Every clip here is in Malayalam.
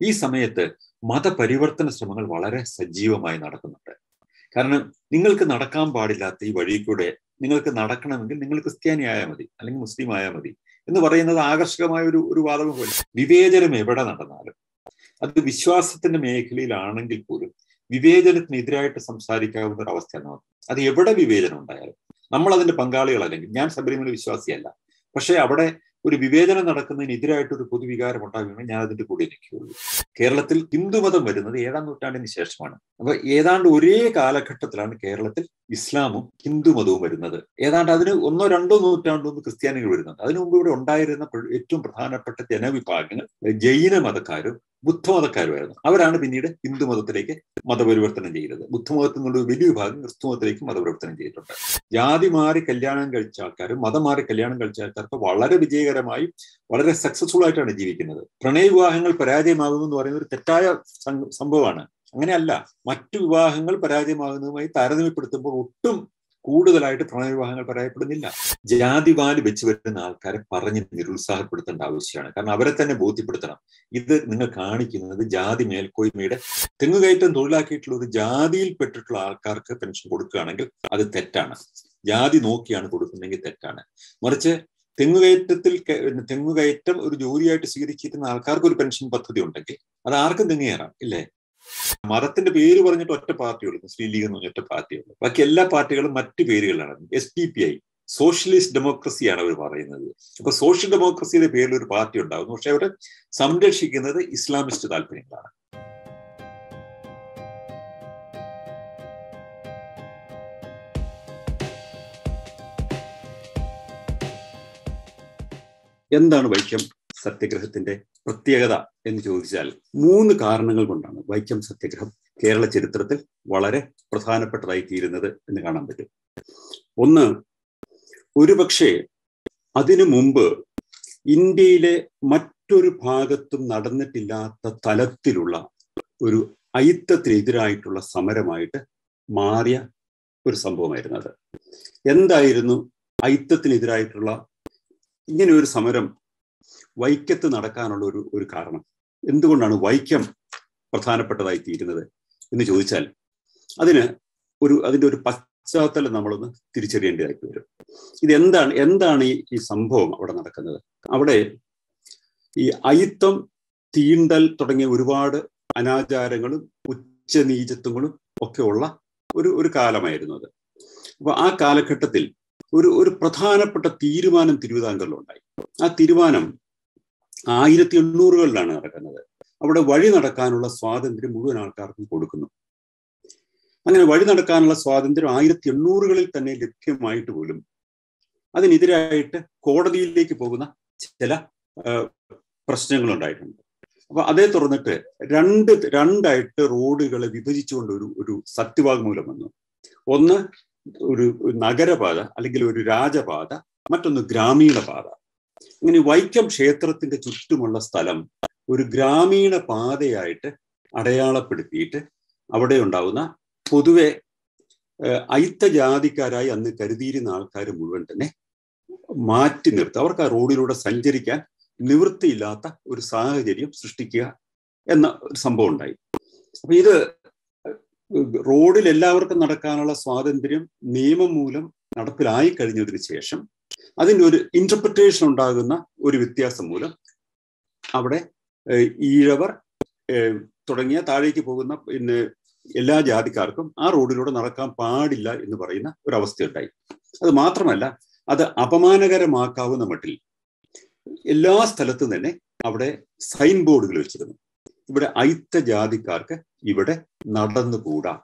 ഈ സമയത്ത് മതപരിവർത്തന ശ്രമങ്ങൾ വളരെ സജീവമായി നടക്കുന്നുണ്ട്. കാരണം നിങ്ങൾക്ക് നടക്കാൻ പാടില്ലാത്ത ഈ വഴി കൂടെ നിങ്ങൾക്ക് നടക്കണമെങ്കിൽ നിങ്ങൾ ക്രിസ്ത്യാനി ആയാൽ മതി അല്ലെങ്കിൽ മുസ്ലിം ആയാൽ മതി എന്ന് പറയുന്നത് ആകർഷകമായ ഒരു ഒരു വാദം പോലെ. വിവേചനം എവിടെ നടന്നാലും അത് വിശ്വാസത്തിന്റെ മേഖലയിലാണെങ്കിൽ പോലും വിവേചനത്തിനെതിരായിട്ട് സംസാരിക്കാവുന്ന ഒരു അവസ്ഥയാണ് അത് എവിടെ വിവേചനം ഉണ്ടായാലും നമ്മൾ അതിന്റെ പങ്കാളികളല്ലെങ്കിൽ ഞാൻ ശബരിമല വിശ്വാസിയല്ല പക്ഷെ അവിടെ ഒരു വിവേചനം നടക്കുന്നതിനെതിരായിട്ട് ഒരു പൊതുവികാരം ഉണ്ടാകുകയാണെങ്കിൽ ഞാൻ അതിന്റെ കൂടെ നിൽക്കുകയുള്ളൂ. കേരളത്തിൽ ഹിന്ദുമതം വരുന്നത് ഏഴാം നൂറ്റാണ്ടിന് ശേഷമാണ്. അപ്പൊ ഏതാണ്ട് ഒരേ കാലഘട്ടത്തിലാണ് കേരളത്തിൽ ഇസ്ലാമും ഹിന്ദുമതവും വരുന്നത്. ഏതാണ്ട് അതിന് ഒന്നോ രണ്ടോ നൂറ്റാണ്ടോ ഒന്ന് ക്രിസ്ത്യാനികൾ വരുന്നുണ്ട്. അതിനു മുമ്പ് ഇവിടെ ഉണ്ടായിരുന്ന ഏറ്റവും പ്രധാനപ്പെട്ട ജനവിഭാഗങ്ങൾ ജൈന മതക്കാരും ബുദ്ധമതക്കാരുമായിരുന്നു. അവരാണ് പിന്നീട് ഹിന്ദു മതത്തിലേക്ക് മതപരിവർത്തനം ചെയ്തത്. ബുദ്ധമതത്തിൽ നിന്നുള്ള വലിയ വിഭാഗം ക്രിസ്തുമതത്തിലേക്ക് മതപരിവർത്തനം ചെയ്തിട്ടുണ്ട്. ജാതി മാറി കല്യാണം കഴിച്ച ആൾക്കാരും മതം മാറി കല്യാണം കഴിച്ച ആൾക്കാർക്ക് വളരെ വിജയകരമായി വളരെ സക്സസ്ഫുൾ ആയിട്ടാണ് ജീവിക്കുന്നത്. പ്രണയ വിവാഹങ്ങൾ പരാജയമാകുന്നു എന്ന് പറയുന്നത് ഒരു തെറ്റായ സംഭവമാണ്. അങ്ങനെയല്ല. മറ്റു വിവാഹങ്ങൾ പരാജയമാകുന്നതുമായി താരതമ്യപ്പെടുത്തുമ്പോൾ ഒട്ടും കൂടുതലായിട്ട് പ്രണയവിവാഹങ്ങൾ പരാജയപ്പെടുന്നില്ല ജാതിവാൽ വെച്ച് വരുന്ന ആൾക്കാരെ പറഞ്ഞ് നിരുത്സാഹപ്പെടുത്തേണ്ട ആവശ്യമാണ്. കാരണം അവരെ തന്നെ ബോധ്യപ്പെടുത്തണം. ഇത് നിങ്ങൾ കാണിക്കുന്നത് ജാതി മേൽക്കോയ്മയുടെ തെങ്ങുകയറ്റം തൊഴിലാക്കിയിട്ടുള്ള ഒരു ജാതിയിൽ പെട്ടിട്ടുള്ള ആൾക്കാർക്ക് പെൻഷൻ കൊടുക്കുകയാണെങ്കിൽ അത് തെറ്റാണ്. ജാതി നോക്കിയാണ് കൊടുക്കുന്നതെങ്കിൽ തെറ്റാണ്. മറിച്ച് തെങ്ങുകയറ്റത്തിൽ തെങ്ങുകയറ്റം ഒരു ജോലിയായിട്ട് സ്വീകരിച്ചിരുന്ന ആൾക്കാർക്ക് ഒരു പെൻഷൻ പദ്ധതി ഉണ്ടെങ്കിൽ അത് ആർക്കും തെങ്ങേറാം ഇല്ലേ? മതത്തിന്റെ പേര് പറഞ്ഞിട്ട് ഒറ്റ പാർട്ടിയുള്ളൂ മുസ്ലിം ലീഗ് എന്ന് പറഞ്ഞ ഒറ്റ പാർട്ടിയുള്ളൂ. ബാക്കി എല്ലാ പാർട്ടികളും മറ്റു പേരുകളാണ് S D P I socialist ഡെമോക്രസിയാണ് അവർ പറയുന്നത്. അപ്പൊ സോഷ്യൽ ഡെമോക്രസിയുടെ പേരിൽ ഒരു പാർട്ടി ഉണ്ടാകുന്നു. പക്ഷെ അവരെ സംരക്ഷിക്കുന്നത് ഇസ്ലാമിസ്റ്റ് താല്പര്യങ്ങളാണ്. എന്താണ് വൈക്കം സത്യഗ്രഹത്തിന്റെ പ്രത്യേകത എന്ന് ചോദിച്ചാൽ മൂന്ന് കാരണങ്ങൾ കൊണ്ടാണ് വൈക്കം സത്യഗ്രഹം കേരള ചരിത്രത്തിൽ വളരെ പ്രധാനപ്പെട്ടതായി തീരുന്നത് എന്ന് കാണാൻ പറ്റും. ഒന്ന് ഒരുപക്ഷെ അതിനു മുമ്പ് ഇന്ത്യയിലെ മറ്റൊരു ഭാഗത്തും നടന്നിട്ടില്ലാത്ത തലത്തിലുള്ള ഒരു അയിത്തത്തിനെതിരായിട്ടുള്ള സമരമായിട്ട് മാറിയ ഒരു സംഭവമായിരുന്നു അത്. എന്തായിരുന്നു അയിത്തത്തിനെതിരായിട്ടുള്ള ഇങ്ങനെ ഒരു സമരം വൈക്കത്ത് നടക്കാനുള്ള ഒരു ഒരു കാരണം. എന്തുകൊണ്ടാണ് വൈക്കം പ്രധാനപ്പെട്ടതായി തീരുന്നത് എന്ന് ചോദിച്ചാൽ അതിന് ഒരു അതിന്റെ ഒരു പശ്ചാത്തലം നമ്മളൊന്ന് തിരിച്ചറിയേണ്ടതായിട്ട് വരും. ഇത് എന്താണ് ഈ ഈ സംഭവം അവിടെ നടക്കുന്നത്? അവിടെ ഈ അയിത്തം തീണ്ടൽ തുടങ്ങിയ ഒരുപാട് അനാചാരങ്ങളും ഉച്ചനീചത്വങ്ങളും ഒക്കെ ഉള്ള ഒരു ഒരു കാലമായിരുന്നു അത്. അപ്പൊ ആ കാലഘട്ടത്തിൽ ഒരു ഒരു പ്രധാനപ്പെട്ട തീരുമാനം തിരുവിതാംകൂറിലുണ്ടായി. ആ തീരുമാനം ആയിരത്തി എണ്ണൂറുകളിലാണ് നടക്കുന്നത്. അവിടെ വഴി നടക്കാനുള്ള സ്വാതന്ത്ര്യം മുഴുവൻ ആൾക്കാർക്കും കൊടുക്കുന്നു. അങ്ങനെ വഴി നടക്കാനുള്ള സ്വാതന്ത്ര്യം ആയിരത്തി എണ്ണൂറുകളിൽ തന്നെ ലഭ്യമായിട്ട് പോലും അതിനെതിരായിട്ട് കോടതിയിലേക്ക് പോകുന്ന ചില പ്രശ്നങ്ങൾ ഉണ്ടായിട്ടുണ്ട് അപ്പൊ അതേ തുറന്നിട്ട് രണ്ട് രണ്ടായിട്ട് റോഡുകളെ വിഭജിച്ചുകൊണ്ട് ഒരു ഒരു സത്യവാങ്മൂലം വന്നു. ഒന്ന് ഒരു നഗരപാത അല്ലെങ്കിൽ ഒരു രാജപാത മറ്റൊന്ന് ഗ്രാമീണ പാത ഇങ്ങനെ വൈക്കം ക്ഷേത്രത്തിന്റെ ചുറ്റുമുള്ള സ്ഥലം ഒരു ഗ്രാമീണ പാതയായിട്ട് അടയാളപ്പെടുത്തിയിട്ട് അവിടെ ഉണ്ടാവുന്ന പൊതുവെ അയിത്ത ജാതിക്കാരായി അന്ന് കരുതിയിരുന്ന ആൾക്കാർ മുഴുവൻ തന്നെ മാറ്റി നിർത്തുക അവർക്ക് ആ റോഡിലൂടെ സഞ്ചരിക്കാൻ നിവൃത്തിയില്ലാത്ത ഒരു സാഹചര്യം സൃഷ്ടിക്കുക എന്ന ഒരു സംഭവം ഉണ്ടായി. അപ്പൊ ഇത് റോഡിൽ എല്ലാവർക്കും നടക്കാനുള്ള സ്വാതന്ത്ര്യം നിയമം മൂലം നടപ്പിലായി കഴിഞ്ഞതിന് ശേഷം അതിന്റെ ഒരു ഇന്റർപ്രിട്ടേഷൻ ഉണ്ടാകുന്ന ഒരു വ്യത്യാസം മൂലം അവിടെ ഈഴവർ തുടങ്ങിയ താഴേക്ക് പോകുന്ന പിന്നെ എല്ലാ ജാതിക്കാർക്കും ആ റോഡിലൂടെ നടക്കാൻ പാടില്ല എന്ന് പറയുന്ന ഒരു അവസ്ഥയുണ്ടായി. അത് മാത്രമല്ല അത് അപമാനകരമാക്കാവുന്ന മട്ടിൽ എല്ലാ സ്ഥലത്തും തന്നെ അവിടെ സൈൻ ബോർഡുകൾ വെച്ചിരുന്നു. ഇവിടെ അയിത്ത ജാതിക്കാർക്ക് ഇവിടെ നടന്നുകൂടാ.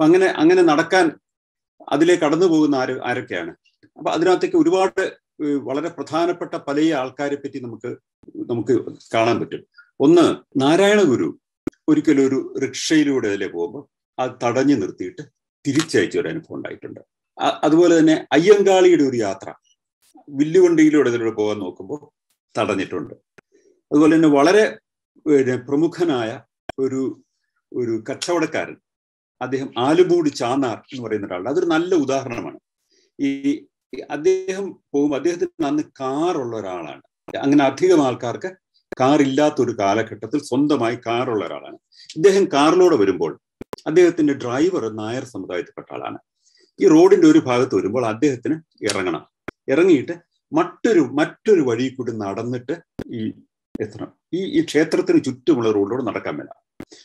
അങ്ങനെ അങ്ങനെ നടക്കാൻ അതിലെ കടന്നു പോകുന്ന ആര് ആരൊക്കെയാണ്? അപ്പൊ അതിനകത്തേക്ക് ഒരുപാട് വളരെ പ്രധാനപ്പെട്ട പല ആൾക്കാരെ പറ്റി നമുക്ക് നമുക്ക് കാണാൻ പറ്റും. ഒന്ന് നാരായണ ഗുരു ഒരിക്കലും ഒരു റിക്ഷയിലൂടെ അതിലെ പോകുമ്പോൾ അത് തടഞ്ഞു നിർത്തിയിട്ട് തിരിച്ചയച്ച ഒരു അനുഭവം ഉണ്ടായിട്ടുണ്ട്. അതുപോലെ തന്നെ അയ്യങ്കാളിയുടെ ഒരു യാത്ര വില്ലുവണ്ടിയിലൂടെ ഇതിലൂടെ പോകാൻ നോക്കുമ്പോൾ തടഞ്ഞിട്ടുണ്ട്. അതുപോലെ തന്നെ വളരെ പ്രമുഖനായ ഒരു ഒരു കച്ചവടക്കാരൻ അദ്ദേഹം ആലുപൂടി ചാന്നാർ എന്ന് പറയുന്ന ഒരാളുടെ അതൊരു നല്ല ഉദാഹരണമാണ്. ഈ അദ്ദേഹം പോകും അദ്ദേഹത്തിന് അന്ന് ഉള്ള ഒരാളാണ്. അങ്ങനെ അധികം ആൾക്കാർക്ക് കാർ ഇല്ലാത്ത ഒരു കാലഘട്ടത്തിൽ സ്വന്തമായി കാർ ഉള്ള ഒരാളാണ്. ഇദ്ദേഹം കാറിലൂടെ വരുമ്പോൾ അദ്ദേഹത്തിന്റെ ഡ്രൈവർ നായർ സമുദായത്തിൽപ്പെട്ട ആളാണ്. ഈ റോഡിന്റെ ഒരു ഭാഗത്ത് വരുമ്പോൾ അദ്ദേഹത്തിന് ഇറങ്ങണം. ഇറങ്ങിയിട്ട് മറ്റൊരു മറ്റൊരു വഴി കൂടി നടന്നിട്ട് ഈ എത്തണം. ഈ ഈ ക്ഷേത്രത്തിന് ചുറ്റുമുള്ള റോഡിലൂടെ നടക്കാൻ വേണ്ട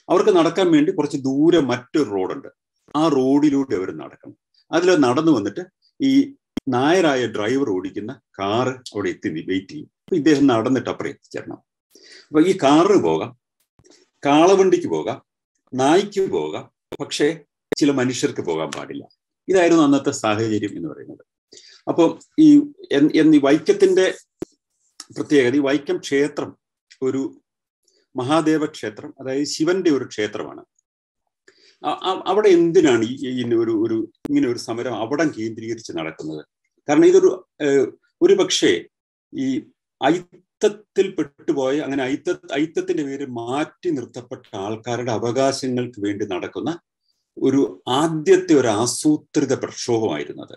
അവർക്ക് നടക്കാൻ വേണ്ടി കുറച്ച് ദൂരെ മറ്റൊരു റോഡുണ്ട്. ആ റോഡിലൂടെ അവർ നടക്കണം. അതിൽ നടന്നു വന്നിട്ട് ഈ നായരായ ഡ്രൈവർ ഓടിക്കുന്ന കാറ് അവിടെ എത്തി വെയിറ്റ് ചെയ്യും. അപ്പൊ ഇദ്ദേഹം നടന്നിട്ട് അപ്പുറം എത്തിച്ചേരണം. അപ്പൊ ഈ കാറിന് പോകാം കാളവണ്ടിക്ക് പോകാം നായ്ക്ക് പോകാം പക്ഷേ ചില മനുഷ്യർക്ക് പോകാൻ പാടില്ല. ഇതായിരുന്നു അന്നത്തെ സാഹചര്യം എന്ന് പറയുന്നത്. അപ്പോൾ ഈ എന്ന് വൈക്കത്തിന്റെ പ്രത്യേകത ഈ വൈക്കം ക്ഷേത്രം ഒരു മഹാദേവ ക്ഷേത്രം അതായത് ശിവന്റെ ഒരു ക്ഷേത്രമാണ്. അവിടെ എന്തിനാണ് ഈ ഒരു ഒരു ഇങ്ങനെ ഒരു സമരം അവിടം കേന്ദ്രീകരിച്ച് നടക്കുന്നത്? കാരണം ഇതൊരു ഒരു പക്ഷേ ഈ ഐത്തത്തിൽ പെട്ടുപോയ അങ്ങനെ ഐത്ത ഐത്തത്തിന്റെ പേര് മാറ്റി നിർത്തപ്പെട്ട ആൾക്കാരുടെ അവകാശങ്ങൾക്ക് വേണ്ടി നടക്കുന്ന ഒരു ആദ്യത്തെ ഒരു ആസൂത്രിത പ്രക്ഷോഭമായിരുന്നത്.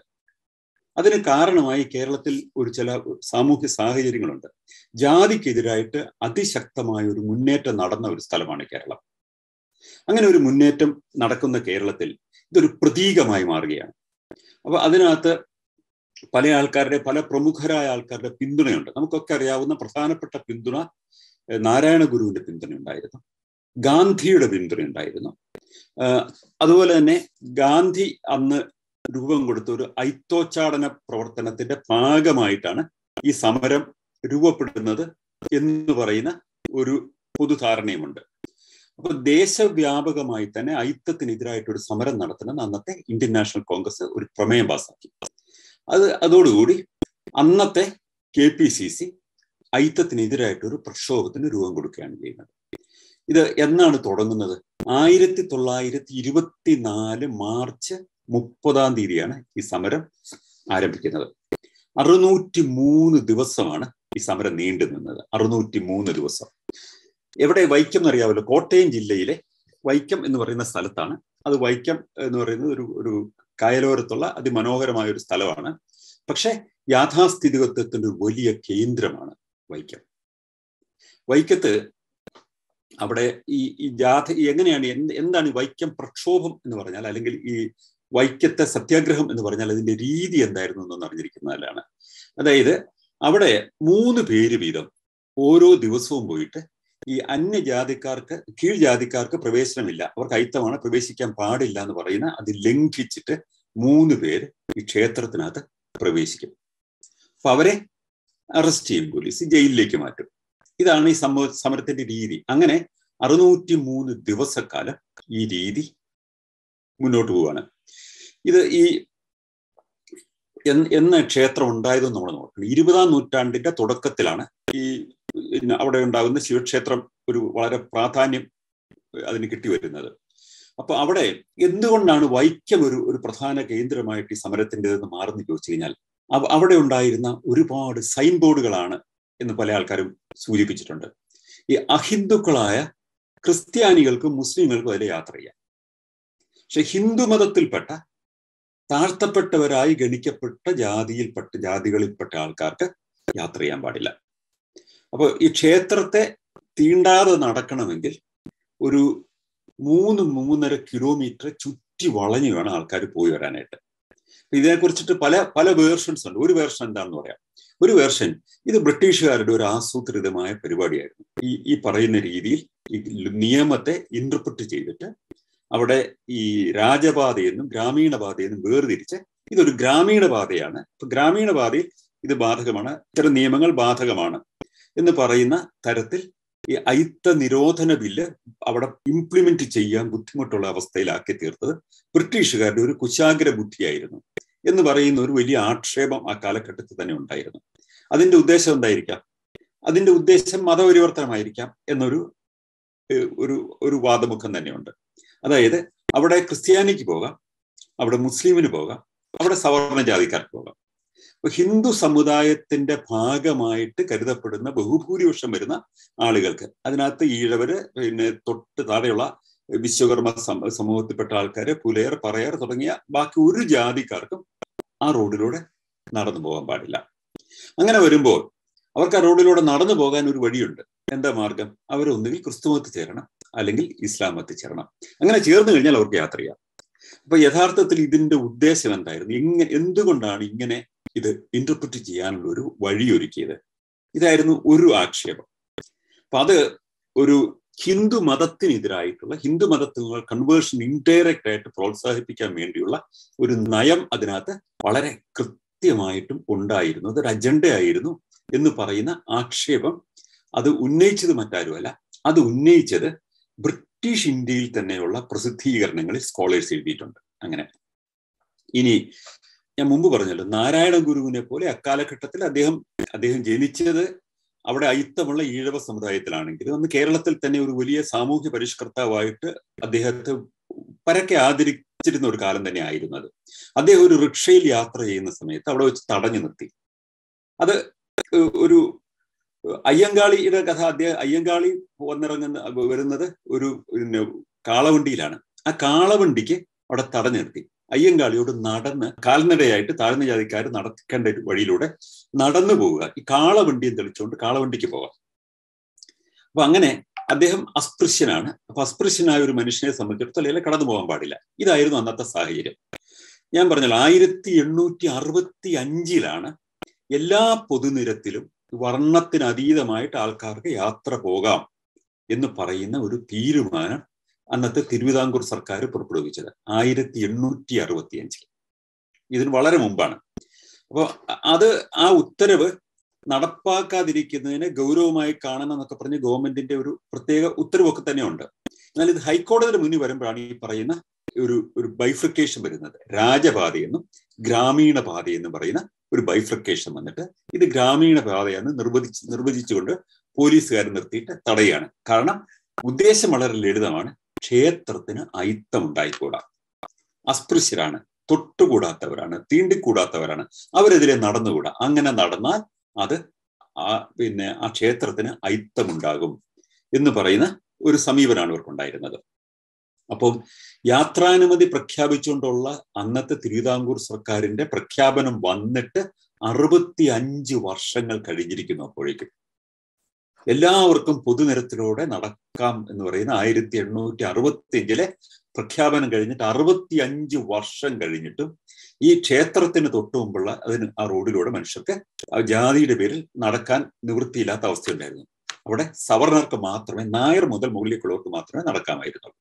അതിന് കാരണമായി കേരളത്തിൽ ഒരു ചില സാമൂഹ്യ സാഹചര്യങ്ങളുണ്ട്. ജാതിക്കെതിരായിട്ട് അതിശക്തമായ ഒരു മുന്നേറ്റം നടന്ന ഒരു സ്ഥലമാണ് കേരളം. അങ്ങനെ ഒരു മുന്നേറ്റം നടക്കുന്ന കേരളത്തിൽ ഇതൊരു പ്രതീകമായി മാറുകയാണ്. അപ്പൊ അതിനകത്ത് പല ആൾക്കാരുടെ പല പ്രമുഖരായ ആൾക്കാരുടെ പിന്തുണയുണ്ട്. നമുക്കൊക്കെ അറിയാവുന്ന പ്രധാനപ്പെട്ട പിന്തുണ നാരായണ ഗുരുവിന്റെ പിന്തുണ ഉണ്ടായിരുന്നു ഗാന്ധിയുടെ പിന്തുണ ഉണ്ടായിരുന്നു അതുപോലെ തന്നെ ഗാന്ധി അന്ന് രൂപം കൊടുത്ത ഒരു ഐത്തോച്ചാടന പ്രവർത്തനത്തിന്റെ ഭാഗമായിട്ടാണ് ഈ സമരം രൂപപ്പെടുന്നത് എന്ന് പറയുന്ന ഒരു പൊതുധാരണയുമുണ്ട്. അപ്പൊ ദേശവ്യാപകമായി തന്നെ ഐത്തത്തിനെതിരായിട്ടൊരു സമരം നടത്തണമെന്ന് അന്നത്തെ ഇന്ത്യൻ നാഷണൽ കോൺഗ്രസ് ഒരു പ്രമേയം പാസാക്കി. അത് അതോടുകൂടി അന്നത്തെ കെ പി സി സി ഐത്തത്തിനെതിരായിട്ടൊരു പ്രക്ഷോഭത്തിന് രൂപം കൊടുക്കുകയാണ് ചെയ്യുന്നത്. ഇത് എന്നാണ് തുടങ്ങുന്നത്? ആയിരത്തി തൊള്ളായിരത്തി ഇരുപത്തിനാല് മാർച്ച് മുപ്പതാം തീയതിയാണ് ഈ സമരം ആരംഭിക്കുന്നത്. അറുന്നൂറ്റി മൂന്ന് ദിവസമാണ് ഈ സമരം നീണ്ടു നിന്നത് അറുന്നൂറ്റി മൂന്ന് ദിവസം. എവിടെ വൈക്കം എന്നറിയാമല്ലോ കോട്ടയം ജില്ലയിലെ വൈക്കം എന്ന് പറയുന്ന സ്ഥലത്താണ്. അത് വൈക്കം എന്ന് പറയുന്നത് ഒരു ഒരു കായലോരത്തുള്ള അതിമനോഹരമായ ഒരു സ്ഥലമാണ്. പക്ഷെ യാഥാസ്ഥിതികത്വത്തിന്റെ ഒരു വലിയ കേന്ദ്രമാണ് വൈക്കം. വൈക്കത്ത് അവിടെ ഈ ഈ ജാഥ എങ്ങനെയാണ് എന്താണ് വൈക്കം പ്രക്ഷോഭം എന്ന് പറഞ്ഞാൽ അല്ലെങ്കിൽ ഈ വൈക്കത്തെ സത്യാഗ്രഹം എന്ന് പറഞ്ഞാൽ അതിന്റെ രീതി എന്തായിരുന്നു എന്നൊന്ന് അറിഞ്ഞിരിക്കുന്നതിലാണ്. അതായത് അവിടെ മൂന്ന് പേര് വീതം ഓരോ ദിവസവും പോയിട്ട് ഈ അന്യജാതിക്കാർക്ക് കീഴ്ജാതിക്കാർക്ക് പ്രവേശനമില്ല. അവർക്ക് അയിത്തമാണ് പ്രവേശിക്കാൻ പാടില്ല എന്ന് പറയുന്ന അത് ലംഘിച്ചിട്ട് മൂന്ന് പേര് ഈ ക്ഷേത്രത്തിനകത്ത് പ്രവേശിക്കും. അപ്പൊ അവരെ അറസ്റ്റ് ചെയ്യും പോലീസ് ജയിലിലേക്ക് മാറ്റും. ഇതാണ് ഈ സമ സമരത്തിന്റെ രീതി. അങ്ങനെ അറുന്നൂറ്റി മൂന്ന് ദിവസക്കാലം ഈ രീതി മുന്നോട്ട് പോവാണ് ഇത് ഈ എന്ന ക്ഷേത്രം ഉണ്ടായതെന്ന് നമ്മൾ നോക്കണം. ഇരുപതാം നൂറ്റാണ്ടിന്റെ തുടക്കത്തിലാണ് ഈ അവിടെ ഉണ്ടാകുന്ന ശിവക്ഷേത്രം ഒരു വളരെ പ്രാധാന്യം അതിന് കിട്ടി വരുന്നത്. അപ്പൊ അവിടെ എന്തുകൊണ്ടാണ് വൈക്കം ഒരു ഒരു പ്രധാന കേന്ദ്രമായിട്ട് ഈ സമരത്തിന്റെതെന്ന് മാറുന്നു ചോദിച്ചു കഴിഞ്ഞാൽ അവിടെ ഉണ്ടായിരുന്ന ഒരുപാട് സൈൻ ബോർഡുകളാണ് എന്ന് പല ആൾക്കാരും സൂചിപ്പിച്ചിട്ടുണ്ട്. ഈ അഹിന്ദുക്കളായ ക്രിസ്ത്യാനികൾക്കും മുസ്ലിങ്ങൾക്കും അതിലെ യാത്ര ചെയ്യാം. പക്ഷെ ഹിന്ദു മതത്തിൽപ്പെട്ട താഴ്ത്തപ്പെട്ടവരായി ഗണിക്കപ്പെട്ട ജാതിയിൽപ്പെട്ട ജാതികളിൽപ്പെട്ട ആൾക്കാർക്ക് യാത്ര ചെയ്യാൻ പാടില്ല. അപ്പോൾ ഈ ക്ഷേത്രത്തെ തീണ്ടാതെ നടക്കണമെങ്കിൽ ഒരു മൂന്ന് മൂന്നര കിലോമീറ്റർ ചുറ്റി വളഞ്ഞു വേണം ആൾക്കാർ പോയി വരാനായിട്ട്. ഇതിനെക്കുറിച്ചിട്ട് പല പല വേർഷൻസ് ഉണ്ട്. ഒരു വേർഷൻ എന്താണെന്ന് പറയാം. ഒരു വേർഷൻ ഇത് ബ്രിട്ടീഷുകാരുടെ ഒരു ആസൂത്രിതമായ പരിപാടിയായിരുന്നു. ഈ ഈ പറയുന്ന രീതിയിൽ ഈ നിയമത്തെ ഇന്റർപ്രറ്റ് ചെയ്തിട്ട് അവിടെ ഈ രാജപാതയെന്നും ഗ്രാമീണ പാതയെന്നും വേർതിരിച്ച് ഇതൊരു ഗ്രാമീണ പാതയാണ് ഇപ്പൊ ഗ്രാമീണ പാതയിൽ ഇത് ബാധകമാണ്. ഇത്തരം നിയമങ്ങൾ ബാധകമാണ്. എന്ന് പറയുന്ന തരത്തിൽ ഈ അയിത്ത നിരോധന ബില്ല് അവിടെ ഇംപ്ലിമെന്റ് ചെയ്യാൻ ബുദ്ധിമുട്ടുള്ള അവസ്ഥയിലാക്കി തീർത്തത് ബ്രിട്ടീഷുകാരുടെ ഒരു കുശാഗ്ര ബുദ്ധിയായിരുന്നു എന്ന് പറയുന്ന ഒരു വലിയ ആക്ഷേപം ആ കാലഘട്ടത്തിൽ തന്നെ ഉണ്ടായിരുന്നു. അതിന്റെ ഉദ്ദേശം എന്തായിരിക്കാം? അതിന്റെ ഉദ്ദേശം മതപരിവർത്തനമായിരിക്കാം എന്നൊരു ഒരു ഒരു വാദമുഖം തന്നെയുണ്ട്. അതായത് അവിടെ ക്രിസ്ത്യാനിക്ക് പോകാം അവിടെ മുസ്ലിമിന് പോകാം അവിടെ സവർണ ജാതിക്കാർക്ക് പോകാം. അപ്പൊ ഹിന്ദു സമുദായത്തിന്റെ ഭാഗമായിട്ട് കരുതപ്പെടുന്ന ബഹുഭൂരിപക്ഷം വരുന്ന ആളുകൾക്ക് അതിനകത്ത് ഈഴവര് പിന്നെ തൊട്ട് താഴെയുള്ള വിശ്വകർമ്മ സമൂഹത്തിൽപ്പെട്ട ആൾക്കാര് പുലയർ പറയർ തുടങ്ങിയ ബാക്കി ഒരു ജാതിക്കാർക്കും ആ റോഡിലൂടെ നടന്നു പോകാൻ പാടില്ല. അങ്ങനെ വരുമ്പോൾ അവർക്ക് ആ റോഡിലൂടെ നടന്നു പോകാൻ ഒരു വഴിയുണ്ട്. എന്താ മാർഗം? അവരൊന്നുകിൽ ക്രിസ്തുമത്ത് ചേരണം അല്ലെങ്കിൽ ഇസ്ലാം മതത്തിൽ ചേരണം. അങ്ങനെ ചേർന്ന് കഴിഞ്ഞാൽ അവർക്ക് യാത്ര ചെയ്യാം. അപ്പൊ യഥാർത്ഥത്തിൽ ഇതിന്റെ ഉദ്ദേശം എന്തായിരുന്നു? ഇങ്ങനെ എന്തുകൊണ്ടാണ് ഇങ്ങനെ ഇത് ഇന്റർപ്രിറ്റ് ചെയ്യാനുള്ള ഒരു വഴിയൊരുക്കിയത്. ഇതായിരുന്നു ഒരു ആക്ഷേപം. അപ്പൊ അത് ഒരു ഹിന്ദു മതത്തിനെതിരായിട്ടുള്ള ഹിന്ദു മതത്തിൽ കൺവേർഷൻ ഇൻഡയറക്റ്റ് ആയിട്ട് പ്രോത്സാഹിപ്പിക്കാൻ വേണ്ടിയുള്ള ഒരു നയം അതിനകത്ത് വളരെ കൃത്യമായിട്ടും ഉണ്ടായിരുന്നു. അതൊരു അജണ്ടയായിരുന്നു എന്ന് പറയുന്ന ആക്ഷേപം. അത് ഉന്നയിച്ചത് മറ്റാരുമല്ല അത് ഉന്നയിച്ചത് ബ്രിട്ടീഷ് ഇന്ത്യയിൽ തന്നെയുള്ള പ്രസിദ്ധീകരണങ്ങളിൽ സ്കോളേഴ്സ് എഴുതിയിട്ടുണ്ട്. അങ്ങനെ. ഇനി ഞാൻ മുമ്പ് പറഞ്ഞല്ലോ നാരായണ ഗുരുവിനെ പോലെ അക്കാലഘട്ടത്തിൽ അദ്ദേഹം അദ്ദേഹം ജനിച്ചത് അവിടെ അയിത്തമുള്ള ഈഴവ സമുദായത്തിലാണെങ്കിലും അന്ന് കേരളത്തിൽ തന്നെ ഒരു വലിയ സാമൂഹ്യ പരിഷ്കർത്താവായിട്ട് അദ്ദേഹത്തെ പരക്കെ ആദരിച്ചിരുന്ന ഒരു കാലം തന്നെ ആയിരുന്നത് അദ്ദേഹം ഒരു റിക്ഷയിൽ യാത്ര ചെയ്യുന്ന സമയത്ത് അവിടെ വെച്ച് തടഞ്ഞു നിർത്തി. അത് ഒരു അയ്യങ്കാളിയുടെ കഥ അദ്ദേഹം അയ്യങ്കാളി വന്നിറങ്ങുന്ന വരുന്നത് ഒരു കാളവണ്ടിയിലാണ്. ആ കാളവണ്ടിക്ക് അവിടെ തടഞ്ഞു നിർത്തി. അയ്യങ്കാളിയോട് നടന്ന് കാൽനടയായിട്ട് താഴ്ന്ന ജാതിക്കാർ നടക്കേണ്ട ഒരു വഴിയിലൂടെ നടന്നു പോവുക. ഈ കാളവണ്ടിയും തെളിച്ചുകൊണ്ട് കാളവണ്ടിക്ക് പോകാം. അപ്പൊ അങ്ങനെ അദ്ദേഹം അസ്പൃശ്യനാണ്. അപ്പൊ അസ്പൃശ്യനായ ഒരു മനുഷ്യനെ സംബന്ധിച്ചിടത്തോളം അല്ലെങ്കിൽ കടന്നു പോകാൻ പാടില്ല. ഇതായിരുന്നു അന്നത്തെ സാഹചര്യം. ഞാൻ പറഞ്ഞല്ലോ ആയിരത്തി എണ്ണൂറ്റി അറുപത്തി അഞ്ചിലാണ് എല്ലാ പൊതുനിരത്തിലും വർണത്തിനതീതമായിട്ട് ആൾക്കാർക്ക് യാത്ര പോകാം എന്ന് പറയുന്ന ഒരു തീരുമാനം അന്നത്തെ തിരുവിതാംകൂർ സർക്കാർ പുറപ്പെടുവിച്ചത് ആയിരത്തി എണ്ണൂറ്റി അറുപത്തി അഞ്ചിൽ ഇതിന് വളരെ മുമ്പാണ്. അപ്പോൾ അത് ആ ഉത്തരവ് നടപ്പാക്കാതിരിക്കുന്നതിനെ ഗൗരവമായി കാണണം എന്നൊക്കെ പറഞ്ഞ് ഗവൺമെന്റിന്റെ ഒരു പ്രത്യേക ഉത്തരവൊക്കെ തന്നെയുണ്ട്. എന്നാൽ ഇത് ഹൈക്കോടതിയുടെ മുന്നിൽ വരുമ്പോഴാണ് ഈ പറയുന്ന ഒരു ഒരു ബൈഫ്രിക്കേഷൻ വരുന്നത്. രാജപാതയെന്നും ഗ്രാമീണ പാതയെന്നും പറയുന്ന ഒരു ബൈഫ്രിക്കേഷൻ വന്നിട്ട് ഇത് ഗ്രാമീണ പാതയെന്ന് നിർവചിച്ച് നിർവചിച്ചുകൊണ്ട് പോലീസുകാർ നിർത്തിയിട്ട് തടയാണ് കാരണം ഉദ്ദേശം വളരെ ലളിതമാണ്. ക്ഷേത്രത്തിന് അയിത്തം ഉണ്ടായിക്കൂടാ അസ്പൃശ്യരാണ് തൊട്ടുകൂടാത്തവരാണ് തീണ്ടിക്കൂടാത്തവരാണ്. അവരെതിരെ നടന്നുകൂടാ. അങ്ങനെ നടന്നാൽ അത് ആ പിന്നെ ആ ക്ഷേത്രത്തിന് അയിത്തമുണ്ടാകും എന്ന് പറയുന്ന ഒരു സമീപനമാണ് ഇവർക്കുണ്ടായിരുന്നത്. അപ്പം യാത്രാനുമതി പ്രഖ്യാപിച്ചുകൊണ്ടുള്ള അന്നത്തെ തിരുവിതാംകൂർ സർക്കാരിന്റെ പ്രഖ്യാപനം വന്നിട്ട് അറുപത്തി അഞ്ച് വർഷങ്ങൾ കഴിഞ്ഞിരിക്കുന്നു അപ്പോഴേക്കും. എല്ലാവർക്കും പൊതുനിരത്തിലൂടെ നടക്കാം എന്ന് പറയുന്ന ആയിരത്തി എണ്ണൂറ്റി അറുപത്തി അഞ്ചിലെ പ്രഖ്യാപനം കഴിഞ്ഞിട്ട് അറുപത്തി അഞ്ച് വർഷം കഴിഞ്ഞിട്ടും ഈ ക്ഷേത്രത്തിന് തൊട്ടു മുമ്പുള്ള അതിന് ആ റോഡിലൂടെ മനുഷ്യർക്ക് ജാതിയുടെ പേരിൽ നടക്കാൻ നിവൃത്തിയില്ലാത്ത അവസ്ഥയുണ്ടായിരുന്നു. അവിടെ സവർണർക്ക് മാത്രമേ നായർ മുതൽ മുകളിലേക്കുള്ളവർക്ക് മാത്രമേ നടക്കാമായിരുന്നുള്ളൂ.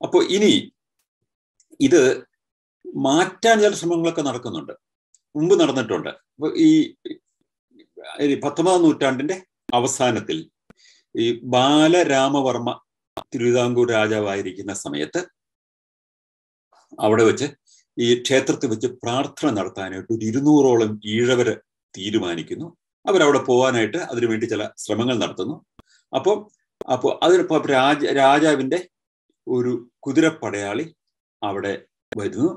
അപ്പോൾ ഇനി ഇത് മാറ്റാൻ ചില ശ്രമങ്ങളൊക്കെ നടക്കുന്നുണ്ട്. മുമ്പ് നടന്നിട്ടുണ്ട്. ഈ പത്തൊമ്പതാം നൂറ്റാണ്ടിന്റെ അവസാനത്തിൽ ഈ ബാലരാമവർമ്മ തിരുവിതാംകൂർ രാജാവായിരിക്കുന്ന സമയത്ത് അവിടെ വെച്ച് ഈ ക്ഷേത്രത്തിൽ വെച്ച് പ്രാർത്ഥന നടത്താനായിട്ട് ഒരു ഇരുന്നൂറോളം ഈഴവര് തീരുമാനിക്കുന്നു. അവരവിടെ പോകാനായിട്ട് അതിനുവേണ്ടി ചില ശ്രമങ്ങൾ നടത്തുന്നു. അപ്പം അപ്പോൾ അതിനൊപ്പം രാജ രാജാവിന്റെ ഒരു കുതിരപ്പടയാളി അവിടെ വരുന്നു.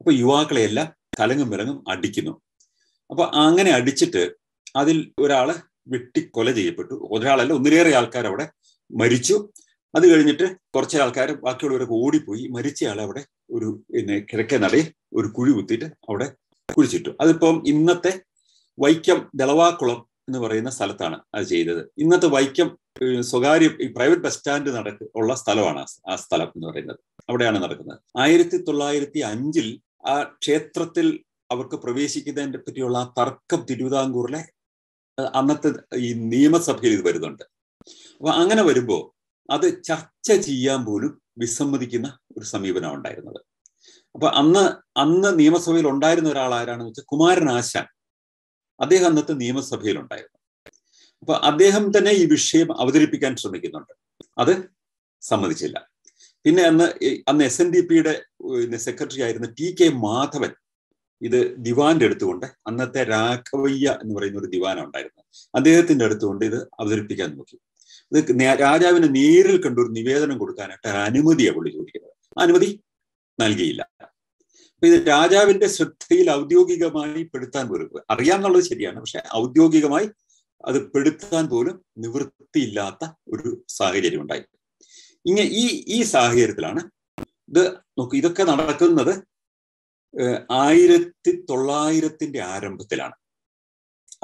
അപ്പൊ യുവാക്കളെയെല്ലാം കലങ്ങും വിലങ്ങും അടിക്കുന്നു. അപ്പൊ അങ്ങനെ അടിച്ചിട്ട് അതിൽ ഒരാൾ വെട്ടിക്കൊല ചെയ്യപ്പെട്ടു. ഒരാളല്ല ഒന്നിലേറെ ആൾക്കാർ അവിടെ മരിച്ചു. അത് കഴിഞ്ഞിട്ട് കുറച്ച് ആൾക്കാർ ബാക്കിയുള്ളവരൊക്കെ ഓടിപ്പോയി. മരിച്ചയാളെ അവിടെ ഒരു പിന്നെ കിഴക്കേ നടയിൽ ഒരു കുഴി കുത്തിയിട്ട് അവിടെ കുഴിച്ചിട്ടു. അതിപ്പം ഇന്നത്തെ വൈക്കം ദളവാക്കുളം എന്ന് പറയുന്ന സ്ഥലത്താണ് അത് ചെയ്തത്. ഇന്നത്തെ വൈക്കം സ്വകാര്യ ഈ പ്രൈവറ്റ് ബസ് സ്റ്റാൻഡ് നടക്ക് ഉള്ള സ്ഥലമാണ് ആ സ്ഥലം എന്ന് പറയുന്നത്. അവിടെയാണ് നടക്കുന്നത്. ആയിരത്തി തൊള്ളായിരത്തി അഞ്ചിൽ ആ ക്ഷേത്രത്തിൽ അവർക്ക് പ്രവേശിക്കുന്നതിനെ പറ്റിയുള്ള ആ തർക്കം തിരുവിതാംകൂറിലെ അന്നത്തെ ഈ നിയമസഭയിൽ ഇത് വരുന്നുണ്ട്. അപ്പൊ അങ്ങനെ വരുമ്പോൾ അത് ചർച്ച ചെയ്യാൻ പോലും വിസമ്മതിക്കുന്ന ഒരു സമീപനം ഉണ്ടായിരുന്നത്. അപ്പൊ അന്ന് അന്ന് നിയമസഭയിൽ ഉണ്ടായിരുന്ന ഒരാൾ ആരാണെന്ന് വെച്ചാൽ കുമാരൻ ആശാൻ. അദ്ദേഹം അന്നത്തെ നിയമസഭയിൽ ഉണ്ടായിരുന്നു. അപ്പൊ അദ്ദേഹം തന്നെ ഈ വിഷയം അവതരിപ്പിക്കാൻ ശ്രമിക്കുന്നുണ്ട്. അത് സമ്മതിച്ചില്ല. പിന്നെ അന്ന് അന്ന് എസ് എൻ ഡി പിയുടെ സെക്രട്ടറി ആയിരുന്ന ടി കെ മാധവൻ ഇത് ദിവാന്റെ അടുത്തുകൊണ്ട് അന്നത്തെ രാഘവയ്യ എന്ന് പറയുന്ന ഒരു ദിവാന ഉണ്ടായിരുന്നു. അദ്ദേഹത്തിന്റെ അടുത്തുകൊണ്ട് ഇത് അവതരിപ്പിക്കാൻ നോക്കി. ഇത് രാജാവിനെ നേരിൽ കണ്ട ഒരു നിവേദനം കൊടുക്കാനായിട്ട് അനുമതിയാണ് പുള്ളി ചോദിക്കുന്നത്. അനുമതി നൽകിയില്ല. അപ്പൊ ഇത് രാജാവിന്റെ ശ്രദ്ധയിൽ ഔദ്യോഗികമായി പെടുത്താൻ പോലും അറിയാമെന്നുള്ളത് ശരിയാണ്. പക്ഷെ ഔദ്യോഗികമായി അത് പെടുത്താൻ പോലും നിവൃത്തിയില്ലാത്ത ഒരു സാഹചര്യം ഉണ്ടായി. ഇങ്ങനെ ഈ ഈ സാഹചര്യത്തിലാണ് ഇത് നോക്കൂ ഇതൊക്കെ നടക്കുന്നത് ആയിരത്തി തൊള്ളായിരത്തിന്റെ ആരംഭത്തിലാണ്.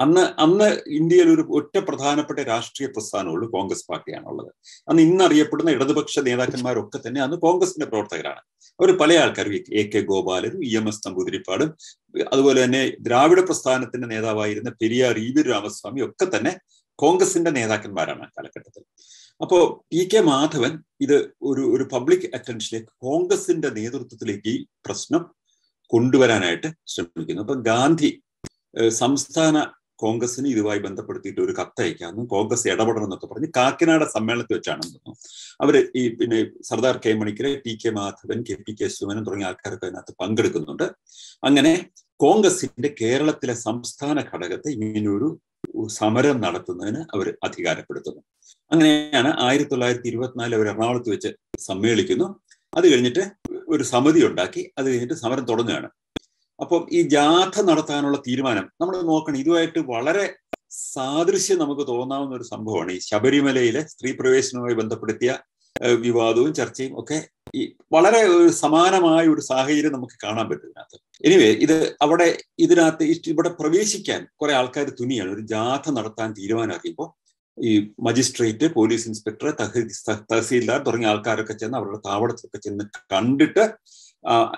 അന്ന് അന്ന് ഇന്ത്യയിൽ ഒരു ഒറ്റ പ്രധാനപ്പെട്ട രാഷ്ട്രീയ പ്രസ്ഥാനമുള്ളൂ കോൺഗ്രസ് പാർട്ടിയാണുള്ളത്. അന്ന് ഇന്നറിയപ്പെടുന്ന ഇടതുപക്ഷ നേതാക്കന്മാരൊക്കെ തന്നെ അന്ന് കോൺഗ്രസിന്റെ പ്രവർത്തകരാണ്. അവർ പല ആൾക്കാരും എ കെ ഗോപാലനും ഇ എം എസ് നമ്പൂതിരിപ്പാടും അതുപോലെ തന്നെ ദ്രാവിഡ പ്രസ്ഥാനത്തിന്റെ നേതാവായിരുന്ന പെരിയാർ ഇ വി രാമസ്വാമി ഒക്കെ തന്നെ കോൺഗ്രസിന്റെ നേതാക്കന്മാരാണ് കാലഘട്ടത്തിൽ. അപ്പോ പി കെ മാധവൻ ഇത് ഒരു ഒരു പബ്ലിക് അറ്റൻഷനിലേക്ക് കോൺഗ്രസിന്റെ നേതൃത്വത്തിലേക്ക് ഈ പ്രശ്നം കൊണ്ടുവരാനായിട്ട് ശ്രമിക്കുന്നു. അപ്പൊ ഗാന്ധി സംസ്ഥാന കോൺഗ്രസിന് ഇതുമായി ബന്ധപ്പെടുത്തിയിട്ട് ഒരു കത്തയക്കാമെന്നും കോൺഗ്രസ് ഇടപെടണം എന്നൊക്കെ പറഞ്ഞ് കാക്കിനാട സമ്മേളനത്തിൽ വെച്ചാണെന്ന് തോന്നുന്നു അവർ ഈ പിന്നെ Sardar K മണിക്കരെ T K Madhavan K P K Sumanan തുടങ്ങിയ ആൾക്കാരൊക്കെ അതിനകത്ത് പങ്കെടുക്കുന്നുണ്ട്. അങ്ങനെ കോൺഗ്രസിന്റെ കേരളത്തിലെ സംസ്ഥാന ഘടകത്തെ ഇങ്ങനൊരു സമരം നടത്തുന്നതിന് അവർ അധികാരപ്പെടുത്തുന്നു. അങ്ങനെയാണ് ആയിരത്തി തൊള്ളായിരത്തി ഇരുപത്തിനാലിൽ അവർ എറണാകുളത്ത് വെച്ച് സമ്മേളിക്കുന്നു. അത് കഴിഞ്ഞിട്ട് ഒരു സമിതി ഉണ്ടാക്കി അത് കഴിഞ്ഞിട്ട് സമരം തുടങ്ങുകയാണ്. അപ്പം ഈ ജാഥ നടത്താനുള്ള തീരുമാനം നമ്മൾ നോക്കണം. ഇതുമായിട്ട് വളരെ സാദൃശ്യം നമുക്ക് തോന്നാവുന്ന ഒരു സംഭവമാണ്. ഈ ശബരിമലയിലെ സ്ത്രീ പ്രവേശനവുമായി ബന്ധപ്പെടുത്തിയ വിവാദവും ചർച്ചയും ഒക്കെ ഈ വളരെ ഒരു സമാനമായ ഒരു സാഹചര്യം നമുക്ക് കാണാൻ പറ്റും ഇതിനകത്ത്. എനിവേ ഇത് അവിടെ ഇതിനകത്ത് ഇവിടെ പ്രവേശിക്കാൻ കുറെ ആൾക്കാർ തുനിയാണ്. ഒരു ജാഥ നടത്താൻ തീരുമാനമാക്കിയപ്പോൾ ഈ മജിസ്ട്രേറ്റ് പോലീസ് ഇൻസ്പെക്ടർ തഹസീൽദാർ തുടങ്ങിയ ആൾക്കാരൊക്കെ ചെന്ന് അവരുടെ താവളത്തിലൊക്കെ ചെന്ന് കണ്ടിട്ട്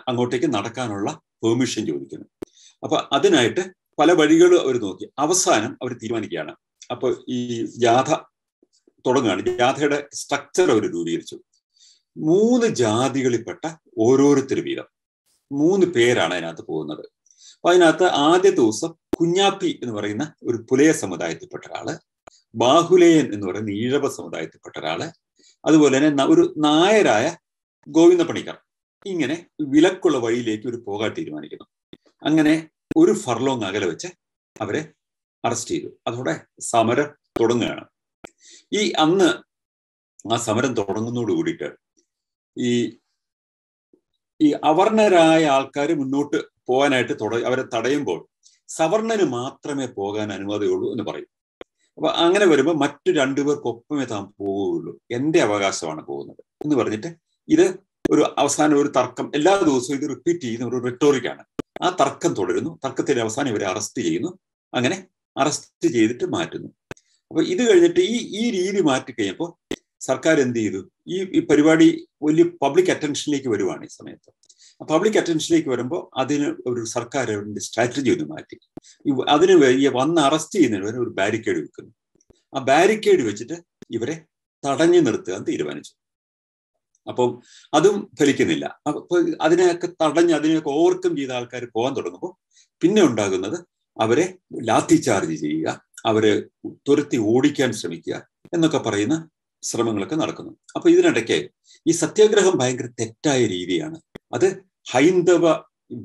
അങ്ങോട്ടേക്ക് നടക്കാനുള്ള പെർമിഷൻ ചോദിക്കുന്നു. അപ്പൊ അതിനായിട്ട് പല വഴികളും അവർ നോക്കി. അവസാനം അവർ തീരുമാനിക്കുകയാണ്. അപ്പൊ ഈ ജാഥ തുടങ്ങുകയാണ്. ജാഥയുടെ സ്ട്രക്ചർ അവർ രൂപീകരിച്ചു. മൂന്ന് ജാതികളിൽപ്പെട്ട ഓരോരുത്തർ വീതം. മൂന്ന് പേരാണ് അതിനകത്ത് പോകുന്നത്. അപ്പൊ അതിനകത്ത് ആദ്യ ദിവസം കുഞ്ഞാപ്പി എന്ന് പറയുന്ന ഒരു പുലയ സമുദായത്തിൽപ്പെട്ട ഒരാൾ ബാഹുലേയൻ എന്ന് പറയുന്ന ഈഴവ സമുദായത്തിൽപ്പെട്ട ഒരാൾ അതുപോലെ തന്നെ ഒരു നായരായ ഗോവിന്ദ പണിക്കർ ഇങ്ങനെ വിലക്കുള്ള വഴിയിലേക്ക് ഒരു പോകാൻ തീരുമാനിക്കുന്നു. അങ്ങനെ ഒരു ഫർലോങ് അകലെ വെച്ച് അവരെ അറസ്റ്റ് ചെയ്തു. അതോടെ സമരം തുടങ്ങുകയാണ്. ഈ അന്ന് ആ സമരം തുടങ്ങുന്നതോട് കൂടിയിട്ട് ഈ ഈ അവർണരായ ആൾക്കാർ മുന്നോട്ട് പോകാനായിട്ട് തുട അവരെ തടയുമ്പോൾ സവർണന് മാത്രമേ പോകാൻ അനുവാദമുള്ളൂ എന്ന് പറയും. അപ്പൊ അങ്ങനെ വരുമ്പോൾ മറ്റു രണ്ടുപേർക്കൊപ്പമേ താൻ പോവുകയുള്ളൂ. എന്റെ അവകാശമാണ് പോകുന്നത്. എന്ന് പറഞ്ഞിട്ട് ഇത് ഒരു അവസാനം ഒരു തർക്കം എല്ലാ ദിവസവും ഇത് റിപ്പീറ്റ് ചെയ്യുന്ന ഒരു റിട്ടോറിക്കാണ് ആ തർക്കം തുടരുന്നു. തർക്കത്തിന്റെ അവസാനം ഇവരെ അറസ്റ്റ് ചെയ്യുന്നു. അങ്ങനെ അറസ്റ്റ് ചെയ്തിട്ട് മാറ്റുന്നു. അപ്പൊ ഇത് കഴിഞ്ഞിട്ട് ഈ ഈ രീതി മാറ്റി കഴിഞ്ഞപ്പോൾ സർക്കാർ എന്ത് ചെയ്തു? ഈ പരിപാടി വലിയ പബ്ലിക് അറ്റൻഷനിലേക്ക് വരുവാണ് ഈ സമയത്ത്. പബ്ലിക് അറ്റൻഷനിലേക്ക് വരുമ്പോൾ അതിന് ഒരു സർക്കാർ സ്ട്രാറ്റജി ഒന്ന് മാറ്റി. അതിന് വന്ന് അറസ്റ്റ് ചെയ്യുന്നതിന് ഒരു ബാരിക്കേഡ് വെക്കുന്നു. ആ ബാരിക്കേഡ് വെച്ചിട്ട് ഇവരെ തടഞ്ഞു നിർത്തുക എന്ന് തീരുമാനിച്ചു. അപ്പം അതും ഫലിക്കുന്നില്ല. അപ്പൊ അതിനെയൊക്കെ തടഞ്ഞ് അതിനെയൊക്കെ ഓവർകം ചെയ്ത ആൾക്കാർ പോകാൻ തുടങ്ങുമ്പോൾ പിന്നെ ഉണ്ടാകുന്നത് അവരെ ലാത്തി ചാർജ് ചെയ്യുക അവരെ തുരത്തി ഓടിക്കാൻ ശ്രമിക്കുക എന്നൊക്കെ പറയുന്ന ശ്രമങ്ങളൊക്കെ നടക്കുന്നു. അപ്പൊ ഇതിനിടയ്ക്ക് ഈ സത്യാഗ്രഹം ഭയങ്കര തെറ്റായ രീതിയാണ്. അത് ഹൈന്ദവ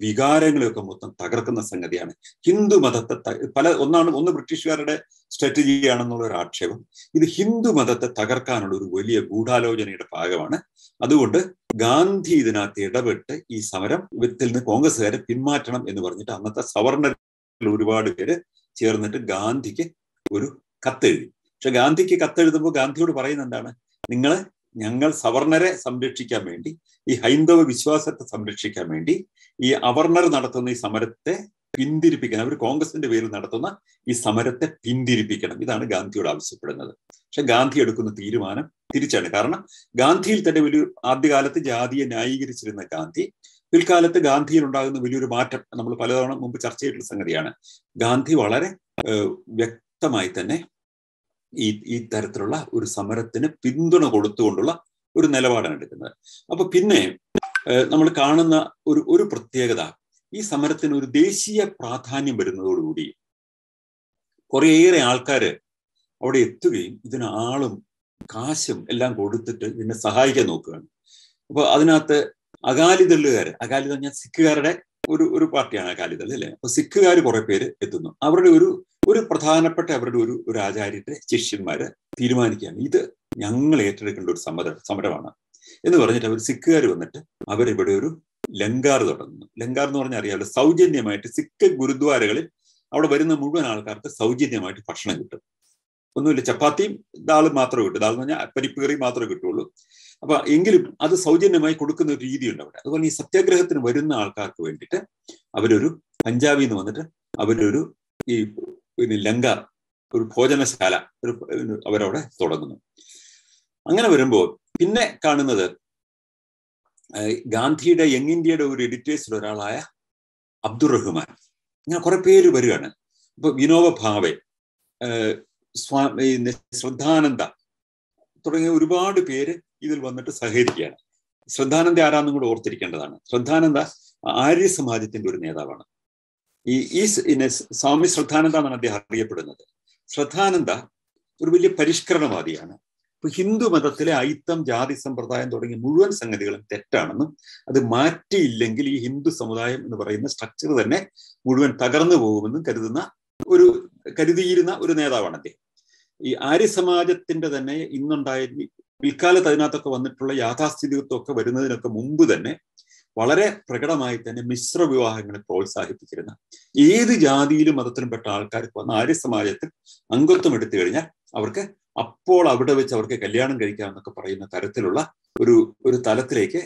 വികാരങ്ങളെയൊക്കെ മൊത്തം തകർക്കുന്ന സംഗതിയാണ്. ഹിന്ദു മതത്തെ പല ഒന്നാണ് ഒന്ന് ബ്രിട്ടീഷുകാരുടെ സ്ട്രാറ്റജിയാണെന്നുള്ള ഒരു ആക്ഷേപം. ഇത് ഹിന്ദു മതത്തെ തകർക്കാനുള്ള ഒരു വലിയ ഗൂഢാലോചനയുടെ ഭാഗമാണ്. അതുകൊണ്ട് ഗാന്ധി ഇതിനകത്ത് ഇടപെട്ട് ഈ സമരം വിത്തിൽ നിന്ന് കോൺഗ്രസ്സുകാരെ പിന്മാറ്റണം എന്ന് പറഞ്ഞിട്ട് അന്നത്തെ സവർണരിൽ ഒരുപാട് പേര് ചേർന്നിട്ട് ഗാന്ധിക്ക് ഒരു കത്തെഴുതി. പക്ഷെ ഗാന്ധിക്ക് കത്തെഴുതുമ്പോൾ ഗാന്ധിയോട് പറയുന്ന എന്താണ്? നിങ്ങൾ ഞങ്ങൾ സവർണരെ സംരക്ഷിക്കാൻ വേണ്ടി ഈ ഹൈന്ദവ വിശ്വാസത്തെ സംരക്ഷിക്കാൻ വേണ്ടി ഈ അവർണർ നടത്തുന്ന ഈ സമരത്തെ പിന്തിരിപ്പിക്കണം അവർ കോൺഗ്രസിന്റെ പേരിൽ നടത്തുന്ന ഈ സമരത്തെ പിന്തിരിപ്പിക്കണം. ഇതാണ് ഗാന്ധിയോട് ആവശ്യപ്പെടുന്നത്. പക്ഷെ ഗാന്ധി എടുക്കുന്ന തീരുമാനം തിരിച്ചാണ്. കാരണം ഗാന്ധിയിൽ തന്നെ വലിയ ആദ്യകാലത്ത് ജാതിയെ ന്യായീകരിച്ചിരുന്ന ഗാന്ധി പിൽക്കാലത്ത് ഗാന്ധിയിൽ ഉണ്ടാകുന്ന വലിയൊരു മാറ്റം നമ്മൾ പലതവണ മുമ്പ് ചർച്ച ചെയ്തിട്ടുള്ള സംഗതിയാണ്. ഗാന്ധി വളരെ വ്യക്തമായി തന്നെ ഈ ഈ തരത്തിലുള്ള ഒരു സമരത്തിന് പിന്തുണ കൊടുത്തുകൊണ്ടുള്ള ഒരു നിലപാടാണ് എടുക്കുന്നത്. അപ്പൊ പിന്നെ നമ്മൾ കാണുന്ന ഒരു ഒരു പ്രത്യേകത ഈ സമരത്തിന് ഒരു ദേശീയ പ്രാധാന്യം വരുന്നതോടുകൂടി കുറേയേറെ ആൾക്കാര് അവിടെ എത്തുകയും ഇതിന് ആളും കാശും എല്ലാം കൊടുത്തിട്ട് ഇതിനെ സഹായിക്കാൻ നോക്കുകയാണ്. അപ്പൊ അതിനകത്ത് അകാലിദളുകാർ അകാലിദൾ ഞാൻ സിഖുകാരുടെ ഒരു ഒരു പാർട്ടിയാണ് അകാലിദൾ അല്ലെ? അപ്പൊ സിഖുകാർ കുറെ പേര് എത്തുന്നു. അവരുടെ ഒരു ഒരു പ്രധാനപ്പെട്ട അവരുടെ ഒരു ഒരു ആചാര്യന്റെ ശിഷ്യന്മാര് തീരുമാനിക്കുകയാണ്. ഇത് ഞങ്ങൾ ഏറ്റെടുക്കേണ്ട ഒരു സമര സമരമാണ്. എന്ന് പറഞ്ഞിട്ട് അവർ സിഖുകാർ വന്നിട്ട് അവരിവിടെ ഒരു ലങ്കാർ തുടങ്ങുന്നു. ലങ്കാർ എന്ന് പറഞ്ഞാൽ അറിയാമല്ലോ സൗജന്യമായിട്ട് സിഖ് ഗുരുദ്വാരകളിൽ അവിടെ വരുന്ന മുഴുവൻ ആൾക്കാർക്ക് സൗജന്യമായിട്ട് ഭക്ഷണം കിട്ടും. ഒന്നുമില്ല ചപ്പാത്തിയും ദാളും മാത്രമേ കിട്ടൂ. ദാൾ എന്ന് പറഞ്ഞാൽ പരിപ്പ് കറി മാത്രമേ കിട്ടുള്ളൂ. അപ്പൊ എങ്കിലും അത് സൗജന്യമായി കൊടുക്കുന്ന ഒരു രീതിയുണ്ട് അവിടെ. അതുപോലെ ഈ സത്യാഗ്രഹത്തിന് വരുന്ന ആൾക്കാർക്ക് വേണ്ടിയിട്ട് അവരൊരു പഞ്ചാബിൽ നിന്ന് വന്നിട്ട് അവരൊരു ഈ പിന്നെ ലങ്ക ഒരു ഭോജനശാല ഒരു അവരവിടെ തുടങ്ങുന്നു. അങ്ങനെ വരുമ്പോൾ പിന്നെ കാണുന്നത് ഗാന്ധിയുടെ യങ് ഇന്ത്യയുടെ ഒരു എഡിറ്റേഴ്സിൽ ഒരാളായ അബ്ദുൾ റഹ്മാൻ ഇങ്ങനെ കുറെ പേര് വരികയാണ്. ഇപ്പൊ വിനോബ ഭാവെ സ്വാമി ശ്രദ്ധാനന്ദ തുടങ്ങിയ ഒരുപാട് പേര് ഇതിൽ വന്നിട്ട് സഹകരിക്കുകയാണ്. ശ്രദ്ധാനന്ദ ആരാന്നും കൂടെ ഓർത്തിരിക്കേണ്ടതാണ്. ശ്രദ്ധാനന്ദ ആര്യ സമാജത്തിന്റെ ഒരു നേതാവാണ്. ഈ ഈ സ്വാമി ശ്രദ്ധാനന്ദ എന്നാണ് അദ്ദേഹം അറിയപ്പെടുന്നത്. ശ്രദ്ധാനന്ദ ഒരു വലിയ പരിഷ്കരണവാദിയാണ്. ഇപ്പൊ ഹിന്ദു മതത്തിലെ ഐത്തം ജാതി സമ്പ്രദായം തുടങ്ങിയ മുഴുവൻ സംഗതികളും തെറ്റാണെന്നും അത് മാറ്റിയില്ലെങ്കിൽ ഈ ഹിന്ദു സമുദായം എന്ന് പറയുന്ന സ്ട്രക്ചർ തന്നെ മുഴുവൻ തകർന്നു പോകുമെന്നും കരുതുന്ന ഒരു കരുതിയിരുന്ന ഒരു നേതാവാണ് അദ്ദേഹം. ഈ ആര്യ സമാജത്തിന്റെ തന്നെ ഇന്നുണ്ടായ പിൽക്കാലത്ത് അതിനകത്തൊക്കെ വന്നിട്ടുള്ള യാഥാസ്ഥിതികത്വമൊക്കെ വരുന്നതിനൊക്കെ മുമ്പ് തന്നെ വളരെ പ്രകടമായി തന്നെ മിശ്ര വിവാഹങ്ങളെ പ്രോത്സാഹിപ്പിച്ചിരുന്ന ഏത് ജാതിയിലും മതത്തിലും പെട്ട ആൾക്കാർക്ക് വന്ന ആര്യ സമാജത്തിൽ അംഗത്വം എടുത്തു കഴിഞ്ഞാൽ അവർക്ക് അപ്പോൾ അവിടെ വെച്ച് അവർക്ക് കല്യാണം കഴിക്കാം എന്നൊക്കെ പറയുന്ന തരത്തിലുള്ള ഒരു ഒരു തലത്തിലേക്ക്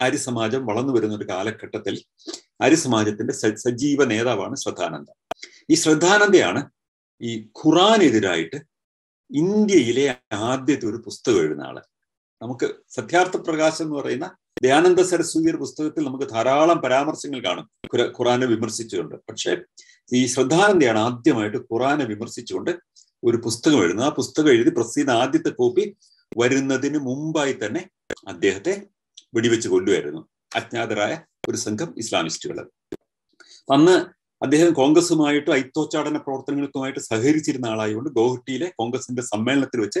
ആര്യ സമാജം വളർന്നു വരുന്ന ഒരു കാലഘട്ടത്തിൽ ആര്യ സമാജത്തിന്റെ സജീവ നേതാവാണ് ശ്രദ്ധാനന്ദ ഈ ശ്രദ്ധാനന്ദയാണ് ഈ ഖുറാനെതിരായിട്ട് ഇന്ത്യയിലെ ആദ്യത്തെ ഒരു പുസ്തകം എഴുതുന്ന ആൾ. നമുക്ക് സത്യാർത്ഥ പ്രകാശം എന്ന് പറയുന്ന ദയാനന്ദ സരസ്വതിയുടെ പുസ്തകത്തിൽ നമുക്ക് ധാരാളം പരാമർശങ്ങൾ കാണും. ഖുറാനെ വിമർശിച്ചുകൊണ്ട്. പക്ഷേ ഈ ശ്രദ്ധാനന്ദയാണ് ആദ്യമായിട്ട് ഖുറാനെ വിമർശിച്ചുകൊണ്ട് ഒരു പുസ്തകം എഴുതുന്നത്. ആ പുസ്തകം എഴുതി പ്രസ് ചെയ്യുന്ന ആദ്യത്തെ കോപ്പി വരുന്നതിന് മുമ്പായി തന്നെ അദ്ദേഹത്തെ വെടിവെച്ച് കൊല്ലുമായിരുന്നു അജ്ഞാതരായ ഒരു സംഘം ഇസ്ലാമിസ്റ്റുകൾ. അന്ന് അദ്ദേഹം കോൺഗ്രസുമായിട്ട് ഐത്തോച്ചാടന പ്രവർത്തനങ്ങൾക്കുമായിട്ട് സഹകരിച്ചിരുന്ന ആളായതുകൊണ്ട് ഗോഹട്ടിയിലെ കോൺഗ്രസിന്റെ സമ്മേളനത്തിൽ വെച്ച്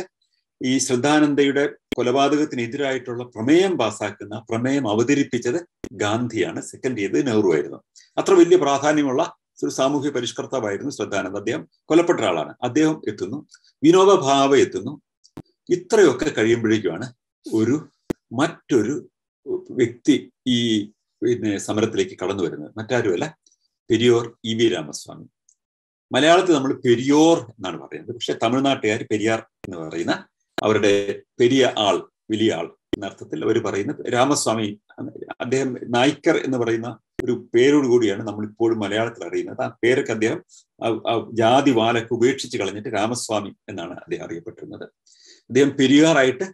ഈ ശ്രദ്ധാനന്ദയുടെ കൊലപാതകത്തിനെതിരായിട്ടുള്ള പ്രമേയം പാസാക്കുന്ന പ്രമേയം അവതരിപ്പിച്ചത് ഗാന്ധിയാണ്. സെക്കൻഡ് ചെയ്തത് നെഹ്റു ആയിരുന്നു. അത്ര വലിയ പ്രാധാന്യമുള്ള ഒരു സാമൂഹ്യ പരിഷ്കർത്താവായിരുന്നു ശ്രദ്ധാനന്ദ. അദ്ദേഹം കൊലപ്പെട്ട ആളാണ്. അദ്ദേഹം എത്തുന്നു. വിനോബ ഭാവ എത്തുന്നു. ഇത്രയൊക്കെ കഴിയുമ്പോഴേക്കുമാണ് ഒരു മറ്റൊരു വ്യക്തി ഈ പിന്നെ സമരത്തിലേക്ക് കടന്നു വരുന്നത്. മറ്റാരുമല്ല പെരിയോർ ഇ വി രാമസ്വാമി. മലയാളത്തിൽ നമ്മൾ പെരിയോർ എന്നാണ് പറയുന്നത്. പക്ഷെ തമിഴ്നാട്ടുകാർ പെരിയാർ എന്ന് പറയുന്ന അവരുടെ പെരിയ ആൾ വലിയ ആൾ എന്ന അർത്ഥത്തിൽ അവർ പറയുന്ന രാമസ്വാമി അദ്ദേഹം നായ്ക്കർ എന്ന് പറയുന്ന ഒരു പേരോട് കൂടിയാണ് നമ്മൾ ഇപ്പോഴും മലയാളത്തിൽ അറിയുന്നത്. ആ പേരൊക്കെ അദ്ദേഹം ജാതി വാലൊക്കെ ഉപേക്ഷിച്ച് കളഞ്ഞിട്ട് രാമസ്വാമി എന്നാണ് അദ്ദേഹം അറിയപ്പെട്ടിരുന്നത്. അദ്ദേഹം പെരിയാറായിട്ട്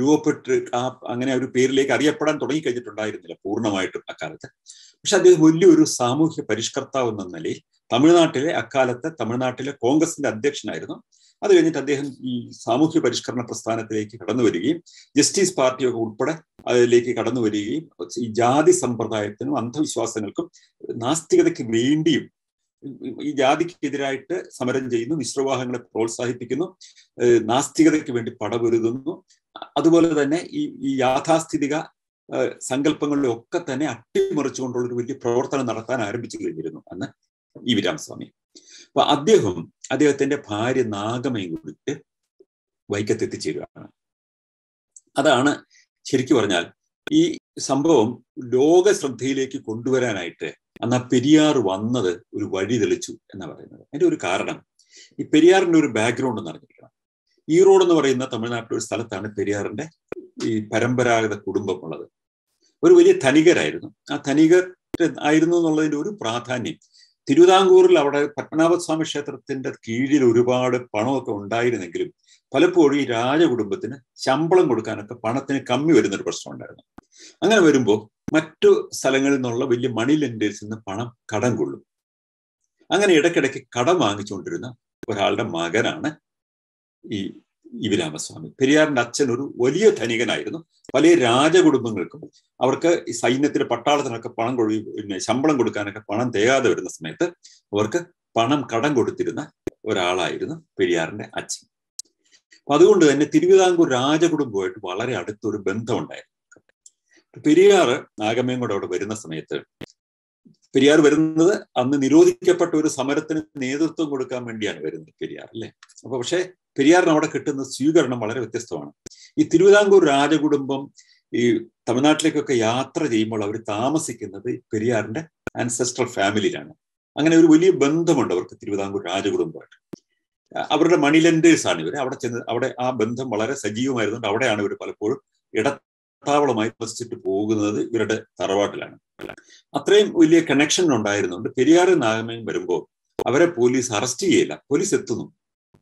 രൂപപ്പെട്ട് ആ അങ്ങനെ ഒരു പേരിലേക്ക് അറിയപ്പെടാൻ തുടങ്ങി കഴിഞ്ഞിട്ടുണ്ടായിരുന്നില്ല പൂർണമായിട്ടും അക്കാലത്ത്. പക്ഷെ അദ്ദേഹം വലിയൊരു സാമൂഹ്യ പരിഷ്കർത്താവ് എന്ന നിലയിൽ തമിഴ്നാട്ടിലെ അക്കാലത്തെ തമിഴ്നാട്ടിലെ കോൺഗ്രസിന്റെ അധ്യക്ഷനായിരുന്നു. അത് കഴിഞ്ഞിട്ട് അദ്ദേഹം ഈ സാമൂഹ്യ പരിഷ്കരണ പ്രസ്ഥാനത്തിലേക്ക് കടന്നു വരികയും ജസ്റ്റിസ് പാർട്ടിയൊക്കെ ഉൾപ്പെടെ അതിലേക്ക് കടന്നു വരികയും ഈ ജാതി സമ്പ്രദായത്തിനും അന്ധവിശ്വാസങ്ങൾക്കും നാസ്തികതയ്ക്ക് വേണ്ടിയും ഈ ജാതിക്കെതിരായിട്ട് സമരം ചെയ്യുന്നു മിശ്രവാഹങ്ങളെ പ്രോത്സാഹിപ്പിക്കുന്നു നാസ്തികതയ്ക്ക് വേണ്ടി പടപൊരുതുന്നു. അതുപോലെ തന്നെ ഈ ഈ യാഥാസ്ഥിതിക സങ്കല്പങ്ങളിലെ ഒക്കെ തന്നെ അട്ടിമറിച്ചുകൊണ്ടുള്ള ഒരു വലിയ പ്രവർത്തനം നടത്താൻ ആരംഭിച്ചു കഴിഞ്ഞിരുന്നു അന്ന് ഇ. വിരാമസ്വാമി. അപ്പൊ അദ്ദേഹം അദ്ദേഹത്തിന്റെ ഭാര്യ നാഗമയും കൂടിയിട്ട് വൈക്കത്ത് എത്തിച്ചേരുകയാണ് അതാണ് ശരിക്കു പറഞ്ഞാൽ ഈ സംഭവം ലോക ശ്രദ്ധയിലേക്ക് കൊണ്ടുവരാനായിട്ട് അന്ന് ആ പെരിയാർ വന്നത് ഒരു വഴി തെളിച്ചു എന്നാ പറയുന്നത്. അതിന്റെ ഒരു കാരണം ഈ പെരിയാറിന്റെ ഒരു ബാക്ക്ഗ്രൗണ്ട് എന്ന് അറിഞ്ഞിരിക്കണം. ഈറോഡ് എന്ന് പറയുന്ന തമിഴ്നാട്ടിലെ ഒരു സ്ഥലത്താണ് പെരിയാറിന്റെ ഈ പരമ്പരാഗത കുടുംബം ഉള്ളത്. ഒരു വലിയ ധനികരായിരുന്നു. ആ ധനികർ ആയിരുന്നു എന്നുള്ളതിന്റെ ഒരു പ്രാധാന്യം. തിരുവിതാംകൂറിൽ അവിടെ പത്മനാഭസ്വാമി ക്ഷേത്രത്തിന്റെ കീഴിൽ ഒരുപാട് പണമൊക്കെ ഉണ്ടായിരുന്നെങ്കിലും പലപ്പോഴും ഈ രാജകുടുംബത്തിന് ശമ്പളം കൊടുക്കാനൊക്കെ പണത്തിന് കമ്മി വരുന്നൊരു പ്രശ്നം ഉണ്ടായിരുന്നു അങ്ങനെ വരുമ്പോൾ മറ്റു സ്ഥലങ്ങളിൽ നിന്നുള്ള വലിയ മണി ലെൻഡേഴ്സിൽ നിന്ന് പണം കടം കൊള്ളും. അങ്ങനെ ഇടയ്ക്കിടയ്ക്ക് കടം വാങ്ങിച്ചുകൊണ്ടിരുന്ന ഒരാളുടെ മകനാണ് ഈ ഇ രാമസ്വാമി പെരിയാറിന്റെ അച്ഛൻ ഒരു വലിയ ധനികനായിരുന്നു. പല രാജകുടുംബങ്ങൾക്കും അവർക്ക് ഈ സൈന്യത്തിന് പട്ടാളത്തിനൊക്കെ പണം കൊഴി പിന്നെ ശമ്പളം കൊടുക്കാനൊക്കെ പണം തികയാതെ വരുന്ന സമയത്ത് അവർക്ക് പണം കടം കൊടുത്തിരുന്ന ഒരാളായിരുന്നു പെരിയാറിന്റെ അച്ഛൻ. അപ്പൊ അതുകൊണ്ട് തന്നെ തിരുവിതാംകൂർ രാജകുടുംബമായിട്ട് വളരെ അടുത്തൊരു ബന്ധമുണ്ടായിരുന്നു. പെരിയാർ നാഗമ്മയും കൂടെ അവിടെ വരുന്ന സമയത്ത് പെരിയാർ വരുന്നത് അന്ന് നിരോധിക്കപ്പെട്ട ഒരു സമരത്തിന് നേതൃത്വം കൊടുക്കാൻ വേണ്ടിയാണ് വരുന്നത് പെരിയാർ അല്ലെ? അപ്പൊ പക്ഷെ പെരിയാറിന് അവിടെ കിട്ടുന്ന സ്വീകരണം വളരെ വ്യത്യസ്തമാണ്. ഈ തിരുവിതാംകൂർ രാജകുടുംബം ഈ തമിഴ്നാട്ടിലേക്കൊക്കെ യാത്ര ചെയ്യുമ്പോൾ അവർ താമസിക്കുന്നത് പെരിയാറിന്റെ ആൻസെസ്ട്രൽ ഫാമിലിയിലാണ് അങ്ങനെ ഒരു വലിയ ബന്ധമുണ്ട് അവർക്ക് തിരുവിതാംകൂർ രാജകുടുംബമായിട്ട്. അവരുടെ മണി ലെൻഡേഴ്സ് ആണ് ഇവർ അവിടെ ചെന്ന് അവിടെ ആ ബന്ധം വളരെ സജീവമായിരുന്നുകൊണ്ട് അവിടെയാണ് ഇവർ പലപ്പോഴും ഇടത്താവളമായി വസിച്ചിട്ട് പോകുന്നത് ഇവരുടെ തറവാട്ടിലാണ്. അത്രയും വലിയ കണക്ഷൻ ഉണ്ടായിരുന്നുണ്ട്. പെരിയാർ നാഗമേൻ വരുമ്പോൾ അവരെ പോലീസ് അറസ്റ്റ് ചെയ്യില്ല പോലീസ് എത്തുന്നു.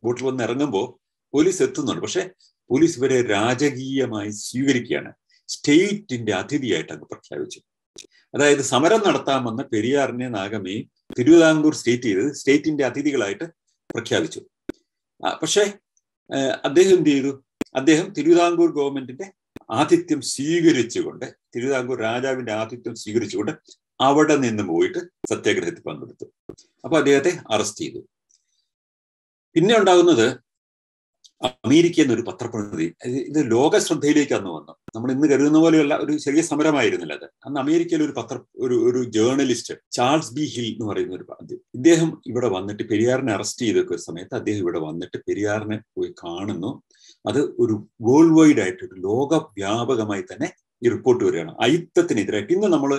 ബോട്ടിൽ വന്ന് ഇറങ്ങുമ്പോൾ പോലീസ് എത്തുന്നുണ്ട്. പക്ഷെ പോലീസ് ഇവരെ രാജകീയമായി സ്വീകരിക്കുകയാണ്. സ്റ്റേറ്റിന്റെ അതിഥിയായിട്ട് അങ്ങ് പ്രഖ്യാപിച്ചു. അതായത് സമരം നടത്താമെന്ന പെരിയാറിനെ നാഗമേ തിരുവിതാംകൂർ സ്റ്റേറ്റ് ചെയ്തത് സ്റ്റേറ്റിന്റെ അതിഥികളായിട്ട് പ്രഖ്യാപിച്ചു. പക്ഷേ അദ്ദേഹം എന്ത് ചെയ്തു? അദ്ദേഹം തിരുവിതാംകൂർ ഗവൺമെന്റിന്റെ ആതിഥ്യം സ്വീകരിച്ചുകൊണ്ട് തിരുവിതാംകൂർ രാജാവിന്റെ ആതിഥ്യം സ്വീകരിച്ചുകൊണ്ട് അവിടെ നിന്ന് പോയിട്ട് സത്യാഗ്രഹത്തിൽ പങ്കെടുത്തു. അപ്പൊ അദ്ദേഹത്തെ അറസ്റ്റ് ചെയ്തു. പിന്നെ ഉണ്ടാകുന്നത് അമേരിക്ക എന്നൊരു പത്രപ്രതിനിധി ഇത് ലോക ശ്രദ്ധയിലേക്ക് അന്ന് വന്നു. നമ്മൾ ഇന്ന് കരുതുന്ന പോലെയുള്ള ഒരു ചെറിയ സമരമായിരുന്നില്ല അത്. അന്ന് അമേരിക്കയിൽ ഒരു പത്ര ഒരു ഒരു ജേർണലിസ്റ്റ് ചാൾസ് ബി ഹിൽ എന്ന് പറയുന്ന ഒരു ഇദ്ദേഹം ഇവിടെ വന്നിട്ട് പെരിയാറിനെ അറസ്റ്റ് ചെയ്തൊക്കെ ഒരു സമയത്ത് അദ്ദേഹം ഇവിടെ വന്നിട്ട് പെരിയാറിനെ പോയി കാണുന്നു. അത് ഒരു വേൾഡ് വൈഡ് ആയിട്ട് ഒരു ലോകവ്യാപകമായി തന്നെ ഈ റിപ്പോർട്ട് വരികയാണ്. അയിത്തത്തിനെതിരായിട്ട് ഇന്ന് നമ്മൾ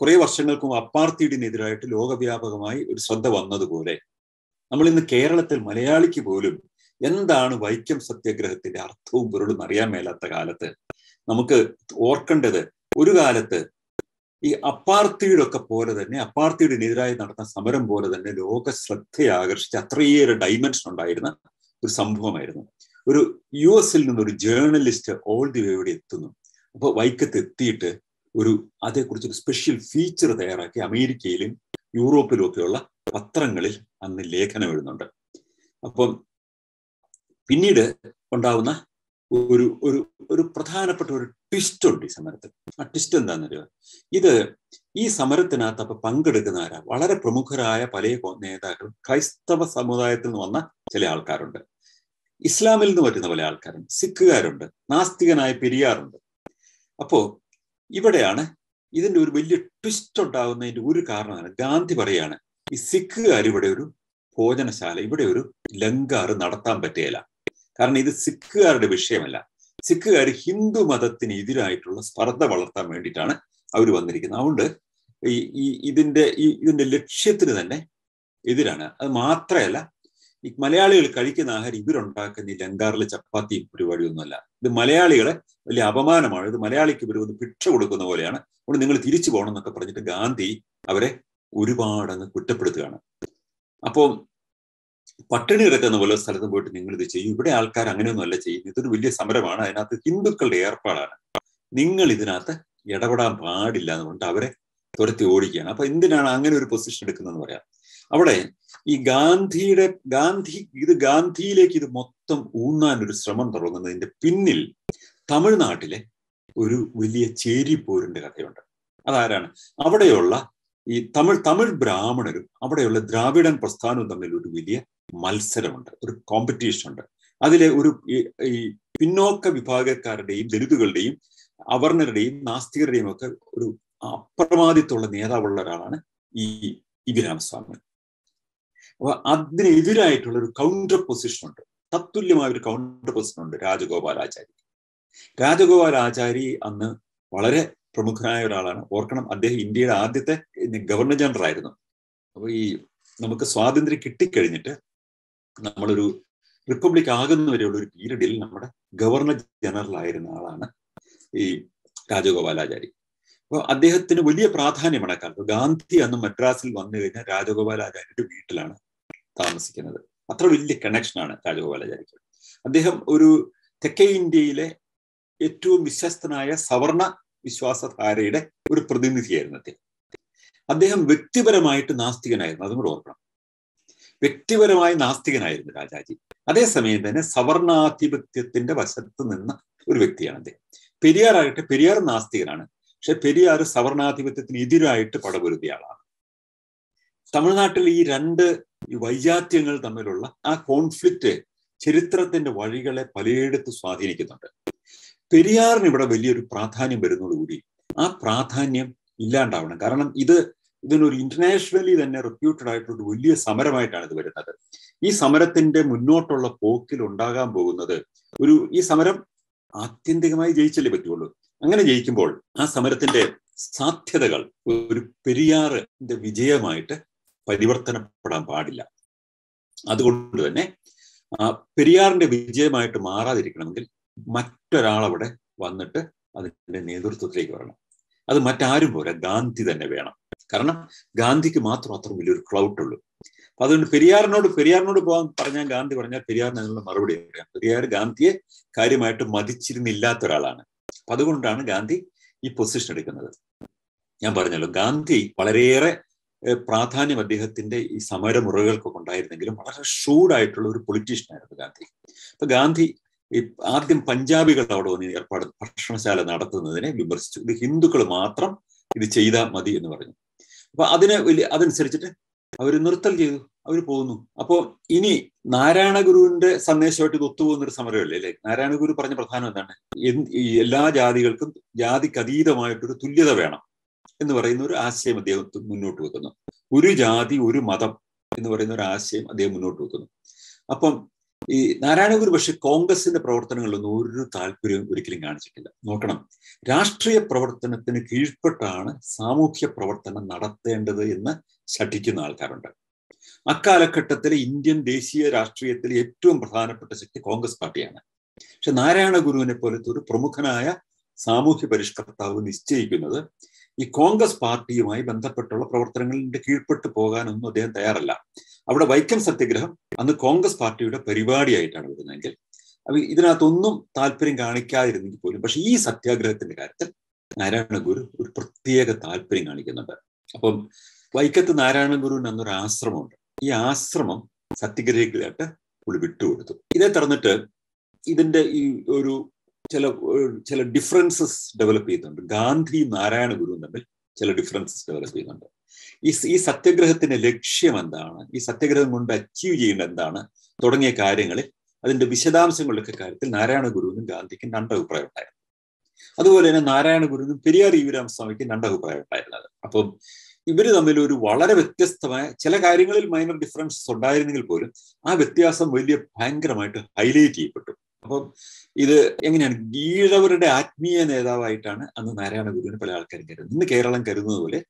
കുറെ വർഷങ്ങൾക്കും അപ്പാർത്തിയുടെതിരായിട്ട് ലോകവ്യാപകമായി ഒരു ശ്രദ്ധ വന്നതുപോലെ നമ്മൾ ഇന്ന് കേരളത്തിൽ മലയാളിക്ക് പോലും എന്താണ് വൈക്കം സത്യഗ്രഹത്തിന്റെ അർത്ഥവും പൊരുളും അറിയാൻ മേലാത്ത കാലത്ത് നമുക്ക് ഓർക്കേണ്ടത് ഒരു കാലത്ത് ഈ അപ്പാർത്തിയുടെയൊക്കെ പോലെ തന്നെ അപ്പാർത്തിയുടെതിരായി നടന്ന സമരം പോലെ തന്നെ ലോക ശ്രദ്ധയെ ആകർഷിച്ച അത്രയേറെ ഡൈമെൻഷൻ ഉണ്ടായിരുന്ന ഒരു സംഭവമായിരുന്നു. ഒരു യു എസിൽ നിന്നൊരു ജേർണലിസ്റ്റ് ഓൾ ദി വേ ഇവിടെ എത്തുന്നു. അപ്പോൾ വൈക്കത്ത് എത്തിയിട്ട് ഒരു അതേക്കുറിച്ച് ഒരു സ്പെഷ്യൽ ഫീച്ചർ തയ്യാറാക്കി അമേരിക്കയിലും യൂറോപ്പിലും ഒക്കെയുള്ള പത്രങ്ങളിൽ അന്ന് ലേഖനം എഴുതുന്നുണ്ട്. അപ്പം പിന്നീട് ഉണ്ടാവുന്ന ഒരു ഒരു ഒരു പ്രധാനപ്പെട്ട ഒരു ട്വിസ്റ്റ് ഉണ്ട് ഈ സമരത്തിൽ. ആ ട്വിസ്റ്റ് എന്താണെന്നറിയോ? ഇത് ഈ സമരത്തിനകത്ത് അപ്പൊ പങ്കെടുക്കുന്ന ആരാ? വളരെ പ്രമുഖരായ പല നേതാക്കളും ക്രൈസ്തവ സമുദായത്തിൽ നിന്ന് വന്ന ചില ആൾക്കാരുണ്ട്. ഇസ്ലാമിൽ നിന്ന് വരുന്ന പല ആൾക്കാരുണ്ട്. സിഖുകാരുണ്ട്. നാസ്തികനായ പെരിയാറുണ്ട്. അപ്പോ ഇവിടെയാണ് ഇതിന്റെ ഒരു വലിയ ട്വിസ്റ്റ് ഉണ്ടാകുന്നതിന്റെ ഒരു കാരണമാണ് ഗാന്ധി പറയാണ് ഈ സിഖുകാർ ഇവിടെ ഒരു ഭോജനശാല ഇവിടെ ഒരു ലങ്കാറ് നടത്താൻ പറ്റുകയില്ല. കാരണം ഇത് സിഖുകാരുടെ വിഷയമല്ല. സിഖുകാർ ഹിന്ദു മതത്തിന് എതിരായിട്ടുള്ള സ്പർദ്ധ വളർത്താൻ വേണ്ടിയിട്ടാണ് അവർ വന്നിരിക്കുന്നത്. അതുകൊണ്ട് ഈ ഈ ഇതിന്റെ ഈ ഇതിന്റെ ലക്ഷ്യത്തിന് തന്നെ എതിരാണ്. അത് മാത്രമല്ല ഈ മലയാളികൾ കഴിക്കുന്ന ആഹാരം ഇവരുണ്ടാക്കുന്ന ഈ ലങ്കാറിലെ ചപ്പാത്തിയും പരിപാടിയൊന്നുമല്ല ഇത് മലയാളികളെ വലിയ അപമാനമാണ്. ഇത് മലയാളിക്ക് ഇവർ ഒന്ന് ഭിക്ഷ കൊടുക്കുന്ന പോലെയാണ്. അതുകൊണ്ട് നിങ്ങൾ തിരിച്ചു പോകണം എന്നൊക്കെ പറഞ്ഞിട്ട് ഗാന്ധി അവരെ ഒരുപാട് അങ്ങ് കുറ്റപ്പെടുത്തുകയാണ്. അപ്പോൾ പട്ടിണി കിടക്കുന്ന പോലെ സ്ഥലത്ത് പോയിട്ട് നിങ്ങൾ ഇത് ചെയ്യും. ഇവിടെ ആൾക്കാർ അങ്ങനെയൊന്നുമല്ല ചെയ്യുന്നത്. ഇതൊരു വലിയ സമരമാണ്. അതിനകത്ത് ഹിന്ദുക്കളുടെ ഏർപ്പാടാണ്. നിങ്ങൾ ഇതിനകത്ത് ഇടപെടാൻ പാടില്ല എന്ന് അവരെ തുരത്തി ഓടിക്കുകയാണ്. അപ്പൊ എന്തിനാണ് അങ്ങനെ ഒരു പൊസിഷൻ എടുക്കുന്നതെന്ന് പറയാം? അവിടെ ഈ ഗാന്ധിയുടെ ഗാന്ധി ഇത് ഗാന്ധിയിലേക്ക് ഇത് മൊത്തം ഊന്നാൻ ഒരു ശ്രമം തുടങ്ങുന്നതിന്റെ പിന്നിൽ തമിഴ്നാട്ടിലെ ഒരു വലിയ ചേരിപ്പോരിന്റെ കഥയുണ്ട്. അതാരാണ്? അവിടെയുള്ള ഈ തമിഴ് തമിഴ് ബ്രാഹ്മണരും അവിടെയുള്ള ദ്രാവിഡൻ പ്രസ്ഥാനവും തമ്മിൽ ഒരു വലിയ മത്സരമുണ്ട് ഒരു കോമ്പറ്റീഷൻ ഉണ്ട്. അതിലെ ഒരു ഈ പിന്നോക്ക വിഭാഗക്കാരുടെയും ദലിതുകളുടെയും അവർണരുടെയും നാസ്തികരുടെയും ഒക്കെ ഒരു അപ്രമാദിത്വമുള്ള നേതാവുള്ള ഒരാളാണ് ഈ ഇബിരാമസ്വാമി അപ്പൊ അതിനെതിരായിട്ടുള്ള ഒരു കൗണ്ടർ പൊസിഷൻ ഉണ്ട്. തത്തുല്യമായ ഒരു കൗണ്ടർ പൊസിഷൻ ഉണ്ട് രാജഗോപാലാചാരി. രാജഗോപാലാചാരി അന്ന് വളരെ പ്രമുഖനായ ഒരാളാണ്. ഓർക്കണം അദ്ദേഹം ഇന്ത്യയുടെ ആദ്യത്തെ ഗവർണർ ജനറൽ ആയിരുന്നു. അപ്പൊ ഈ നമുക്ക് സ്വാതന്ത്ര്യം കിട്ടിക്കഴിഞ്ഞിട്ട് നമ്മളൊരു റിപ്പബ്ലിക് ആകുന്നവരെയുള്ള ഒരു പീരീഡിൽ നമ്മുടെ ഗവർണർ ജനറൽ ആയിരുന്ന ആളാണ് ഈ രാജഗോപാലാചാരി. അപ്പോൾ അദ്ദേഹത്തിന് വലിയ പ്രാധാന്യമാണ് കാലത്ത്. ഗാന്ധി അന്ന് മദ്രാസിൽ വന്നു കഴിഞ്ഞാൽ രാജഗോപാലാചാര്യയുടെ വീട്ടിലാണ്. താമസിക്കുന്നത്. അത്ര വലിയ കണക്ഷനാണ് രാജഗോപാലാചാരിക്ക് അദ്ദേഹം ഒരു തെക്കേ ഇന്ത്യയിലെ ഏറ്റവും വിശ്വസ്തനായ സവർണ വിശ്വാസധാരയുടെ ഒരു പ്രതിനിധിയായിരുന്നു അദ്ദേഹം. അദ്ദേഹം വ്യക്തിപരമായിട്ട് നാസ്തികനായിരുന്നു അതും കൂടെ ഓർക്കണം. വ്യക്തിപരമായി നാസ്തികനായിരുന്നു രാജാജി. അതേസമയം തന്നെ സവർണാധിപത്യത്തിന്റെ വശത്ത് നിന്ന ഒരു വ്യക്തിയാണ് അദ്ദേഹം. പെരിയാറായിട്ട് പെരിയാർ നാസ്തികനാണ്. പക്ഷെ പെരിയാർ സവർണാധിപത്യത്തിന് എതിരായിട്ട് പടപൊരുതിയ ആളാണ്. തമിഴ്നാട്ടിൽ ഈ രണ്ട് വൈജാത്യങ്ങൾ തമ്മിലുള്ള ആ കോൺഫ്ലിക്റ്റ് ചരിത്രത്തിന്റെ വഴികളെ പലയിടത്ത് സ്വാധീനിക്കുന്നുണ്ട്. പെരിയാറിന് ഇവിടെ വലിയൊരു പ്രാധാന്യം വരുന്നതോടുകൂടി ആ പ്രാധാന്യം ഇല്ലാണ്ടാവണം. കാരണം ഇത് ഇതിനൊരു ഇന്റർനാഷണലി തന്നെ റെപ്യൂട്ടഡ് ആയിട്ടുള്ള വലിയ സമരമായിട്ടാണ് ഇത് വരുന്നത്. ഈ സമരത്തിന്റെ മുന്നോട്ടുള്ള പോക്കിൽ ഉണ്ടാകാൻ പോകുന്നത് ഒരു ഈ സമരം ആത്യന്തികമായി ജയിച്ചല്ലേ പറ്റുള്ളൂ? അങ്ങനെ ജയിക്കുമ്പോൾ ആ സമരത്തിന്റെ സാധ്യതകൾ ഒരു പെരിയാറിന്റെ വിജയമായിട്ട് പരിവർത്തനപ്പെടാൻ പാടില്ല. അതുകൊണ്ട് തന്നെ പെരിയാറിന്റെ വിജയമായിട്ട് മാറാതിരിക്കണമെങ്കിൽ മറ്റൊരാളവിടെ വന്നിട്ട് അതിന്റെ നേതൃത്വത്തിലേക്ക് വരണം. അത് മറ്റാരും പോരാ ഗാന്ധി തന്നെ വേണം. കാരണം ഗാന്ധിക്ക് മാത്രം അത്ര വലിയൊരു ക്ലൗട്ട് ഉള്ളൂ. അപ്പൊ അതുകൊണ്ട് പെരിയാറിനോട് പെരിയാറിനോട് പോകാൻ പറഞ്ഞാൽ ഗാന്ധി പറഞ്ഞാൽ പെരിയാറിന് അതിനുള്ള മറുപടി അറിയാം പെരിയാർ ഗാന്ധിയെ കാര്യമായിട്ട് മതിച്ചിരുന്നില്ലാത്ത ഒരാളാണ് അപ്പൊ അതുകൊണ്ടാണ് ഗാന്ധി ഈ പൊസിഷൻ എടുക്കുന്നത്. ഞാൻ പറഞ്ഞല്ലോ ഗാന്ധി വളരെയേറെ പ്രാധാന്യം അദ്ദേഹത്തിന്റെ ഈ സമരമുറകൾക്കൊക്കെ ഉണ്ടായിരുന്നെങ്കിലും വളരെ ഷൂഡായിട്ടുള്ള ഒരു പൊളിറ്റീഷ്യൻ ആയിരുന്നു ഗാന്ധി. അപ്പൊ ഗാന്ധി ഈ ആദ്യം പഞ്ചാബികൾ അവിടെ വന്ന് ഏർപ്പാട് ഭക്ഷണശാല നടത്തുന്നതിനെ വിമർശിച്ചു. ഇത് ഹിന്ദുക്കൾ മാത്രം ഇത് ചെയ്താൽ മതി എന്ന് പറഞ്ഞു. അപ്പൊ അതിന് വലിയ അതനുസരിച്ചിട്ട് അവർ നിർത്തൽ ചെയ്തു. അവർ പോകുന്നു അപ്പോൾ ഇനി നാരായണ ഗുരുവിന്റെ സന്ദേശമായിട്ട് ഇത് ഒത്തുപോകുന്ന ഒരു സമരമല്ലേ അല്ലെ? നാരായണ ഗുരു പറഞ്ഞ പ്രധാനം എന്താണ്? എല്ലാ ജാതികൾക്കും ജാതിക്ക് അതീതമായിട്ടൊരു തുല്യത വേണം. എന്ന് പറയുന്ന ഒരു ആശയം അദ്ദേഹം മുന്നോട്ട് വെക്കുന്നു. ഒരു ജാതി ഒരു മതം എന്ന് പറയുന്ന ഒരു ആശയം അദ്ദേഹം മുന്നോട്ട് വെക്കുന്നു. അപ്പം ഈ നാരായണഗുരു പക്ഷെ കോൺഗ്രസിന്റെ പ്രവർത്തനങ്ങളിലൊന്നും ഒരു താല്പര്യവും ഒരിക്കലും കാണിച്ചിട്ടില്ല. നോക്കണം. രാഷ്ട്രീയ പ്രവർത്തനത്തിന് കീഴ്പ്പെട്ടാണ് സാമൂഹ്യ പ്രവർത്തനം നടത്തേണ്ടത് എന്ന് ശഠിക്കുന്ന ആൾക്കാരുണ്ട്. അക്കാലഘട്ടത്തിൽ ഇന്ത്യൻ ദേശീയ രാഷ്ട്രീയത്തിൽ ഏറ്റവും പ്രധാനപ്പെട്ട ശക്തി കോൺഗ്രസ് പാർട്ടിയാണ്. പക്ഷെ നാരായണ ഗുരുവിനെ പോലത്തെ ഒരു പ്രമുഖനായ സാമൂഹ്യ പരിഷ്കർത്താവ് നിശ്ചയിക്കുന്നത് ഈ കോൺഗ്രസ് പാർട്ടിയുമായി ബന്ധപ്പെട്ടുള്ള പ്രവർത്തനങ്ങളുടെ കീഴ്പ്പെട്ട് പോകാനൊന്നും അദ്ദേഹം തയ്യാറല്ല. അവിടെ വൈക്കം സത്യഗ്രഹം അന്ന് കോൺഗ്രസ് പാർട്ടിയുടെ പരിപാടിയായിട്ടാണ് വരുന്നതെങ്കിൽ അപ്പൊ ഇതിനകത്തൊന്നും താല്പര്യം കാണിക്കാതിരുന്നെങ്കിൽ പോലും പക്ഷെ ഈ സത്യാഗ്രഹത്തിന്റെ കാര്യത്തിൽ നാരായണ ഗുരു ഒരു പ്രത്യേക താല്പര്യം കാണിക്കുന്നുണ്ട്. അപ്പം വൈക്കത്ത് നാരായണ ഗുരുവിന് അന്നൊരു ആശ്രമമുണ്ട്. ഈ ആശ്രമം സത്യഗ്രഹികളായിട്ട് പുള്ളി വിട്ടുകൊടുത്തു. ഇതേ തുറന്നിട്ട് ഇതിന്റെ ഈ ഒരു ചില ചില ഡിഫറൻസസ് ഡെവലപ്പ് ചെയ്യുന്നുണ്ട്. ഗാന്ധി നാരായണ ഗുരു തമ്മിൽ ചില ഡിഫറൻസസ് ഡെവലപ്പ് ചെയ്യുന്നുണ്ട്. ഈ ഈ സത്യഗ്രഹത്തിന്റെ ലക്ഷ്യം എന്താണ്? ഈ സത്യഗ്രഹം കൊണ്ട് അച്ചീവ് ചെയ്യേണ്ട എന്താണ്? തുടങ്ങിയ കാര്യങ്ങളിൽ അതിന്റെ വിശദാംശങ്ങളുടെയൊക്കെ കാര്യത്തിൽ നാരായണ ഗുരുവിനും ഗാന്ധിക്കും രണ്ട് അഭിപ്രായം ഉണ്ടായിരുന്നു. അതുപോലെ തന്നെ നാരായണ ഗുരുവിനും പെരിയാർ ഈവരാമസ്വാമിക്കും രണ്ട് അഭിപ്രായം ഉണ്ടായിരുന്നത്. അപ്പം ഇവർ തമ്മിൽ ഒരു വളരെ വ്യത്യസ്തമായ ചില കാര്യങ്ങളിൽ മൈനർ ഡിഫറൻസസ് ഉണ്ടായിരുന്നെങ്കിൽ പോലും ആ വ്യത്യാസം വലിയ ഭയങ്കരമായിട്ട് ഹൈലൈറ്റ് ചെയ്യപ്പെട്ടു. അപ്പം ഇത് എങ്ങനെയാണ്? ഈഴവരുടെ ആത്മീയ നേതാവായിട്ടാണ് അന്ന് നാരായണ ഗുരുവിന് പല ആൾക്കാരും കരുതുന്നത്. ഇന്ന് കേരളം കരുതുന്നത് പോലെ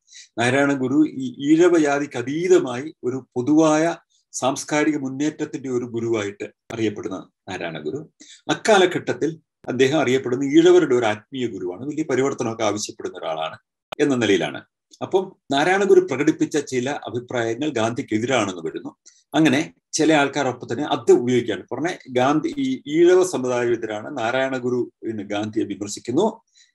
നാരായണ ഗുരു ഈ ഈഴവജാതിക്ക് അതീതമായി ഒരു പൊതുവായ സാംസ്കാരിക മുന്നേറ്റത്തിന്റെ ഒരു ഗുരുവായിട്ട് അറിയപ്പെടുന്ന നാരായണ ഗുരു. അക്കാലഘട്ടത്തിൽ അദ്ദേഹം അറിയപ്പെടുന്ന ഈഴവരുടെ ഒരു ആത്മീയ ഗുരുവാണ്. വലിയ പരിവർത്തനമൊക്കെ ആവശ്യപ്പെടുന്ന ഒരാളാണ് എന്ന നിലയിലാണ് അപ്പം നാരായണ ഗുരു പ്രകടിപ്പിച്ച ചില അഭിപ്രായങ്ങൾ ഗാന്ധിക്ക് എതിരാണെന്ന് വരുന്നു. അങ്ങനെ ചില ആൾക്കാരൊപ്പം തന്നെ അത് ഉപയോഗിക്കുകയാണ്. പുറമെ ഗാന്ധി ഈ ഈഴവ സമുദായത്തിലാണ് നാരായണ ഗുരു ഗാന്ധിയെ വിമർശിക്കുന്നു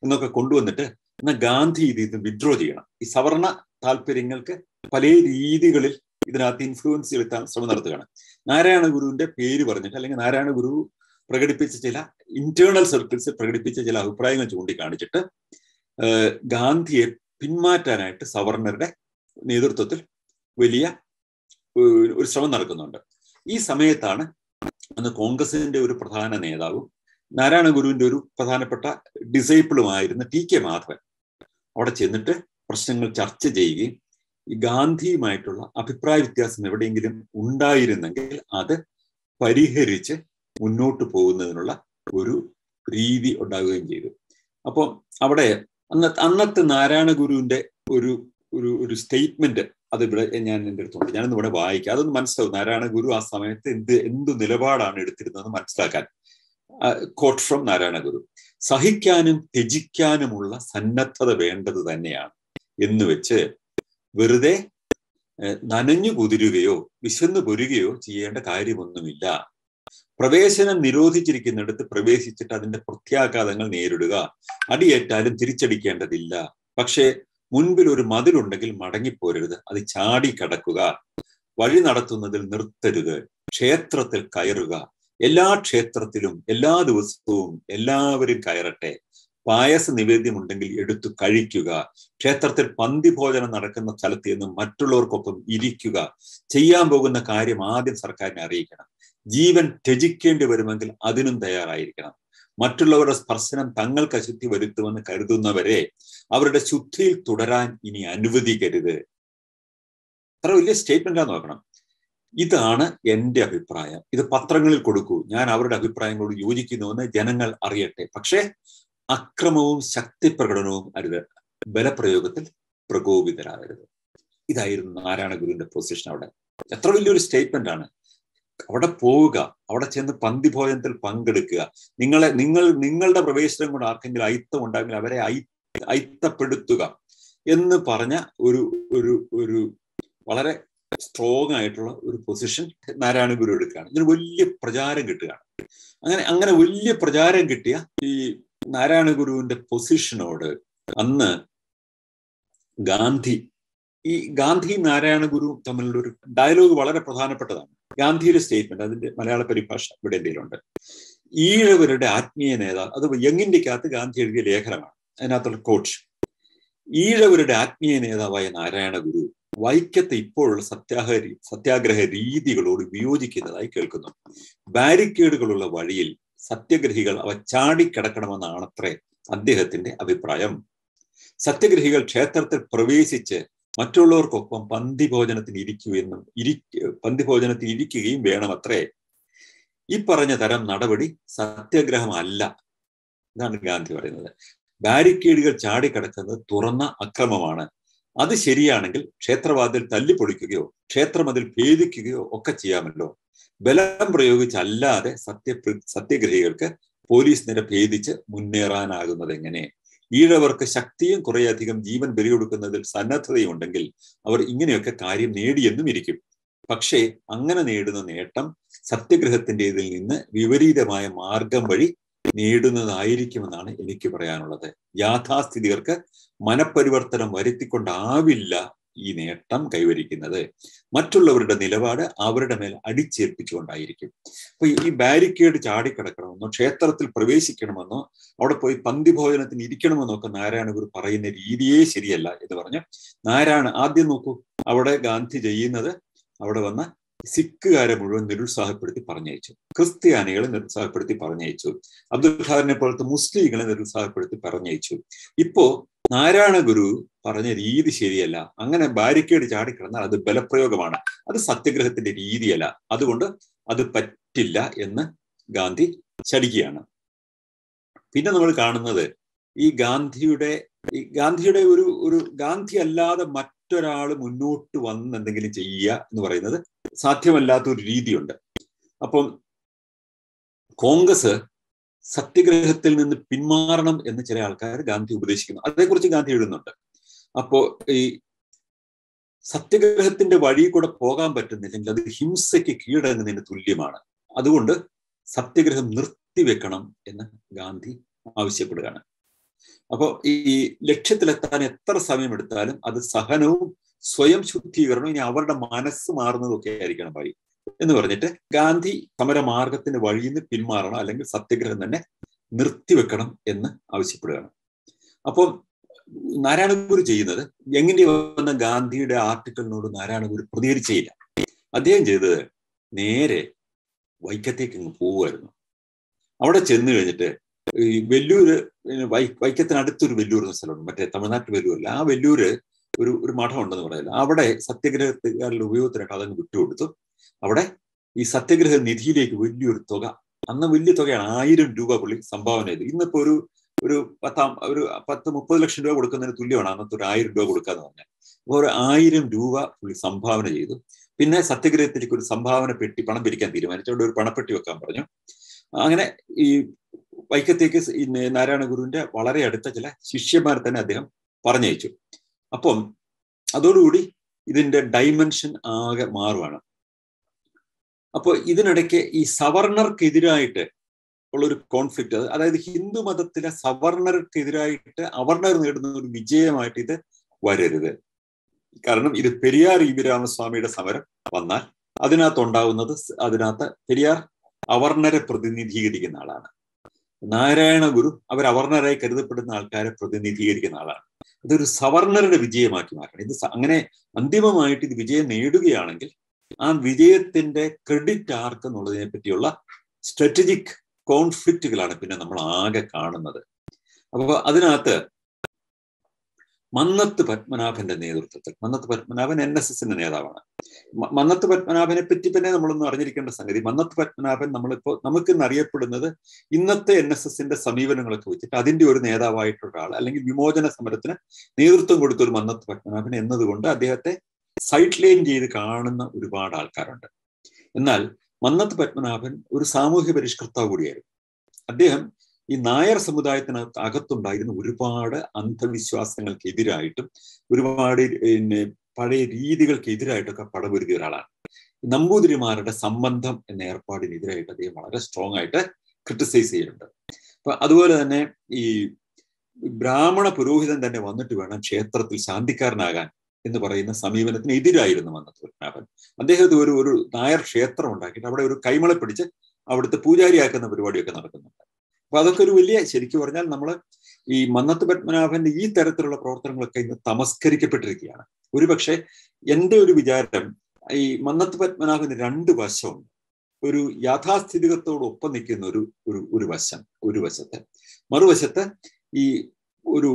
എന്നൊക്കെ കൊണ്ടുവന്നിട്ട് എന്നാൽ ഗാന്ധി ഇത് ഇത് വിഡ്രോ ചെയ്യണം. ഈ സവർണ താല്പര്യങ്ങൾക്ക് പല രീതികളിൽ ഇതിനകത്ത് ഇൻഫ്ലുവൻസ് ചെലുത്താൻ ശ്രമം നടത്തുകയാണ്. നാരായണ ഗുരുവിന്റെ പേര് പറഞ്ഞിട്ട് അല്ലെങ്കിൽ നാരായണ ഗുരു പ്രകടിപ്പിച്ച ചില ഇന്റേണൽ സർക്കിൾസ് പ്രകടിപ്പിച്ച ചില അഭിപ്രായങ്ങൾ ചൂണ്ടിക്കാണിച്ചിട്ട് ഗാന്ധിയെ പിന്മാറ്റാനായിട്ട് സവർണറുടെ നേതൃത്വത്തിൽ വലിയ ഒരു ശ്രമം നടക്കുന്നുണ്ട്. ഈ സമയത്താണ് അന്ന് കോൺഗ്രസിന്റെ ഒരു പ്രധാന നേതാവും നാരായണ ഗുരുവിന്റെ ഒരു പ്രധാനപ്പെട്ട ഡിസൈപ്പിളുമായിരുന്ന ടി കെ മാധവൻ അവിടെ ചെന്നിട്ട് പ്രശ്നങ്ങൾ ചർച്ച ചെയ്യുകയും ഈ ഗാന്ധിയുമായിട്ടുള്ള അഭിപ്രായ വ്യത്യാസം എവിടെയെങ്കിലും ഉണ്ടായിരുന്നെങ്കിൽ അത് പരിഹരിച്ച് മുന്നോട്ട് പോകുന്നതിനുള്ള ഒരു രീതി ഉണ്ടാകുകയും ചെയ്തു. അപ്പോൾ അവിടെ അന്ന അന്നത്തെ നാരായണ ഗുരുവിന്റെ ഒരു ഒരു ഒരു സ്റ്റേറ്റ്മെന്റ് ഇവിടെ ഞാൻ എന്റെ അടുത്തുണ്ട്. ഞാനൊന്ന് ഇവിടെ വായിക്കാം. അതൊന്ന് മനസ്സിലാവും. നാരായണ ഗുരു ആ സമയത്ത് എന്ത് എന്ത് നിലപാടാണ് എടുത്തിരുന്നത് മനസ്സിലാക്കാൻ. Quote from Narayana Guru. സഹിക്കാനും ത്യജിക്കാനുമുള്ള സന്നദ്ധത വേണ്ടത് തന്നെയാണ്. എന്ന് വെച്ച് വെറുതെ നനഞ്ഞു കുതിരുകയോ വിശന്നു പൊരുകയോ ചെയ്യേണ്ട കാര്യമൊന്നുമില്ല. പ്രവേശനം നിരോധിച്ചിരിക്കുന്നിടത്ത് പ്രവേശിച്ചിട്ട് അതിന്റെ പ്രത്യാഘാതങ്ങൾ നേരിടുക. അടിയേറ്റാലും തിരിച്ചടിക്കേണ്ടതില്ല. പക്ഷേ മുൻപിൽ ഒരു മതിലുണ്ടെങ്കിൽ മടങ്ങിപ്പോരരുത്. അത് ചാടി കടക്കുക വഴി നടത്തുന്നതിൽ നിർത്തരുത്. ക്ഷേത്രത്തിൽ കയറുക. എല്ലാ ക്ഷേത്രത്തിലും എല്ലാ ദിവസവും എല്ലാവരും കയറട്ടെ. പായസ നിവേദ്യമുണ്ടെങ്കിൽ എടുത്തു കഴിക്കുക. ക്ഷേത്രത്തിൽ പന്തി ഭോജനം നടക്കുന്ന സ്ഥലത്ത് നിന്ന് മറ്റുള്ളവർക്കൊപ്പം ഇരിക്കുക. ചെയ്യാൻ പോകുന്ന കാര്യം ആദ്യം സർക്കാരിനെ അറിയിക്കണം. ജീവൻ ത്യജിക്കേണ്ടി വരുമെങ്കിൽ അതിനും തയ്യാറായിരിക്കണം. മറ്റുള്ളവരുടെ സ്പർശനം തങ്ങൾക്ക് അശുദ്ധി വരുത്തുമെന്ന് കരുതുന്നവരെ അവരുടെ ശുദ്ധിയിൽ തുടരാൻ ഇനി അനുവദിക്കരുത്. അത്ര വലിയ സ്റ്റേറ്റ്മെന്റ് നോക്കണം ഇതാണ് എന്റെ അഭിപ്രായം. ഇത് പത്രങ്ങളിൽ കൊടുക്കൂ. ഞാൻ അവരുടെ അഭിപ്രായങ്ങളോട് യോജിക്കുന്നുവെന്ന് ജനങ്ങൾ അറിയട്ടെ. പക്ഷേ അക്രമവും ശക്തി പ്രകടനവും അരുത്. ബലപ്രയോഗത്തിൽ പ്രകോപിതരാകരുത്. ഇതായിരുന്നു നാരായണ ഗുരുവിന്റെ പൊസിഷൻ അവിടെ. എത്ര വലിയൊരു സ്റ്റേറ്റ്മെന്റ് ആണ്. അവിടെ പോവുക അവിടെ ചെന്ന് പന്തി ഭോജനത്തിൽ പങ്കെടുക്കുക. നിങ്ങളെ നിങ്ങൾ നിങ്ങളുടെ പ്രവേശനം കൊണ്ട് ആർക്കെങ്കിലും അയിത്തം ഉണ്ടാകില്ല അവരെ അയി അയിത്തപ്പെടുത്തുക എന്ന് പറഞ്ഞ ഒരു ഒരു ഒരു വളരെ സ്ട്രോങ് ആയിട്ടുള്ള ഒരു പൊസിഷൻ നാരായണ ഗുരു എടുക്കുകയാണ്. ഇതിന് വലിയ പ്രചാരം കിട്ടുകയാണ്. അങ്ങനെ അങ്ങനെ വലിയ പ്രചാരം കിട്ടിയ ഈ നാരായണ ഗുരുവിന്റെ പൊസിഷനോട് അന്ന് ഗാന്ധി ഈ ഗാന്ധി നാരായണ ഗുരു തമ്മിലുള്ള ഒരു ഡയലോഗ് വളരെ പ്രധാനപ്പെട്ടതാണ്. ഗാന്ധിയുടെ സ്റ്റേറ്റ്മെന്റ് അതിന്റെ മലയാള പരിഭാഷ ഇവിടെ എന്തെങ്കിലുണ്ട് ഈഴവരുടെ ആത്മീയ നേതാവ് അത് യങ് ഗാന്ധി എഴുതിയ ലേഖനമാണ് അതിനകത്തുള്ള കോച്ച് ഈഴവരുടെ ആത്മീയ നേതാവായ നാരായണ ഗുരു വൈക്കത്തെ ഇപ്പോഴുള്ള സത്യാഗ്രഹ സത്യാഗ്രഹ രീതികളോട് വിയോജിക്കുന്നതായി കേൾക്കുന്നു. ബാരിക്കേഡുകളുള്ള വഴിയിൽ സത്യഗ്രഹികൾ അവ ചാടിക്കിടക്കണമെന്നാണത്രേ അദ്ദേഹത്തിന്റെ അഭിപ്രായം. സത്യഗ്രഹികൾ ക്ഷേത്രത്തിൽ പ്രവേശിച്ച് മറ്റുള്ളവർക്കൊപ്പം പന്തി ഭോജനത്തിന് ഇരിക്കുമെന്നും ഇരി പന്തി ഭോജനത്തിന് ഇരിക്കുകയും വേണമത്രേ. ഈ പറഞ്ഞ തരം നടപടി സത്യാഗ്രഹമല്ല. എന്നാണ് ഗാന്ധി പറയുന്നത്. ബാരിക്കേഡുകൾ ചാടിക്കിടക്കുന്നത് തുറന്ന അക്രമമാണ്. അത് ശരിയാണെങ്കിൽ ക്ഷേത്രവാതിൽ തല്ലിപ്പൊളിക്കുകയോ ക്ഷേത്രമതിൽ ഭേദിക്കുകയോ ഒക്കെ ചെയ്യാമല്ലോ. ബലം പ്രയോഗിച്ചല്ലാതെ സത്യ സത്യഗ്രഹികൾക്ക് പോലീസ് നിര ഭേദിച്ച് മുന്നേറാനാകുന്നത് എങ്ങനെ ഈഴവർക്ക് ശക്തിയും കുറേയധികം ജീവൻ ബലികൊടുക്കുന്നതിൽ സന്നദ്ധതയും ഉണ്ടെങ്കിൽ അവർ ഇങ്ങനെയൊക്കെ കാര്യം നേടിയെന്നും ഇരിക്കും. പക്ഷേ അങ്ങനെ നേടുന്ന നേട്ടം സത്യഗ്രഹത്തിന്റെതിൽ നിന്ന് വിപരീതമായ മാർഗം വഴി നേടുന്നതായിരിക്കുമെന്നാണ് എനിക്ക് പറയാനുള്ളത്. യാഥാസ്ഥിതികർക്ക് മനപരിവർത്തനം വരുത്തിക്കൊണ്ടാവില്ല ഈ നേട്ടം കൈവരിക്കുന്നത്. മറ്റുള്ളവരുടെ നിലപാട് അവരുടെ മേൽ അടിച്ചേൽപ്പിച്ചുകൊണ്ടായിരിക്കും. അപ്പൊ ഈ ബാരിക്കേഡ് ചാടിക്കിടക്കണമെന്നോ ക്ഷേത്രത്തിൽ പ്രവേശിക്കണമെന്നോ അവിടെ പോയി പന്തി ഭോജനത്തിന് ഇരിക്കണമെന്നോ ഒക്കെ നാരായണഗുരു പറയുന്ന രീതിയേ ശരിയല്ല എന്ന് പറഞ്ഞു നാരായണ ആദ്യം നോക്കൂ അവിടെ ഗാന്ധി ചെയ്യുന്നത് അവിടെ വന്ന സിഖുകാരെ മുഴുവൻ നിരുത്സാഹപ്പെടുത്തി പറഞ്ഞയച്ചു. ക്രിസ്ത്യാനികളെ നിരുത്സാഹപ്പെടുത്തി പറഞ്ഞയച്ചു. അബ്ദുൽ ഖാദിനെ പോലത്തെ മുസ്ലിങ്ങളെ നിരുത്സാഹപ്പെടുത്തി പറഞ്ഞയച്ചു. ഇപ്പോ നാരായണ ഗുരു പറഞ്ഞ രീതി ശരിയല്ല. അങ്ങനെ ബാരിക്കേഡ് ചാടിക്കിടന്നാൽ അത് ബലപ്രയോഗമാണ്. അത് സത്യഗ്രഹത്തിന്റെ രീതിയല്ല. അതുകൊണ്ട് അത് പറ്റില്ല എന്ന് ഗാന്ധി ചടിക്കുകയാണ് പിന്നെ നമ്മൾ കാണുന്നത് ഈ ഗാന്ധിയുടെ ഈ ഗാന്ധിയുടെ ഒരു ഒരു ഗാന്ധി അല്ലാതെ മറ്റൊരാൾ മുന്നോട്ട് വന്ന് എന്തെങ്കിലും ചെയ്യുക എന്ന് പറയുന്നത് സാധ്യമല്ലാത്ത ഒരു രീതിയുണ്ട്. അപ്പം കോൺഗ്രസ് സത്യഗ്രഹത്തിൽ നിന്ന് പിന്മാറണം എന്ന് ചില ആൾക്കാർ ഗാന്ധി ഉപദേശിക്കുന്നു. അതേക്കുറിച്ച് ഗാന്ധി എഴുതുന്നുണ്ട്. അപ്പോ ഈ സത്യഗ്രഹത്തിന്റെ വഴി കൂടെ പോകാൻ പറ്റുന്നില്ലെങ്കിൽ അത് ഹിംസയ്ക്ക് കീഴടങ്ങുന്നതിന് തുല്യമാണ്. അതുകൊണ്ട് സത്യഗ്രഹം നിർത്തിവെക്കണം എന്ന് ഗാന്ധി ആവശ്യപ്പെടുകയാണ്. അപ്പോൾ ഈ ലക്ഷ്യത്തിലെത്താൻ എത്ര സമയമെടുത്താലും അത് സഹനവും സ്വയം ശുദ്ധീകരണവും ഇനി അവരുടെ മനസ്സ് മാറുന്നതൊക്കെ ആയിരിക്കണം വഴി എന്ന് പറഞ്ഞിട്ട് ഗാന്ധി സമരമാർഗത്തിന്റെ വഴിയിൽ നിന്ന് പിന്മാറണം അല്ലെങ്കിൽ സത്യഗ്രഹം തന്നെ നിർത്തിവെക്കണം എന്ന് ആവശ്യപ്പെടുകയാണ്. അപ്പോൾ നാരായണഗുരു ചെയ്യുന്നത് എങ്ങനെ വന്ന ഗാന്ധിയുടെ ആർട്ടിക്കിളിനോട് നാരായണഗുരു പ്രതികരിച്ചേയില്ല. അദ്ദേഹം ചെയ്തത് നേരെ വൈക്കത്തേക്ക് ഇങ്ങ് പോവുമായിരുന്നു. അവിടെ ചെന്ന് കഴിഞ്ഞിട്ട് ഈ വെല്ലൂര് വൈ വൈക്കത്തിനടുത്തൊരു വെല്ലൂർ എന്ന സ്ഥലമുണ്ട്. മറ്റേ തമിഴ്നാട്ടിൽ വെല്ലൂരിൽ ആ വെല്ലൂര് ഒരു ഒരു മഠം ഉണ്ടെന്ന് പറയില്ല. അവിടെ സത്യഗ്രഹത്തുകാരുടെ ഉപയോഗത്തിനായിട്ട് അതങ്ങ് വിട്ടുകൊടുത്തു. അവിടെ ഈ സത്യഗ്രഹ നിധിയിലേക്ക് വലിയൊരു തുക. അന്ന് വലിയ തുകയാണ് ആയിരം രൂപ പുള്ളി സംഭാവന ചെയ്തു. ഇന്നിപ്പോ ഒരു ഒരു പത്താം ഒരു പത്ത് മുപ്പത് ലക്ഷം രൂപ കൊടുക്കുന്നതിന് തുല്യമാണ് അന്നത്തെ ഒരു ആയിരം രൂപ കൊടുക്കാന്ന് പറഞ്ഞാൽ അപ്പോൾ ഒരു ആയിരം രൂപ പുള്ളി സംഭാവന ചെയ്തു. പിന്നെ സത്യഗ്രഹത്തിലേക്ക് ഒരു സംഭാവന പെട്ടി പണം പിരിക്കാൻ തീരുമാനിച്ചുകൊണ്ട് ഒരു പണപ്പെട്ടി വെക്കാൻ പറഞ്ഞു. അങ്ങനെ ഈ വൈക്കത്തേക്ക് ഈ നാരായണ ഗുരുവിന്റെ വളരെ അടുത്ത ചില ശിഷ്യന്മാരെ തന്നെ അദ്ദേഹം പറഞ്ഞയച്ചു. അപ്പം അതോടുകൂടി ഇതിന്റെ ഡൈമെൻഷൻ ആകെ മാറുവാണ്. അപ്പോൾ ഇതിനിടയ്ക്ക് ഈ സവർണർക്കെതിരായിട്ട് ഉള്ളൊരു കോൺഫ്ലിക്റ്റ് അതായത് ഹിന്ദു മതത്തിലെ സവർണർക്കെതിരായിട്ട് അവർണർ നേടുന്ന ഒരു വിജയമായിട്ട് ഇത് വരരുത്. കാരണം ഇത് പെരിയാർ ഇ വി രാമസ്വാമിയുടെ സമരം വന്നാൽ അതിനകത്ത് ഉണ്ടാവുന്നത് അതിനകത്ത് പെരിയാർ അവർണരെ പ്രതിനിധീകരിക്കുന്ന ആളാണ്. നാരായണ ഗുരു അവർ അവർണരായി കരുതപ്പെടുന്ന ആൾക്കാരെ പ്രതിനിധീകരിക്കുന്ന ആളാണ്. ഇതൊരു സവർണരുടെ വിജയമാക്കി മാറ്റണം. ഇത് അങ്ങനെ അന്തിമമായിട്ട് ഇത് വിജയം നേടുകയാണെങ്കിൽ ആ വിജയത്തിന്റെ ക്രെഡിറ്റ് ആർക്ക് എന്നുള്ളതിനെ പറ്റിയുള്ള സ്ട്രാറ്റജിക് കോൺഫ്ലിക്റ്റുകളാണ് പിന്നെ നമ്മൾ ആകെ കാണുന്നത്. അപ്പൊ അതിനകത്ത് മന്നത്ത് പത്മനാഭന്റെ നേതൃത്വത്തിൽ മന്നത്ത് പത്മനാഭൻ എൻ എസ് എസിന്റെ നേതാവാണ്. മന്നത്ത് പത്മനാഭനെ പറ്റി തന്നെ നമ്മളൊന്നും അറിഞ്ഞിരിക്കേണ്ട സംഗതി മന്നത്ത് പത്മനാഭൻ നമ്മളിപ്പോ നമുക്ക് അറിയപ്പെടുന്നത് ഇന്നത്തെ എൻ എസ് എസിന്റെ സമീപനങ്ങളൊക്കെ വെച്ചിട്ട് അതിന്റെ ഒരു നേതാവായിട്ടുള്ള ആൾ അല്ലെങ്കിൽ വിമോചന സമരത്തിന് നേതൃത്വം കൊടുത്ത ഒരു മന്നത്ത് പത്മനാഭൻ എന്നതുകൊണ്ട് അദ്ദേഹത്തെ സൈഡ് ലൈൻ ചെയ്ത് കാണുന്ന ഒരുപാട് ആൾക്കാരുണ്ട്. എന്നാൽ മന്നത്ത് പത്മനാഭൻ ഒരു സാമൂഹ്യ പരിഷ്കർത്താവ് കൂടിയായിരുന്നു. അദ്ദേഹം ഈ നായർ സമുദായത്തിനകത്ത് അകത്തുണ്ടായിരുന്ന ഒരുപാട് അന്ധവിശ്വാസങ്ങൾക്കെതിരായിട്ടും ഒരുപാട് പിന്നെ പഴയ രീതികൾക്കെതിരായിട്ടൊക്കെ പടപൊരുതിയ ഒരാളാണ്. നമ്പൂതിരിമാരുടെ സംബന്ധം എന്ന ഏർപ്പാടിനെതിരായിട്ട് അദ്ദേഹം വളരെ സ്ട്രോങ് ആയിട്ട് ക്രിട്ടിസൈസ് ചെയ്യുന്നുണ്ട് അപ്പൊ അതുപോലെ തന്നെ ഈ ബ്രാഹ്മണ പുരോഹിതൻ തന്നെ വന്നിട്ട് വേണം ക്ഷേത്രത്തിൽ ശാന്തിക്കാരനാകാൻ. എന്ന് പറയുന്ന സമീപനത്തിന് എതിരായിരുന്നു മന്നത്ത് പത്മനാഭൻ അദ്ദേഹത്തെ ഒരു ഒരു നായർ ക്ഷേത്രം ഉണ്ടാക്കിയിട്ട് അവിടെ ഒരു കൈമള പിടിച്ച് അവിടുത്തെ പൂജാരിയാക്കുന്ന പരിപാടിയൊക്കെ നടക്കുന്നുണ്ട്. അപ്പൊ അതൊക്കെ ഒരു വലിയ ശരിക്കും പറഞ്ഞാൽ നമ്മൾ ഈ മന്നത്ത് പത്മനാഭന്റെ ഈ തരത്തിലുള്ള പ്രവർത്തനങ്ങളൊക്കെ ഇന്ന് തമസ്കരിക്കപ്പെട്ടിരിക്കുകയാണ്. ഒരുപക്ഷെ എന്റെ ഒരു വിചാരം ഈ മന്നത്ത് പത്മനാഭന് രണ്ട് വശമുണ്ട്. ഒരു യാഥാസ്ഥിതികത്തോടൊപ്പം നിൽക്കുന്ന ഒരു ഒരു ഒരു വശം ഒരു വശത്ത്. മറുവശത്ത് ഈ ഒരു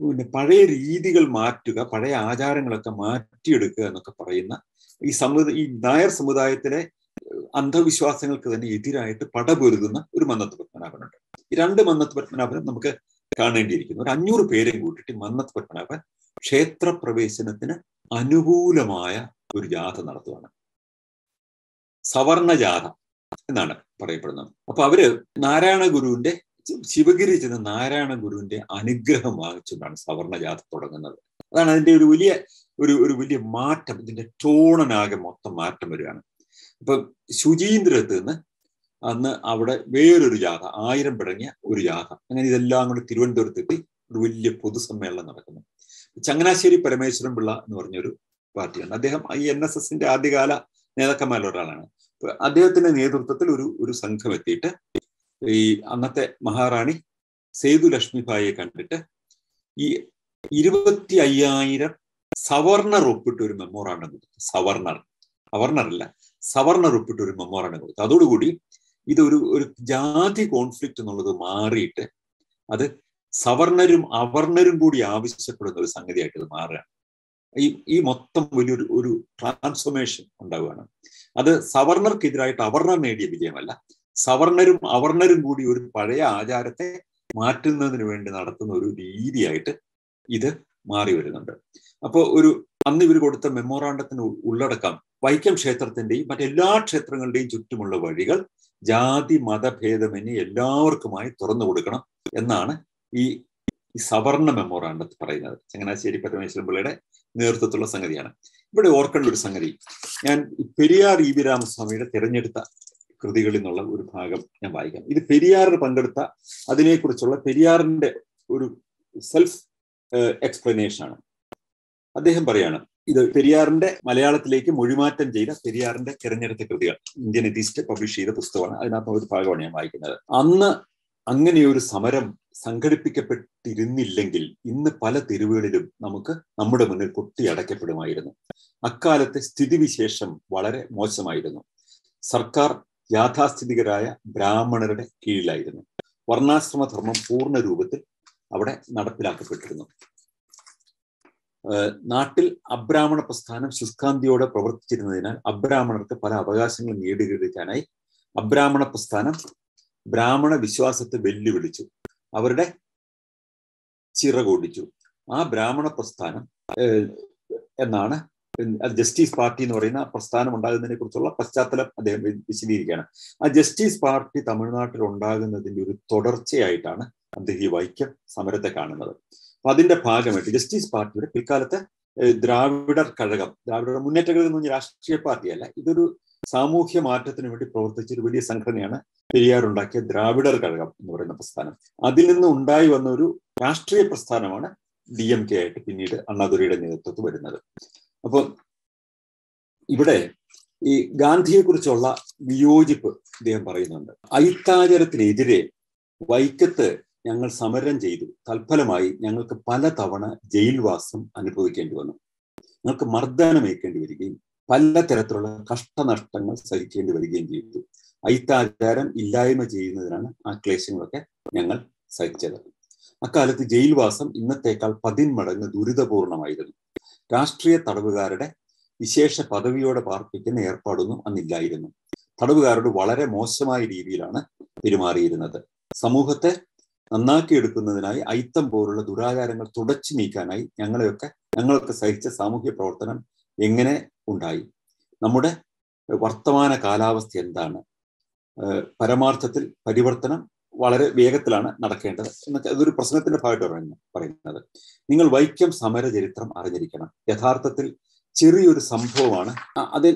പിന്നെ പഴയ രീതികൾ മാറ്റുക പഴയ ആചാരങ്ങളൊക്കെ മാറ്റിയെടുക്കുക എന്നൊക്കെ പറയുന്ന ഈ സമു ഈ നായർ സമുദായത്തിലെ അന്ധവിശ്വാസങ്ങൾക്ക് തന്നെ എതിരായിട്ട് പടപൊരുതുന്ന ഒരു മന്നത്ത് പത്മനാഭനുണ്ട്. ഈ രണ്ട് മന്നത്ത് പത്മനാഭനും നമുക്ക് കാണേണ്ടിയിരിക്കുന്നു. ഒരു അഞ്ഞൂറ് പേരെയും കൂട്ടിയിട്ട് മന്നത്ത് പത്മനാഭൻ ക്ഷേത്രപ്രവേശനത്തിന് അനുകൂലമായ ഒരു ജാഥ നടത്തുകയാണ് സവർണ ജാഥ എന്നാണ് പറയപ്പെടുന്നത്. അപ്പൊ അവർ നാരായണ ഗുരുവിന്റെ ശിവഗിരി ചെന്ന് നാരായണ ഗുരുവിന്റെ അനുഗ്രഹം വാങ്ങിച്ചുകൊണ്ടാണ് സവർണ ജാഥ തുടങ്ങുന്നത്. അതാണ് അതിന്റെ ഒരു വലിയ ഒരു ഒരു വലിയ മാറ്റം. ഇതിന്റെ ടോണനാകെ മൊത്തം മാറ്റം വരികയാണ്. ഇപ്പൊ ശുചീന്ദ്രത്ത് നിന്ന് അന്ന് അവിടെ വേറൊരു ജാഥ ആയിരം പിടങ്ങിയ ഒരു ജാഥ. അങ്ങനെ ഇതെല്ലാം കൂടി തിരുവനന്തപുരത്തെത്തി ഒരു വലിയ പൊതുസമ്മേളനം നടക്കുന്നു. ചങ്ങനാശ്ശേരി പരമേശ്വരൻ പിള്ള എന്ന് പറഞ്ഞൊരു പാർട്ടിയാണ് അദ്ദേഹം ഈ എൻ എസ് എസിന്റെ ആദ്യകാല നേതാക്കന്മാരിൽ ഒരാളാണ് അദ്ദേഹത്തിന്റെ നേതൃത്വത്തിൽ ഒരു ഒരു സംഘം എത്തിയിട്ട് ഈ അന്നത്തെ മഹാറാണി സേതു ലക്ഷ്മിഭായിയെ കണ്ടിട്ട് ഈ ഇരുപത്തി അയ്യായിരം സവർണർ ഒപ്പിട്ട് ഒരു മെമ്മോറാണ്ടം കൊടുത്തു. സവർണർ. അവർണർ അല്ല സവർണർ ഒപ്പിട്ട് ഒരു മെമ്മോറാണ്ടം കൊടുത്തു. അതോടുകൂടി ഇതൊരു ഒരു ജാതി കോൺഫ്ലിക്റ്റ് എന്നുള്ളത് മാറിയിട്ട് അത് സവർണരും അവർണരും കൂടി ആവശ്യപ്പെടുന്ന ഒരു സംഗതിയായിട്ട് ഇത് മാറുകയാണ്. ഈ ഈ മൊത്തം വലിയൊരു ഒരു ട്രാൻസ്ഫോർമേഷൻ ഉണ്ടാവുകയാണ്. അത് സവർണർക്കെതിരായിട്ട് അവർണർ നേടിയ വിജയമല്ല സവർണരും അവർണരും കൂടി ഒരു പഴയ ആചാരത്തെ മാറ്റുന്നതിന് വേണ്ടി നടത്തുന്ന ഒരു രീതിയായിട്ട് ഇത് മാറി വരുന്നുണ്ട്. അപ്പോൾ ഒരു അന്ന് ഇവർ കൊടുത്ത മെമ്മോറാണ്ടത്തിന് ഉള്ളടക്കം വൈക്കം ക്ഷേത്രത്തിന്റെയും മറ്റെല്ലാ ക്ഷേത്രങ്ങളുടെയും ചുറ്റുമുള്ള വഴികൾ ജാതി മതഭേദമന്യേ എല്ലാവർക്കുമായി തുറന്നു കൊടുക്കണം എന്നാണ് ഈ സവർണ മെമ്മോറാണ്ടത്തിൽ പറയുന്നത്. ചങ്ങനാശ്ശേരി പരമേശ്വരൻ പിള്ളയുടെ നേതൃത്വത്തിലുള്ള സംഗതിയാണ്. ഇവിടെ ഓർക്കേണ്ട ഒരു സംഗതി. ഞാൻ പെരിയാർ ഇ വി രാമസ്വാമിയുടെ തിരഞ്ഞെടുത്ത കൃതികളിൽ നിന്നുള്ള ഒരു ഭാഗം ഞാൻ വായിക്കാം. ഇത് പെരിയാർ പങ്കെടുത്ത അതിനെക്കുറിച്ചുള്ള പെരിയാറിന്റെ ഒരു സെൽഫ് എക്സ്പ്ലനേഷൻ ആണ്. അദ്ദേഹം പറയാണ് ഇത് പെരിയാറിന്റെ മലയാളത്തിലേക്ക് മൊഴിമാറ്റം ചെയ്ത പെരിയാറിന്റെ തിരഞ്ഞെടുത്ത കൃതികൾ. ഇന്ത്യൻ എതിസ്റ്റ് പബ്ലിഷ് ചെയ്ത പുസ്തകമാണ്. അതിനകത്ത് ഒരു ഭാഗമാണ് ഞാൻ വായിക്കുന്നത്. അന്ന് അങ്ങനെയൊരു സമരം സംഘടിപ്പിക്കപ്പെട്ടിരുന്നില്ലെങ്കിൽ ഇന്ന് പല തെരുവുകളിലും നമുക്ക് നമ്മുടെ മുന്നിൽ കൊട്ടിയടയ്ക്കപ്പെടുമായിരുന്നു അക്കാലത്തെ സ്ഥിതിവിശേഷം വളരെ മോശമായിരുന്നു. സർക്കാർ യാഥാസ്ഥിതികരായ ബ്രാഹ്മണരുടെ കീഴിലായിരുന്നു. വർണാശ്രമധർമ്മം പൂർണ രൂപത്തിൽ അവിടെ നടപ്പിലാക്കപ്പെട്ടിരുന്നു. നാട്ടിൽ അബ്രാഹ്മണ പ്രസ്ഥാനം ശുഷ്കാന്തിയോടെ പ്രവർത്തിച്ചിരുന്നതിനാൽ അബ്രാഹ്മണർക്ക് പല അവകാശങ്ങളും നേടിയെടുക്കാനായി അബ്രാഹ്മണ പ്രസ്ഥാനം ബ്രാഹ്മണ വിശ്വാസത്തെ വെല്ലുവിളിച്ചു. അവരുടെ ചിറകോടിച്ചു. ആ ബ്രാഹ്മണ പ്രസ്ഥാനം എന്നാണ് ജസ്റ്റിസ് പാർട്ടി എന്ന് പറയുന്ന പ്രസ്ഥാനം ഉണ്ടാകുന്നതിനെ കുറിച്ചുള്ള പശ്ചാത്തലം അദ്ദേഹം വിശദീകരിക്കുകയാണ്. ആ ജസ്റ്റിസ് പാർട്ടി തമിഴ്നാട്ടിൽ ഉണ്ടാകുന്നതിന്റെ ഒരു തുടർച്ചയായിട്ടാണ് അദ്ദേഹം ഈ വൈക്കം സമരത്തെ കാണുന്നത്. അപ്പൊ അതിന്റെ ഭാഗമായിട്ട് ജസ്റ്റിസ് പാർട്ടിയുടെ പിൽക്കാലത്തെ ദ്രാവിഡർ കഴകം ദ്രാവിഡർ മുന്നേറ്റ കഴകം എന്ന് രാഷ്ട്രീയ പാർട്ടിയല്ല ഇതൊരു സാമൂഹ്യ മാറ്റത്തിന് വേണ്ടി പ്രവർത്തിച്ച ഒരു വലിയ സംഘടനയാണ് പെരിയാർ ഉണ്ടാക്കിയ ദ്രാവിഡർ കഴകം എന്ന് പറയുന്ന പ്രസ്ഥാനം. അതിൽ നിന്ന് ഉണ്ടായി വന്ന ഒരു രാഷ്ട്രീയ പ്രസ്ഥാനമാണ് ഡി എം കെ ആയിട്ട് പിന്നീട് അണ്ണാദുരയുടെ നേതൃത്വത്തിൽ വരുന്നത്. അപ്പൊ ഇവിടെ ഈ ഗാന്ധിയെ കുറിച്ചുള്ള വിയോജിപ്പ് ഇദ്ദേഹം പറയുന്നുണ്ട്. അയിത്താചരത്തിനെതിരെ വൈക്കത്ത് ഞങ്ങൾ സമരം ചെയ്തു. തൽഫലമായി ഞങ്ങൾക്ക് പലതവണ ജയിൽവാസം അനുഭവിക്കേണ്ടി വന്നു. ഞങ്ങൾക്ക് മർദ്ദനമേക്കേണ്ടി വരികയും പല തരത്തിലുള്ള കഷ്ടനഷ്ടങ്ങൾ സഹിക്കേണ്ടി വരികയും ചെയ്തു. ഐത്താചാരം ഇല്ലായ്മ ചെയ്യുന്നതിനാണ് ആ ക്ലേശങ്ങളൊക്കെ ഞങ്ങൾ സഹിച്ചത്. അക്കാലത്ത് ജയിൽവാസം ഇന്നത്തേക്കാൾ പതിന്മടങ്ങ് ദുരിതപൂർണമായിരുന്നു. രാഷ്ട്രീയ തടവുകാരുടെ വിശേഷ പദവിയോടെ പാർപ്പിക്കുന്ന ഏർപ്പാടൊന്നും അന്നില്ലായിരുന്നു. തടവുകാരോട് വളരെ മോശമായ രീതിയിലാണ് പെരുമാറിയിരുന്നത്. സമൂഹത്തെ നന്നാക്കിയെടുക്കുന്നതിനായി ഐത്തം പോലുള്ള ദുരാചാരങ്ങൾ തുടച്ചു നീക്കാനായി ഞങ്ങളെയൊക്കെ ഞങ്ങളൊക്കെ സഹിച്ച സാമൂഹ്യ പ്രവർത്തനം എങ്ങനെ ഉണ്ടായി? നമ്മുടെ വർത്തമാന കാലാവസ്ഥ എന്താണ്? പരമാർത്ഥത്തിൽ പരിവർത്തനം വളരെ വേഗത്തിലാണ് നടക്കേണ്ടത് എന്നൊക്കെ അതൊരു പ്രശ്നത്തിന്റെ ഭാഗമായിട്ട് പറയുന്നത്. നിങ്ങൾ വൈക്കം സമര ചരിത്രം അറിഞ്ഞിരിക്കണം. യഥാർത്ഥത്തിൽ ചെറിയൊരു സംഭവമാണ്. അത്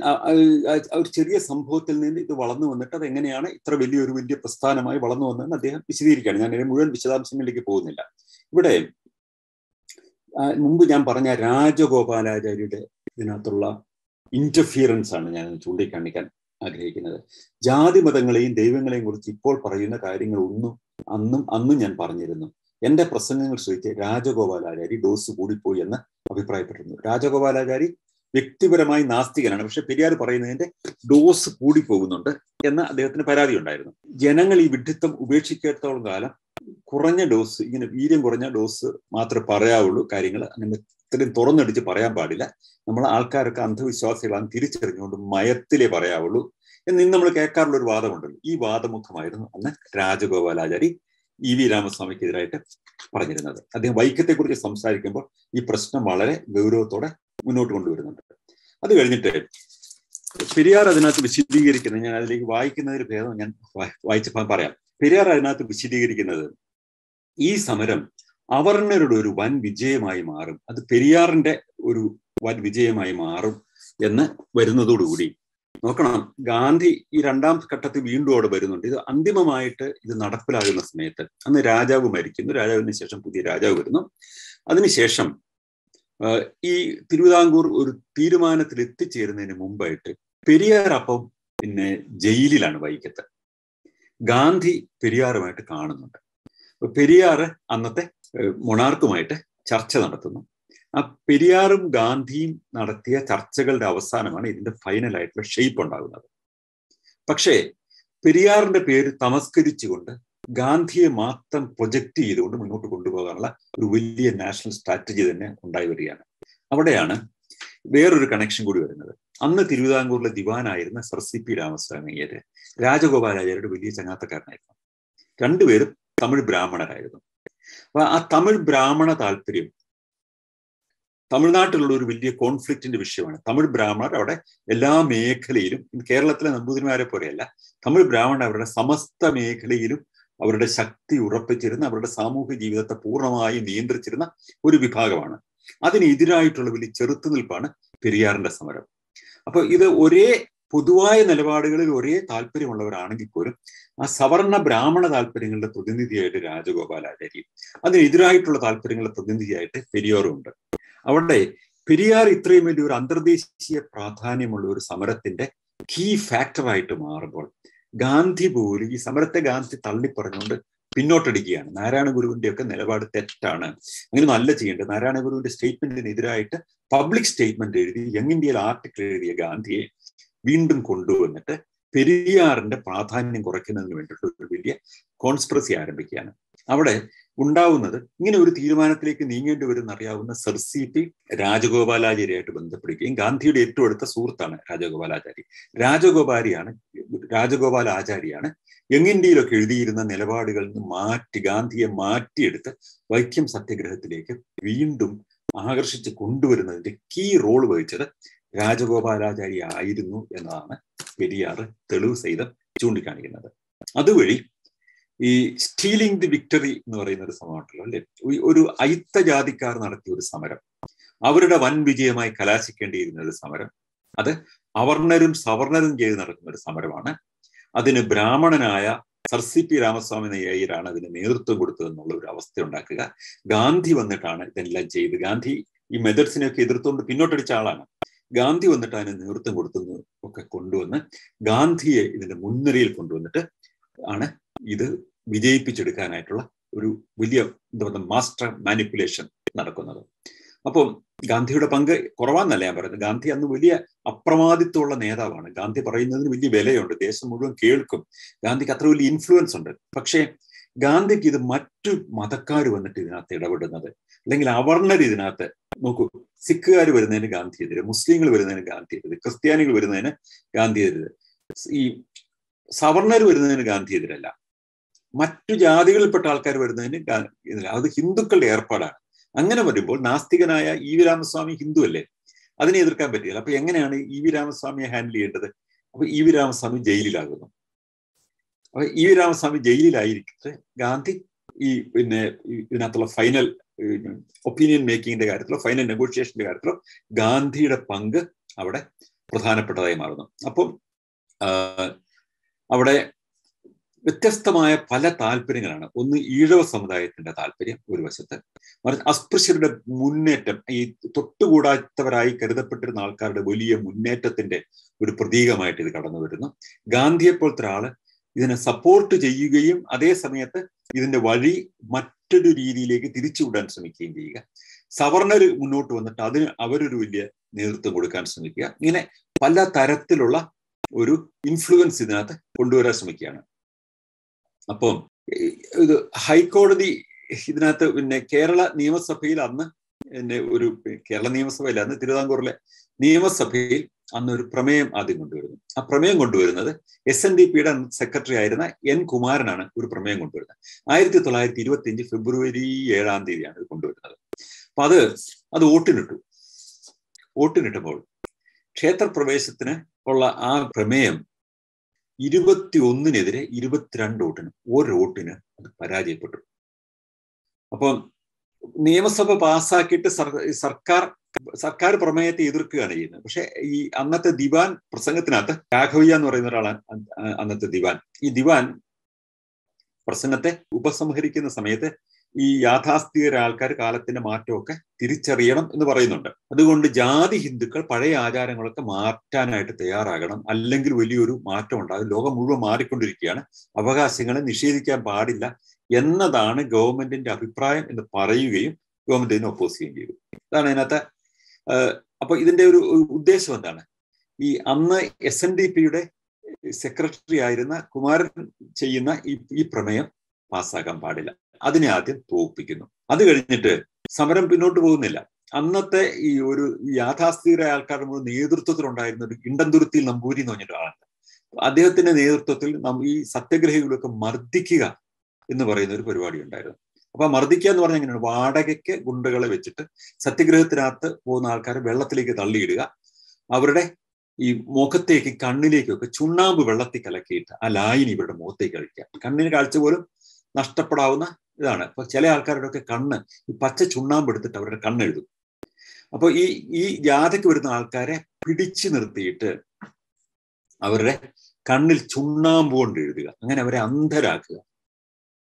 ഒരു ചെറിയ സംഭവത്തിൽ നിന്ന് ഇത് വളർന്നു വന്നിട്ട് അത് എങ്ങനെയാണ് ഇത്ര വലിയൊരു വലിയ പ്രസ്ഥാനമായി വളർന്നു വന്നതെന്ന് അദ്ദേഹം വിശദീകരിക്കുകയാണ്. ഞാൻ അതിന് മുഴുവൻ വിശദാംശങ്ങളിലേക്ക് പോകുന്നില്ല. ഇവിടെ മുമ്പ് ഞാൻ പറഞ്ഞ രാജഗോപാലാചാര്യയുടെ ഇതിനകത്തുള്ള ഇന്റർഫിയറൻസ് ആണ് ഞാൻ ചൂണ്ടിക്കാണിക്കാൻ ആഗ്രഹിക്കുന്നത്. ജാതി മതങ്ങളെയും ദൈവങ്ങളെയും കുറിച്ച് ഇപ്പോൾ പറയുന്ന കാര്യങ്ങൾ ഒന്നും അന്നും അന്നും ഞാൻ പറഞ്ഞിരുന്നു. എന്റെ പ്രസംഗങ്ങൾ ശ്രദ്ധിച്ച് രാജഗോപാലാചാരി ഡോസ് കൂടിപ്പോയി എന്ന് അഭിപ്രായപ്പെട്ടിരുന്നു. രാജഗോപാലാചാരി വ്യക്തിപരമായി നാസ്തികനാണ്. പക്ഷെ പെരിയാർ പറയുന്നതിന്റെ ഡോസ് കൂടിപ്പോകുന്നുണ്ട് എന്ന് അദ്ദേഹത്തിന് പരാതി ഉണ്ടായിരുന്നു ജനങ്ങൾ ഈ വിഡ്ഢിത്തം ഉപേക്ഷിക്കാത്തോളം കാലം കുറഞ്ഞ ഡോസ് ഇങ്ങനെ വീര്യം കുറഞ്ഞ ഡോസ് മാത്രമേ പറയാവുള്ളൂ കാര്യങ്ങൾ അങ്ങനെ ഇത്രയും തുറന്നടിച്ച് പറയാൻ പാടില്ല. നമ്മൾ ആൾക്കാരൊക്കെ അന്ധവിശ്വാസികളാണ് തിരിച്ചറിഞ്ഞുകൊണ്ട് മയത്തിലേ പറയാവുള്ളൂ. എന്ന് ഇന്ന് നമ്മൾ കേൾക്കാറുള്ള ഒരു വാദമുണ്ടല്ലോ. ഈ വാദമുഖമായിരുന്നു അന്ന് രാജഗോപാലാചാരി ഇ വി രാമസ്വാമിക്കെതിരായിട്ട് പറഞ്ഞിരുന്നത്. അദ്ദേഹം വൈക്കത്തെക്കുറിച്ച് സംസാരിക്കുമ്പോൾ ഈ പ്രശ്നം വളരെ ഗൗരവത്തോടെ മുന്നോട്ട് കൊണ്ടുവരുന്നുണ്ട്. അത് കഴിഞ്ഞിട്ട് പെരിയാർ അതിനകത്ത് വിശദീകരിക്കുന്നത് ഞാൻ അതിലേക്ക് വായിക്കുന്നതിന് ഭേദം ഞാൻ വായിച്ചപ്പോൾ പറയാം. പെരിയാർ അതിനകത്ത് വിശദീകരിക്കുന്നത് ഈ സമരം അവർണരുടെ ഒരു വൻ വിജയമായി മാറും. അത് പെരിയാറിന്റെ ഒരു വൻ വിജയമായി മാറും എന്ന് വരുന്നതോടുകൂടി. നോക്കണം ഗാന്ധി ഈ രണ്ടാം ഘട്ടത്തിൽ വീണ്ടും അവിടെ വരുന്നുണ്ട്. ഇത് അന്തിമമായിട്ട് ഇത് നടപ്പിലാകുന്ന സമയത്ത് അന്ന് രാജാവ് മരിക്കുന്നു. രാജാവിന് ശേഷം പുതിയ രാജാവ് വരുന്നു. അതിനുശേഷം ഈ തിരുവിതാംകൂർ ഒരു തീരുമാനത്തിൽ എത്തിച്ചേരുന്നതിന് മുമ്പായിട്ട് പെരിയാർ അപ്പം പിന്നെ ജയിലിലാണ് വൈക്കത്ത് ഗാന്ധി പെരിയാറുമായിട്ട് കാണുന്നുണ്ട്. പെരിയാർ അന്നത്തെ മൊണാർക്കുമായിട്ട് ചർച്ച നടത്തുന്നു. ആ പെരിയാറും ഗാന്ധിയും നടത്തിയ ചർച്ചകളുടെ അവസാനമാണ് ഇതിന്റെ ഫൈനൽ ആയിട്ടുള്ള ഷെയ്പ്പ് ഉണ്ടാകുന്നത്. പക്ഷേ പെരിയാറിന്റെ പേര് തമസ്കരിച്ചുകൊണ്ട് ഗാന്ധിയെ മാത്രം പ്രൊജക്റ്റ് ചെയ്തുകൊണ്ട് മുന്നോട്ട് കൊണ്ടുപോകാനുള്ള ഒരു വലിയ നാഷണൽ സ്ട്രാറ്റജി തന്നെ ഉണ്ടായി വരികയാണ്. അവിടെയാണ് വേറൊരു കണക്ഷൻ കൂടി വരുന്നത്. അന്ന് തിരുവിതാംകൂറിലെ ദിവാനായിരുന്ന സർ സി പി രാമസ്വാമിയര് രാജഗോപാലാചാര്യരുടെ വലിയ ചങ്ങാത്തക്കാരനായിരുന്നു. രണ്ടുപേരും തമിഴ് ബ്രാഹ്മണരായിരുന്നു. അപ്പൊ ആ തമിഴ് ബ്രാഹ്മണ താല്പര്യം തമിഴ്നാട്ടിലുള്ള ഒരു വലിയ കോൺഫ്ലിക്റ്റിന്റെ വിഷയമാണ്. തമിഴ് ബ്രാഹ്മണർ അവിടെ എല്ലാ മേഖലയിലും കേരളത്തിലെ നമ്പൂതിരിമാരെ പോലെയല്ല തമിഴ് ബ്രാഹ്മണർ അവരുടെ സമസ്ത മേഖലയിലും അവരുടെ ശക്തി ഉറപ്പിച്ചിരുന്ന അവരുടെ സാമൂഹ്യ ജീവിതത്തെ പൂർണമായി നിയന്ത്രിച്ചിരുന്ന ഒരു വിഭാഗമാണ്. അതിനെതിരായിട്ടുള്ള വലിയ ചെറുത്തുനിൽപ്പാണ് പെരിയാറിന്റെ സമരം. അപ്പൊ ഇത് ഒരേ പൊതുവായ നിലപാടുകളിൽ ഒരേ താല്പര്യമുള്ളവരാണെങ്കിൽ പോലും ആ സവർണ ബ്രാഹ്മണ താല്പര്യങ്ങളുടെ പ്രതിനിധിയായിട്ട് രാജഗോപാലാചാര്യം അതിനെതിരായിട്ടുള്ള താല്പര്യങ്ങളുടെ പ്രതിനിധിയായിട്ട് പെരിയാറും ഉണ്ട് അവിടെ പെരിയാർ ഇത്രയും വലിയ ഒരു അന്തർദേശീയ പ്രാധാന്യമുള്ള ഒരു സമരത്തിന്റെ കീ ഫാക്ടറായിട്ട് മാറുമ്പോൾ ഗാന്ധി പോലും ഈ സമരത്തെ ഗാന്ധി തള്ളിപ്പറഞ്ഞുകൊണ്ട് പിന്നോട്ടടിക്കുകയാണ്. നാരായണ ഗുരുവിന്റെ ഒക്കെ നിലപാട് തെറ്റാണ്. അങ്ങനെ നല്ല ചെയ്യേണ്ടത്. നാരായണ ഗുരുവിന്റെ സ്റ്റേറ്റ്മെന്റിനെതിരായിട്ട് പബ്ലിക് സ്റ്റേറ്റ്മെന്റ് എഴുതി യങ് ഇന്ത്യയിൽ ആർട്ടിക്കിൾ എഴുതിയ ഗാന്ധിയെ വീണ്ടും കൊണ്ടുവന്നിട്ട് പെരിയാറിന്റെ പ്രാധാന്യം കുറയ്ക്കുന്നതിന് വേണ്ടിയിട്ട് ഒരു വലിയ കോൺസ്പ്രസി ആരംഭിക്കുകയാണ്. അവിടെ ഉണ്ടാവുന്നത് ഇങ്ങനെ ഒരു തീരുമാനത്തിലേക്ക് നീങ്ങേണ്ടി വരും അറിയാവുന്ന സർ സി പി രാജഗോപാലാചാര്യയായിട്ട് ബന്ധപ്പെടുകയും ഗാന്ധിയുടെ ഏറ്റവും അടുത്ത സുഹൃത്താണ് രാജഗോപാലാചാരി. രാജഗോപാലിയാണ് രാജഗോപാലാചാരിയാണ് യങ് ഇന്ത്യയിലൊക്കെ എഴുതിയിരുന്ന നിലപാടുകളിൽ നിന്ന് മാറ്റി ഗാന്ധിയെ മാറ്റിയെടുത്ത് വൈക്കം സത്യഗ്രഹത്തിലേക്ക് വീണ്ടും ആകർഷിച്ച് കൊണ്ടുവരുന്നതിന്റെ കീ റോൾ വഹിച്ചത് രാജഗോപാലാചാരി ആയിരുന്നു എന്നതാണ് പെരിയാർ തെളിവ് സഹിതം ചൂണ്ടിക്കാണിക്കുന്നത്. അതുവഴി ഈ സ്റ്റീലിംഗ് ദി വിക്ടറി എന്ന് പറയുന്ന ഒരു സമരമുണ്ടല്ലോ അല്ലെ? ഒരു അയിത്ത ജാതിക്കാർ നടത്തിയ ഒരു സമരം. അവരുടെ വൻ വിജയമായി കലാശിക്കേണ്ടിയിരുന്ന ഒരു സമരം. അത് അവർണരും സവർണരും ചെയ്ത് നടക്കുന്ന ഒരു സമരമാണ്. അതിന് ബ്രാഹ്മണനായ സർ സി പി രാമസ്വാമി നയ്യരാണ് അതിന് നേതൃത്വം കൊടുത്തതെന്നുള്ള ഒരു അവസ്ഥ ഉണ്ടാക്കുക ഗാന്ധി വന്നിട്ടാണ് ഇതെല്ലാം ചെയ്ത്. ഗാന്ധി ഈ മെതഡ്സിനെയൊക്കെ എതിർത്തുകൊണ്ട് പിന്നോട്ടടിച്ച ആളാണ്. ഗാന്ധി വന്നിട്ട് അതിന് നേതൃത്വം കൊടുത്തുന്നു ഒക്കെ കൊണ്ടുവന്ന് ഗാന്ധിയെ ഇതിന്റെ മുൻനിരയിൽ കൊണ്ടുവന്നിട്ട് ആണ് ഇത് വിജയിപ്പിച്ചെടുക്കാനായിട്ടുള്ള ഒരു വലിയ എന്താ പറയുക മാസ്റ്റർ മാനിപ്പുലേഷൻ നടക്കുന്നത്. അപ്പോൾ ഗാന്ധിയുടെ പങ്ക് കുറവാന്നല്ല ഞാൻ പറയുന്നത്. ഗാന്ധി അന്ന് വലിയ അപ്രമാദിത്വമുള്ള നേതാവാണ്. ഗാന്ധി പറയുന്നതിന് വലിയ വിലയുണ്ട്. ദേശം മുഴുവൻ കേൾക്കും. ഗാന്ധിക്ക് അത്ര വലിയ ഇൻഫ്ലുവൻസ് ഉണ്ട്. പക്ഷേ ഗാന്ധിക്ക് ഇത് മറ്റു മതക്കാർ വന്നിട്ട് ഇതിനകത്ത് ഇടപെടുന്നത് അല്ലെങ്കിൽ അവർണർ ഇതിനകത്ത് നോക്കൂ സിഖുകാർ വരുന്നതിന് ഗാന്ധി എതിരെ മുസ്ലിങ്ങൾ വരുന്നതിന് ഗാന്ധി എതിരെ ക്രിസ്ത്യാനികൾ വരുന്നതിന് ഗാന്ധി എതിരെ. ഈ സവർണർ വരുന്നതിന് ഗാന്ധി എതിരല്ല. മറ്റു ജാതികളിൽപ്പെട്ട ആൾക്കാർ വരുന്നതിന് എതിരല്ല അത് ഹിന്ദുക്കളുടെ ഏർപ്പാടാണ്. അങ്ങനെ വരുമ്പോൾ നാസ്തികനായ ഇ വി രാമസ്വാമി ഹിന്ദു അല്ലേ? അതിനെ എതിർക്കാൻ പറ്റില്ല. അപ്പൊ എങ്ങനെയാണ് ഇ വി രാമസ്വാമിയെ ഹാൻഡിൽ ചെയ്യേണ്ടത്? അപ്പൊ ഇ വി രാമസ്വാമി ജയിലിലാകുന്നു. അപ്പൊ ഇ വി രാമസ്വാമി ജയിലിലായിരിക്കട്ടെ ഗാന്ധി ഈ പിന്നെ ഇതിനകത്തുള്ള ഫൈനൽ ഒപ്പീനിയൻ മേക്കിങ്ങിന്റെ കാര്യത്തിലോ ഫൈനൽ നെഗോഷിയേഷന്റെ കാര്യത്തിലോ ഗാന്ധിയുടെ പങ്ക് അവിടെ പ്രധാനപ്പെട്ടതായി മാറുന്നു. അപ്പം അവിടെ വ്യത്യസ്തമായ പല താല്പര്യങ്ങളാണ്. ഒന്ന് ഈഴവ സമുദായത്തിന്റെ താല്പര്യം ഒരു വശത്ത്. മറിച്ച് അസ്പൃശ്യരുടെ മുന്നേറ്റം ഈ തൊട്ടുകൂടാത്തവരായി കരുതപ്പെട്ടിരുന്ന ആൾക്കാരുടെ വലിയ മുന്നേറ്റത്തിന്റെ ഒരു പ്രതീകമായിട്ട് ഇത് കടന്നു വരുന്നു ഗാന്ധിയെ പോലത്തെ ഒരാൾ ഇതിനെ സപ്പോർട്ട് ചെയ്യുകയും അതേ സമയത്ത് ഇതിന്റെ വഴി മറ്റൊരു രീതിയിലേക്ക് തിരിച്ചുവിടാൻ ശ്രമിക്കുകയും ചെയ്യുക. സവർണർ മുന്നോട്ട് വന്നിട്ട് അതിന് അവരൊരു വലിയ നേതൃത്വം കൊടുക്കാൻ ശ്രമിക്കുക. ഇങ്ങനെ പല തരത്തിലുള്ള ഒരു ഇൻഫ്ലുവൻസ് ഇതിനകത്ത് കൊണ്ടുവരാൻ ശ്രമിക്കുകയാണ്. അപ്പം ഇത് ഹൈക്കോടതി ഇതിനകത്ത് പിന്നെ കേരള നിയമസഭയിൽ അന്ന് പിന്നെ ഒരു കേരള നിയമസഭയിൽ അന്ന് തിരുവിതാംകൂറിലെ നിയമസഭയിൽ അന്ന് ഒരു പ്രമേയം ആദ്യം കൊണ്ടുവരുന്നു. ആ പ്രമേയം കൊണ്ടുവരുന്നത് എസ് എൻ ഡി പിയുടെ സെക്രട്ടറി ആയിരുന്ന എൻ കുമാരനാണ് ഒരു പ്രമേയം കൊണ്ടുവരുന്നത്. ആയിരത്തി തൊള്ളായിരത്തി ഇരുപത്തി അഞ്ച് ഫെബ്രുവരി ഏഴാം തീയതിയാണ് ഇത് കൊണ്ടുവരുന്നത്. അപ്പൊ അത് അത് വോട്ടിനിട്ടു. വോട്ടിനിട്ടുമ്പോൾ ക്ഷേത്രപ്രവേശത്തിന് ഉള്ള ആ പ്രമേയം ഇരുപത്തി ഒന്നിനെതിരെ ഇരുപത്തിരണ്ട് വോട്ടിന് ഒരു വോട്ടിന് അത് പരാജയപ്പെട്ടു. അപ്പം നിയമസഭ പാസ്സാക്കിയിട്ട് സർക്കാർ സർക്കാർ പ്രമേയത്തെ എതിർക്കുകയാണ് ചെയ്യുന്നത്. പക്ഷെ ഈ അന്നത്തെ ദിവാൻ പ്രസംഗത്തിനകത്ത് രാഘവയ്യ എന്ന് പറയുന്ന ഒരാളാണ് അന്നത്തെ ദിവാൻ. ഈ ദിവാൻ പ്രസംഗത്തെ ഉപസംഹരിക്കുന്ന സമയത്ത് ഈ യാഥാസ്ഥിക ആൾക്കാർ കാലത്തിന്റെ മാറ്റമൊക്കെ തിരിച്ചറിയണം എന്ന് പറയുന്നുണ്ട്. അതുകൊണ്ട് ജാതി ഹിന്ദുക്കൾ പഴയ ആചാരങ്ങളൊക്കെ മാറ്റാനായിട്ട് തയ്യാറാകണം. അല്ലെങ്കിൽ വലിയൊരു മാറ്റം ഉണ്ടാകും. ലോകം മുഴുവൻ മാറിക്കൊണ്ടിരിക്കുകയാണ്. അവകാശങ്ങളെ നിഷേധിക്കാൻ പാടില്ല എന്നതാണ് ഗവൺമെന്റിന്റെ അഭിപ്രായം എന്ന് പറയുകയും ഗവൺമെന്റിനെ ഒപ്പോസ് ചെയ്യുകയും ചെയ്തു. അതാണ് ഇതിനകത്ത് അപ്പൊ ഇതിന്റെ ഒരു ഉദ്ദേശം എന്താണ്? ഈ അന്ന് എസ് എൻ ഡി പിയുടെ സെക്രട്ടറി ആയിരുന്ന കുമാരൻ ചെയ്യുന്ന ഈ ഈ പ്രമേയം പാസ്സാക്കാൻ പാടില്ല. അതിനെ ആദ്യം തോൽപ്പിക്കുന്നു അത് കഴിഞ്ഞിട്ട് സമരം പിന്നോട്ട് പോകുന്നില്ല. അന്നത്തെ ഈ ഒരു യാഥാസ്ഥിതരായ ആൾക്കാരുടെ നേതൃത്വത്തിലുണ്ടായിരുന്ന ഒരു ഇണ്ടന്തുരുത്തിയിൽ നമ്പൂരി എന്ന് പറഞ്ഞിട്ട് ആളാണ് അദ്ദേഹത്തിന്റെ നേതൃത്വത്തിൽ ഈ സത്യഗ്രഹികളൊക്കെ മർദ്ദിക്കുക എന്ന് പറയുന്ന ഒരു പരിപാടി ഉണ്ടായിരുന്നു. അപ്പൊ മർദ്ദിക്കുക എന്ന് പറഞ്ഞാൽ എങ്ങനെയാണ്? വാടകയ്ക്ക് ഗുണ്ടകളെ വെച്ചിട്ട് സത്യഗ്രഹത്തിനകത്ത് പോകുന്ന ആൾക്കാരെ വെള്ളത്തിലേക്ക് തള്ളിയിടുക. അവരുടെ ഈ മുഖത്തേക്ക് കണ്ണിലേക്കൊക്കെ ചുണ്ണാമ്പ് വെള്ളത്തിൽ കലക്കിയിട്ട് ആ ലായിനി ഇവരുടെ മുഖത്തേക്ക് കഴിക്കുക കണ്ണിന് കാഴ്ച പോലും നഷ്ടപ്പെടാവുന്ന ഇതാണ്. അപ്പൊ ചില ആൾക്കാരുടെ ഒക്കെ കണ്ണ് ഈ പച്ച ചുണ്ണാമ്പ് എടുത്തിട്ട് അവരുടെ കണ്ണെഴുതും. അപ്പൊ ഈ ഈ ജാഥയ്ക്ക് വരുന്ന ആൾക്കാരെ പിടിച്ചു നിർത്തിയിട്ട് അവരുടെ കണ്ണിൽ ചുണ്ണാമ്പ് കൊണ്ട് എഴുതുക. അങ്ങനെ അവരെ അന്ധരാക്കുക.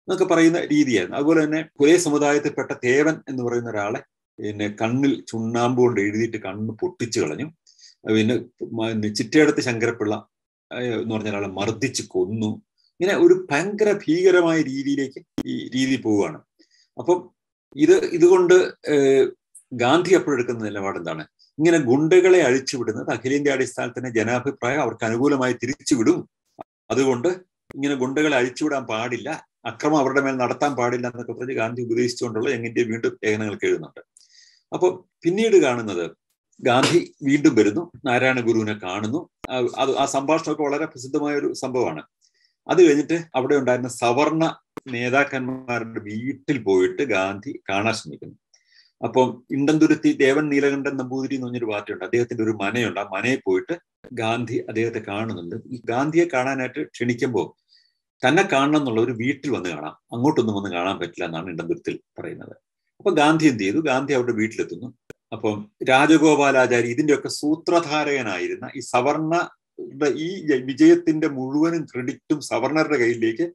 എന്നൊക്കെ പറയുന്ന രീതിയായിരുന്നു അതുപോലെ തന്നെ കുലേ സമുദായത്തിൽപ്പെട്ട തേവൻ എന്ന് പറയുന്ന ഒരാളെ പിന്നെ കണ്ണിൽ ചുണ്ണാമ്പ് കൊണ്ട് എഴുതിയിട്ട് കണ്ണ് പൊട്ടിച്ചു കളഞ്ഞു. പിന്നെ ചിറ്റയടത്ത് ശങ്കരപ്പിള്ള എന്ന് പറഞ്ഞ ഒരാളെ മർദ്ദിച്ച് കൊന്നു. ഇങ്ങനെ ഒരു ഭയങ്കര ഭീകരമായ രീതിയിലേക്ക് ഈ രീതി പോവുകയാണ്. അപ്പം ഇത് ഇതുകൊണ്ട് ഗാന്ധി അപ്പോഴെടുക്കുന്ന നിലപാട് എന്താണ്? ഇങ്ങനെ ഗുണ്ടകളെ അഴിച്ചുവിടുന്നത് അഖിലേന്ത്യാ അടിസ്ഥാനത്തിന്റെ ജനാഭിപ്രായം അവർക്ക് അനുകൂലമായി തിരിച്ചുവിടും. അതുകൊണ്ട് ഇങ്ങനെ ഗുണ്ടകളെ അഴിച്ചുവിടാൻ പാടില്ല. അക്രമം അവരുടെ മേൽ നടത്താൻ പാടില്ല എന്നൊക്കെ പറഞ്ഞ് ഗാന്ധി ഉപദേശിച്ചുകൊണ്ടുള്ള എങ്ങിന്റെ വീണ്ടും ലേഖനങ്ങൾക്ക് എഴുതുന്നുണ്ട്. അപ്പോൾ പിന്നീട് കാണുന്നത് ഗാന്ധി വീണ്ടും വരുന്നു നാരായണ ഗുരുവിനെ കാണുന്നു. അത് ആ സംഭാഷണമൊക്കെ വളരെ പ്രസിദ്ധമായ ഒരു സംഭവമാണ്. അത് കഴിഞ്ഞിട്ട് അവിടെ ഉണ്ടായിരുന്ന സവർണ നേതാക്കന്മാരുടെ വീട്ടിൽ പോയിട്ട് ഗാന്ധി കാണാൻ ശ്രമിക്കുന്നു. അപ്പം ഇണ്ടന്തുരുത്തി ദേവൻ നീലകണ്ഠൻ നമ്പൂതിരി എന്ന് പറഞ്ഞൊരു പാർട്ടിയുണ്ട്. അദ്ദേഹത്തിന്റെ ഒരു മനയുണ്ട്. ആ മനയിൽ പോയിട്ട് ഗാന്ധി അദ്ദേഹത്തെ കാണുന്നുണ്ട്. ഈ ഗാന്ധിയെ കാണാനായിട്ട് ക്ഷണിക്കുമ്പോൾ തന്നെ കാണണം എന്നുള്ള ഒരു വീട്ടിൽ വന്ന് കാണാം. അങ്ങോട്ടൊന്നും വന്ന് കാണാൻ പറ്റില്ല എന്നാണ് ഇണ്ടന്തുരത്തിൽ പറയുന്നത്. അപ്പൊ ഗാന്ധി എന്ത് ചെയ്തു? ഗാന്ധി അവരുടെ വീട്ടിലെത്തുന്നു. അപ്പം രാജഗോപാലാചാരി ഇതിന്റെയൊക്കെ സൂത്രധാരകനായിരുന്ന ഈ സവർണ ഈ വിജയത്തിന്റെ മുഴുവനും ക്രെഡിറ്റും സവർണരുടെ കയ്യിലേക്ക്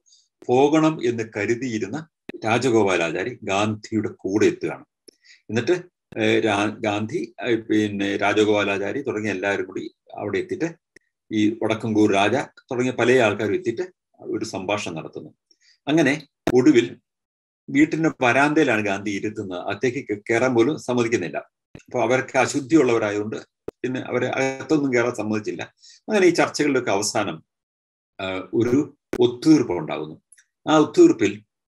പോകണം എന്ന് കരുതിയിരുന്ന രാജഗോപാലാചാരി ഗാന്ധിയുടെ കൂടെ എത്തുകയാണ്. എന്നിട്ട് ഗാന്ധി പിന്നെ രാജഗോപാലാചാരി തുടങ്ങിയ എല്ലാവരും കൂടി അവിടെ എത്തിയിട്ട് ഈ വടക്കങ്കൂർ രാജ തുടങ്ങിയ പല ആൾക്കാരും എത്തിയിട്ട് ഒരു സംഭാഷണം നടത്തുന്നു. അങ്ങനെ ഒടുവിൽ വീട്ടിന്റെ വരാന്തയിലാണ് ഗാന്ധി ഇരുത്തുന്നത്. അകത്തേക്ക് കയറാൻ പോലും സമ്മതിക്കുന്നില്ല. അപ്പൊ അവർക്ക് അശുദ്ധിയുള്ളവരായതുകൊണ്ട് പിന്നെ അവരെ അകത്തൊന്നും കയറാൻ സമ്മതിച്ചില്ല. അങ്ങനെ ഈ ചർച്ചകളുടെ ഒക്കെ അവസാനം ഒരു ഒത്തുതീർപ്പ് ഉണ്ടാകുന്നു. ആ ഒത്തുതീർപ്പിൽ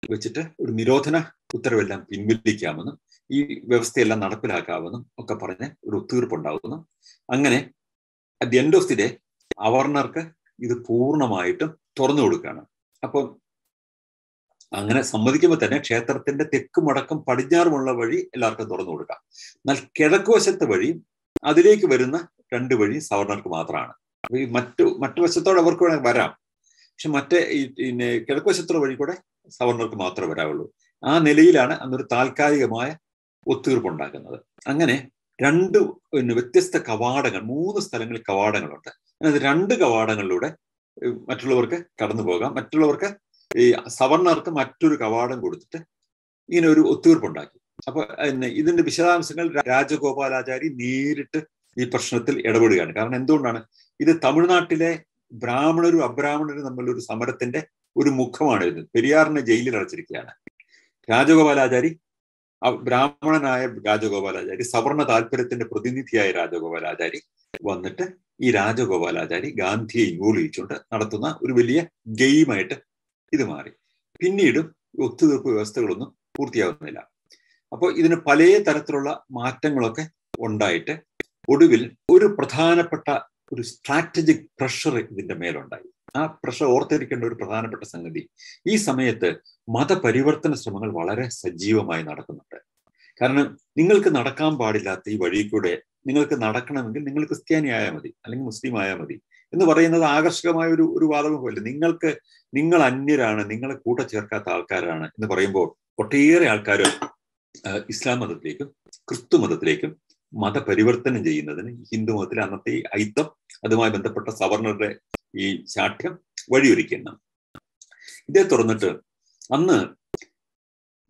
വെച്ചിട്ട് ഒരു നിരോധന ഉത്തരവെല്ലാം പിൻവലിക്കാമെന്നും ഈ വ്യവസ്ഥയെല്ലാം നടപ്പിലാക്കാമെന്നും ഒക്കെ പറഞ്ഞ് ഒരു ഒത്തുതീർപ്പ് ഉണ്ടാകുന്നു. അങ്ങനെ at the end of the day അവർണർക്ക് ഇത് പൂർണമായിട്ടും തുറന്നു കൊടുക്കുകയാണ്. അപ്പം അങ്ങനെ സമ്മതിക്കുമ്പോൾ തന്നെ ക്ഷേത്രത്തിന്റെ തെക്ക് മുടക്കം പടിഞ്ഞാറുമുള്ള വഴി എല്ലാവർക്കും തുറന്നു കൊടുക്കാം. എന്നാൽ കിഴക്കുവശത്തെ വഴി അതിലേക്ക് വരുന്ന രണ്ട് വഴി സവർണർക്ക് മാത്രമാണ്. ഈ മറ്റു മറ്റു വശത്തോടെ അവർക്ക് വേണമെങ്കിൽ വരാം. പക്ഷെ മറ്റേ ഈ പിന്നെ കിഴക്കുവശത്തുള്ള വഴി കൂടെ സവർണർക്ക് മാത്രമേ വരാവുള്ളൂ. ആ നിലയിലാണ് അന്നൊരു താൽക്കാലികമായ ഒത്തുതീർപ്പ് ഉണ്ടാക്കുന്നത്. അങ്ങനെ രണ്ട് പിന്നെ വ്യത്യസ്ത കവാടങ്ങൾ മൂന്ന് സ്ഥലങ്ങളിൽ കവാടങ്ങളുണ്ട്. അതിനകത്ത് രണ്ട് കവാടങ്ങളിലൂടെ മറ്റുള്ളവർക്ക് കടന്നു പോകാം. മറ്റുള്ളവർക്ക് ഈ സവർണർക്ക് മറ്റൊരു കവാടം കൊടുത്തിട്ട് ഇങ്ങനെ ഒരു ഒത്തുതീർപ്പുണ്ടാക്കി. അപ്പൊ ഇതിന്റെ വിശദാംശങ്ങൾ രാജഗോപാലാചാരി നേരിട്ട് ഈ പ്രശ്നത്തിൽ ഇടപെടുകയാണ്. കാരണം എന്തുകൊണ്ടാണ്? ഇത് തമിഴ്നാട്ടിലെ ബ്രാഹ്മണരും അബ്രാഹ്മണരും തമ്മിലൊരു സമരത്തിന്റെ ഒരു മുഖമാണ് ഇത് പെരിയാറിനെ ജയിലിൽ അടച്ചിരിക്കുകയാണ്. രാജഗോപാലാചാരി ബ്രാഹ്മണനായ രാജഗോപാലാചാരി സവർണ താല്പര്യത്തിന്റെ പ്രതിനിധിയായ രാജഗോപാലാചാരി വന്നിട്ട് ഈ രാജഗോപാലാചാരി ഗാന്ധിയെ ഇൻവോൾവ് നടത്തുന്ന ഒരു വലിയ ഗെയിമായിട്ട് ഇത് മാറി. പിന്നീടും ഒത്തുതീർപ്പ് വ്യവസ്ഥകളൊന്നും പൂർത്തിയാവുന്നില്ല. അപ്പോൾ ഇതിന് പല തരത്തിലുള്ള മാറ്റങ്ങളൊക്കെ ഉണ്ടായിട്ട് ഒടുവിൽ ഒരു പ്രധാനപ്പെട്ട ഒരു സ്ട്രാറ്റജിക് പ്രഷർ ഇതിന്റെ മേലുണ്ടായി. ആ പ്രഷർ ഓർത്തിരിക്കേണ്ട ഒരു പ്രധാനപ്പെട്ട സംഗതി. ഈ സമയത്ത് മതപരിവർത്തന ശ്രമങ്ങൾ വളരെ സജീവമായി നടക്കുന്നുണ്ട്. കാരണം നിങ്ങൾക്ക് നടക്കാൻ പാടില്ലാത്ത ഈ വഴി കൂടെ നിങ്ങൾക്ക് നടക്കണമെങ്കിൽ നിങ്ങൾ ക്രിസ്ത്യാനി ആയാൽ മതി അല്ലെങ്കിൽ മുസ്ലിം ആയാൽ മതി എന്ന് പറയുന്നത് ആകർഷകമായ ഒരു ഒരു വാദമല്ല നിങ്ങൾക്ക് നിങ്ങൾ അന്യരാണ് നിങ്ങളെ കൂട്ട ചേർക്കാത്ത ആൾക്കാരാണ് എന്ന് പറയുമ്പോൾ ഒട്ടേറെ ആൾക്കാർ ഇസ്ലാം മതത്തിലേക്കും ക്രിസ്തു മതത്തിലേക്കും മതപരിവർത്തനം ചെയ്യുന്നതിന് ഹിന്ദു മതത്തിലെ അന്നത്തെ ഐത്തം അതുമായി ബന്ധപ്പെട്ട സവർണറുടെ ഈ ശാഠ്യം വഴിയൊരുക്കുന്ന ഇതേ തുറന്നിട്ട് അന്ന്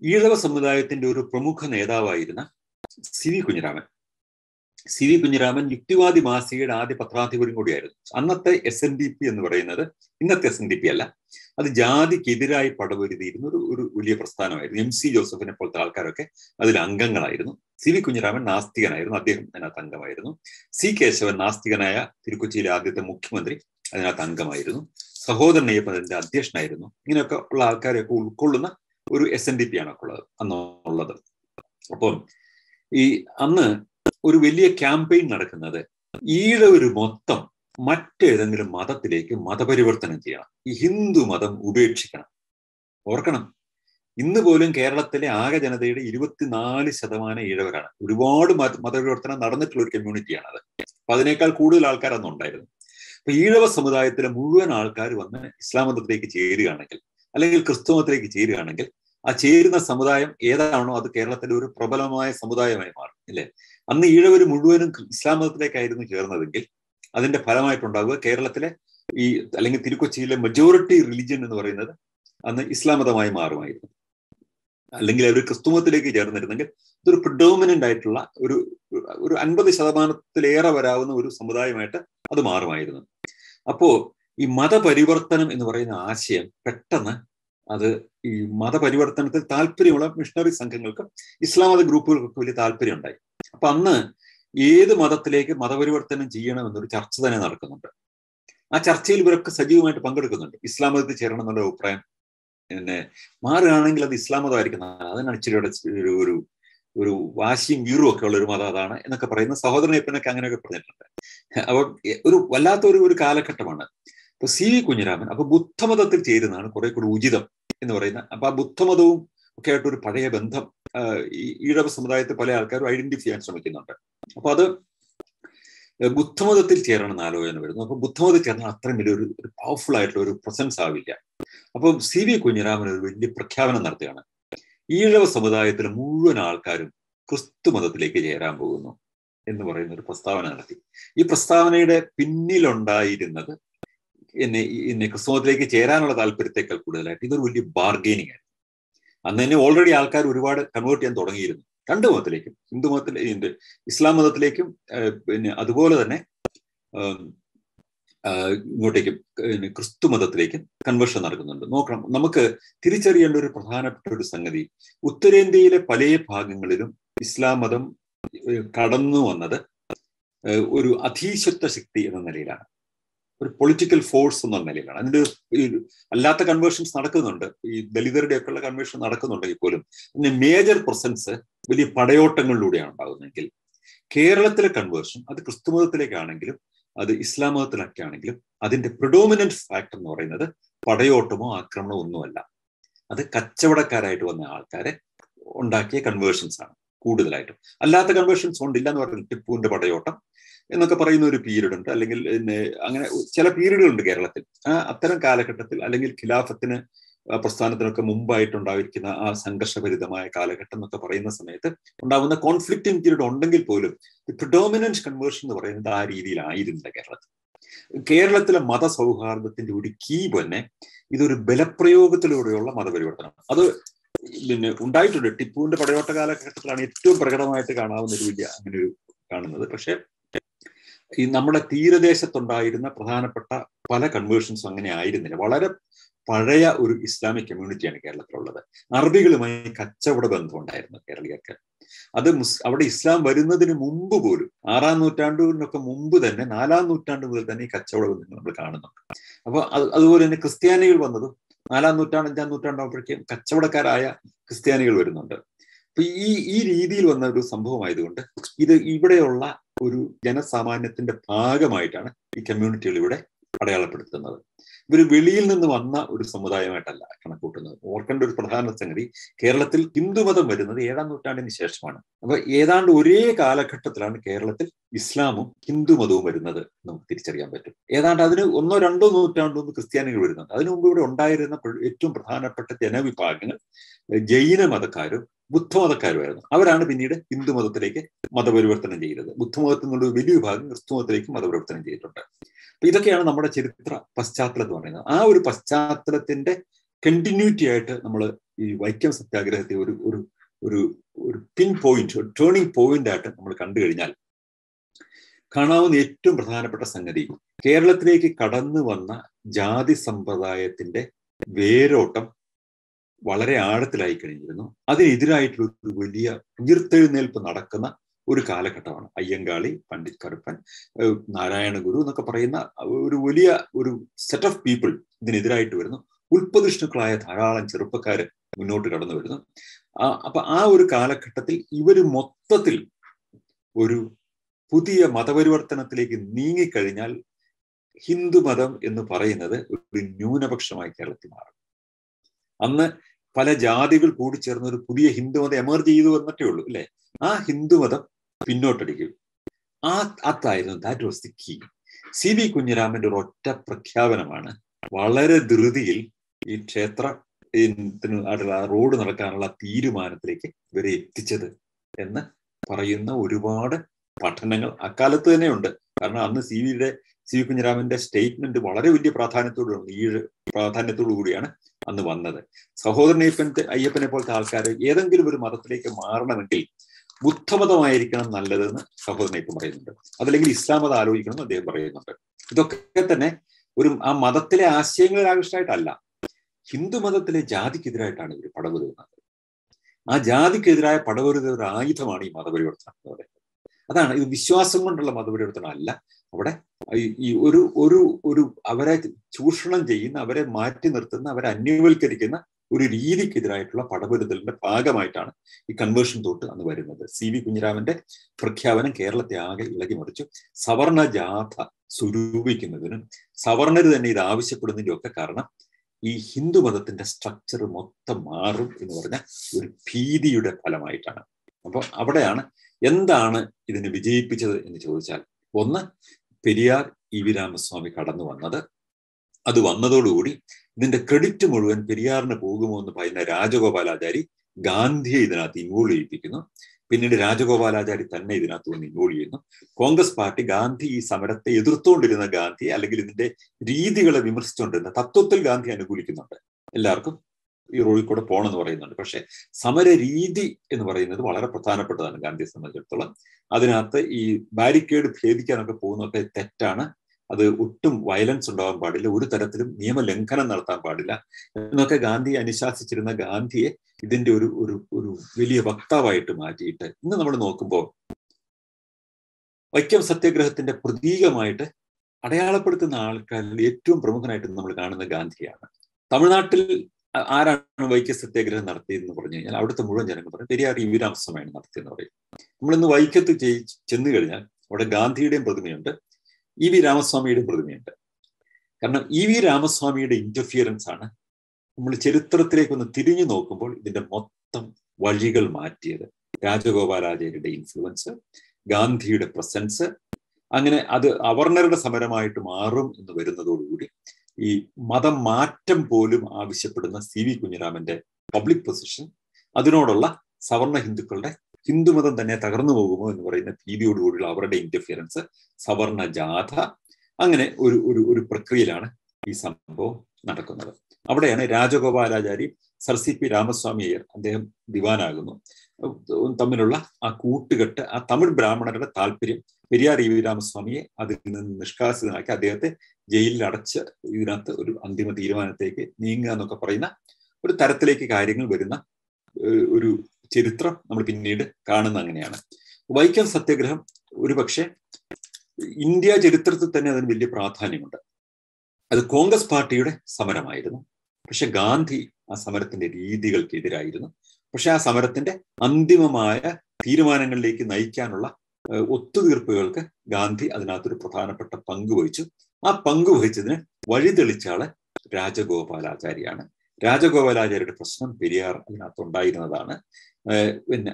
ഈഴവ സമുദായത്തിന്റെ ഒരു പ്രമുഖ നേതാവായിരുന്ന C V Kunhiraman. C V Kunhiraman യുക്തിവാദി മാസികയുടെ ആദ്യ പത്രാധിപരും കൂടിയായിരുന്നു. അന്നത്തെ എസ് എൻ ഡി പി എന്ന് പറയുന്നത് ഇന്നത്തെ എസ് എൻ ഡി പി അല്ല അത് ജാതിക്കെതിരായി പടപൊരുതിയിരുന്ന ഒരു ഒരു വലിയ പ്രസ്ഥാനമായിരുന്നു. എം സി ജോസഫിനെ പോലത്തെ ആൾക്കാരൊക്കെ അതിൽ അംഗങ്ങളായിരുന്നു. സി വി കുഞ്ഞിരാമൻ നാസ്തികനായിരുന്നു. അദ്ദേഹം അതിനകത്ത് അംഗമായിരുന്നു. സി കേശവൻ നാസ്തികനായ തിരുക്കൊച്ചിയിലെ ആദ്യത്തെ മുഖ്യമന്ത്രി അതിനകത്ത് അംഗമായിരുന്നു. സഹോദരൻ അയ്യപ്പൻ അതിന്റെ അധ്യക്ഷനായിരുന്നു. ഇങ്ങനെയൊക്കെ ഉള്ള ആൾക്കാരെയൊക്കെ ഉൾക്കൊള്ളുന്ന ഒരു എസ് എൻ ഡി പി ആണ് ഉള്ളത് അന്നുള്ളത്. അപ്പം ഈ അന്ന് ഒരു വലിയ ക്യാമ്പയിൻ നടക്കുന്നത് ഈഴ ഒരു മൊത്തം മറ്റേതെങ്കിലും മതത്തിലേക്ക് മതപരിവർത്തനം ചെയ്യണം. ഈ ഹിന്ദു മതം ഉപേക്ഷിക്കണം. ഓർക്കണം. ഇന്ന് പോലും കേരളത്തിലെ ആകെ ജനതയുടെ ഇരുപത്തിനാല് ശതമാനം ഈഴവരാണ്. ഒരുപാട് മതപരിവർത്തനം നടന്നിട്ടുള്ള ഒരു കമ്മ്യൂണിറ്റിയാണ് അത് അപ്പൊ അതിനേക്കാൾ കൂടുതൽ ആൾക്കാർ അന്ന് ഉണ്ടായിരുന്നു. അപ്പൊ ഈഴവ സമുദായത്തിലെ മുഴുവൻ ആൾക്കാർ വന്ന് ഇസ്ലാം മതത്തിലേക്ക് ചേരുകയാണെങ്കിൽ അല്ലെങ്കിൽ ക്രിസ്തു മതത്തിലേക്ക് ചേരുകയാണെങ്കിൽ ആ ചേരുന്ന സമുദായം ഏതാണോ അത് കേരളത്തിലെ ഒരു പ്രബലമായ സമുദായമായി മാറും അല്ലേ? അന്ന് ഈഴവർ മുഴുവനും ഇസ്ലാം മതത്തിലേക്കായിരുന്നു ചേർന്നതെങ്കിൽ അതിന്റെ ഫലമായിട്ടുണ്ടാവുക കേരളത്തിലെ ഈ അല്ലെങ്കിൽ തിരുക്കൊച്ചിയിലെ മെജോറിറ്റി റിലിജ്യൻ എന്ന് പറയുന്നത് അന്ന് ഇസ്ലാം മതമായി മാറുമായിരുന്നു. അല്ലെങ്കിൽ അവർ ക്രിസ്തുമത്തിലേക്ക് ചേർന്നിരുന്നെങ്കിൽ ഇതൊരു പ്രിഡോമിനന്റ് ആയിട്ടുള്ള ഒരു ഒരു അൻപത് ശതമാനത്തിലേറെ വരാവുന്ന ഒരു സമുദായമായിട്ട് അത് മാറുമായിരുന്നു. അപ്പോ ഈ മതപരിവർത്തനം എന്ന് പറയുന്ന ആശയം പെട്ടെന്ന് അത് ഈ മതപരിവർത്തനത്തിൽ താല്പര്യമുള്ള മിഷണറി സംഘങ്ങൾക്കും ഇസ്ലാം മത ഗ്രൂപ്പുകൾക്കൊക്കെ വലിയ താല്പര്യം ഉണ്ടായി അപ്പൊ അന്ന് ഏത് മതത്തിലേക്ക് മതപരിവർത്തനം ചെയ്യണം എന്നൊരു ചർച്ച തന്നെ നടക്കുന്നുണ്ട്. ആ ചർച്ചയിൽ ഇവരൊക്കെ സജീവമായിട്ട് പങ്കെടുക്കുന്നുണ്ട്. ഇസ്ലാം മതത്തിൽ ചേരണം എന്നുള്ള അഭിപ്രായം പിന്നെ മാറുകയാണെങ്കിൽ അത് ഇസ്ലാം മതമായിരിക്കും അതിനാണ് ഇച്ചിരി ഒരു ഒരു ഒരു വാശിയും വീറും ഒക്കെ ഉള്ള ഒരു മതം അതാണ് എന്നൊക്കെ പറയുന്ന സഹോദരനെപ്പനൊക്കെ അങ്ങനെയൊക്കെ പറഞ്ഞിട്ടുണ്ട്. അപ്പൊ ഒരു വല്ലാത്ത ഒരു ഒരു കാലഘട്ടമാണ്. അപ്പൊ സി വി കുഞ്ഞിരാമൻ അപ്പൊ ബുദ്ധമതത്തിൽ ചേരുന്നതാണ് കുറെ കൂടി ഉചിതം എന്ന് പറയുന്ന അപ്പൊ ആ ബുദ്ധമതവും ഒക്കെ ആയിട്ട് ഒരു പഴയ ബന്ധം ഈഴവ സമുദായത്തെ പല ആൾക്കാരും ഐഡന്റിഫൈ ചെയ്യാൻ ശ്രമിക്കുന്നുണ്ട്. അപ്പൊ അത് ബുദ്ധമതത്തിൽ ചേരണം എന്ന് ആലോചന വരുന്നു. അപ്പൊ ബുദ്ധമതത്തിൽ ചേർന്നാൽ അത്രയും വലിയ ഒരു പവർഫുൾ ആയിട്ടുള്ള ഒരു പ്രസൻസ് ആവില്ല. അപ്പോൾ സി വി കുഞ്ഞിരാമൻ ഒരു വലിയ പ്രഖ്യാപനം നടത്തുകയാണ്. ഈഴവ സമുദായത്തിലെ മുഴുവൻ ആൾക്കാരും ക്രിസ്തു മതത്തിലേക്ക് ചേരാൻ പോകുന്നു എന്ന് പറയുന്ന ഒരു പ്രസ്താവന നടത്തി. ഈ പ്രസ്താവനയുടെ പിന്നിലുണ്ടായിരുന്നത് എന്നെ എന്നെ ക്രിസ്തുമതത്തിലേക്ക് ചേരാനുള്ള താല്പര്യത്തെക്കാൾ കൂടുതലായിട്ട് ഇതൊരു വലിയ ബാർഗെയിനിങ് ആയിരുന്നു. അന്ന് തന്നെ ഓൾറെഡി ആൾക്കാർ ഒരുപാട് കൺവേർട്ട് ചെയ്യാൻ തുടങ്ങിയിരുന്നു. രണ്ട് മതത്തിലേക്കും. ഹിന്ദു മതത്തിലെ ഇസ്ലാം മതത്തിലേക്കും പിന്നെ അതുപോലെ തന്നെ ഇങ്ങോട്ടേക്കും ക്രിസ്തു മതത്തിലേക്കും കൺവേർഷൻ നടക്കുന്നുണ്ട്. നോക്കണം. നമുക്ക് തിരിച്ചറിയേണ്ട ഒരു പ്രധാനപ്പെട്ട ഒരു സംഗതി ഉത്തരേന്ത്യയിലെ പല ഭാഗങ്ങളിലും ഇസ്ലാം മതം കടന്നു വന്നത് ഒരു അധീശത്വ ശക്തി എന്ന നിലയിലാണ്. ഒരു പൊളിറ്റിക്കൽ ഫോഴ്സ് എന്ന നിലയിലാണ്. അതിന്റെ അല്ലാത്ത കൺവേർഷൻസ് നടക്കുന്നുണ്ട്. ഈ ദലിതരുടെ ഒക്കെയുള്ള കൺവേർഷൻ നടക്കുന്നുണ്ടെങ്കിൽ പോലും അതിന്റെ മേജർ പ്രസൻസ് വലിയ പടയോട്ടങ്ങളിലൂടെയാണ് ഉണ്ടാകുന്നതെങ്കിൽ കേരളത്തിലെ കൺവേർഷൻ അത് ക്രിസ്തുമതത്തിലേക്കാണെങ്കിലും അത് ഇസ്ലാം മതത്തിലൊക്കെ ആണെങ്കിലും അതിന്റെ പ്രിഡോമിനന്റ് ഫാക്ടർ എന്ന് പറയുന്നത് പടയോട്ടമോ ആക്രമണമോ ഒന്നുമല്ല. അത് കച്ചവടക്കാരായിട്ട് വന്ന ആൾക്കാരെ ഉണ്ടാക്കിയ കൺവേർഷൻസ് ആണ് കൂടുതലായിട്ടും. അല്ലാത്ത കൺവേർഷൻസ് ഉണ്ടില്ല എന്ന് പറഞ്ഞാൽ ടിപ്പുവിന്റെ പടയോട്ടം എന്നൊക്കെ പറയുന്ന ഒരു പീരീഡ് ഉണ്ട്. അല്ലെങ്കിൽ അങ്ങനെ ചില പീരീഡുകളുണ്ട് കേരളത്തിൽ. ആ അത്തരം കാലഘട്ടത്തിൽ അല്ലെങ്കിൽ ഖിലാഫത്തിന് പ്രസ്ഥാനത്തിനൊക്കെ മുമ്പായിട്ടുണ്ടായിരിക്കുന്ന ആ സംഘർഷഭരിതമായ കാലഘട്ടം എന്നൊക്കെ പറയുന്ന സമയത്ത് ഉണ്ടാകുന്ന കോൺഫ്ലിക്റ്റിംഗ് പീരീഡ് ഉണ്ടെങ്കിൽ പോലും പ്രിഡോമിനന്റ് കൺവേർഷൻ എന്ന് പറയുന്നത് ആ രീതിയിലായിരുന്നില്ല കേരളത്തിൽ. കേരളത്തിലെ മതസൗഹാർദ്ദത്തിന്റെ ഒരു കീ തന്നെ ഇതൊരു ബലപ്രയോഗത്തിലൂടെയുള്ള മതപരിവർത്തനം. അത് പിന്നെ ഉണ്ടായിട്ടുണ്ട്. ടിപ്പുവിന്റെ പടയോട്ട കാലഘട്ടത്തിലാണ് ഏറ്റവും പ്രകടമായിട്ട് കാണാവുന്ന ഒരു വലിയ അങ്ങനെ ഒരു കാണുന്നത്. പക്ഷേ ഈ നമ്മുടെ തീരദേശത്തുണ്ടായിരുന്ന പ്രധാനപ്പെട്ട പല കൺവേർഷൻസും അങ്ങനെ ആയിരുന്നില്ല. വളരെ പഴയ ഒരു ഇസ്ലാമിക് കമ്മ്യൂണിറ്റിയാണ് കേരളത്തിലുള്ളത്. അറബികളുമായി കച്ചവട ബന്ധം ഉണ്ടായിരുന്നു കേരളീയർക്ക്. അത് മുസ് അവിടെ ഇസ്ലാം വരുന്നതിന് മുമ്പ് പോലും ആറാം നൂറ്റാണ്ടിനൊക്കെ മുമ്പ് തന്നെ നാലാം നൂറ്റാണ്ട് മുതൽ തന്നെ ഈ കച്ചവട ബന്ധങ്ങൾ നമ്മൾ കാണുന്നുണ്ട്. അപ്പൊ അതുപോലെ തന്നെ ക്രിസ്ത്യാനികൾ വന്നതും നാലാം നൂറ്റാണ്ട് അഞ്ചാം നൂറ്റാണ്ടാകുമ്പോഴേക്കും കച്ചവടക്കാരായ ക്രിസ്ത്യാനികൾ വരുന്നുണ്ട്. അപ്പൊ ഈ ഈ രീതിയിൽ വന്ന ഒരു സംഭവമായതുകൊണ്ട് ഇത് ഇവിടെയുള്ള ഒരു ജനസാമാന്യത്തിന്റെ ഭാഗമായിട്ടാണ് ഈ കമ്മ്യൂണിറ്റികൾ ഇവിടെ അടയാളപ്പെടുത്തുന്നത്. ഇവർ വെളിയിൽ നിന്ന് വന്ന ഒരു സമുദായമായിട്ടല്ല കണക്കൂട്ടുന്നത്. ഓർക്കേണ്ട ഒരു പ്രധാന സംഗതി കേരളത്തിൽ ഹിന്ദുമതം വരുന്നത് ഏഴാം നൂറ്റാണ്ടിന് ശേഷമാണ്. അപ്പൊ ഏതാണ്ട് ഒരേ കാലഘട്ടത്തിലാണ് കേരളത്തിൽ ഇസ്ലാമും ഹിന്ദുമതവും വരുന്നത് നമുക്ക് തിരിച്ചറിയാൻ പറ്റും. ഏതാണ്ട് അതിന് ഒന്നോ രണ്ടോ നൂറ്റാണ്ടോ ഒന്ന് ക്രിസ്ത്യാനികൾ വരുന്നുണ്ട്. അതിനു മുമ്പ് ഇവിടെ ഉണ്ടായിരുന്ന ഏറ്റവും പ്രധാനപ്പെട്ട ജനവിഭാഗങ്ങൾ ജൈന മതക്കാരും ബുദ്ധമതക്കാരുമായിരുന്നു അവരാണ് പിന്നീട് ഹിന്ദുമതത്തിലേക്ക് മതപരിവർത്തനം ചെയ്തത്. ബുദ്ധമതത്തിൽ നിന്നുള്ള വലിയ വിഭാഗം ക്രിസ്തുമതത്തിലേക്ക് മതപരിവർത്തനം ചെയ്തിട്ടുണ്ട്. അപ്പൊ ഇതൊക്കെയാണ് നമ്മുടെ ചരിത്ര പശ്ചാത്തലം എന്ന് പറയുന്നത്. ആ ഒരു പശ്ചാത്തലത്തിന്റെ കണ്ടിന്യൂറ്റി ആയിട്ട് നമ്മൾ ഈ വൈക്കം സത്യാഗ്രഹത്തെ ഒരു ഒരു ഒരു ഒരു പിൻ പോയിന്റ് ഒരു ടേണിംഗ് പോയിന്റ് ആയിട്ട് നമ്മൾ കണ്ടു കഴിഞ്ഞാൽ കാണാവുന്ന ഏറ്റവും പ്രധാനപ്പെട്ട സംഗതി കേരളത്തിലേക്ക് കടന്നു വന്ന ജാതി സമ്പ്രദായത്തിന്റെ വേരോട്ടം വളരെ ആഴത്തിലായി കഴിഞ്ഞിരുന്നു. അതിനെതിരായിട്ടുള്ള ഒരു വലിയ ഉയർത്തെഴുന്നേൽപ്പ് നടക്കുന്ന ഒരു കാലഘട്ടമാണ്. അയ്യങ്കാളി പണ്ഡിറ്റ് കറുപ്പൻ നാരായണ ഗുരു എന്നൊക്കെ പറയുന്ന ഒരു വലിയ ഒരു സെറ്റ് ഓഫ് പീപ്പിൾ ഇതിനെതിരായിട്ട് വരുന്നു. ഉൽപ്പതിഷ്ണുക്കളായ ധാരാളം ചെറുപ്പക്കാർ മുന്നോട്ട് കടന്നു വരുന്നു. അപ്പൊ ആ ഒരു കാലഘട്ടത്തിൽ ഇവർ മൊത്തത്തിൽ ഒരു പുതിയ മതപരിവർത്തനത്തിലേക്ക് നീങ്ങിക്കഴിഞ്ഞാൽ ഹിന്ദുമതം എന്ന് പറയുന്നത് ഒരു ന്യൂനപക്ഷമായി കേരളത്തിൽ മാറും. അന്ന് പല ജാതികൾ കൂടിച്ചേർന്ന് ഒരു പുതിയ ഹിന്ദുമതം എമർജ് ചെയ്തു വന്നിട്ടേ ഉള്ളൂ അല്ലെ? ആ ഹിന്ദുമതം പിന്നോട്ടടിക്കും. ആ അത്തായിരുന്നു that was the key C V കുഞ്ഞിരാമന്റെ ഒരു ഒറ്റ പ്രഖ്യാപനമാണ് വളരെ ധൃതിയിൽ ഈ ക്ഷേത്ര റോഡ് നടക്കാനുള്ള തീരുമാനത്തിലേക്ക് ഇവരെ എത്തിച്ചത് എന്ന് പറയുന്ന ഒരുപാട് പഠനങ്ങൾ അക്കാലത്ത് തന്നെ ഉണ്ട്. കാരണം അന്ന് സി വിയുടെ സി വി കുഞ്ഞിരാമന്റെ സ്റ്റേറ്റ്മെന്റ് വളരെ വലിയ പ്രാധാന്യത്തോടു ഈ പ്രാധാന്യത്തോടു കൂടിയാണ് അന്ന് വന്നത്. സഹോദരനെ അയ്യപ്പനെ പോലത്തെ ആൾക്കാർ ഏതെങ്കിലും ഒരു മതത്തിലേക്ക് മാറണമെങ്കിൽ ബുദ്ധമതമായിരിക്കണം നല്ലതെന്ന് സഹോദരനയ്യപ്പൻ പറയുന്നുണ്ട്. അതല്ലെങ്കിൽ ഇസ്ലാം മതം ആലോചിക്കണം അദ്ദേഹം പറയുന്നുണ്ട്. ഇതൊക്കെ തന്നെ ഒരു ആ മതത്തിലെ ആശയങ്ങളിൽ ആകൃഷ്ടമായിട്ടല്ല ഹിന്ദു മതത്തിലെ ജാതിക്കെതിരായിട്ടാണ് ഇവർ പടവരുന്നത് ആ ജാതിക്കെതിരായ പടവരുത ഒരു ആയുധമാണ് ഈ മതപരിവർത്തനം എന്ന് പറയുന്നത്. അതാണ് ഇത് വിശ്വാസം കൊണ്ടുള്ള മതപരിവർത്തനം അല്ല. അവിടെ ഈ ഒരു ഒരു ഒരു അവരെ ചൂഷണം ചെയ്യുന്ന അവരെ മാറ്റി നിർത്തുന്ന അവരെ അന്യവൽക്കരിക്കുന്ന ഒരു രീതിക്കെതിരായിട്ടുള്ള പടപെരുതലിന്റെ ഭാഗമായിട്ടാണ് ഈ കൺവേർഷൻ തോട്ട് അന്ന് വരുന്നത്. സി വി കുഞ്ഞിരാമന്റെ പ്രഖ്യാപനം കേരളത്തെ ആകെ ഇളകി മറിച്ചു. സവർണ ജാഥ സ്വരൂപിക്കുന്നതിനും സവർണർ തന്നെ ഇത് ആവശ്യപ്പെടുന്നതിന്റെ ഒക്കെ കാരണം ഈ ഹിന്ദു മതത്തിന്റെ സ്ട്രക്ചർ മൊത്തം മാറും എന്ന് പറഞ്ഞ ഒരു ഭീതിയുടെ ഫലമായിട്ടാണ്. അപ്പൊ അവിടെയാണ് എന്താണ് ഇതിനെ വിജയിപ്പിച്ചത് എന്ന് ചോദിച്ചാൽ ഒന്ന് പെരിയാർ ഇ വി രാമസ്വാമി കടന്നു വന്നത്. അത് വന്നതോടുകൂടി ഇതിന്റെ ക്രെഡിറ്റ് മുഴുവൻ പെരിയാറിന് പോകുമോ എന്ന് പറയുന്ന രാജഗോപാലാചാരി ഗാന്ധിയെ ഇതിനകത്ത് ഇൻവോൾവ് ചെയ്യിപ്പിക്കുന്നു. പിന്നീട് രാജഗോപാലാചാരി തന്നെ ഇതിനകത്ത് വന്ന് ഇൻവോൾവ് ചെയ്യുന്നു. കോൺഗ്രസ് പാർട്ടി ഗാന്ധി ഈ സമരത്തെ എതിർത്തുകൊണ്ടിരുന്ന ഗാന്ധി അല്ലെങ്കിൽ ഇതിന്റെ രീതികളെ വിമർശിച്ചുകൊണ്ടിരുന്ന തത്വത്തിൽ ഗാന്ധി അനുകൂലിക്കുന്നുണ്ട്. എല്ലാവർക്കും ഈ റോഡിൽ കൂടെ പോകണമെന്ന് പറയുന്നുണ്ട്. പക്ഷേ സമര രീതി എന്ന് പറയുന്നത് വളരെ പ്രധാനപ്പെട്ടതാണ് ഗാന്ധിയെ സംബന്ധിച്ചിടത്തോളം. അതിനകത്ത് ഈ ബാരിക്കേഡ് ഭേദിക്കാനൊക്കെ പോകുന്നതൊക്കെ തെറ്റാണ്. അത് ഒട്ടും വയലൻസ് ഉണ്ടാവാൻ പാടില്ല. ഒരു തരത്തിലും നിയമലംഘനം നടത്താൻ പാടില്ല. എന്നൊക്കെ ഗാന്ധി അനുശാസിച്ചിരുന്ന ഗാന്ധിയെ ഇതിന്റെ ഒരു ഒരു ഒരു വലിയ വക്താവായിട്ട് മാറ്റിയിട്ട് ഇന്ന് നമ്മൾ നോക്കുമ്പോൾ വൈക്കം സത്യഗ്രഹത്തിന്റെ പ്രതീകമായിട്ട് അടയാളപ്പെടുത്തുന്ന ആൾക്കാരിൽ ഏറ്റവും പ്രമുഖനായിട്ട് നമ്മൾ കാണുന്ന ഗാന്ധിയാണ്. തമിഴ്നാട്ടിൽ ആരാണ് വൈക്കം സത്യാഗ്രഹം നടത്തിയതെന്ന് പറഞ്ഞു കഴിഞ്ഞാൽ അവിടുത്തെ മുഴുവൻ ജനങ്ങൾ പറയും പെരിയാർ ഇ വി രാമസ്വാമിയാണ് നടത്തിയെന്ന് പറയും നമ്മളിന്ന് വൈക്കത്ത് ചെന്നു കഴിഞ്ഞാൽ അവിടെ ഗാന്ധിയുടെയും പ്രതിമയുണ്ട്. E V രാമസ്വാമിയുടെ പ്രതിമയുണ്ട്. കാരണം ഇ വി രാമസ്വാമിയുടെ ഇന്റർഫിയറൻസ് ആണ് നമ്മൾ ചരിത്രത്തിലേക്ക് ഒന്ന് തിരിഞ്ഞു നോക്കുമ്പോൾ ഇതിന്റെ മൊത്തം വഴികൾ മാറ്റിയത്. രാജഗോപാലാചാര്യരുടെ ഇൻഫ്ലുവൻസ് ഗാന്ധിയുടെ പ്രസൻസ് അങ്ങനെ അത് അവർണരുടെ സമരമായിട്ട് മാറും എന്ന് വരുന്നതോടുകൂടി ഈ മതം മാറ്റം പോലും ആവശ്യപ്പെടുന്ന സി വി കുഞ്ഞിരാമന്റെ പബ്ലിക് പൊസിഷൻ അതിനോടുള്ള സവർണ ഹിന്ദുക്കളുടെ ഹിന്ദുമതം തന്നെ തകർന്നു പോകുമോ എന്ന് പറയുന്ന ഭീതിയോടുകൂടിയുള്ള അവരുടെ ഇന്റർഫിയറൻസ് സവർണ ജാഥ അങ്ങനെ ഒരു ഒരു ഒരു പ്രക്രിയയിലാണ് ഈ സംഭവം നടക്കുന്നത്. അവിടെയാണ് Rajagopalachari sir C P Ramaswamy Iyer അദ്ദേഹം ദിവാനാകുന്നു. തമ്മിലുള്ള ആ കൂട്ടുകെട്ട് ആ തമിഴ് ബ്രാഹ്മണരുടെ താല്പര്യം പെരിയാർ ഇ വി രാമസ്വാമിയെ അതിൽ നിന്ന് നിഷ്കാസിതനാക്കി അദ്ദേഹത്തെ ജയിലിൽ അടച്ച് ഇതിനകത്ത് ഒരു അന്തിമ തീരുമാനത്തേക്ക് നീങ്ങുക എന്നൊക്കെ പറയുന്ന ഒരു തരത്തിലേക്ക് കാര്യങ്ങൾ വരുന്ന ഒരു ചരിത്രം നമ്മൾ പിന്നീട് കാണുന്ന അങ്ങനെയാണ്. വൈക്കം സത്യഗ്രഹം ഒരു പക്ഷേ ഇന്ത്യ ചരിത്രത്തിൽ തന്നെ അതിന് വലിയ പ്രാധാന്യമുണ്ട്. അത് കോൺഗ്രസ് പാർട്ടിയുടെ സമരമായിരുന്നു. പക്ഷെ ഗാന്ധി ആ സമരത്തിന്റെ രീതികൾക്കെതിരായിരുന്നു. പക്ഷെ ആ സമരത്തിന്റെ അന്തിമമായ തീരുമാനങ്ങളിലേക്ക് നയിക്കാനുള്ള ഒത്തുതീർപ്പുകൾക്ക് ഗാന്ധി അതിനകത്തൊരു പ്രധാനപ്പെട്ട പങ്ക് വഹിച്ചു. ആ പങ്ക് വഹിച്ചതിന് വഴിതെളിച്ച ആൾ രാജഗോപാലാചാര്യാണ്. രാജഗോപാലാചാര്യയുടെ പ്രശ്നം പെരിയാർ അതിനകത്തുണ്ടായിരുന്നതാണ്. പിന്നെ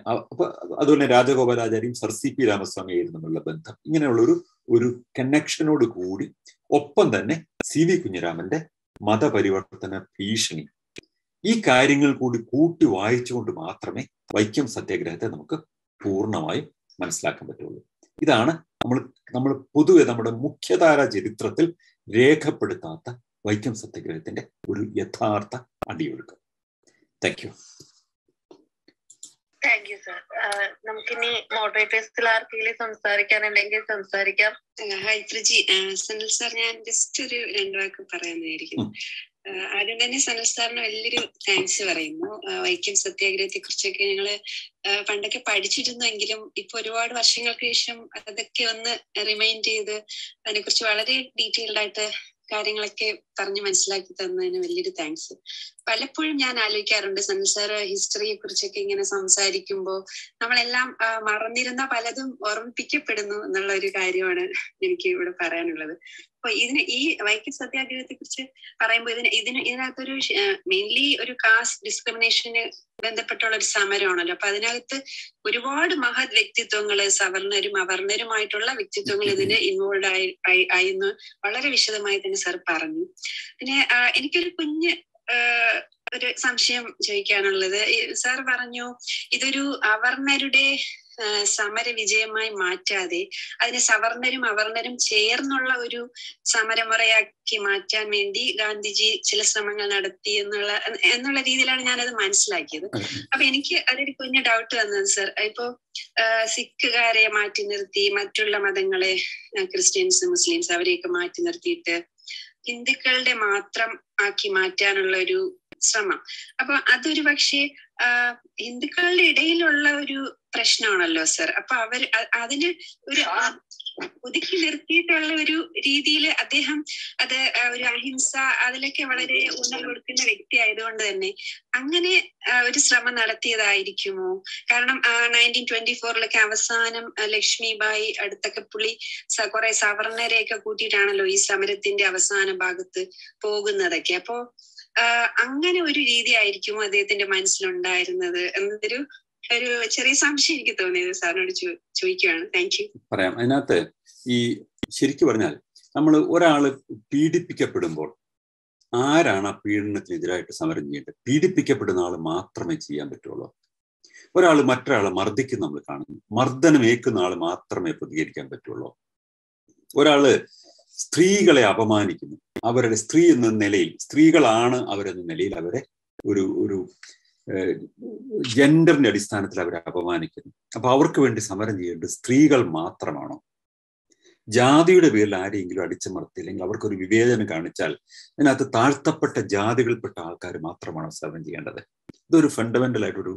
അതുപോലെ രാജഗോപാലാചാര്യം സർ സി പി രാമസ്വാമിയായിരുന്നു എന്നുള്ള ബന്ധം. ഇങ്ങനെയുള്ള ഒരു ഒരു കണക്ഷനോട് കൂടി ഒപ്പം തന്നെ സി വി കുഞ്ഞിരാമന്റെ മതപരിവർത്തന ഭീഷണി. ഈ കാര്യങ്ങൾ കൂടി കൂട്ടി വായിച്ചുകൊണ്ട് മാത്രമേ വൈക്കം സത്യാഗ്രഹത്തെ നമുക്ക് പൂർണമായും മനസ്സിലാക്കാൻ പറ്റുള്ളൂ. ഇതാണ് നമ്മൾ നമ്മൾ പൊതുവെ നമ്മുടെ മുഖ്യധാര ചരിത്രത്തിൽ രേഖപ്പെടുത്താത്ത വൈക്കം സത്യാഗ്രഹത്തിന്റെ ഒരു യഥാർത്ഥ അടിയൊഴുക്ക്. Thank you. Thank you sir നമുക്കിനി മോഡറേറ്റേഴ്സിൽ ആർക്കെങ്കിലും സംസാരിക്കാനുണ്ടെങ്കിൽ സംസാരിക്കാം. ഹായ് ത്രിജി സനൽ സാർ ഞാൻ ജസ്റ്റ് ഒരു രണ്ടു വാക്ക് പറയാനായിരിക്കും ആദ്യം തന്നെ സനൽ സാറിന് വലിയൊരു താങ്ക്സ് പറയുന്നു. വൈക്കം സത്യാഗ്രഹത്തെ കുറിച്ചൊക്കെ ഞങ്ങൾ പണ്ടൊക്കെ പഠിച്ചിരുന്നെങ്കിലും ഇപ്പൊ ഒരുപാട് വർഷങ്ങൾക്ക് ശേഷം അതൊക്കെ ഒന്ന് റിമൈൻഡ് ചെയ്ത് അതിനെക്കുറിച്ച് വളരെ ഡീറ്റെയിൽഡ് ആയിട്ട് കാര്യങ്ങളൊക്കെ പറഞ്ഞ് മനസ്സിലാക്കി തന്നതിന് വലിയൊരു താങ്ക്സ് പലപ്പോഴും ഞാൻ ആലോചിക്കാറുണ്ട് സാറ് ഹിസ്റ്ററിയെ കുറിച്ചൊക്കെ ഇങ്ങനെ സംസാരിക്കുമ്പോൾ നമ്മളെല്ലാം മറന്നിരുന്ന പലതും ഓർമ്മിപ്പിക്കപ്പെടുന്നു എന്നുള്ള ഒരു കാര്യമാണ് എനിക്ക് ഇവിടെ പറയാനുള്ളത്. അപ്പൊ ഇതിന് ഈ വൈക്കം സത്യാഗ്രഹത്തെ കുറിച്ച് പറയുമ്പോൾ ഇതിന് ഇതിന് ഇതിനകത്തൊരു മെയിൻലി ഒരു കാസ്റ്റ് ഡിസ്ക്രിമിനേഷന് ബന്ധപ്പെട്ടുള്ള ഒരു സമരമാണല്ലോ. അപ്പൊ അതിനകത്ത് ഒരുപാട് മഹത് വ്യക്തിത്വങ്ങൾ സവർണരും അവർണരുമായിട്ടുള്ള വ്യക്തിത്വങ്ങൾ ഇതിന് ഇൻവോൾവ് ആയി ആയിന്ന് വളരെ വിശദമായി തന്നെ സാർ പറഞ്ഞു. പിന്നെ എനിക്കൊരു കുഞ്ഞ് ഒരു സംശയം ചോദിക്കാനുള്ളത്. സാർ പറഞ്ഞു ഇതൊരു അവർണരുടെ സമര വിജയമായി മാറ്റാതെ അതിനെ സവർണരും അവർണരും ചേർന്നുള്ള ഒരു സമരമുറയാക്കി മാറ്റാൻ വേണ്ടി ഗാന്ധിജി ചില ശ്രമങ്ങൾ നടത്തി എന്നുള്ള എന്നുള്ള രീതിയിലാണ് ഞാനത് മനസ്സിലാക്കിയത്. അപ്പൊ എനിക്ക് അതൊരു കുഞ്ഞ് ഡൗട്ട് വന്നത് സർ ഇപ്പോ സിഖുകാരെ മാറ്റി നിർത്തി മറ്റുള്ള മതങ്ങളെ ക്രിസ്ത്യൻസ് മുസ്ലിംസ് അവരെയൊക്കെ മാറ്റി നിർത്തിയിട്ട് ഹിന്ദുക്കളുടെ മാത്രം ആക്കി മാറ്റാനുള്ള ഒരു ശ്രമം. അപ്പൊ അതൊരു പക്ഷേ ഹിന്ദുക്കളുടെ ഇടയിലുള്ള ഒരു പ്രശ്നമാണല്ലോ സർ അപ്പൊ അവർ അതിന് ഒരു ഒതുക്കി നിർത്തിയിട്ടുള്ള ഒരു രീതിയിൽ അദ്ദേഹം അത് ഒരു അഹിംസ അതിലൊക്കെ വളരെ ഊന്നൽ കൊടുക്കുന്ന വ്യക്തി ആയതുകൊണ്ട് തന്നെ അങ്ങനെ ഒരു ശ്രമം നടത്തിയതായിരിക്കുമോ? കാരണം നയന്റീൻ ട്വന്റി ഫോറിലൊക്കെ അവസാനം ലക്ഷ്മിബായി അടുത്തൊക്കെ പുള്ളി കുറെ സവർണരെയൊക്കെ കൂട്ടിയിട്ടാണല്ലോ ഈ സമരത്തിന്റെ അവസാന ഭാഗത്ത് പോകുന്നതൊക്കെ. അപ്പോ അങ്ങനെ ഒരു രീതി ആയിരിക്കും അദ്ദേഹത്തിന്റെ മനസ്സിലുണ്ടായിരുന്നത് എന്നൊരു ഒരു ചെറിയ സംശയം എനിക്ക് തോന്നിയത് സാറിനോട് ചോദിക്കുകയാണ് താങ്ക് യു പറയാം. അതിനകത്ത് ഈ ശരിക്കു പറഞ്ഞാൽ നമ്മൾ ഒരാൾ പീഡിപ്പിക്കപ്പെടുമ്പോൾ ആരാണ് ആ പീഡനത്തിനെതിരായിട്ട് സമരം ചെയ്യേണ്ടത്? പീഡിപ്പിക്കപ്പെടുന്ന ആൾ മാത്രമേ ചെയ്യാൻ പറ്റുള്ളൂ. ഒരാൾ മറ്റൊരാളെ മർദ്ദിക്കുന്ന നമ്മൾ കാണുന്നു. മർദ്ദനം ഏക്കുന്ന ആൾ മാത്രമേ പ്രതികരിക്കാൻ പറ്റുള്ളൂ. ഒരാൾ സ്ത്രീകളെ അപമാനിക്കുന്നു. അവരുടെ സ്ത്രീ എന്ന നിലയിൽ സ്ത്രീകളാണ് അവരെന്ന നിലയിൽ അവരെ ഒരു ഒരു ജെൻഡറിന്റെ അടിസ്ഥാനത്തിൽ അവരെ അപമാനിക്കുന്നു. അപ്പൊ അവർക്ക് വേണ്ടി സമരം ചെയ്യേണ്ടത് സ്ത്രീകൾ മാത്രമാണോ? ജാതിയുടെ പേരിൽ ആരെങ്കിലും അടിച്ചമർത്തി അല്ലെങ്കിൽ അവർക്കൊരു വിവേചനം കാണിച്ചാൽ അതിനകത്ത് താഴ്ത്തപ്പെട്ട ജാതികൾപ്പെട്ട ആൾക്കാർ മാത്രമാണ് സമരം ചെയ്യേണ്ടത്? ഇതൊരു ഫണ്ടമെന്റൽ ആയിട്ടൊരു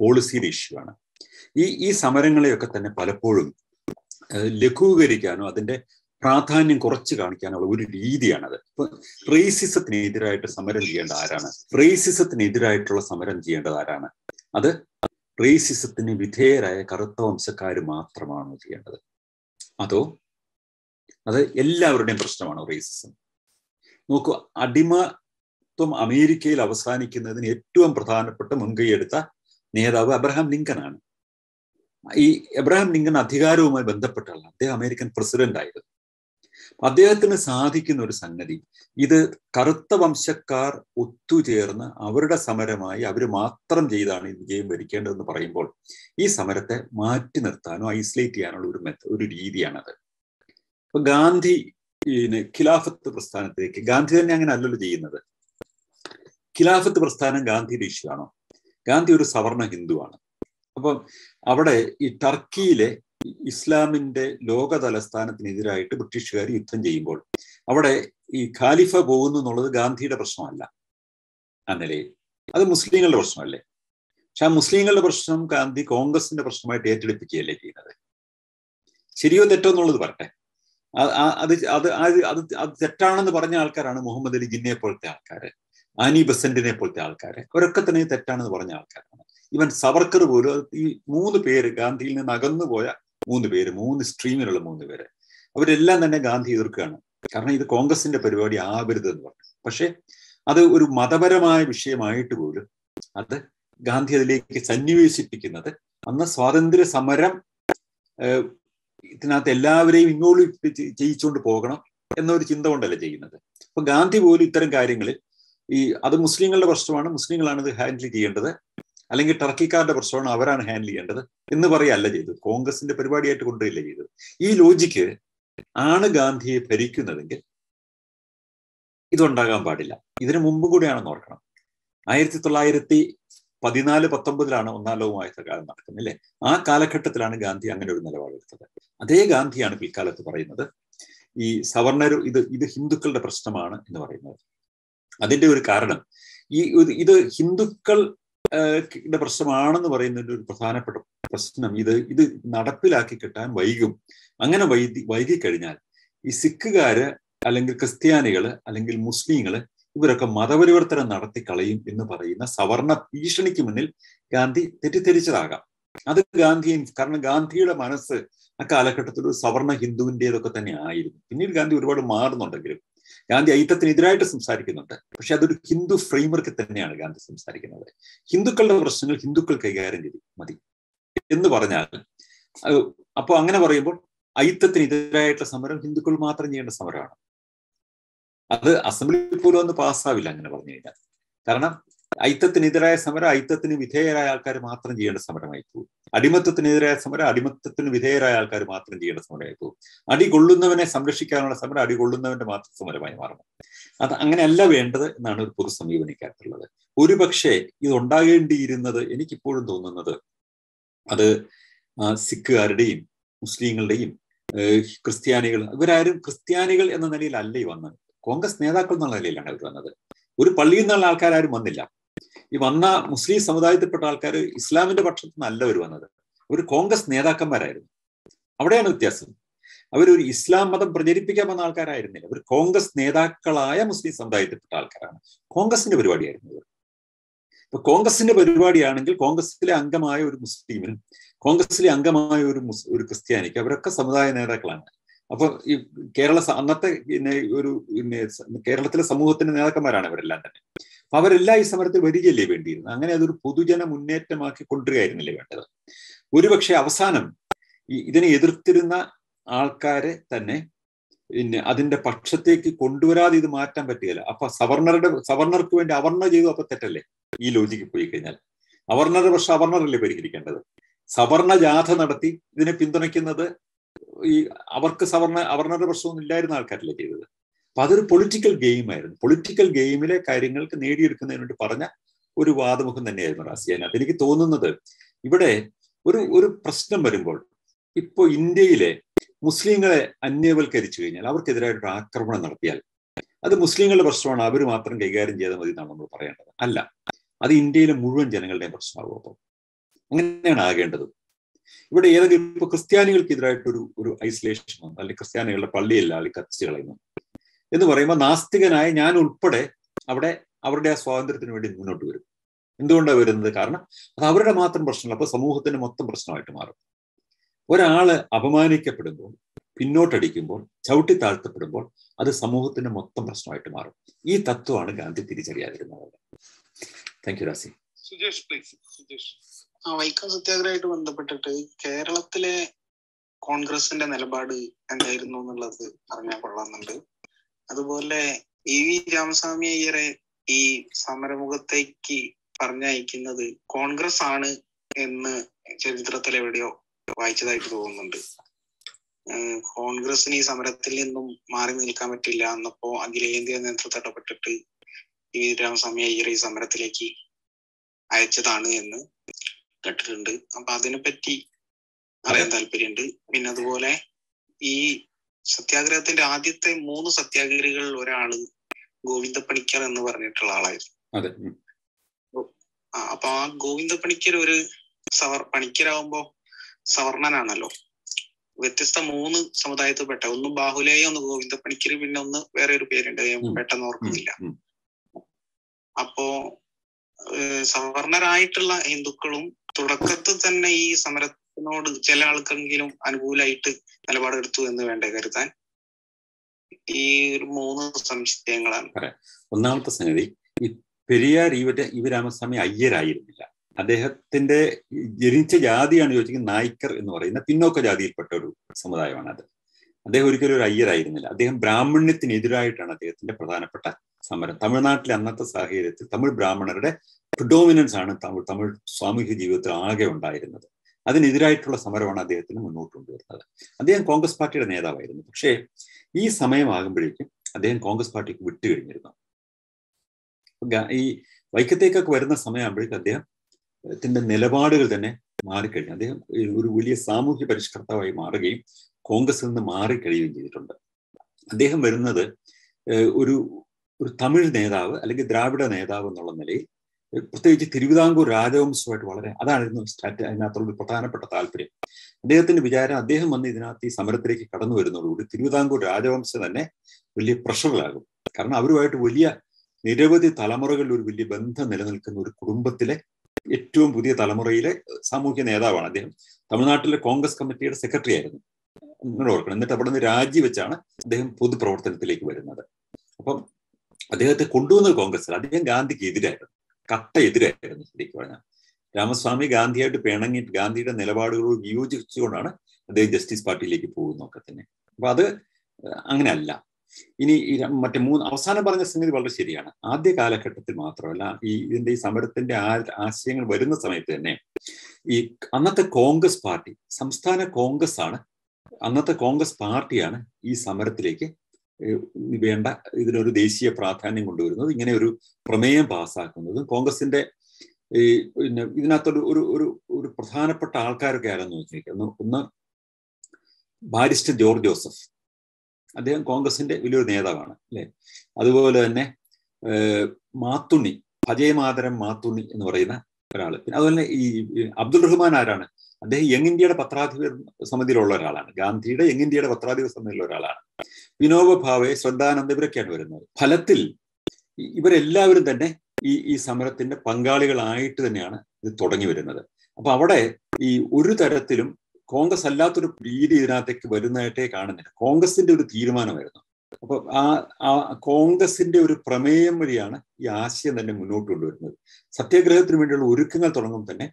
പോളിസിയുടെ ഇഷ്യൂ ആണ്. ഈ ഈ സമരങ്ങളെയൊക്കെ തന്നെ പലപ്പോഴും ലഘൂകരിക്കാനോ അതിന്റെ പ്രാധാന്യം കുറച്ച് കാണിക്കാനുള്ള ഒരു രീതിയാണത്. ഇപ്പൊ റേസിസത്തിനെതിരായിട്ട് സമരം ചെയ്യേണ്ട ആരാണ്? റേസിസത്തിനെതിരായിട്ടുള്ള സമരം ചെയ്യേണ്ടത് ആരാണ്? അത് റേസിസത്തിന് വിധേയരായ കറുത്ത വംശക്കാർ മാത്രമാണോ ചെയ്യേണ്ടത്? അതോ അത് എല്ലാവരുടെയും പ്രശ്നമാണോ റേസിസം നോക്കൂ അടിമത്വം അമേരിക്കയിൽ അവസാനിക്കുന്നതിന് ഏറ്റവും പ്രധാനപ്പെട്ട മുൻകൈയെടുത്ത നേതാവ് അബ്രഹാം ലിങ്കനാണ് ഈ എബ്രഹാം ലിങ്കൻ അധികാരവുമായി ബന്ധപ്പെട്ടുള്ള അദ്ദേഹം അമേരിക്കൻ പ്രസിഡന്റ് ആയിരുന്നു അദ്ദേഹത്തിന് സാധിക്കുന്ന ഒരു സംഗതി ഇത് കറുത്ത വംശക്കാർ ഒത്തുചേർന്ന് അവരുടെ സമരമായി അവർ മാത്രം ചെയ്താണ് ഈ വിജയം ഭരിക്കേണ്ടതെന്ന് പറയുമ്പോൾ ഈ സമരത്തെ മാറ്റി നിർത്താനോ ഐസൊലേറ്റ് ചെയ്യാനുള്ള ഒരു മെത്ത ഒരു രീതിയാണത്. അപ്പൊ ഗാന്ധി ഖിലാഫത്ത് പ്രസ്ഥാനത്തിലേക്ക് ഗാന്ധി തന്നെ അങ്ങനെ അല്ലല്ലോ ചെയ്യുന്നത്. ഖിലാഫത്ത് പ്രസ്ഥാനം ഗാന്ധിയുടെ ഇഷ്യൂ ആണോ ഗാന്ധി ഒരു സവർണ ഹിന്ദുവാണ്. അപ്പം അവിടെ ഈ ടർക്കിയിലെ ഇസ്ലാമിന്റെ ലോക തലസ്ഥാനത്തിനെതിരായിട്ട് ബ്രിട്ടീഷുകാർ യുദ്ധം ചെയ്യുമ്പോൾ അവിടെ ഈ ഖാലിഫ പോകുന്നു എന്നുള്ളത് ഗാന്ധിയുടെ പ്രശ്നമല്ല ആ നിലയിൽ. അത് മുസ്ലിങ്ങളുടെ പ്രശ്നമല്ലേ? പക്ഷെ ആ മുസ്ലിങ്ങളുടെ പ്രശ്നം ഗാന്ധി കോൺഗ്രസിന്റെ പ്രശ്നമായിട്ട് ഏറ്റെടുപ്പിക്കുകയല്ലേ ചെയ്യുന്നത്? ശരിയോ തെറ്റോ എന്നുള്ളത് പറട്ടെ അത് അത് അത് അത് തെറ്റാണെന്ന് പറഞ്ഞ ആൾക്കാരാണ് മുഹമ്മദ് അലി ജിന്നയെ പോലത്തെ ആൾക്കാര് ആനി ബസന്റിനെ പോലത്തെ ആൾക്കാര്. അവരൊക്കെ തന്നെ തെറ്റാണെന്ന് പറഞ്ഞ ആൾക്കാരാണ്. ഇവൻ സവർക്കർ പോലും ഈ മൂന്ന് പേര് ഗാന്ധിയിൽ നിന്ന് അകന്നു പോയ മൂന്ന് പേര് മൂന്ന് സ്ട്രീമിലുള്ള മൂന്ന് പേര്. അവരെല്ലാം തന്നെ ഗാന്ധി എതിർക്കുകയാണ്. കാരണം ഇത് കോൺഗ്രസിന്റെ പരിപാടി ആവരുത് എന്ന് പറഞ്ഞു. പക്ഷെ അത് ഒരു മതപരമായ വിഷയമായിട്ട് പോലും അത് ഗാന്ധി അതിലേക്ക് സന്നിവേശിപ്പിക്കുന്നത് അന്ന് സ്വാതന്ത്ര്യ സമരം ഇതിനകത്ത് എല്ലാവരെയും ഇങ്ങോട്ട് ചെയ്യിച്ചുകൊണ്ട് പോകണം എന്നൊരു ചിന്ത കൊണ്ടല്ല ചെയ്യുന്നത്. അപ്പൊ ഗാന്ധി പോലും ഇത്തരം കാര്യങ്ങളിൽ ഈ അത് മുസ്ലിങ്ങളുടെ പ്രശ്നമാണ്. മുസ്ലിങ്ങളാണ് ഇത് ഹാൻഡിൽ ചെയ്യേണ്ടത്. അല്ലെങ്കിൽ ടർക്കിക്കാരുടെ പ്രശ്നമാണ് അവരാണ് ഹാൻഡിൽ ചെയ്യേണ്ടത് എന്ന് പറയല്ല ചെയ്തത്. കോൺഗ്രസിന്റെ പരിപാടിയായിട്ട് കൊണ്ടുവരില്ല ചെയ്തത്. ഈ ലോജിക്ക് ആണ് ഗാന്ധിയെ ഭരിക്കുന്നതെങ്കിൽ ഇതുണ്ടാകാൻ പാടില്ല. ഇതിനു മുമ്പ് കൂടിയാണെന്ന് ഓർക്കണം. ആയിരത്തി തൊള്ളായിരത്തി പതിനാല് പത്തൊമ്പതിലാണ് ഒന്നാം ലോകമായുദ്ധകാലം നടക്കുന്നത് അല്ലേ? ആ കാലഘട്ടത്തിലാണ് ഗാന്ധി അങ്ങനെ ഒരു നിലപാടെടുത്തത് അതേ ഗാന്ധിയാണ് പിൽക്കാലത്ത് പറയുന്നത് ഈ സവർണർ ഇത് ഇത് ഹിന്ദുക്കളുടെ പ്രശ്നമാണ് എന്ന് പറയുന്നത്. അതിന്റെ ഒരു കാരണം ഈ ഇത് ഹിന്ദുക്കൾ പ്രശ്നമാണെന്ന് പറയുന്നതിന്റെ ഒരു പ്രധാനപ്പെട്ട പ്രശ്നം. ഇത് ഇത് നടപ്പിലാക്കി കിട്ടാൻ വൈകും. അങ്ങനെ വൈകി വൈകിക്കഴിഞ്ഞാൽ ഈ സിഖുകാര് അല്ലെങ്കിൽ ക്രിസ്ത്യാനികൾ അല്ലെങ്കിൽ മുസ്ലിങ്ങൾ ഇവരൊക്കെ മതപരിവർത്തനം നടത്തി കളയും എന്ന് പറയുന്ന സവർണ ഭീഷണിക്ക് മുന്നിൽ ഗാന്ധി തെറ്റിദ്ധരിച്ചതാകാം. അത് ഗാന്ധി കാരണം ഗാന്ധിയുടെ മനസ്സ് ആ കാലഘട്ടത്തിൽ ഒരു സവർണ ഹിന്ദുവിന്റെതൊക്കെ തന്നെ ആയിരുന്നു. പിന്നീട് ഗാന്ധി ഒരുപാട് മാറുന്നുണ്ടെങ്കിലും ഗാന്ധി അയിത്തത്തിനെതിരായിട്ട് സംസാരിക്കുന്നുണ്ട്. പക്ഷെ അതൊരു ഹിന്ദു ഫ്രെയിംവർക്ക് തന്നെയാണ് ഗാന്ധി സംസാരിക്കുന്നത്. ഹിന്ദുക്കളുടെ പ്രശ്നങ്ങൾ ഹിന്ദുക്കൾ കൈകാര്യം ചെയ്തു. മതി. എന്ന് പറഞ്ഞാൽ അപ്പോൾ അങ്ങനെ പറയുമ്പോൾ അയിത്തത്തിനെതിരായിട്ടുള്ള സമരം ഹിന്ദുക്കൾ മാത്രം ചെയ്യേണ്ട സമരമാണ്. അത് അസംബ്ലി പോലും ഒന്ന് പാസ്സാവില്ല അങ്ങനെ പറഞ്ഞു കഴിഞ്ഞാൽ. കാരണം ഐത്തത്തിനെതിരായ സമരം ഐത്തത്തിന് വിധേയരായ ആൾക്കാർ മാത്രം ചെയ്യേണ്ട സമരമായി പോകും. അടിമത്തത്തിനെതിരായ സമരം അടിമത്തത്തിന് വിധേയരായ ആൾക്കാർ മാത്രം ചെയ്യേണ്ട സമരമായി പോകും. അടി കൊള്ളുന്നവനെ സംരക്ഷിക്കാനുള്ള സമരം അടി കൊള്ളുന്നവന്റെ മാത്രം സമരമായി മാറണം. അത് അങ്ങനെയല്ല വേണ്ടത് എന്നാണ് ഒരു പൊതു സമീപനിക്കാത്തുള്ളത് ഒരുപക്ഷെ ഇത് ഉണ്ടാകേണ്ടിയിരുന്നത് എനിക്കിപ്പോഴും തോന്നുന്നത് അത് സിഖുകാരുടെയും മുസ്ലിങ്ങളുടെയും ക്രിസ്ത്യാനികൾ ഇവരാരും ക്രിസ്ത്യാനികൾ എന്ന നിലയിലല്ല ഈ വന്നത്. കോൺഗ്രസ് നേതാക്കൾ എന്നുള്ള നിലയിലാണ് അവർ വന്നത്. ഒരു പള്ളിയിൽ നിന്നുള്ള ആൾക്കാരും വന്നില്ല. ഈ വന്ന മുസ്ലിം സമുദായത്തിൽപ്പെട്ട ആൾക്കാർ ഇസ്ലാമിന്റെ പക്ഷത്തു നിന്നല്ല അവർ വന്നത്. ഒരു കോൺഗ്രസ് നേതാക്കന്മാരായിരുന്നു. അവിടെയാണ് വ്യത്യാസം. അവരൊരു ഇസ്ലാം മതം പ്രചരിപ്പിക്കാൻ വന്ന ആൾക്കാരായിരുന്നില്ല. അവർ കോൺഗ്രസ് നേതാക്കളായ മുസ്ലിം സമുദായത്തിൽപ്പെട്ട ആൾക്കാരാണ്. കോൺഗ്രസിന്റെ പരിപാടിയായിരുന്നു ഇവർ ഇപ്പൊ കോൺഗ്രസിന്റെ പരിപാടിയാണെങ്കിൽ കോൺഗ്രസിലെ അംഗമായ ഒരു മുസ്ലിമിനും കോൺഗ്രസിലെ അംഗമായ ഒരു ഒരു ക്രിസ്ത്യാനിക്ക് അവരൊക്കെ സമുദായ നേതാക്കളാണ്. അപ്പൊ ഈ കേരള അന്നത്തെ ഒരു കേരളത്തിലെ സമൂഹത്തിന്റെ നേതാക്കന്മാരാണ് ഇവരെല്ലാം തന്നെ. അവരെല്ലാം ഈ സമരത്തിൽ വരികയല്ലേ വേണ്ടിയിരുന്നത്? അങ്ങനെ അതൊരു പൊതുജന മുന്നേറ്റമാക്കി കൊണ്ടുവരികയായിരുന്നില്ലേ വേണ്ടത്? ഒരുപക്ഷെ അവസാനം ഇതിനെ എതിർത്തിരുന്ന ആൾക്കാരെ തന്നെ പിന്നെ അതിന്റെ പക്ഷത്തേക്ക് കൊണ്ടുവരാതെ ഇത് മാറ്റാൻ പറ്റുകയില്ല. അപ്പൊ സവർണറുടെ സവർണർക്ക് വേണ്ടി അവർണ ചെയ്തു അപ്പൊ തെറ്റല്ലേ? ഈ ലോജിക്ക് പോയി കഴിഞ്ഞാൽ. അവർണറുടെ പക്ഷെ അവർണറല്ലേ പരിഹരിക്കേണ്ടത്? സവർണ ജാഥ നടത്തി ഇതിനെ പിന്തുണയ്ക്കുന്നത് ഈ അവർക്ക് സവർണ അവർണറുടെ പ്രശ്നമൊന്നും ഇല്ലായിരുന്ന ആൾക്കാരല്ലേ ചെയ്തത്? അപ്പൊ അതൊരു പൊളിറ്റിക്കൽ ഗെയിമായിരുന്നു പൊളിറ്റിക്കൽ ഗെയിമിലെ കാര്യങ്ങൾക്ക് നേടിയെടുക്കുന്നതിന് വേണ്ടി പറഞ്ഞ ഒരു വാദമുഖം തന്നെയായിരുന്നു റാസിയാനകത്ത് എനിക്ക് തോന്നുന്നത് ഇവിടെ ഒരു ഒരു പ്രശ്നം വരുമ്പോൾ ഇപ്പോ ഇന്ത്യയിലെ മുസ്ലിങ്ങളെ അന്യവൽക്കരിച്ചു കഴിഞ്ഞാൽ അവർക്കെതിരായിട്ട് ആക്രമണം നടത്തിയാൽ അത് മുസ്ലിങ്ങളുടെ പ്രശ്നമാണ്. അവർ മാത്രം കൈകാര്യം ചെയ്താൽ മതി എന്നാണ് നമ്മൾ പറയേണ്ടത്. അല്ല അത് ഇന്ത്യയിലെ മുഴുവൻ ജനങ്ങളുടെയും പ്രശ്നമാകും അപ്പം. അങ്ങനെയാണ് ആകേണ്ടത്. ഇവിടെ ഏതെങ്കിലും ഇപ്പൊ ക്രിസ്ത്യാനികൾക്കെതിരായിട്ടൊരു ഒരു ഐസൊലേഷൻ അല്ലെങ്കിൽ ക്രിസ്ത്യാനികളുടെ പള്ളിയല്ല അല്ലെങ്കിൽ കത്തിച്ചു കളയുന്നു. എന്ന് പറയുമ്പോൾ നാസ്തികനായ ഞാൻ ഉൾപ്പെടെ അവിടെ അവരുടെ ആ സ്വാതന്ത്ര്യത്തിന് വേണ്ടി മുന്നോട്ട് വരും. എന്തുകൊണ്ടാണ് വരുന്നത്? കാരണം അത് അവരുടെ മാത്രം പ്രശ്നമല്ല അപ്പൊ സമൂഹത്തിന്റെ മൊത്തം പ്രശ്നമായിട്ട് മാറും. ഒരാൾ അപമാനിക്കപ്പെടുമ്പോൾ പിന്നോട്ടടിക്കുമ്പോൾ ചവിട്ടി താഴ്ത്തപ്പെടുമ്പോൾ അത് സമൂഹത്തിന്റെ മൊത്തം പ്രശ്നമായിട്ട് മാറും. ഈ തത്വമാണ് ഗാന്ധി തിരിച്ചറിയാതിരുന്നത്. താങ്ക് യു രാസി സുജേഷ് പ്ലീസ് സുജേഷ്. ആ വൈക്കം സത്യാഗ്രഹമായിട്ട് ബന്ധപ്പെട്ടിട്ട് കേരളത്തിലെ കോൺഗ്രസിന്റെ നിലപാട് എന്തായിരുന്നു എന്നുള്ളത് അറിഞ്ഞാൽ കൊള്ളാമെന്നുണ്ട്. അതുപോലെ ഇ വി രാമസ്വാമി അയ്യരെ ഈ സമരമുഖത്തേക്ക് പറഞ്ഞയക്കുന്നത് കോൺഗ്രസ് ആണ് എന്ന് ചരിത്രത്തിൽ എവിടെയോ വായിച്ചതായിട്ട് തോന്നുന്നുണ്ട്. കോൺഗ്രസിന് ഈ സമരത്തിൽ നിന്നും മാറി നിൽക്കാൻ പറ്റില്ല എന്നപ്പോ അഖിലേന്ത്യാ നേതൃത്വം ഇടപെട്ടിട്ട് ഇ വി രാമസ്വാമി അയ്യർ ഈ സമരത്തിലേക്ക് അയച്ചതാണ് എന്ന് കേട്ടിട്ടുണ്ട്. അപ്പൊ അതിനെപ്പറ്റി അറിയാൻ താല്പര്യമുണ്ട്. പിന്നെ അതുപോലെ ഈ സത്യാഗ്രഹത്തിന്റെ ആദ്യത്തെ മൂന്ന് സത്യാഗ്രഹികളിൽ ഒരാൾ ഗോവിന്ദ പണിക്കർ എന്ന് പറഞ്ഞിട്ടുള്ള ആളായിരുന്നു. അപ്പൊ ആ ഗോവിന്ദ പണിക്കർ ഒരു സവർ പണിക്കരാകുമ്പോ സവർണനാണല്ലോ വ്യത്യസ്ത മൂന്ന് സമുദായത്തിൽപ്പെട്ട ഒന്ന് ബാഹുലേയ ഒന്ന് ഗോവിന്ദ പണിക്കർ പിന്നെ ഒന്ന് വേറെ ഒരു പേരുണ്ട് പെട്ടെന്ന് ഓർക്കുന്നില്ല. അപ്പോ സവർണരായിട്ടുള്ള ഹിന്ദുക്കളും തുടക്കത്തിൽ തന്നെ ഈ സമരത്തിനോട് ചില ആൾക്കെങ്കിലും അനുകൂലമായിട്ട് നിലപാടെടുത്തു എന്ന് വേണ്ടേ കരുതാൻ? ഈ ഒരു മൂന്ന് സംശയങ്ങളാണ്. ഒന്നാമത്തെ സംഗതി ഈ പെരിയാർ ഇവ ഇവ രാമസ്വാമി അയ്യരായിരുന്നില്ല. അദ്ദേഹത്തിന്റെ ജനിച്ച ജാതിയാണ് ചോദിച്ചെങ്കിൽ നായ്ക്കർ എന്ന് പറയുന്ന പിന്നോക്ക ജാതിയിൽപ്പെട്ട ഒരു സമുദായമാണ് അത്. അദ്ദേഹം ഒരിക്കലും ഒരു അയ്യരായിരുന്നില്ല. അദ്ദേഹം ബ്രാഹ്മണ്യത്തിനെതിരായിട്ടാണ് അദ്ദേഹത്തിന്റെ പ്രധാനപ്പെട്ട സമരം. തമിഴ്നാട്ടിലെ അന്നത്തെ സാഹചര്യത്തിൽ തമിഴ് ബ്രാഹ്മണരുടെ പ്രിഡോമിനൻസ് ആണ് തമിഴ് തമിഴ് സാമൂഹ്യ ജീവിതത്തിൽ ആകെ ഉണ്ടായിരുന്നത്. അതിനെതിരായിട്ടുള്ള സമരമാണ് അദ്ദേഹത്തിന് മുന്നോട്ട് കൊണ്ടുവരുന്നത്. അദ്ദേഹം കോൺഗ്രസ് പാർട്ടിയുടെ നേതാവായിരുന്നു. പക്ഷേ ഈ സമയമാകുമ്പോഴേക്കും അദ്ദേഹം കോൺഗ്രസ് പാർട്ടിക്ക് വിട്ടു കഴിഞ്ഞിരുന്നു ഈ വൈക്കത്തേക്കൊക്കെ വരുന്ന സമയമാകുമ്പോഴേക്കും അദ്ദേഹത്തിന്റെ നിലപാടുകൾ തന്നെ മാറിക്കഴിഞ്ഞു. അദ്ദേഹം ഒരു വലിയ സാമൂഹ്യ പരിഷ്കർത്താവായി മാറുകയും കോൺഗ്രസിൽ നിന്ന് മാറിക്കഴിയുകയും ചെയ്തിട്ടുണ്ട്. അദ്ദേഹം വരുന്നത് ഒരു ഒരു തമിഴ് നേതാവ് അല്ലെങ്കിൽ ദ്രാവിഡ നേതാവ് എന്നുള്ള നിലയിൽ പ്രത്യേകിച്ച് തിരുവിതാംകൂർ രാജവംശമായിട്ട് വളരെ അതായിരുന്നു സ്റ്റാറ്റ് അതിനകത്തുള്ള പ്രധാനപ്പെട്ട താല്പര്യം. അദ്ദേഹത്തിന്റെ വിചാരം അദ്ദേഹം വന്ന് ഇതിനകത്ത് ഈ സമരത്തിലേക്ക് കടന്നു വരുന്നതോടുകൂടി തിരുവിതാംകൂർ രാജവംശം തന്നെ വലിയ പ്രഷറിലാകും. കാരണം അവരുമായിട്ട് വലിയ നിരവധി തലമുറകളിൽ ഒരു വലിയ ബന്ധം നിലനിൽക്കുന്ന ഒരു കുടുംബത്തിലെ ഏറ്റവും പുതിയ തലമുറയിലെ സാമൂഹ്യ നേതാവാണ് അദ്ദേഹം. തമിഴ്നാട്ടിലെ കോൺഗ്രസ് കമ്മിറ്റിയുടെ സെക്രട്ടറി ആയിരുന്നു. നിങ്ങൾ ഓർക്കണം. എന്നിട്ട് അവിടെ നിന്ന് രാജിവെച്ചാണ് അദ്ദേഹം പൊതുപ്രവർത്തനത്തിലേക്ക് വരുന്നത്. അപ്പം അദ്ദേഹത്തെ കൊണ്ടുവന്നത് കോൺഗ്രസ് അദ്ദേഹം ഗാന്ധിക്ക് എതിരായിരുന്നു കട്ട എതിരായിരുന്നു ശരിക്കും പറഞ്ഞാൽ. രാമസ്വാമി ഗാന്ധിയായിട്ട് പിണങ്ങി ഗാന്ധിയുടെ നിലപാടുകളോട് വിയോജിച്ചുകൊണ്ടാണ് അദ്ദേഹം ജസ്റ്റിസ് പാർട്ടിയിലേക്ക് പോകുന്നതൊക്കെ തന്നെ. അപ്പൊ അത് അങ്ങനെയല്ല. ഇനി മറ്റേ മൂന്ന് അവസാനം പറഞ്ഞ സംഗതി വളരെ ശരിയാണ്. ആദ്യ കാലഘട്ടത്തിൽ മാത്രമല്ല ഈ ഇതിന്റെ ഈ സമരത്തിന്റെ ആ ആശയങ്ങൾ വരുന്ന സമയത്ത് തന്നെ ഈ അന്നത്തെ കോൺഗ്രസ് പാർട്ടി സംസ്ഥാന കോൺഗ്രസ് ആണ് അന്നത്തെ കോൺഗ്രസ് പാർട്ടിയാണ് ഈ സമരത്തിലേക്ക് വേണ്ട. ഇതിനൊരു ദേശീയ പ്രാധാന്യം കൊണ്ടുവരുന്നത് ഇങ്ങനെ ഒരു പ്രമേയം പാസ്സാക്കുന്നതും കോൺഗ്രസിന്റെ ഈ പിന്നെ ഇതിനകത്തൊരു ഒരു ഒരു ഒരു പ്രധാനപ്പെട്ട ആൾക്കാരൊക്കെ ആരെന്ന് വെച്ചിരിക്കുന്നു ഒന്ന് ബാരിസ്റ്റർ ജോർജ് ജോസഫ്. അദ്ദേഹം കോൺഗ്രസിന്റെ വലിയൊരു നേതാവാണ് അല്ലെ? അതുപോലെ തന്നെ മാത്തുണ്ണി അജയമാതരം മാത്തുണ്ണി എന്ന് പറയുന്ന ഒരാൾ പിന്നെ അതുപോലെ ഈ അബ്ദുൾ റഹ്മാൻ ആരാണ്? അദ്ദേഹം യങ് ഇന്ത്യയുടെ പത്രാധിപർ സമിതിയിലുള്ള ഒരാളാണ്. ഗാന്ധിയുടെ യങ് ഇന്ത്യയുടെ പത്രാധിപർ സമിതിയിലുള്ള ഒരാളാണ്. വിനോബ ഭാവെ ശ്രദ്ധാനന്ദ ഇവരൊക്കെയാണ് വരുന്നത്. ഫലത്തിൽ ഇവരെല്ലാവരും തന്നെ ഈ ഈ സമരത്തിന്റെ പങ്കാളികളായിട്ട് തന്നെയാണ് ഇത് തുടങ്ങി വരുന്നത്. അപ്പൊ അവിടെ ഈ ഒരു തരത്തിലും കോൺഗ്രസ് അല്ലാത്തൊരു രീതി ഇതിനകത്തേക്ക് വരുന്നതായിട്ടേ കാണുന്നില്ല. കോൺഗ്രസിന്റെ ഒരു തീരുമാനമായിരുന്നു. അപ്പൊ ആ കോൺഗ്രസിന്റെ ഒരു പ്രമേയം വഴിയാണ് ഈ ആശയം തന്നെ മുന്നോട്ട് കൊണ്ടുവരുന്നത്. സത്യാഗ്രഹത്തിന് വേണ്ടിയുള്ള ഒരുക്കങ്ങൾ തുടങ്ങുമ്പോൾ തന്നെ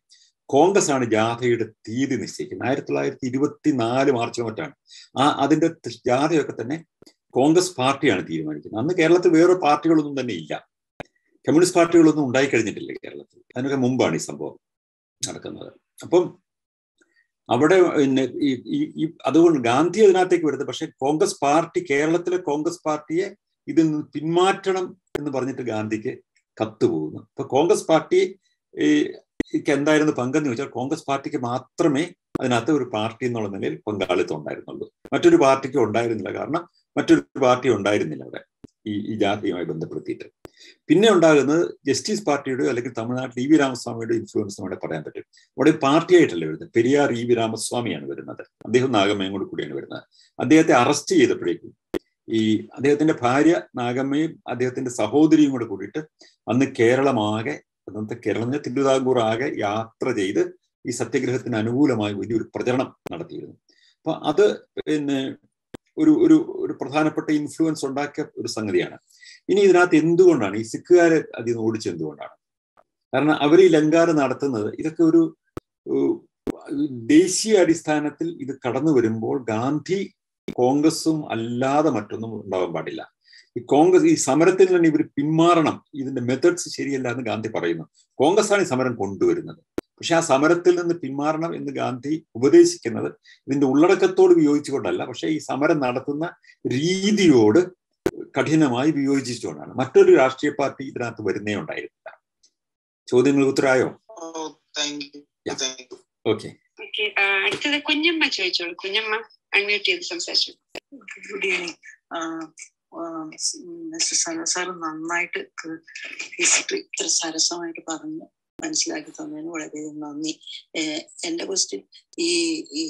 കോൺഗ്രസ് ആണ് ജാഥയുടെ തീയതി നിശ്ചയിക്കുന്നത്. ആയിരത്തി തൊള്ളായിരത്തി ഇരുപത്തി നാല് മാർച്ച് മറ്റാണ് ആ അതിന്റെ ജാഥയൊക്കെ തന്നെ കോൺഗ്രസ് പാർട്ടിയാണ് തീരുമാനിക്കുന്നത്. അന്ന് കേരളത്തിൽ വേറെ പാർട്ടികളൊന്നും തന്നെ ഇല്ല. കമ്മ്യൂണിസ്റ്റ് പാർട്ടികളൊന്നും ഉണ്ടായിക്കഴിഞ്ഞിട്ടില്ല കേരളത്തിൽ. അതിനൊക്കെ മുമ്പാണ് ഈ സംഭവം നടക്കുന്നത്. അപ്പം അവിടെ പിന്നെ ഈ ഈ- ഈ അതുകൊണ്ട് ഗാന്ധി അതിനകത്തേക്ക് വരുന്നത്. പക്ഷെ കോൺഗ്രസ് പാർട്ടി കേരളത്തിലെ കോൺഗ്രസ് പാർട്ടിയെ ഇതിൽ നിന്ന് പിന്മാറ്റണം എന്ന് പറഞ്ഞിട്ട് ഗാന്ധിക്ക് കത്ത് പോകുന്നു അപ്പൊ കോൺഗ്രസ് പാർട്ടി ഈ ക്ക് എന്തായിരുന്നു പങ്കെന്ന് ചോദിച്ചാൽ കോൺഗ്രസ് പാർട്ടിക്ക് മാത്രമേ അതിനകത്ത് ഒരു പാർട്ടി എന്നുള്ള നിലയിൽ പങ്കാളിത്തം ഉണ്ടായിരുന്നുള്ളൂ. മറ്റൊരു പാർട്ടിക്ക് ഉണ്ടായിരുന്നില്ല. കാരണം മറ്റൊരു പാർട്ടി ഉണ്ടായിരുന്നില്ല അവിടെ ഈ ഈ ജാതിയുമായി ബന്ധപ്പെടുത്തിയിട്ട്. പിന്നെ ഉണ്ടാകുന്നത് ജസ്റ്റിസ് പാർട്ടിയുടെ അല്ലെങ്കിൽ തമിഴ്നാട്ടിൽ ഇ വി രാമസ്വാമിയുടെ ഇൻഫ്ലുവൻസ് നമ്മുടെ പറയാൻ പറ്റും. അവിടെ പാർട്ടിയായിട്ടല്ല വരുന്നത്? പെരിയാർ ഇ വി രാമസ്വാമിയാണ് വരുന്നത്. അദ്ദേഹം നാഗമ്മയും കൂടി കൂടിയാണ് വരുന്നത്. അദ്ദേഹത്തെ അറസ്റ്റ് ചെയ്തപ്പോഴേക്കും ഈ അദ്ദേഹത്തിന്റെ ഭാര്യ നാഗമ്മയും അദ്ദേഹത്തിന്റെ സഹോദരിയും കൂടെ കൂടിയിട്ട് അന്ന് കേരളമാകെ അന്നത്തെ കേരളം തിരുവിതാംകൂർ ആകെ യാത്ര ചെയ്ത് ഈ സത്യഗ്രഹത്തിന് അനുകൂലമായി വലിയൊരു പ്രചരണം നടത്തിയിരുന്നു. അപ്പൊ അത് പിന്നെ ഒരു ഒരു ഒരു പ്രധാനപ്പെട്ട ഇൻഫ്ലുവൻസ് ഉണ്ടാക്കിയ ഒരു സംഗതിയാണ്. ഇനി ഇതിനകത്ത് എന്തുകൊണ്ടാണ് ഈ സിഖുകാരെ അതിൽ നിന്ന് ഓടിച്ച് എന്തുകൊണ്ടാണ്? കാരണം അവർ ഈ ലങ്കാര നടത്തുന്നത് ഇതൊക്കെ ഒരു ദേശീയ അടിസ്ഥാനത്തിൽ ഇത് കടന്നു വരുമ്പോൾ ഗാന്ധി കോൺഗ്രസും അല്ലാതെ മറ്റൊന്നും ഉണ്ടാവാൻ പാടില്ല. ഈ കോൺഗ്രസ് ഈ സമരത്തിൽ നിന്ന് ഇവർ പിന്മാറണം. ഇതിന്റെ മെത്തേഡ്സ് ശരിയല്ല എന്ന് ഗാന്ധി പറയുന്നു. കോൺഗ്രസ് ആണ് ഈ സമരം കൊണ്ടുവരുന്നത്. പക്ഷെ ആ സമരത്തിൽ നിന്ന് പിന്മാറണം എന്ന് ഗാന്ധി ഉപദേശിക്കുന്നത് ഇതിന്റെ ഉള്ളടക്കത്തോട് വിയോജിച്ചുകൊണ്ടല്ല. പക്ഷെ ഈ സമരം നടത്തുന്ന രീതിയോട് കഠിനമായി വിയോജിച്ചുകൊണ്ടാണ്. മറ്റൊരു രാഷ്ട്രീയ പാർട്ടി ഇതിനകത്ത് വരുന്നേ ഉണ്ടായിരുന്നില്ല. ചോദ്യങ്ങൾക്ക് ഉത്തരായോ ഓക്കെ അടുത്തത് കുഞ്ഞമ്മ ചോദിച്ചോളൂ. കുഞ്ഞമ്മ അൺമ്യൂട്ട് ചെയ്ത് സംസാരിച്ചു good evening mister Sana sir നന്നായിട്ട് ഹിസ്റ്ററി ഇത്ര സരസമായിട്ട് പറഞ്ഞ് മനസ്സിലാക്കി തന്നതിന് വളരെയധികം നന്ദി. എന്റെ ക്വസ്റ്റ്യൻ ഈ ഈ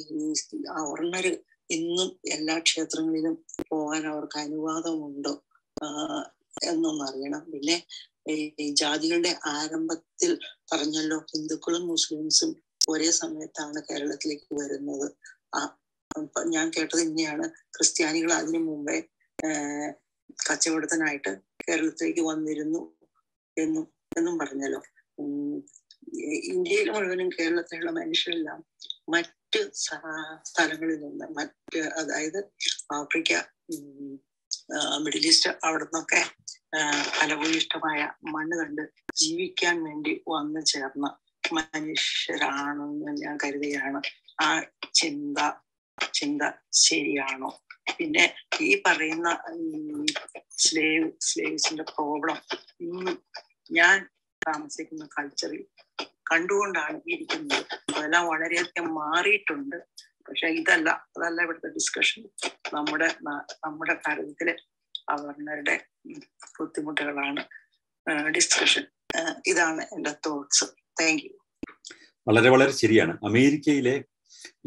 ഇന്നും എല്ലാ ക്ഷേത്രങ്ങളിലും പോകാൻ അവർക്ക് അനുവാദമുണ്ടോ? എന്നൊന്ന് അറിയണം പിന്നെ ഈ ജാതികളുടെ ആരംഭത്തിൽ പറഞ്ഞല്ലോ ഹിന്ദുക്കളും മുസ്ലിംസും ഒരേ സമയത്താണ് കേരളത്തിലേക്ക് വരുന്നത്. ഞാൻ കേട്ടത് ഇങ്ങനെയാണ്. ക്രിസ്ത്യാനികൾ അതിനു മുമ്പേ കച്ചവടത്തിനായിട്ട് കേരളത്തിലേക്ക് വന്നിരുന്നു എന്നും എന്നും പറഞ്ഞല്ലോ. ഇന്ത്യയിൽ മുഴുവനും കേരളത്തിലുള്ള മനുഷ്യരെല്ലാം മറ്റ് സ്ഥലങ്ങളിൽ നിന്ന് മറ്റ് അതായത് ആഫ്രിക്ക മിഡിൽ ഈസ്റ്റ് അവിടെ നിന്നൊക്കെ ഫലഭൂയിഷ്ടമായ മണ്ണ് കണ്ട് ജീവിക്കാൻ വേണ്ടി വന്നു ചേർന്ന മനുഷ്യരാണെന്ന് ഞാൻ കരുതുകയാണ്. ആ ചിന്ത ചിന്ത ശരിയാണോ? പിന്നെ ഈ പറയുന്ന സ്ലേവ് സ്ലേവ്സിന്റെ പ്രോബ്ലം ഇന്നും ഞാൻ താമസിക്കുന്ന കൾച്ചറിൽ കണ്ടുകൊണ്ടാണ് ഇരിക്കുന്നത്. അതെല്ലാം വളരെയധികം മാറിയിട്ടുണ്ട്. പക്ഷെ ഇതല്ല അതല്ല ഇവിടുത്തെ ഡിസ്കഷൻ നമ്മുടെ നമ്മുടെ കാര്യത്തിലെ അവർണരുടെ ബുദ്ധിമുട്ടുകളാണ് ഡിസ്കഷൻ ഇതാണ് എന്റെ തോട്ട്സ് താങ്ക് യു വളരെ വളരെ ശരിയാണ്. അമേരിക്കയിലെ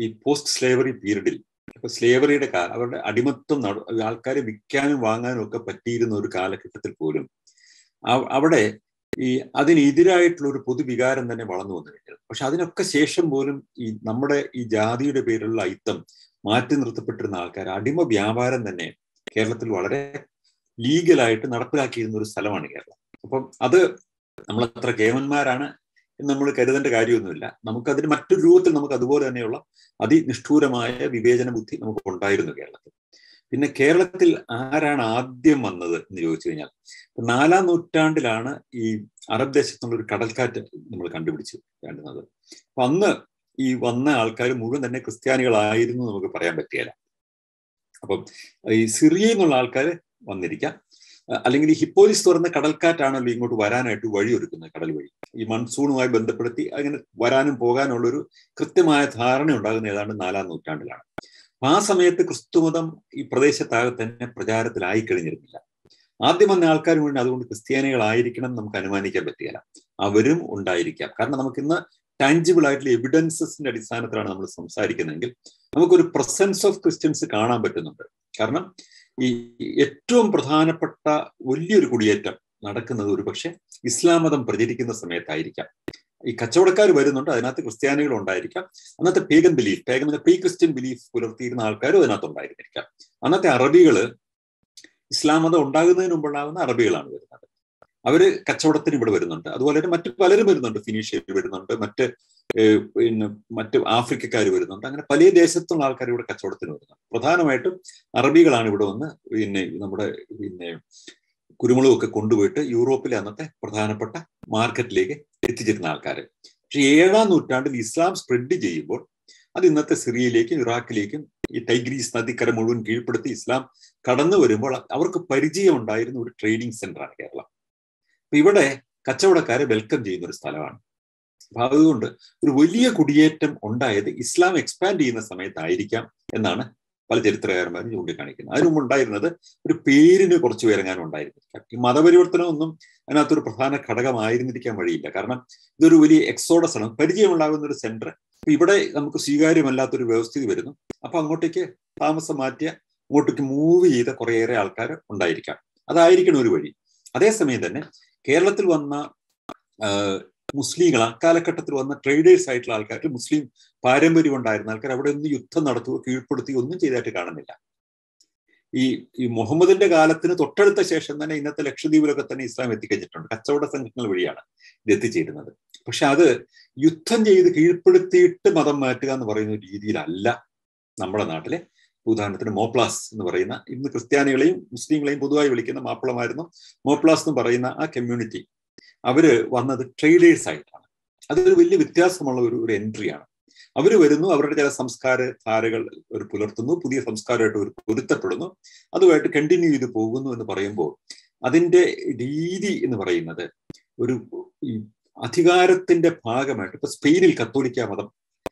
ഈ പോസ്റ്റ് സ്ലേവറി പീരീഡിൽ ഇപ്പൊ സ്ലേവറിയുടെ കാല അവരുടെ അടിമത്വം ആൾക്കാരെ വിൽക്കാനും വാങ്ങാനും ഒക്കെ പറ്റിയിരുന്ന ഒരു കാലഘട്ടത്തിൽ പോലും അവിടെ ഈ അതിനെതിരായിട്ടുള്ള ഒരു പൊതുവികാരം തന്നെ വളർന്നു വന്നു കഴിഞ്ഞത് പക്ഷെ അതിനൊക്കെ ശേഷം പോലും ഈ നമ്മുടെ ഈ ജാതിയുടെ പേരിലുള്ള അയിത്തം മാറ്റി നിർത്തപ്പെട്ടിരുന്ന ആൾക്കാർ അടിമ വ്യാപാരം തന്നെ കേരളത്തിൽ വളരെ ലീഗലായിട്ട് നടപ്പിലാക്കിയിരുന്ന ഒരു സ്ഥലമാണ് കേരളം. അപ്പം അത് നമ്മളത്ര കേമന്മാരാണ് എന്ന് നമ്മൾ കരുതേണ്ട കാര്യമൊന്നുമില്ല. നമുക്കതിന് മറ്റൊരു രൂപത്തിൽ നമുക്ക് അതുപോലെ തന്നെയുള്ള അതിനിഷ്ഠൂരമായ വിവേചന ബുദ്ധി നമുക്ക് ഉണ്ടായിരുന്നു കേരളത്തിൽ. പിന്നെ കേരളത്തിൽ ആരാണ് ആദ്യം വന്നത് എന്ന് ചോദിച്ചു കഴിഞ്ഞാൽ നാലാം നൂറ്റാണ്ടിലാണ് ഈ അറബ് ദേശത്തുള്ള ഒരു കടൽക്കാറ്റ് നമ്മൾ കണ്ടുപിടിച്ചു വേണ്ടുന്നത് അപ്പൊ അന്ന് ഈ വന്ന ആൾക്കാർ മുഴുവൻ തന്നെ ക്രിസ്ത്യാനികളായിരുന്നു നമുക്ക് പറയാൻ പറ്റിയല്ല അപ്പം ഈ സിറിയയിൽ നിന്നുള്ള ആൾക്കാർ വന്നിരിക്കാം. അല്ലെങ്കിൽ ഈ ഹിപ്പോലിസ് തുറന്ന കടൽക്കാറ്റാണല്ലോ ഇങ്ങോട്ട് വരാനായിട്ട് വഴിയൊരുക്കുന്നത് കടൽ വഴി ഈ മൺസൂണുമായി ബന്ധപ്പെടുത്തി അങ്ങനെ വരാനും പോകാനുള്ള ഒരു കൃത്യമായ ധാരണ ഉണ്ടാകുന്ന ഏതാണ്ട് നാലാം നൂറ്റാണ്ടിലാണ്. അപ്പൊ ആ സമയത്ത് ക്രിസ്തുമതം ഈ പ്രദേശത്താകെ തന്നെ പ്രചാരത്തിലായി കഴിഞ്ഞിരുന്നില്ല ആദ്യം വന്ന ആൾക്കാർ മുഴുവൻ അതുകൊണ്ട് ക്രിസ്ത്യാനികളായിരിക്കണം നമുക്ക് അനുമാനിക്കാൻ പറ്റുകയില്ല. അവരും ഉണ്ടായിരിക്കാം. കാരണം നമുക്കിന്ന് ടാഞ്ചിബിൾ ആയിട്ടുള്ള എവിഡൻസസിന്റെ അടിസ്ഥാനത്തിലാണ് നമ്മൾ സംസാരിക്കുന്നതെങ്കിൽ നമുക്കൊരു പ്രസൻസ് ഓഫ് ക്രിസ്ത്യൻസ് കാണാൻ പറ്റുന്നുണ്ട്. കാരണം ഈ ഏറ്റവും പ്രധാനപ്പെട്ട വലിയൊരു കുടിയേറ്റം നടക്കുന്നത് ഒരു പക്ഷെ ഇസ്ലാം മതം പ്രചരിക്കുന്ന സമയത്തായിരിക്കാം. ഈ കച്ചവടക്കാർ വരുന്നുണ്ട് അതിനകത്ത് ക്രിസ്ത്യാനികൾ ഉണ്ടായിരിക്കാം. അന്നത്തെ pagan belief pagan pre Christian belief പുലർത്തിയിരുന്ന ആൾക്കാരും അതിനകത്ത് ഉണ്ടായിരുന്നിരിക്കാം. അന്നത്തെ അറബികൾ ഇസ്ലാം മതം ഉണ്ടാകുന്നതിന് മുമ്പുണ്ടാകുന്ന അറബികളാണ് വരുന്നത്. അവർ കച്ചവടത്തിന് ഇവിടെ വരുന്നുണ്ട്. അതുപോലെ തന്നെ മറ്റു പലരും വരുന്നുണ്ട്. ഫിനീഷ്യയിൽ വരുന്നുണ്ട്. മറ്റ് പിന്നെ മറ്റ് ആഫ്രിക്കക്കാർ വരുന്നുണ്ട്. അങ്ങനെ പല ദേശത്തുള്ള ആൾക്കാർ ഇവിടെ കച്ചവടത്തിന് വരുന്നുണ്ട്. പ്രധാനമായിട്ടും അറബികളാണ് ഇവിടെ വന്ന് പിന്നെ നമ്മുടെ പിന്നെ കുരുമുളകൊക്കെ കൊണ്ടുപോയിട്ട് യൂറോപ്പിലെ അന്നത്തെ പ്രധാനപ്പെട്ട മാർക്കറ്റിലേക്ക് എത്തിച്ചിരുന്ന ആൾക്കാർ പക്ഷേ ഏഴാം നൂറ്റാണ്ടിൽ ഇസ്ലാം സ്പ്രെഡ് ചെയ്യുമ്പോൾ അത് ഇന്നത്തെ സിറിയയിലേക്കും ഇറാഖിലേക്കും ഈ ടൈഗ്രീസ് നദിക്കര മുഴുവൻ കീഴ്പ്പെടുത്തി ഇസ്ലാം കടന്നു വരുമ്പോൾ അവർക്ക് പരിചയം ഉണ്ടായിരുന്ന ഒരു ട്രേഡിംഗ് സെന്ററാണ് കേരളം. അപ്പൊ ഇവിടെ കച്ചവടക്കാരെ വെൽക്കം ചെയ്യുന്ന ഒരു സ്ഥലമാണ്. അപ്പൊ അതുകൊണ്ട് ഒരു വലിയ കുടിയേറ്റം ഉണ്ടായത് ഇസ്ലാം എക്സ്പാൻഡ് ചെയ്യുന്ന സമയത്തായിരിക്കാം എന്നാണ് പല ചരിത്രകാരന്മാരും ചൂണ്ടിക്കാണിക്കുന്നത്. അതിനു ഉണ്ടായിരുന്നത് ഒരു പേരിന് കുറച്ച് പേരെങ്ങാനും ഉണ്ടായിരുന്നിരിക്കാം. ഈ മതപരിവർത്തനം ഒന്നും അതിനകത്തൊരു പ്രധാന ഘടകമായിരുന്നിരിക്കാൻ വഴിയില്ല. കാരണം ഇതൊരു വലിയ എക്സോഡസ് ആണ്. പരിചയമുണ്ടാകുന്ന ഒരു സെന്റർ ഇവിടെ നമുക്ക് സ്വീകാര്യമല്ലാത്തൊരു വ്യവസ്ഥിതി വരുന്നു. അപ്പൊ അങ്ങോട്ടേക്ക് താമസം മാറ്റിയ അങ്ങോട്ടേക്ക് മൂവ് ചെയ്ത കുറേയേറെ ആൾക്കാർ ഉണ്ടായിരിക്കാം. അതായിരിക്കണം ഒരു വഴി. അതേസമയം തന്നെ കേരളത്തിൽ വന്ന മുസ്ലിങ്ങൾ അക്കാലഘട്ടത്തിൽ വന്ന ട്രേഡേഴ്സ് ആയിട്ടുള്ള ആൾക്കാർ മുസ്ലിം പാരമ്പര്യം ഉണ്ടായിരുന്ന ആൾക്കാർ അവിടെ ഒന്നും യുദ്ധം നടത്തുകയോ കീഴ്പ്പെടുത്തുകയോ ഒന്നും ചെയ്തായിട്ട് കാണുന്നില്ല. ഈ ഈ മുഹമ്മദിന്റെ കാലത്തിന് തൊട്ടടുത്ത ശേഷം തന്നെ ഇന്നത്തെ ലക്ഷദ്വീപിലൊക്കെ തന്നെ ഇസ്ലാം എത്തിക്കഴിഞ്ഞിട്ടുണ്ട്. കച്ചവട സംഘങ്ങൾ വഴിയാണ് ഇത് എത്തിച്ചേരുന്നത്. പക്ഷെ അത് യുദ്ധം ചെയ്ത് കീഴ്പ്പെടുത്തിയിട്ട് മതം മാറ്റുക എന്ന് പറയുന്ന രീതിയിലല്ല നമ്മുടെ നാട്ടിലെ ഉദാഹരണത്തിന് മോപ്ലാസ് എന്ന് പറയുന്ന ഇന്ന് ക്രിസ്ത്യാനികളെയും മുസ്ലിങ്ങളെയും പൊതുവായി വിളിക്കുന്ന മാപ്പിളമായിരുന്നു. മോപ്ലാസ് എന്ന് പറയുന്ന ആ കമ്മ്യൂണിറ്റി അവർ വന്നത് ട്രേഡേഴ്സ് ആയിട്ടാണ്. അതൊരു വലിയ വ്യത്യാസമുള്ള ഒരു ഒരു എൻട്രിയാണ് അവർ വരുന്നു അവരുടെ ചില സംസ്കാര ധാരകൾ ഒരു പുലർത്തുന്നു പുതിയ സംസ്കാരമായിട്ട് ഒരു പൊരുത്തപ്പെടുന്നു. അതുമായിട്ട് കണ്ടിന്യൂ ചെയ്ത് പോകുന്നു എന്ന് പറയുമ്പോൾ അതിന്റെ രീതി എന്ന് പറയുന്നത് ഒരു അധികാരത്തിന്റെ ഭാഗമായിട്ട് ഇപ്പൊ സ്പെയിനിൽ കത്തോലിക്ക മതം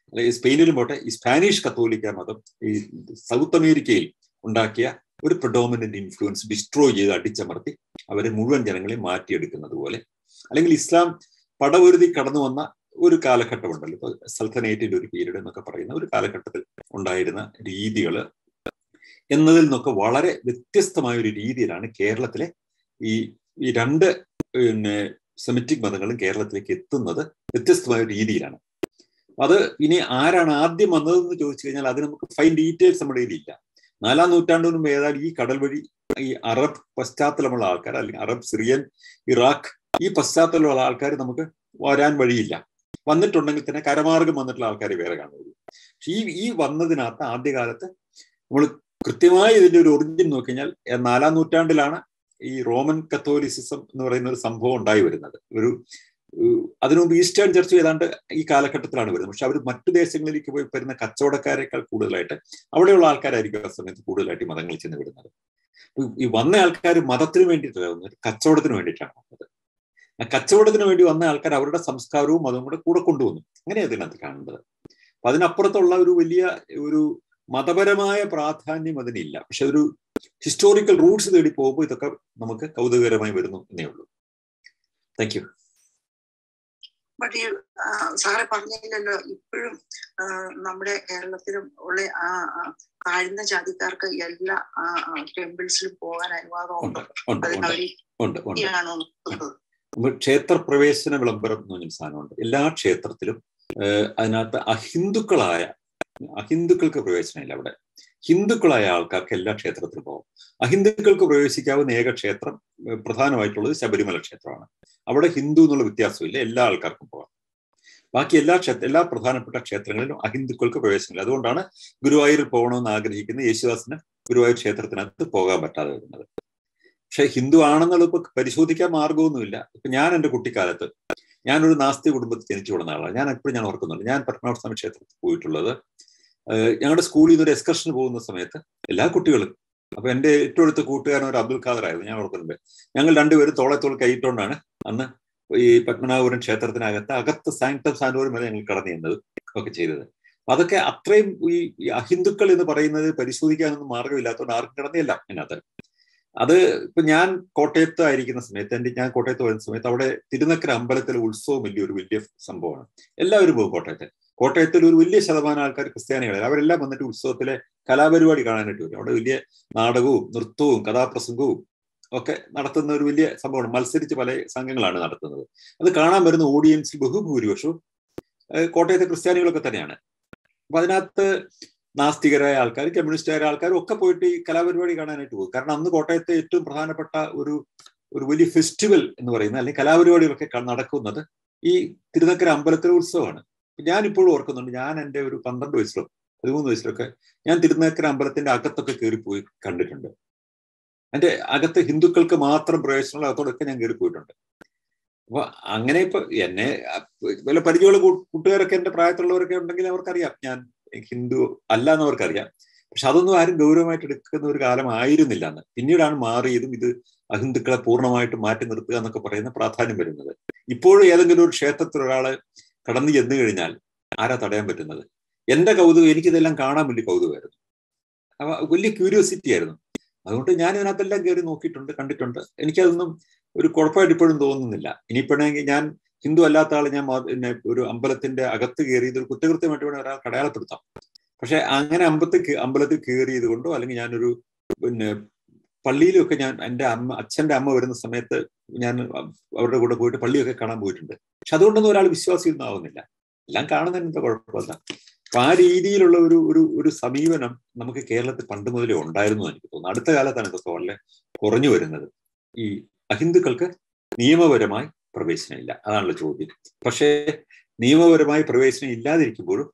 അല്ലെങ്കിൽ സ്പെയിനിലും പോട്ടെ ഈ സ്പാനിഷ് കത്തോലിക്ക മതം ഈ സൗത്ത് അമേരിക്കയിൽ ഉണ്ടാക്കിയ ഒരു പ്രഡോമിനന്റ് ഇൻഫ്ലുവൻസ് ഡിസ്ട്രോയ് ചെയ്ത് അടിച്ചമർത്തി അവരെ മുഴുവൻ ജനങ്ങളെ മാറ്റിയെടുക്കുന്നത് പോലെ അല്ലെങ്കിൽ ഇസ്ലാം പടവരുതി കടന്നു വന്ന ഒരു കാലഘട്ടമുണ്ടല്ലോ. ഇപ്പൊ സൽത്തനേറ്റിന്റെ ഒരു പീരീഡ് എന്നൊക്കെ പറയുന്ന ഒരു കാലഘട്ടത്തിൽ ഉണ്ടായിരുന്ന രീതികൾ എന്നതിൽ നിന്നൊക്കെ വളരെ വ്യത്യസ്തമായ ഒരു രീതിയിലാണ് കേരളത്തിലെ ഈ ഈ രണ്ട് പിന്നെ സെമിറ്റിക് മതങ്ങളും കേരളത്തിലേക്ക് എത്തുന്നത് വ്യത്യസ്തമായ രീതിയിലാണ്. അത് ഇനി ആരാണ് ആദ്യം വന്നതെന്ന് ചോദിച്ചു കഴിഞ്ഞാൽ അത് നമുക്ക് ഫൈൻ ഡീറ്റെയിൽസ് നമ്മുടെ കയ്യിലില്ല നാലാം നൂറ്റാണ്ടിന് ഏതായാലും ഈ കടൽ വഴി ഈ അറബ് പശ്ചാത്തലമുള്ള ആൾക്കാർ അല്ലെങ്കിൽ അറബ് സിറിയൻ ഇറാഖ് ഈ പശ്ചാത്തലമുള്ള ആൾക്കാർ നമുക്ക് വരാൻ വഴിയില്ല. വന്നിട്ടുണ്ടെങ്കിൽ തന്നെ കരമാർഗം വന്നിട്ടുള്ള ആൾക്കാർ വേറെ കാണുള്ളൂ. പക്ഷെ ഈ ഈ വന്നതിനകത്ത് ആദ്യകാലത്ത് നമ്മൾ കൃത്യമായി ഇതിന്റെ ഒരു ഒറിജിൻ നോക്കി കഴിഞ്ഞാൽ നാലാം നൂറ്റാണ്ടിലാണ് ഈ റോമൻ കത്തോലിസിസം എന്ന് പറയുന്ന ഒരു സംഭവം ഉണ്ടായി വരുന്നത്. ഒരു അതിനുമുമ്പ് ഈസ്റ്റേൺ ചർച്ച് ഏതാണ്ട് ഈ കാലഘട്ടത്തിലാണ് വരുന്നത്. പക്ഷെ അവർ മറ്റു ദേശങ്ങളിലേക്ക് പോയി വരുന്ന കച്ചവടക്കാരെക്കാൾ കൂടുതലായിട്ട് അവിടെയുള്ള ആൾക്കാരായിരിക്കും ആ സമയത്ത് കൂടുതലായിട്ട് മതങ്ങളിൽ ചെന്ന് വിടുന്നത് ഈ വന്ന ആൾക്കാർ മതത്തിന് വേണ്ടിയിട്ടല്ല വന്നത് കച്ചവടത്തിന് വേണ്ടിയിട്ടാണ് വന്നത്. കച്ചവടത്തിന് വേണ്ടി വന്ന ആൾക്കാർ അവരുടെ സംസ്കാരവും അതും കൂടെ കൂടെ കൊണ്ടുവന്നു. അങ്ങനെയാണ് അതിനകത്ത് കാണേണ്ടത് അപ്പൊ അതിനപ്പുറത്തുള്ള ഒരു വലിയ ഒരു മതപരമായ പ്രാധാന്യം അതിനില്ല. പക്ഷെ ഒരു ഹിസ്റ്റോറിക്കൽ റൂട്ട്സ് തേടി പോകുമ്പോൾ ഇതൊക്കെ നമുക്ക് കൗതുകകരമായി വരുന്നു എന്നേ ഉള്ളൂ. താങ്ക് യു ബട്ട് ഈ സാറെ പറഞ്ഞില്ലല്ലോ ഇപ്പോഴും നമ്മുടെ കേരളത്തിലും ഉള്ള ആ താഴ്ന്ന ജാതിക്കാർക്ക് എല്ലാ ടെമ്പിൾസിലും പോകാൻ അനുവാദം ഉണ്ട് ഉണ്ട് അതിനവര് ഉണ്ട് ഉണ്ട് ആണോ ക്ഷേത്ര പ്രവേശന വിളംബരം എന്ന് പറഞ്ഞൊരു സാധനമുണ്ട്. എല്ലാ ക്ഷേത്രത്തിലും അതിനകത്ത് അഹിന്ദുക്കളായ അഹിന്ദുക്കൾക്ക് പ്രവേശനമില്ല അവിടെ. ഹിന്ദുക്കളായ ആൾക്കാർക്ക് എല്ലാ ക്ഷേത്രത്തിലും പോകും. അഹിന്ദുക്കൾക്ക് പ്രവേശിക്കാവുന്ന ഏക ക്ഷേത്രം പ്രധാനമായിട്ടുള്ളത് ശബരിമല ക്ഷേത്രമാണ്. അവിടെ ഹിന്ദു എന്നുള്ള വ്യത്യാസമില്ല എല്ലാ ആൾക്കാർക്കും പോകാം. ബാക്കി എല്ലാ ക്ഷേത്ര എല്ലാ പ്രധാനപ്പെട്ട ക്ഷേത്രങ്ങളിലും അഹിന്ദുക്കൾക്ക് പ്രവേശനമില്ല. അതുകൊണ്ടാണ് ഗുരുവായൂരിൽ പോകണമെന്ന് ആഗ്രഹിക്കുന്ന യേശുദാസിന് ഗുരുവായൂർ ക്ഷേത്രത്തിനകത്ത് പോകാൻ പറ്റാതെ വരുന്നത്. പക്ഷെ ഹിന്ദു ആണെന്നുള്ള ഇപ്പൊ പരിശോധിക്കാൻ മാർഗമൊന്നുമില്ല. ഇപ്പൊ ഞാൻ എന്റെ കുട്ടിക്കാലത്ത് ഞാനൊരു നാസ്തി കുടുംബത്തിൽ ജനിച്ചു വിടുന്ന ആളാണ്. ഞാൻ എപ്പോഴും ഞാൻ ഓർക്കുന്നുണ്ട്. ഞാൻ പത്മനാഭസ്വാമി ക്ഷേത്രത്തിൽ പോയിട്ടുള്ളത്. ഞങ്ങളുടെ സ്കൂളിൽ നിന്ന് ഒരു എക്സ്കർഷന് പോകുന്ന സമയത്ത് എല്ലാ കുട്ടികളും അപ്പൊ എന്റെ ഏറ്റവും അടുത്ത കൂട്ടുകാരൻ ഒരു അബ്ദുൽ ഖാദർ ആയിരുന്നു ഞാൻ ഓർക്കുന്നുണ്ട്. ഞങ്ങൾ രണ്ടുപേരും തോളത്തോൾ കൈയിട്ടുകൊണ്ടാണ് അന്ന് ഈ പത്മനാഭപുരം ക്ഷേത്രത്തിനകത്ത് അകത്ത് സാങ്ക്ടം സാനൂരം വരെ ഞങ്ങൾ കടന്നു ചെന്നത് ഒക്കെ ചെയ്തത്. അതൊക്കെ അത്രയും ഈ അഹിന്ദുക്കൾ എന്ന് പറയുന്നത് പരിശോധിക്കാനൊന്നും മാർഗമില്ലാത്തതുകൊണ്ട് ആർക്കും കടന്നില്ല അതിനകത്ത്. അത് ഇപ്പൊ ഞാൻ കോട്ടയത്ത് ആയിരിക്കുന്ന സമയത്ത് എന്റെ ഞാൻ കോട്ടയത്ത് വരുന്ന സമയത്ത് അവിടെ തിരുനക്കര അമ്പലത്തിലെ ഉത്സവം വലിയ ഒരു വലിയ സംഭവമാണ്. എല്ലാവരും പോകും കോട്ടയത്തെ. കോട്ടയത്തിൽ ഒരു വലിയ ശതമാനം ആൾക്കാർ ക്രിസ്ത്യാനികളാണ്. അവരെല്ലാം വന്നിട്ട് ഉത്സവത്തിലെ കലാപരിപാടി കാണാനായിട്ട് വരും. അവിടെ വലിയ നാടകവും നൃത്തവും കഥാപ്രസംഗവും ഒക്കെ നടത്തുന്ന ഒരു വലിയ സംഭവമാണ്. മത്സരിച്ച് പല സംഘങ്ങളാണ് നടത്തുന്നത്. അത് കാണാൻ വരുന്ന ഓഡിയൻസിൽ ബഹുഭൂരിപക്ഷവും കോട്ടയത്തെ ക്രിസ്ത്യാനികളൊക്കെ തന്നെയാണ്. അപ്പൊ അതിനകത്ത് നാസ്തികരായ ആൾക്കാർ കമ്മ്യൂണിസ്റ്റുകാരായ ആൾക്കാരും ഒക്കെ പോയിട്ട് ഈ കലാപരിപാടി കാണാനായിട്ട് പോകും. കാരണം അന്ന് കോട്ടയത്തെ ഏറ്റവും പ്രധാനപ്പെട്ട ഒരു ഒരു വലിയ ഫെസ്റ്റിവൽ എന്ന് പറയുന്ന അല്ലെങ്കിൽ കലാപരിപാടികളൊക്കെ നടക്കുന്നത് ഈ തിരുനക്കര അമ്പലത്തിലെ ഉത്സവമാണ്. ഞാൻ ഇപ്പോഴും ഓർക്കുന്നുണ്ട് ഞാൻ എന്റെ ഒരു പന്ത്രണ്ട് വയസ്സിലോ പതിമൂന്ന് വയസ്സിലൊക്കെ ഞാൻ തിരുനക്കര അമ്പലത്തിന്റെ അകത്തൊക്കെ കയറിപ്പോയി കണ്ടിട്ടുണ്ട്. എന്റെ അകത്ത് ഹിന്ദുക്കൾക്ക് മാത്രം പ്രവേശനമുള്ള അകത്തോടൊക്കെ ഞാൻ കയറി പോയിട്ടുണ്ട് അപ്പൊ അങ്ങനെ ഇപ്പൊ എന്നെ വല്ല പരിചയമുള്ള കൂട്ടുകാരൊക്കെ എന്റെ പ്രായത്തിലുള്ളവരൊക്കെ ഉണ്ടെങ്കിൽ അവർക്കറിയാം. ഞാൻ ഹിന്ദു അല്ല എന്നവർക്കറിയാം പക്ഷെ അതൊന്നും ആരും ഗൗരവമായിട്ട് എടുക്കുന്ന ഒരു കാലം ആയിരുന്നില്ല എന്ന് പിന്നീടാണ് മാറിയതും ഇത് അഹിന്ദുക്കളെ പൂർണമായിട്ട് മാറ്റി നിർത്തുക എന്നൊക്കെ പറയുന്ന പ്രാധാന്യം വരുന്നത്. ഇപ്പോഴും ഏതെങ്കിലും ഒരു ക്ഷേത്രത്തിൽ ഒരാൾ കടന്നു ചെന്നു കഴിഞ്ഞാൽ ആരാ തടയാൻ പറ്റുന്നത്? എന്റെ കൗതുകം എനിക്കിതെല്ലാം കാണാൻ വലിയ കൗതുകമായിരുന്നു. അപ്പൊ വലിയ ക്യൂരിയോസിറ്റി ആയിരുന്നു. അതുകൊണ്ട് ഞാൻ ഇതിനകത്തെല്ലാം കയറി നോക്കിയിട്ടുണ്ട് കണ്ടിട്ടുണ്ട്. എനിക്കതൊന്നും ഒരു കുഴപ്പമായിട്ട് ഇപ്പോഴും തോന്നുന്നില്ല. ഇനിയിപ്പോഴെങ്കിൽ ഞാൻ ഹിന്ദു അല്ലാത്ത ആൾ ഞാൻ പിന്നെ ഒരു അമ്പലത്തിന്റെ അകത്ത് കയറി ഇതൊരു കുറ്റകൃത്യമായിട്ട് വേണം ഒരാൾ അടയാളപ്പെടുത്താം പക്ഷെ അങ്ങനെ അമ്പലത്തിൽ അമ്പലത്തിൽ കയറിയത് കൊണ്ടോ അല്ലെങ്കിൽ ഞാനൊരു പിന്നെ പള്ളിയിലൊക്കെ ഞാൻ എന്റെ അമ്മ അച്ഛന്റെ അമ്മ വരുന്ന സമയത്ത് ഞാൻ അവരുടെ കൂടെ പോയിട്ട് പള്ളിയൊക്കെ കാണാൻ പോയിട്ടുണ്ട്. പക്ഷെ അതുകൊണ്ടൊന്നും ഒരാൾ വിശ്വാസിയൊന്നും ആവുന്നില്ല എല്ലാം കാണുന്നതിന് എന്താ കുഴപ്പമില്ല. അപ്പൊ ആ രീതിയിലുള്ള ഒരു ഒരു ഒരു സമീപനം നമുക്ക് കേരളത്തിൽ പണ്ട് മുതലേ ഉണ്ടായിരുന്നു എനിക്ക് തോന്നുന്നു. അടുത്ത കാലത്താണ് ഇതൊക്കെ വളരെ കുറഞ്ഞു വരുന്നത്. ഈ അഹിന്ദുക്കൾക്ക് നിയമപരമായി പ്രവേശനമില്ല. അതാണല്ലോ ചോദ്യം. പക്ഷേ നിയമപരമായി പ്രവേശനം ഇല്ലാതിരിക്കുമ്പോഴും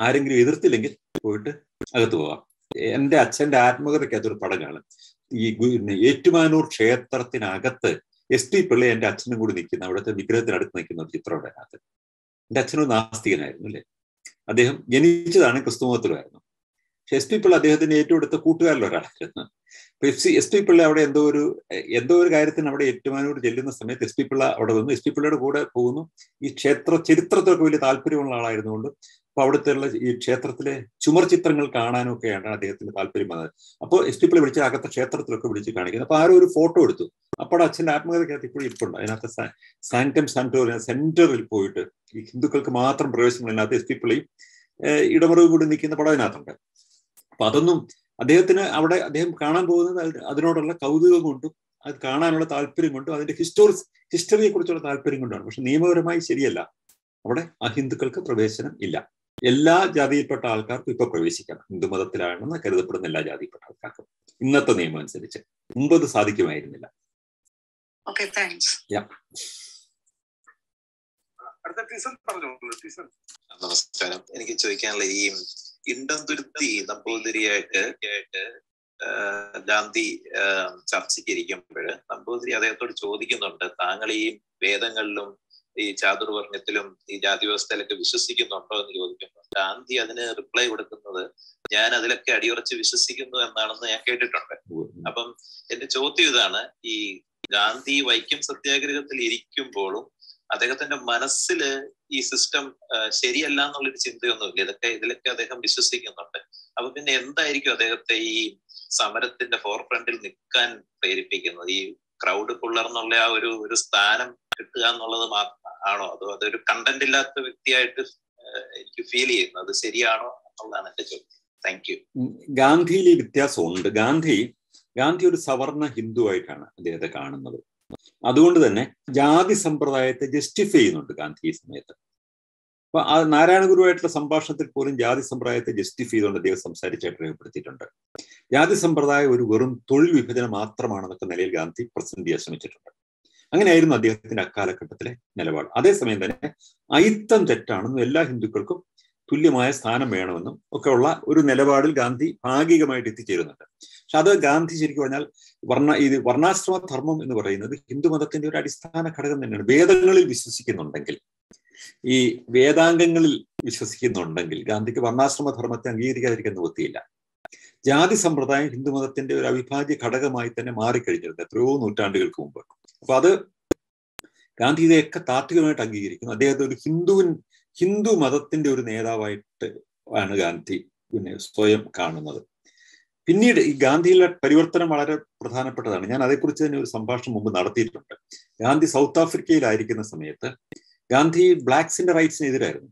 ആരെങ്കിലും എതിർത്തില്ലെങ്കിൽ പോയിട്ട് അകത്ത് പോകാം. എന്റെ അച്ഛന്റെ ആത്മകഥയ്ക്ക് അതൊരു പടങ്ങാണ് ഈ ഏറ്റുമാനൂർ ക്ഷേത്രത്തിനകത്ത് എസ് ടി പിള്ള എന്റെ അച്ഛനും കൂടി നിൽക്കുന്ന അവിടുത്തെ വിഗ്രഹത്തിനടുത്ത് നിൽക്കുന്ന ഒരു ചിത്രം അവിടെ അതിനകത്ത്. എന്റെ അച്ഛനും നാസ്തികനായിരുന്നു അല്ലേ? അദ്ദേഹം ജനിച്ചതാണ് ക്രിസ്തുമതത്തിലുമായിരുന്നു. പക്ഷെ എസ് ടി പിള്ള അദ്ദേഹത്തിന്റെ ഏറ്റവും അടുത്ത കൂട്ടുകാരിൽ ഒരാളായിരുന്നു S C S P Pillai അവിടെ എന്തോ ഒരു എന്തോ ഒരു കാര്യത്തിന് അവിടെ ഏറ്റുമാനൂർ ചെല്ലുന്ന സമയത്ത് എസ് പി പിള്ള അവിടെ വന്നു. എസ് പി പിള്ളയുടെ കൂടെ പോകുന്നു. ഈ ക്ഷേത്ര ചരിത്രത്തിലൊക്കെ വലിയ താല്പര്യമുള്ള ആളായിരുന്നുകൊണ്ട് അപ്പൊ അവിടുത്തെ ഉള്ള ഈ ക്ഷേത്രത്തിലെ ചുമർ ചിത്രങ്ങൾ കാണാനും ഒക്കെയാണ് അദ്ദേഹത്തിന് താല്പര്യം വന്നത്. അപ്പോൾ എസ് പി പിള്ള വിളിച്ച് അകത്തെ ക്ഷേത്രത്തിലൊക്കെ വിളിച്ച് കാണിക്കുന്നു. അപ്പൊ ആരോ ഒരു ഫോട്ടോ എടുത്തു. അപ്പോൾ അച്ഛന്റെ ആത്മകഥയ്ക്കകത്ത് ഇപ്പോഴും ഇരിപ്പുണ്ട്. അതിനകത്ത് സാങ്കം സാന്റോറിയ സെന്ററിൽ പോയിട്ട് ഈ ഹിന്ദുക്കൾക്ക് മാത്രം പ്രവേശനമില്ലാത്ത എസ് പി പിള്ളയും ഇടമറവ് കൂടി നിൽക്കുന്ന പടം അതിനകത്തുണ്ട്. അപ്പൊ അതൊന്നും അദ്ദേഹത്തിന് അവിടെ അദ്ദേഹം കാണാൻ പോകുന്നത് അതിനോടുള്ള കൗതുകം കൊണ്ടും അത് കാണാനുള്ള താല്പര്യം കൊണ്ടും അതിന്റെ ഹിസ്റ്റോറി ഹിസ്റ്ററിയെ കുറിച്ചുള്ള താല്പര്യം കൊണ്ടാണ്. പക്ഷെ നിയമപരമായി ശരിയല്ല. അവിടെ അഹിന്ദുക്കൾക്ക് പ്രവേശനം ഇല്ല. എല്ലാ ജാതിയിൽപ്പെട്ട ആൾക്കാർക്കും ഇപ്പൊ പ്രവേശിക്കണം ഹിന്ദു മതത്തിലാണെന്ന് കരുതപ്പെടുന്ന എല്ലാ ജാതിയിൽപ്പെട്ട ആൾക്കാർക്കും. ഇന്നത്തെ നിയമം അനുസരിച്ച് മുമ്പ് അത് സാധിക്കുമായിരുന്നില്ല നമസ്കാരം. എനിക്ക് ചോദിക്കാനുള്ള ഈ ഇണ്ടംതുരുത്തി നമ്പൂതിരിയായിട്ട് ഗാന്ധി ചർച്ചയ്ക്കിരിക്കുമ്പോൾ നമ്പൂതിരി അദ്ദേഹത്തോട് ചോദിക്കുന്നുണ്ട്. താങ്കൾ ഈ വേദങ്ങളിലും ഈ ചാതുർവർണത്തിലും ഈ ജാതി വ്യവസ്ഥയിലൊക്കെ വിശ്വസിക്കുന്നുണ്ടോ എന്ന് ചോദിക്കുമ്പോൾ ഗാന്ധി അതിന് റിപ്ലൈ കൊടുക്കുന്നത് ഞാൻ അതിലൊക്കെ അടിയുറച്ച് വിശ്വസിക്കുന്നു എന്നാണെന്ന് ഞാൻ കേട്ടിട്ടുണ്ട്. അപ്പം എന്റെ ചോദ്യം ഇതാണ് ഈ ഗാന്ധി വൈക്കം സത്യാഗ്രഹത്തിൽ ഇരിക്കുമ്പോഴും അദ്ദേഹത്തിന്റെ മനസ്സിൽ ഈ സിസ്റ്റം ശരിയല്ല എന്നുള്ളൊരു ചിന്തയൊന്നുമില്ല. ഇതൊക്കെ ഇതിലൊക്കെ അദ്ദേഹം വിശ്വസിക്കുന്നുണ്ട്. അപ്പൊ പിന്നെ എന്തായിരിക്കും അദ്ദേഹത്തെ ഈ സമരത്തിന്റെ ഫോർ ഫ്രണ്ടിൽ നിൽക്കാൻ പ്രേരിപ്പിക്കുന്നത്? ഈ ക്രൗഡ് പുള്ളർ എന്നുള്ള ആ ഒരു ഒരു സ്ഥാനം കിട്ടുക എന്നുള്ളത് ആണോ? അതോ അതൊരു കണ്ടന്റ് ഇല്ലാത്ത വ്യക്തിയായിട്ട് എനിക്ക് ഫീൽ ചെയ്യുന്നു അത് ശരിയാണോ എന്നുള്ളതാണ് എന്റെ ചോദ്യം. താങ്ക് യു ഗാന്ധിയിൽ ഈ വ്യത്യാസമുണ്ട്. ഗാന്ധി ഗാന്ധി ഒരു സവർണ ഹിന്ദു ആയിട്ടാണ് അദ്ദേഹത്തെ കാണുന്നത്. അതുകൊണ്ട് തന്നെ ജാതി സമ്പ്രദായത്തെ ജസ്റ്റിഫൈ ചെയ്യുന്നുണ്ട് ഗാന്ധി ഈ സമയത്ത്. അപ്പൊ ആ നാരായണ ഗുരുവായിട്ടുള്ള സംഭാഷണത്തിൽ പോലും ജാതി സമ്പ്രദായത്തെ ജസ്റ്റിഫൈ ചെയ്തുകൊണ്ട് അദ്ദേഹം സംസാരിച്ചായിട്ട് രേഖപ്പെടുത്തിയിട്ടുണ്ട്. ജാതി സമ്പ്രദായം ഒരു വെറും തൊഴിൽ വിഭജനം മാത്രമാണെന്നൊക്കെ നിലയിൽ ഗാന്ധി പ്രസന്റ് ചെയ്യാൻ ശ്രമിച്ചിട്ടുണ്ട്. അങ്ങനെയായിരുന്നു അദ്ദേഹത്തിന്റെ അക്കാലഘട്ടത്തിലെ നിലപാട്. അതേസമയം തന്നെ അയിത്തം തെറ്റാണെന്നും എല്ലാ ഹിന്ദുക്കൾക്കും തുല്യമായ സ്ഥാനം വേണമെന്നും ഒക്കെ ഉള്ള ഒരു നിലപാടിൽ ഗാന്ധി ഭാഗികമായിട്ട് എത്തിച്ചേരുന്നുണ്ട്. പക്ഷെ അത് ഗാന്ധി ശരിക്കും പറഞ്ഞാൽ വർണ ഇത് വർണാശ്രമ ധർമ്മം എന്ന് പറയുന്നത് ഹിന്ദു മതത്തിന്റെ ഒരു അടിസ്ഥാന ഘടകം തന്നെയാണ്. വേദങ്ങളിൽ വിശ്വസിക്കുന്നുണ്ടെങ്കിൽ ഈ വേദാംഗങ്ങളിൽ വിശ്വസിക്കുന്നുണ്ടെങ്കിൽ ഗാന്ധിക്ക് വർണാശ്രമ ധർമ്മത്തെ അംഗീകരിക്കാതിരിക്കാൻ നിവൃത്തിയില്ല ജാതി സമ്പ്രദായം ഹിന്ദു മതത്തിന്റെ ഒരു അവിഭാജ്യ ഘടകമായി തന്നെ മാറിക്കഴിഞ്ഞിരുന്നു എത്രയോ നൂറ്റാണ്ടുകൾക്ക് മുമ്പ്. അപ്പൊ അത് ഗാന്ധി ഇതെയൊക്കെ താത്വികമായിട്ട് അംഗീകരിക്കുന്നു. അദ്ദേഹത്തെ ഒരു ഹിന്ദുവിൻ ഹിന്ദു മതത്തിന്റെ ഒരു നേതാവായിട്ട് ആണ് ഗാന്ധി പിന്നെ സ്വയം കാണുന്നത്. പിന്നീട് ഈ ഗാന്ധിയിലെ പരിവർത്തനം വളരെ പ്രധാനപ്പെട്ടതാണ്. ഞാൻ അതേക്കുറിച്ച് തന്നെ ഒരു സംഭാഷണം മുമ്പ് നടത്തിയിട്ടുണ്ട്. ഗാന്ധി സൗത്ത് ആഫ്രിക്കയിലായിരിക്കുന്ന സമയത്ത് ഗാന്ധി ബ്ലാക്സിന്റെ റൈറ്റ്സിനെതിരായിരുന്നു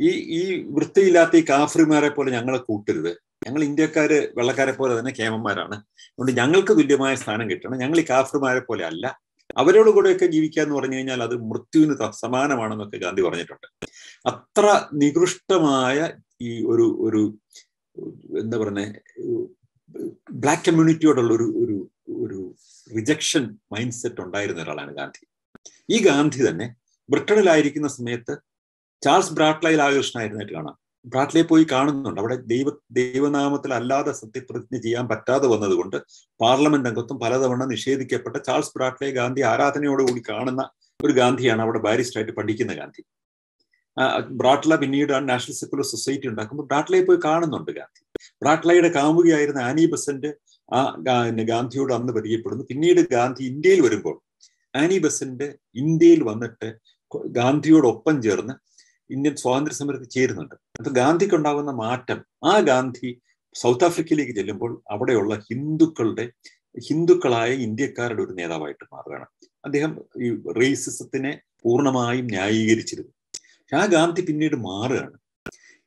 ഈ ഈ വൃത്തിയില്ലാത്ത ഈ കാഫ്രിമാരെ പോലെ ഞങ്ങളെ കൂട്ടരുത്. ഞങ്ങൾ ഇന്ത്യക്കാര് വെള്ളക്കാരെ പോലെ തന്നെ കേമന്മാരാണ്. അതുകൊണ്ട് ഞങ്ങൾക്ക് തുല്യമായ സ്ഥാനം കിട്ടണം. ഞങ്ങൾ ഈ കാഫ്രിമാരെ പോലെ അല്ല. അവരോട് കൂടെയൊക്കെ ജീവിക്കുക എന്ന് പറഞ്ഞു കഴിഞ്ഞാൽ അത് മൃത്യുവിന് സമാനമാണെന്നൊക്കെ ഗാന്ധി പറഞ്ഞിട്ടുണ്ട്. അത്ര നികൃഷ്ടമായ ഈ ഒരു ഒരു എന്താ പറയുന്നത് ബ്ലാക്ക് കമ്മ്യൂണിറ്റിയോടുള്ള ഒരു ഒരു ഒരു റിജക്ഷൻ മൈൻഡ് സെറ്റ് ഉണ്ടായിരുന്ന ഒരാളാണ് ഗാന്ധി. ഈ ഗാന്ധി തന്നെ ബ്രിട്ടണിലായിരിക്കുന്ന സമയത്ത് ചാൾസ് ബ്രാട്ട്ലയിൽ ആകർഷണമായിരുന്നായിട്ട് കാണാം. ബ്രാട്ട്ലയെ പോയി കാണുന്നുണ്ട്. അവിടെ ദൈവ ദൈവനാമത്തിൽ അല്ലാതെ സത്യപ്രതിജ്ഞ ചെയ്യാൻ പറ്റാതെ വന്നതുകൊണ്ട് പാർലമെന്റ് അംഗത്വം പലതവണ നിഷേധിക്കപ്പെട്ട ചാൾസ് ബ്രാട്ട്ലെ ഗാന്ധി ആരാധനയോടുകൂടി കാണുന്ന ഒരു ഗാന്ധിയാണ് അവിടെ ബാരിസ്റ്ററായിട്ട് പഠിക്കുന്ന ഗാന്ധി. ബ്രാട്ട്ല പിന്നീട് ആ നാഷണൽ സെക്കുലർ സൊസൈറ്റി ഉണ്ടാക്കുമ്പോൾ ബ്രാട്ട്ലയെ പോയി കാണുന്നുണ്ട് ഗാന്ധി. ബ്രാട്ട്ലയുടെ കാമുകിയായിരുന്ന ആനി ബസന്റ് ആ ഗാന്ധിയോട് അന്ന് പരിചയപ്പെടുന്നു. പിന്നീട് ഗാന്ധി ഇന്ത്യയിൽ വരുമ്പോൾ ആനി ബസന്റ് ഇന്ത്യയിൽ വന്നിട്ട് ഗാന്ധിയോടൊപ്പം ചേർന്ന് ഇന്ത്യൻ സ്വാതന്ത്ര്യ സമരത്തിൽ ചേരുന്നുണ്ട്. അപ്പൊ ഗാന്ധിക്ക് ഉണ്ടാകുന്ന മാറ്റം ആ ഗാന്ധി സൗത്ത് ആഫ്രിക്കയിലേക്ക് ചെല്ലുമ്പോൾ അവിടെയുള്ള ഹിന്ദുക്കളുടെ ഹിന്ദുക്കളായ ഇന്ത്യക്കാരുടെ ഒരു നേതാവായിട്ട് മാറുകയാണ്. അദ്ദേഹം ഈ റേസിസത്തിനെ പൂർണമായും ന്യായീകരിച്ചിരുന്നു. ആ ഗാന്ധി പിന്നീട് മാറുകയാണ്.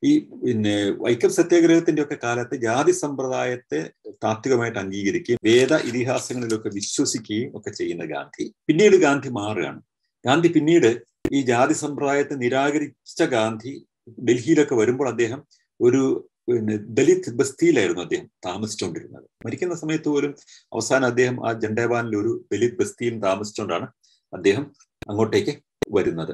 ഈ പിന്നെ വൈക്കം സത്യാഗ്രഹത്തിന്റെ ഒക്കെ കാലത്ത് ജാതി സമ്പ്രദായത്തെ താത്വികമായിട്ട് അംഗീകരിക്കുകയും വേദ ഇതിഹാസങ്ങളിലൊക്കെ വിശ്വസിക്കുകയും ഒക്കെ ചെയ്യുന്ന ഗാന്ധി. പിന്നീട് ഗാന്ധി മാറുകയാണ്. ഗാന്ധി പിന്നീട് ഈ ജാതി സമ്പ്രദായത്തെ നിരാകരിച്ച ഗാന്ധി ഡൽഹിയിലൊക്കെ വരുമ്പോൾ അദ്ദേഹം ഒരു പിന്നെ ദലിത് ബസ്തിയിലായിരുന്നു അദ്ദേഹം താമസിച്ചുകൊണ്ടിരുന്നത് മരിക്കുന്ന സമയത്ത് പോലും അവസാനം അദ്ദേഹം ആ ജണ്ടേവാനിൽ ഒരു ദലിത് ബസ്തിയിൽ താമസിച്ചുകൊണ്ടാണ് അദ്ദേഹം അങ്ങോട്ടേക്ക് വരുന്നത്.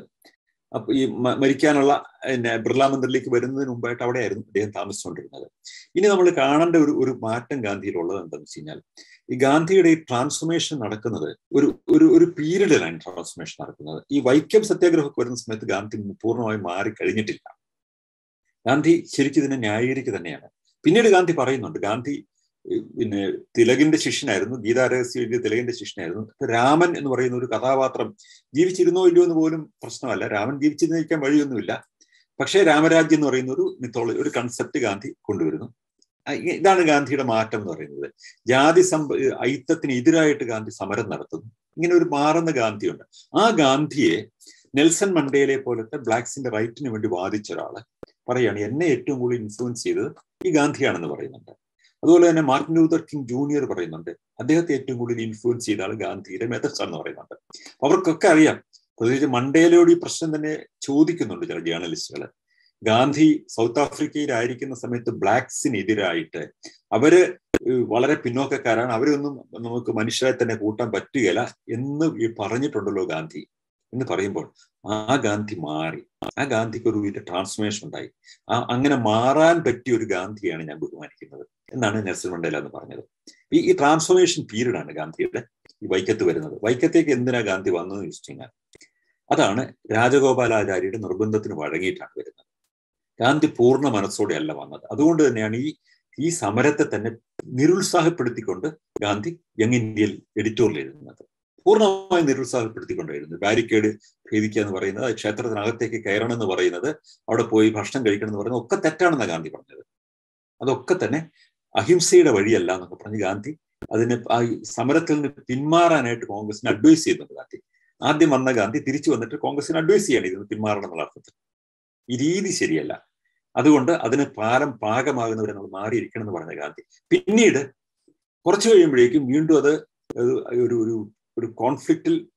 അപ്പൊ ഈ മരിക്കാനുള്ള പിന്നെ ബിർള മന്ദിറിലേക്ക് വരുന്നതിന് മുമ്പായിട്ട് അവിടെയായിരുന്നു അദ്ദേഹം താമസിച്ചുകൊണ്ടിരുന്നത്. ഇനി നമ്മൾ കാണേണ്ട ഒരു ഒരു മാറ്റം ഗാന്ധിയിലുള്ളത് എന്താണെന്ന് വെച്ച് കഴിഞ്ഞാൽ ഈ ഗാന്ധിയുടെ ഈ ട്രാൻസ്ഫോർമേഷൻ നടക്കുന്നത് ഒരു ഒരു ഒരു പീരീഡിലാണ് ട്രാൻസ്ഫോർമേഷൻ നടക്കുന്നത്. ഈ വൈക്കം സത്യാഗ്രഹമൊക്കെ വരുന്ന സമയത്ത് ഗാന്ധി പൂർണമായും മാറി കഴിഞ്ഞിട്ടില്ല ഗാന്ധി ശരിക്കും ഇതിനെ ന്യായീകരിക്കുക തന്നെയാണ്. പിന്നീട് ഗാന്ധി പറയുന്നുണ്ട് ഗാന്ധി പിന്നെ തിലകിന്റെ ശിഷ്യനായിരുന്നു ഗീതാരഹസ്യ എഴുതിയ തിലകിന്റെ ശിഷ്യനായിരുന്നു. രാമൻ എന്ന് പറയുന്ന ഒരു കഥാപാത്രം ജീവിച്ചിരുന്നോ ഇല്ലയോ എന്ന് പോലും പ്രശ്നമല്ല. രാമൻ ജീവിച്ചിരുന്നിരിക്കാൻ വഴിയൊന്നുമില്ല. പക്ഷേ രാമരാജ്യം എന്ന് പറയുന്ന ഒരു മിത്തോളജി ഒരു കൺസെപ്റ്റ് ഗാന്ധി കൊണ്ടുവരുന്നു. ഇതാണ് ഗാന്ധിയുടെ മാറ്റം എന്ന് പറയുന്നത്. ജാതി സമ്പ ഐത്തത്തിന് എതിരായിട്ട് ഗാന്ധി സമരം നടത്തുന്നു. ഇങ്ങനെ ഒരു മാറുന്ന ഗാന്ധിയുണ്ട്. ആ ഗാന്ധിയെ നെൽസൺ മണ്ടേലെ പോലത്തെ ബ്ലാക്സിന്റെ റൈറ്റിന് വേണ്ടി വാദിച്ച ഒരാൾ പറയാണ് എന്നെ ഏറ്റവും കൂടുതൽ ഇൻഫ്ലുവൻസ് ചെയ്തത് ഈ ഗാന്ധിയാണെന്ന് പറയുന്നുണ്ട്. അതുപോലെ തന്നെ മാർട്ടിൻ ലൂതർ കിങ് ജൂനിയർ പറയുന്നുണ്ട്. അദ്ദേഹത്തെ ഏറ്റവും കൂടുതൽ ഇൻഫ്ലുവൻസ് ചെയ്ത ആൾ ഗാന്ധിയുടെ മെത്തഡ്സ് എന്ന് പറയുന്നുണ്ട്. അവർക്കൊക്കെ അറിയാം. പ്രത്യേകിച്ച് മണ്ടേലയോട് ഈ പ്രശ്നം തന്നെ ചോദിക്കുന്നുണ്ട് ചില ജേർണലിസ്റ്റുകൾ ഗാന്ധി സൗത്ത് ആഫ്രിക്കയിലായിരിക്കുന്ന സമയത്ത് ബ്ലാക്സിനെതിരായിട്ട് അവർ വളരെ പിന്നോക്കക്കാരാണ്. അവരൊന്നും നമുക്ക് മനുഷ്യരെ തന്നെ കൂട്ടാൻ പറ്റുകയില്ല എന്ന് പറഞ്ഞിട്ടുണ്ടല്ലോ ഗാന്ധി. എന്ന് പറയുമ്പോൾ ആ ഗാന്ധി മാറി. ആ ഗാന്ധിക്ക് ഒരു വലിയ ട്രാൻസ്ഫോർമേഷൻ ഉണ്ടായി. ആ അങ്ങനെ മാറാൻ പറ്റിയ ഒരു ഗാന്ധിയാണ് ഞാൻ ബഹുമാനിക്കുന്നത് എന്നാണ് നെൽസൺ മണ്ടേല എന്ന് പറഞ്ഞത്. ഈ ഈ ട്രാൻസ്ഫോർമേഷൻ പീരീഡാണ് ഗാന്ധിയുടെ ഈ വൈക്കത്ത് വരുന്നത്. വൈക്കത്തേക്ക് എന്തിനാ ഗാന്ധി വന്നതെന്ന് ചോദിച്ചു കഴിഞ്ഞാൽ അതാണ് രാജഗോപാലാചാര്യയുടെ നിർബന്ധത്തിന് വഴങ്ങിയിട്ടാണ് വരുന്നത്. ഗാന്ധി പൂർണ മനസ്സോടെ അല്ല വന്നത്. അതുകൊണ്ട് തന്നെയാണ് ഈ ഈ സമരത്തെ തന്നെ നിരുത്സാഹപ്പെടുത്തിക്കൊണ്ട് ഗാന്ധി യങ് ഇന്ത്യയിൽ എഡിറ്റോറിൽ എഴുതുന്നത് പൂർണമായി നിരുത്സാഹപ്പെടുത്തിക്കൊണ്ടായിരുന്നു. ബാരിക്കേഡ് ഭേദിക്കുക എന്ന് പറയുന്നത് ക്ഷേത്രത്തിനകത്തേക്ക് കയറണം എന്ന് പറയുന്നത് അവിടെ പോയി ഭക്ഷണം കഴിക്കണം എന്ന് പറയുന്നത് ഒക്കെ തെറ്റാണെന്നാണ് ഗാന്ധി പറഞ്ഞത്. അതൊക്കെ തന്നെ അഹിംസയുടെ വഴിയല്ല എന്നൊക്കെ പറഞ്ഞ് ഗാന്ധി അതിന് ആ സമരത്തിൽ നിന്ന് പിന്മാറാനായിട്ട് കോൺഗ്രസിന് അഡ്വൈസ് ചെയ്യുന്നുണ്ട് ഗാന്ധി. ആദ്യം വന്ന ഗാന്ധി തിരിച്ചു വന്നിട്ട് കോൺഗ്രസിന് അഡ്വൈസ് ചെയ്യാണ് ഇതിന് പിന്മാറണം എന്നുള്ള അർത്ഥത്തിൽ. ഈ രീതി ശരിയല്ല. അതുകൊണ്ട് അതിന് പാലം പാകമാകുന്നവരെ നമ്മൾ മാറിയിരിക്കണം എന്ന് പറഞ്ഞ ഗാന്ധി. പിന്നീട് കുറച്ചു കഴിയുമ്പോഴേക്കും വീണ്ടും അത് ഒരു ഒരു ഒരു കോൺഫ്ലിക്റ്റിൽ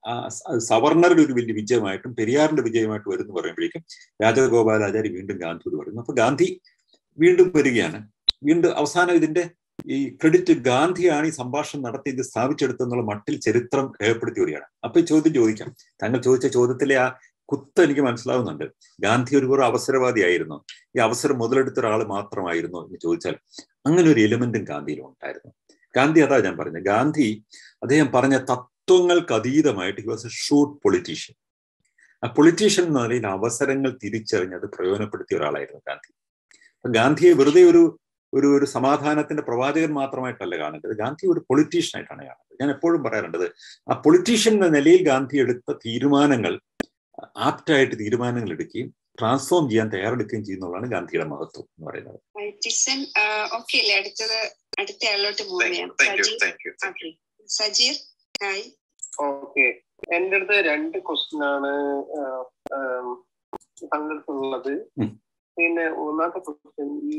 സവർണറുടെ ഒരു വലിയ വിജയമായിട്ടും പെരിയാറിന്റെ വിജയമായിട്ടും വരുന്നു പറയുമ്പോഴേക്കും രാജഗോപാലാചാരി വീണ്ടും ഗാന്ധിയോട് പറയുന്നു. അപ്പൊ ഗാന്ധി വീണ്ടും വരികയാണ്. വീണ്ടും അവസാനം ഇതിന്റെ ഈ ക്രെഡിറ്റ് ഗാന്ധിയാണ് ഈ സംഭാഷണം നടത്തി ഇത് സ്ഥാപിച്ചെടുത്തെന്നുള്ള മട്ടിൽ ചരിത്രം രേഖപ്പെടുത്തി വരികയാണ്. അപ്പൊ ഈ ചോദ്യം ചോദിക്കാം. താങ്കൾ ചോദിച്ച ചോദ്യത്തിലെ ആ കുത്ത് എനിക്ക് മനസ്സിലാവുന്നുണ്ട്. ഗാന്ധി ഒരു വെറും അവസരവാദിയായിരുന്നു ഈ അവസരം മുതലെടുത്ത ഒരാൾ മാത്രമായിരുന്നു എന്ന് ചോദിച്ചാൽ അങ്ങനെ ഒരു എലിമെന്റും ഗാന്ധിയിലും ഉണ്ടായിരുന്നു ഗാന്ധി അതാ ഞാൻ പറഞ്ഞത്. ഗാന്ധി അദ്ദേഹം പറഞ്ഞ തത്വങ്ങൾക്ക് അതീതമായിട്ട് he was a shrewd politician ആ പൊളിറ്റീഷ്യൻ എന്ന നിലയിൽ അവസരങ്ങൾ തിരിച്ചറിഞ്ഞ് അത് പ്രയോജനപ്പെടുത്തിയ ഒരാളായിരുന്നു ഗാന്ധി. അപ്പൊ ഗാന്ധിയെ വെറുതെ ഒരു ഒരു ഒരു സമാധാനത്തിന്റെ പ്രവാചകൻ മാത്രമായിട്ടല്ല കാണേണ്ടത്. ഗാന്ധി ഒരു പൊളിറ്റീഷ്യൻ ആയിട്ടാണ് കാണുന്നത് ഞാൻ എപ്പോഴും പറയാറുണ്ടത് ആ പൊളിറ്റീഷ്യൻ എന്ന നിലയിൽ ഗാന്ധി എടുത്ത തീരുമാനങ്ങൾ ആപ്റ്റായിട്ട് തീരുമാനങ്ങൾ എടുക്കുകയും ട്രാൻസ്ഫോം ചെയ്യാൻ തയ്യാറെടുക്കുകയും ചെയ്യുന്നതാണ് ഗാന്ധിയുടെ മഹത്വം എന്ന് പറയുന്നത്. ഓക്കെ അല്ലേ അടുത്തത് അടുത്ത ആളിലോട്ട് മൂവ് ചെയ്യാം സജീർ? Sajeer hi okay. എന്റെ അടുത്ത് രണ്ട് ക്വസ്റ്റ്യൻ ആണ് പങ്കെടുത്തുള്ളത് പിന്നെ ഒന്നാമത്തെ ക്വസ്റ്റ്യൻ ഈ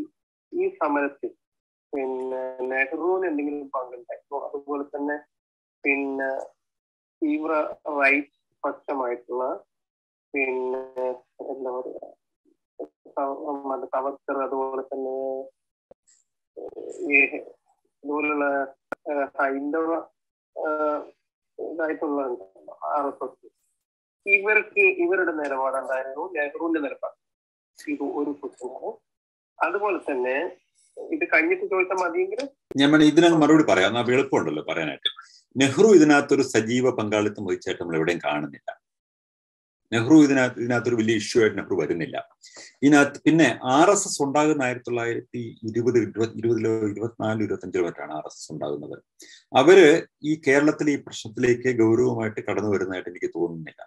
ഈ സമരത്തിൽ പിന്നെ നെഹ്റുവിന് എന്തെങ്കിലും പങ്കുണ്ടായിരുന്നു അതുപോലെ തന്നെ പിന്നെ തീവ്ര റൈറ്റ് പക്ഷമായിട്ടുള്ള പിന്നെ എന്താ പറയാ മറ്റേ സവർക്കർ അതുപോലെ തന്നെ അതുപോലുള്ള ഹൈന്ദവ ഇതായിട്ടുള്ള ആർ എസ് എസ് ഇവർക്ക് ഇവരുടെ നിലപാട് എന്തായിരുന്നു നെഹ്റുവിന്റെ നിലപാട്. ഇത് ഒരു ക്വസ്റ്റ്യനാണ് അതുപോലെ തന്നെ ഇത് കഴിഞ്ഞിട്ട് ചോദിച്ചാൽ മതിയെങ്കിൽ ഞാൻ ഇതിനകം മറുപടി പറയാം. എളുപ്പമുണ്ടല്ലോ പറയാനായിട്ട്. നെഹ്റു ഇതിനകത്തൊരു സജീവ പങ്കാളിത്തം വഹിച്ചായിട്ട് നമ്മൾ എവിടെയും കാണുന്നില്ല. നെഹ്റു ഇതിനകത്ത് ഇതിനകത്തൊരു വലിയ ഇഷ്യൂ ആയിട്ട് നെഹ്റു വരുന്നില്ല. ഇതിനകത്ത് പിന്നെ ആർ എസ് എസ് ഉണ്ടാകുന്ന ആയിരത്തി തൊള്ളായിരത്തി ഇരുപത് ഇരുപത് ഇരുപതിലോ ഇരുപത്തിനാലിലോ ഇരുപത്തഞ്ചിലോ മറ്റാണ് ആർ എസ് എസ് ഉണ്ടാകുന്നത്. അവർ ഈ കേരളത്തിലെ ഈ പ്രശ്നത്തിലേക്ക് ഗൗരവമായിട്ട് കടന്നു വരുന്നതായിട്ട് എനിക്ക് തോന്നുന്നില്ല.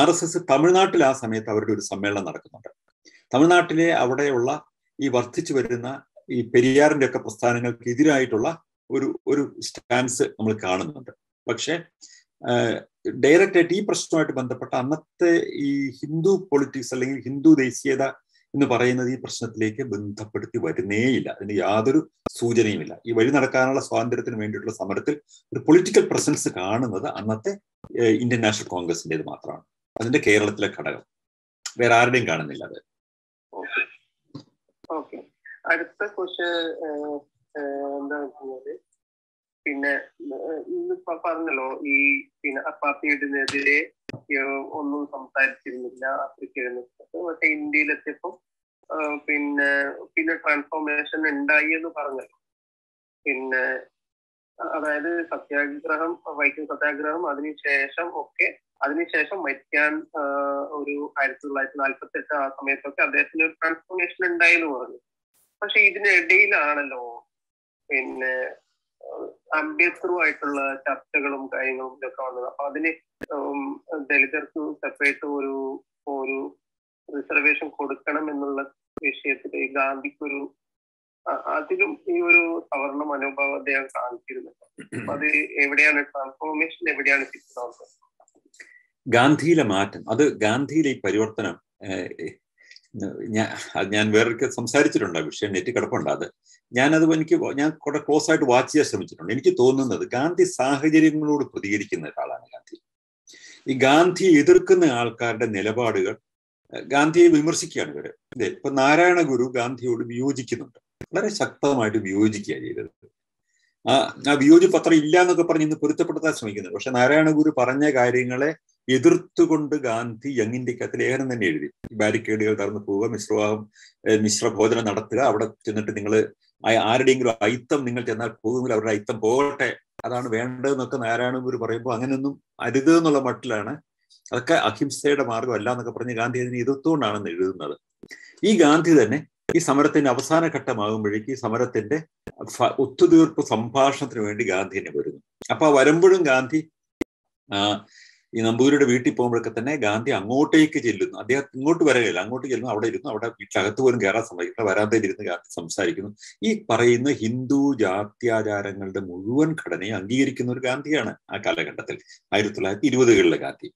ആർ എസ് എസ് തമിഴ്നാട്ടിൽ ആ സമയത്ത് അവരുടെ ഒരു സമ്മേളനം നടക്കുന്നുണ്ട്. തമിഴ്നാട്ടിലെ അവിടെയുള്ള ഈ വർദ്ധിച്ചു വരുന്ന ഈ പെരിയാറിന്റെ ഒക്കെ പ്രസ്ഥാനങ്ങൾക്ക് എതിരായിട്ടുള്ള ഒരു ഒരു സ്റ്റാൻസ് നമ്മൾ കാണുന്നുണ്ട്. പക്ഷേ ഡയറക്റ്റ് ആയിട്ട് ഈ പ്രശ്നവുമായിട്ട് ബന്ധപ്പെട്ട അന്നത്തെ ഈ ഹിന്ദു പൊളിറ്റിക്സ് അല്ലെങ്കിൽ ഹിന്ദു ദേശീയത എന്ന് പറയുന്നത് ഈ പ്രശ്നത്തിലേക്ക് ബന്ധപ്പെടുത്തി വരുന്നേയില്ല. അതിന് യാതൊരു സൂചനയുമില്ല. ഈ വഴി നടക്കാനുള്ള സ്വാതന്ത്ര്യത്തിന് വേണ്ടിയിട്ടുള്ള സമരത്തിൽ ഒരു പൊളിറ്റിക്കൽ പ്രസൻസ് കാണുന്നത് അന്നത്തെ ഇന്ത്യൻ നാഷണൽ കോൺഗ്രസിന്റെത് മാത്രമാണ്. അതിന്റെ കേരളത്തിലെ ഘടകം. വേറെ ആരുടെയും കാണുന്നില്ല അത്. അടുത്ത ക്വസ്റ്റ് എന്താ പിന്നെ പറഞ്ഞല്ലോ ഈ പിന്നെ അപ്പാർട്ടിനെതിരെ ഒന്നും സംസാരിച്ചിരുന്നില്ല ആഫ്രിക്കയിൽ പക്ഷെ ഇന്ത്യയിലെത്തിയപ്പോ പിന്നെ പിന്നെ ട്രാൻസ്ഫോർമേഷൻ ഉണ്ടായി എന്ന് പറഞ്ഞല്ലോ. പിന്നെ അതായത് സത്യാഗ്രഹം വൈക്കം സത്യാഗ്രഹം അതിനുശേഷം ഒക്കെ അതിനുശേഷം ആഹ് ഒരു ആയിരത്തി തൊള്ളായിരത്തി നാൽപ്പത്തി എട്ട് ആ സമയത്തൊക്കെ അദ്ദേഹത്തിന് ഒരു ട്രാൻസ്ഫോർമേഷൻ ഉണ്ടായി എന്ന് പറഞ്ഞു. പക്ഷെ ഇതിനിടയിലാണല്ലോ പിന്നെ അംബേദ്കറുമായിട്ടുള്ള ചർച്ചകളും കാര്യങ്ങളും ഇതൊക്കെ വന്നത്. അപ്പൊ അതിന് ദലിതർക്ക് സെപ്പറേറ്റ് ഒരു ഒരു റിസർവേഷൻ കൊടുക്കണം എന്നുള്ള വിഷയത്തിൽ ഗാന്ധിക്കൊരു അതിലും ഈ ഒരു സവർണ മനോഭാവം അദ്ദേഹം കാണിച്ചിരുന്നത് അത് എവിടെയാണ് ട്രാൻസ്ഫോർമേഷൻ എവിടെയാണ് കിട്ടുന്നത് ഗാന്ധിയിലെ മാറ്റം. അത് ഗാന്ധിയിലെ ഈ പരിവർത്തനം ഞാൻ ഞാൻ വേറൊക്കെ സംസാരിച്ചിട്ടുണ്ട് ആ വിഷയം നെറ്റ് കിടപ്പുണ്ട്. അത് ഞാനത് എനിക്ക് ഞാൻ കുറെ ക്ലോസ് ആയിട്ട് വാച്ച് ചെയ്യാൻ ശ്രമിച്ചിട്ടുണ്ട്. എനിക്ക് തോന്നുന്നത് ഗാന്ധി സാഹചര്യങ്ങളോട് പ്രതികരിക്കുന്ന ഒരാളാണ് ഗാന്ധി. ഈ ഗാന്ധിയെ എതിർക്കുന്ന ആൾക്കാരുടെ നിലപാടുകൾ ഗാന്ധിയെ വിമർശിക്കുകയാണ് ഇവർ. അതെ ഇപ്പൊ നാരായണ ഗുരു ഗാന്ധിയോട് വിയോജിക്കുന്നുണ്ട്. വളരെ ശക്തമായിട്ട് വിയോജിക്കുക ചെയ്തത്. ആ ആ വിയോജിപ്പത്രം ഇല്ല എന്നൊക്കെ പറഞ്ഞ് ഇന്ന് പൊരുത്തപ്പെടുത്താൻ ശ്രമിക്കുന്നത് പക്ഷെ നാരായണ ഗുരു പറഞ്ഞ കാര്യങ്ങളെ എതിർത്തുകൊണ്ട് ഗാന്ധി യങ് ഇന്ത്യക്കകത്ത് ലേഖനം തന്നെ എഴുതി. ബാരിക്കേഡുകൾ തറന്നു പോവുക മിശ്രവാഹം മിശ്രഭോജനം മിശ്ര ഭോജനം നടത്തുക അവിടെ ചെന്നിട്ട് നിങ്ങൾ ആരുടെയെങ്കിലും അയിത്തം നിങ്ങൾ ചെന്നാൽ പോകുമെങ്കിൽ അവരുടെ അയിത്തം പോകട്ടെ അതാണ് വേണ്ടതെന്നൊക്കെ നാരായണ ഗുരു പറയുമ്പോൾ അങ്ങനെയൊന്നും അരുത് എന്നുള്ള മട്ടിലാണ്. അതൊക്കെ അഹിംസയുടെ മാർഗമല്ല എന്നൊക്കെ പറഞ്ഞ് ഗാന്ധി അതിനെ എതിർത്തുകൊണ്ടാണ് എഴുതുന്നത്. ഈ ഗാന്ധി തന്നെ ഈ സമരത്തിന്റെ അവസാന ഘട്ടമാകുമ്പോഴേക്ക് ഈ സമരത്തിന്റെ ഒത്തുതീർപ്പ് സംഭാഷണത്തിന് വേണ്ടി ഗാന്ധി തന്നെ വരുന്നു. അപ്പൊ വരുമ്പോഴും ഗാന്ധി ഈ നമ്പൂരിയുടെ വീട്ടിൽ പോകുമ്പോഴൊക്കെ തന്നെ ഗാന്ധി അങ്ങോട്ടേക്ക് ചെല്ലുന്നു. അദ്ദേഹം ഇങ്ങോട്ട് വരകയില്ല. അങ്ങോട്ട് ചെല്ലുന്നു. അവിടെ ഇരുന്നു. അവിടെ വീട്ടിനകത്ത് പോലും കയറാൻ സമ്മതിക്കില്ല. വരാതെ ഇരുന്ന് ഗാന്ധി സംസാരിക്കുന്നു. ഈ പറയുന്ന ഹിന്ദു ജാത്യാചാരങ്ങളുടെ മുഴുവൻ ഘടനയെ അംഗീകരിക്കുന്ന ഒരു ഗാന്ധിയാണ് ആ കാലഘട്ടത്തിൽ. ആയിരത്തി തൊള്ളായിരത്തി ഇരുപതുകളിലെ ഗാന്ധി.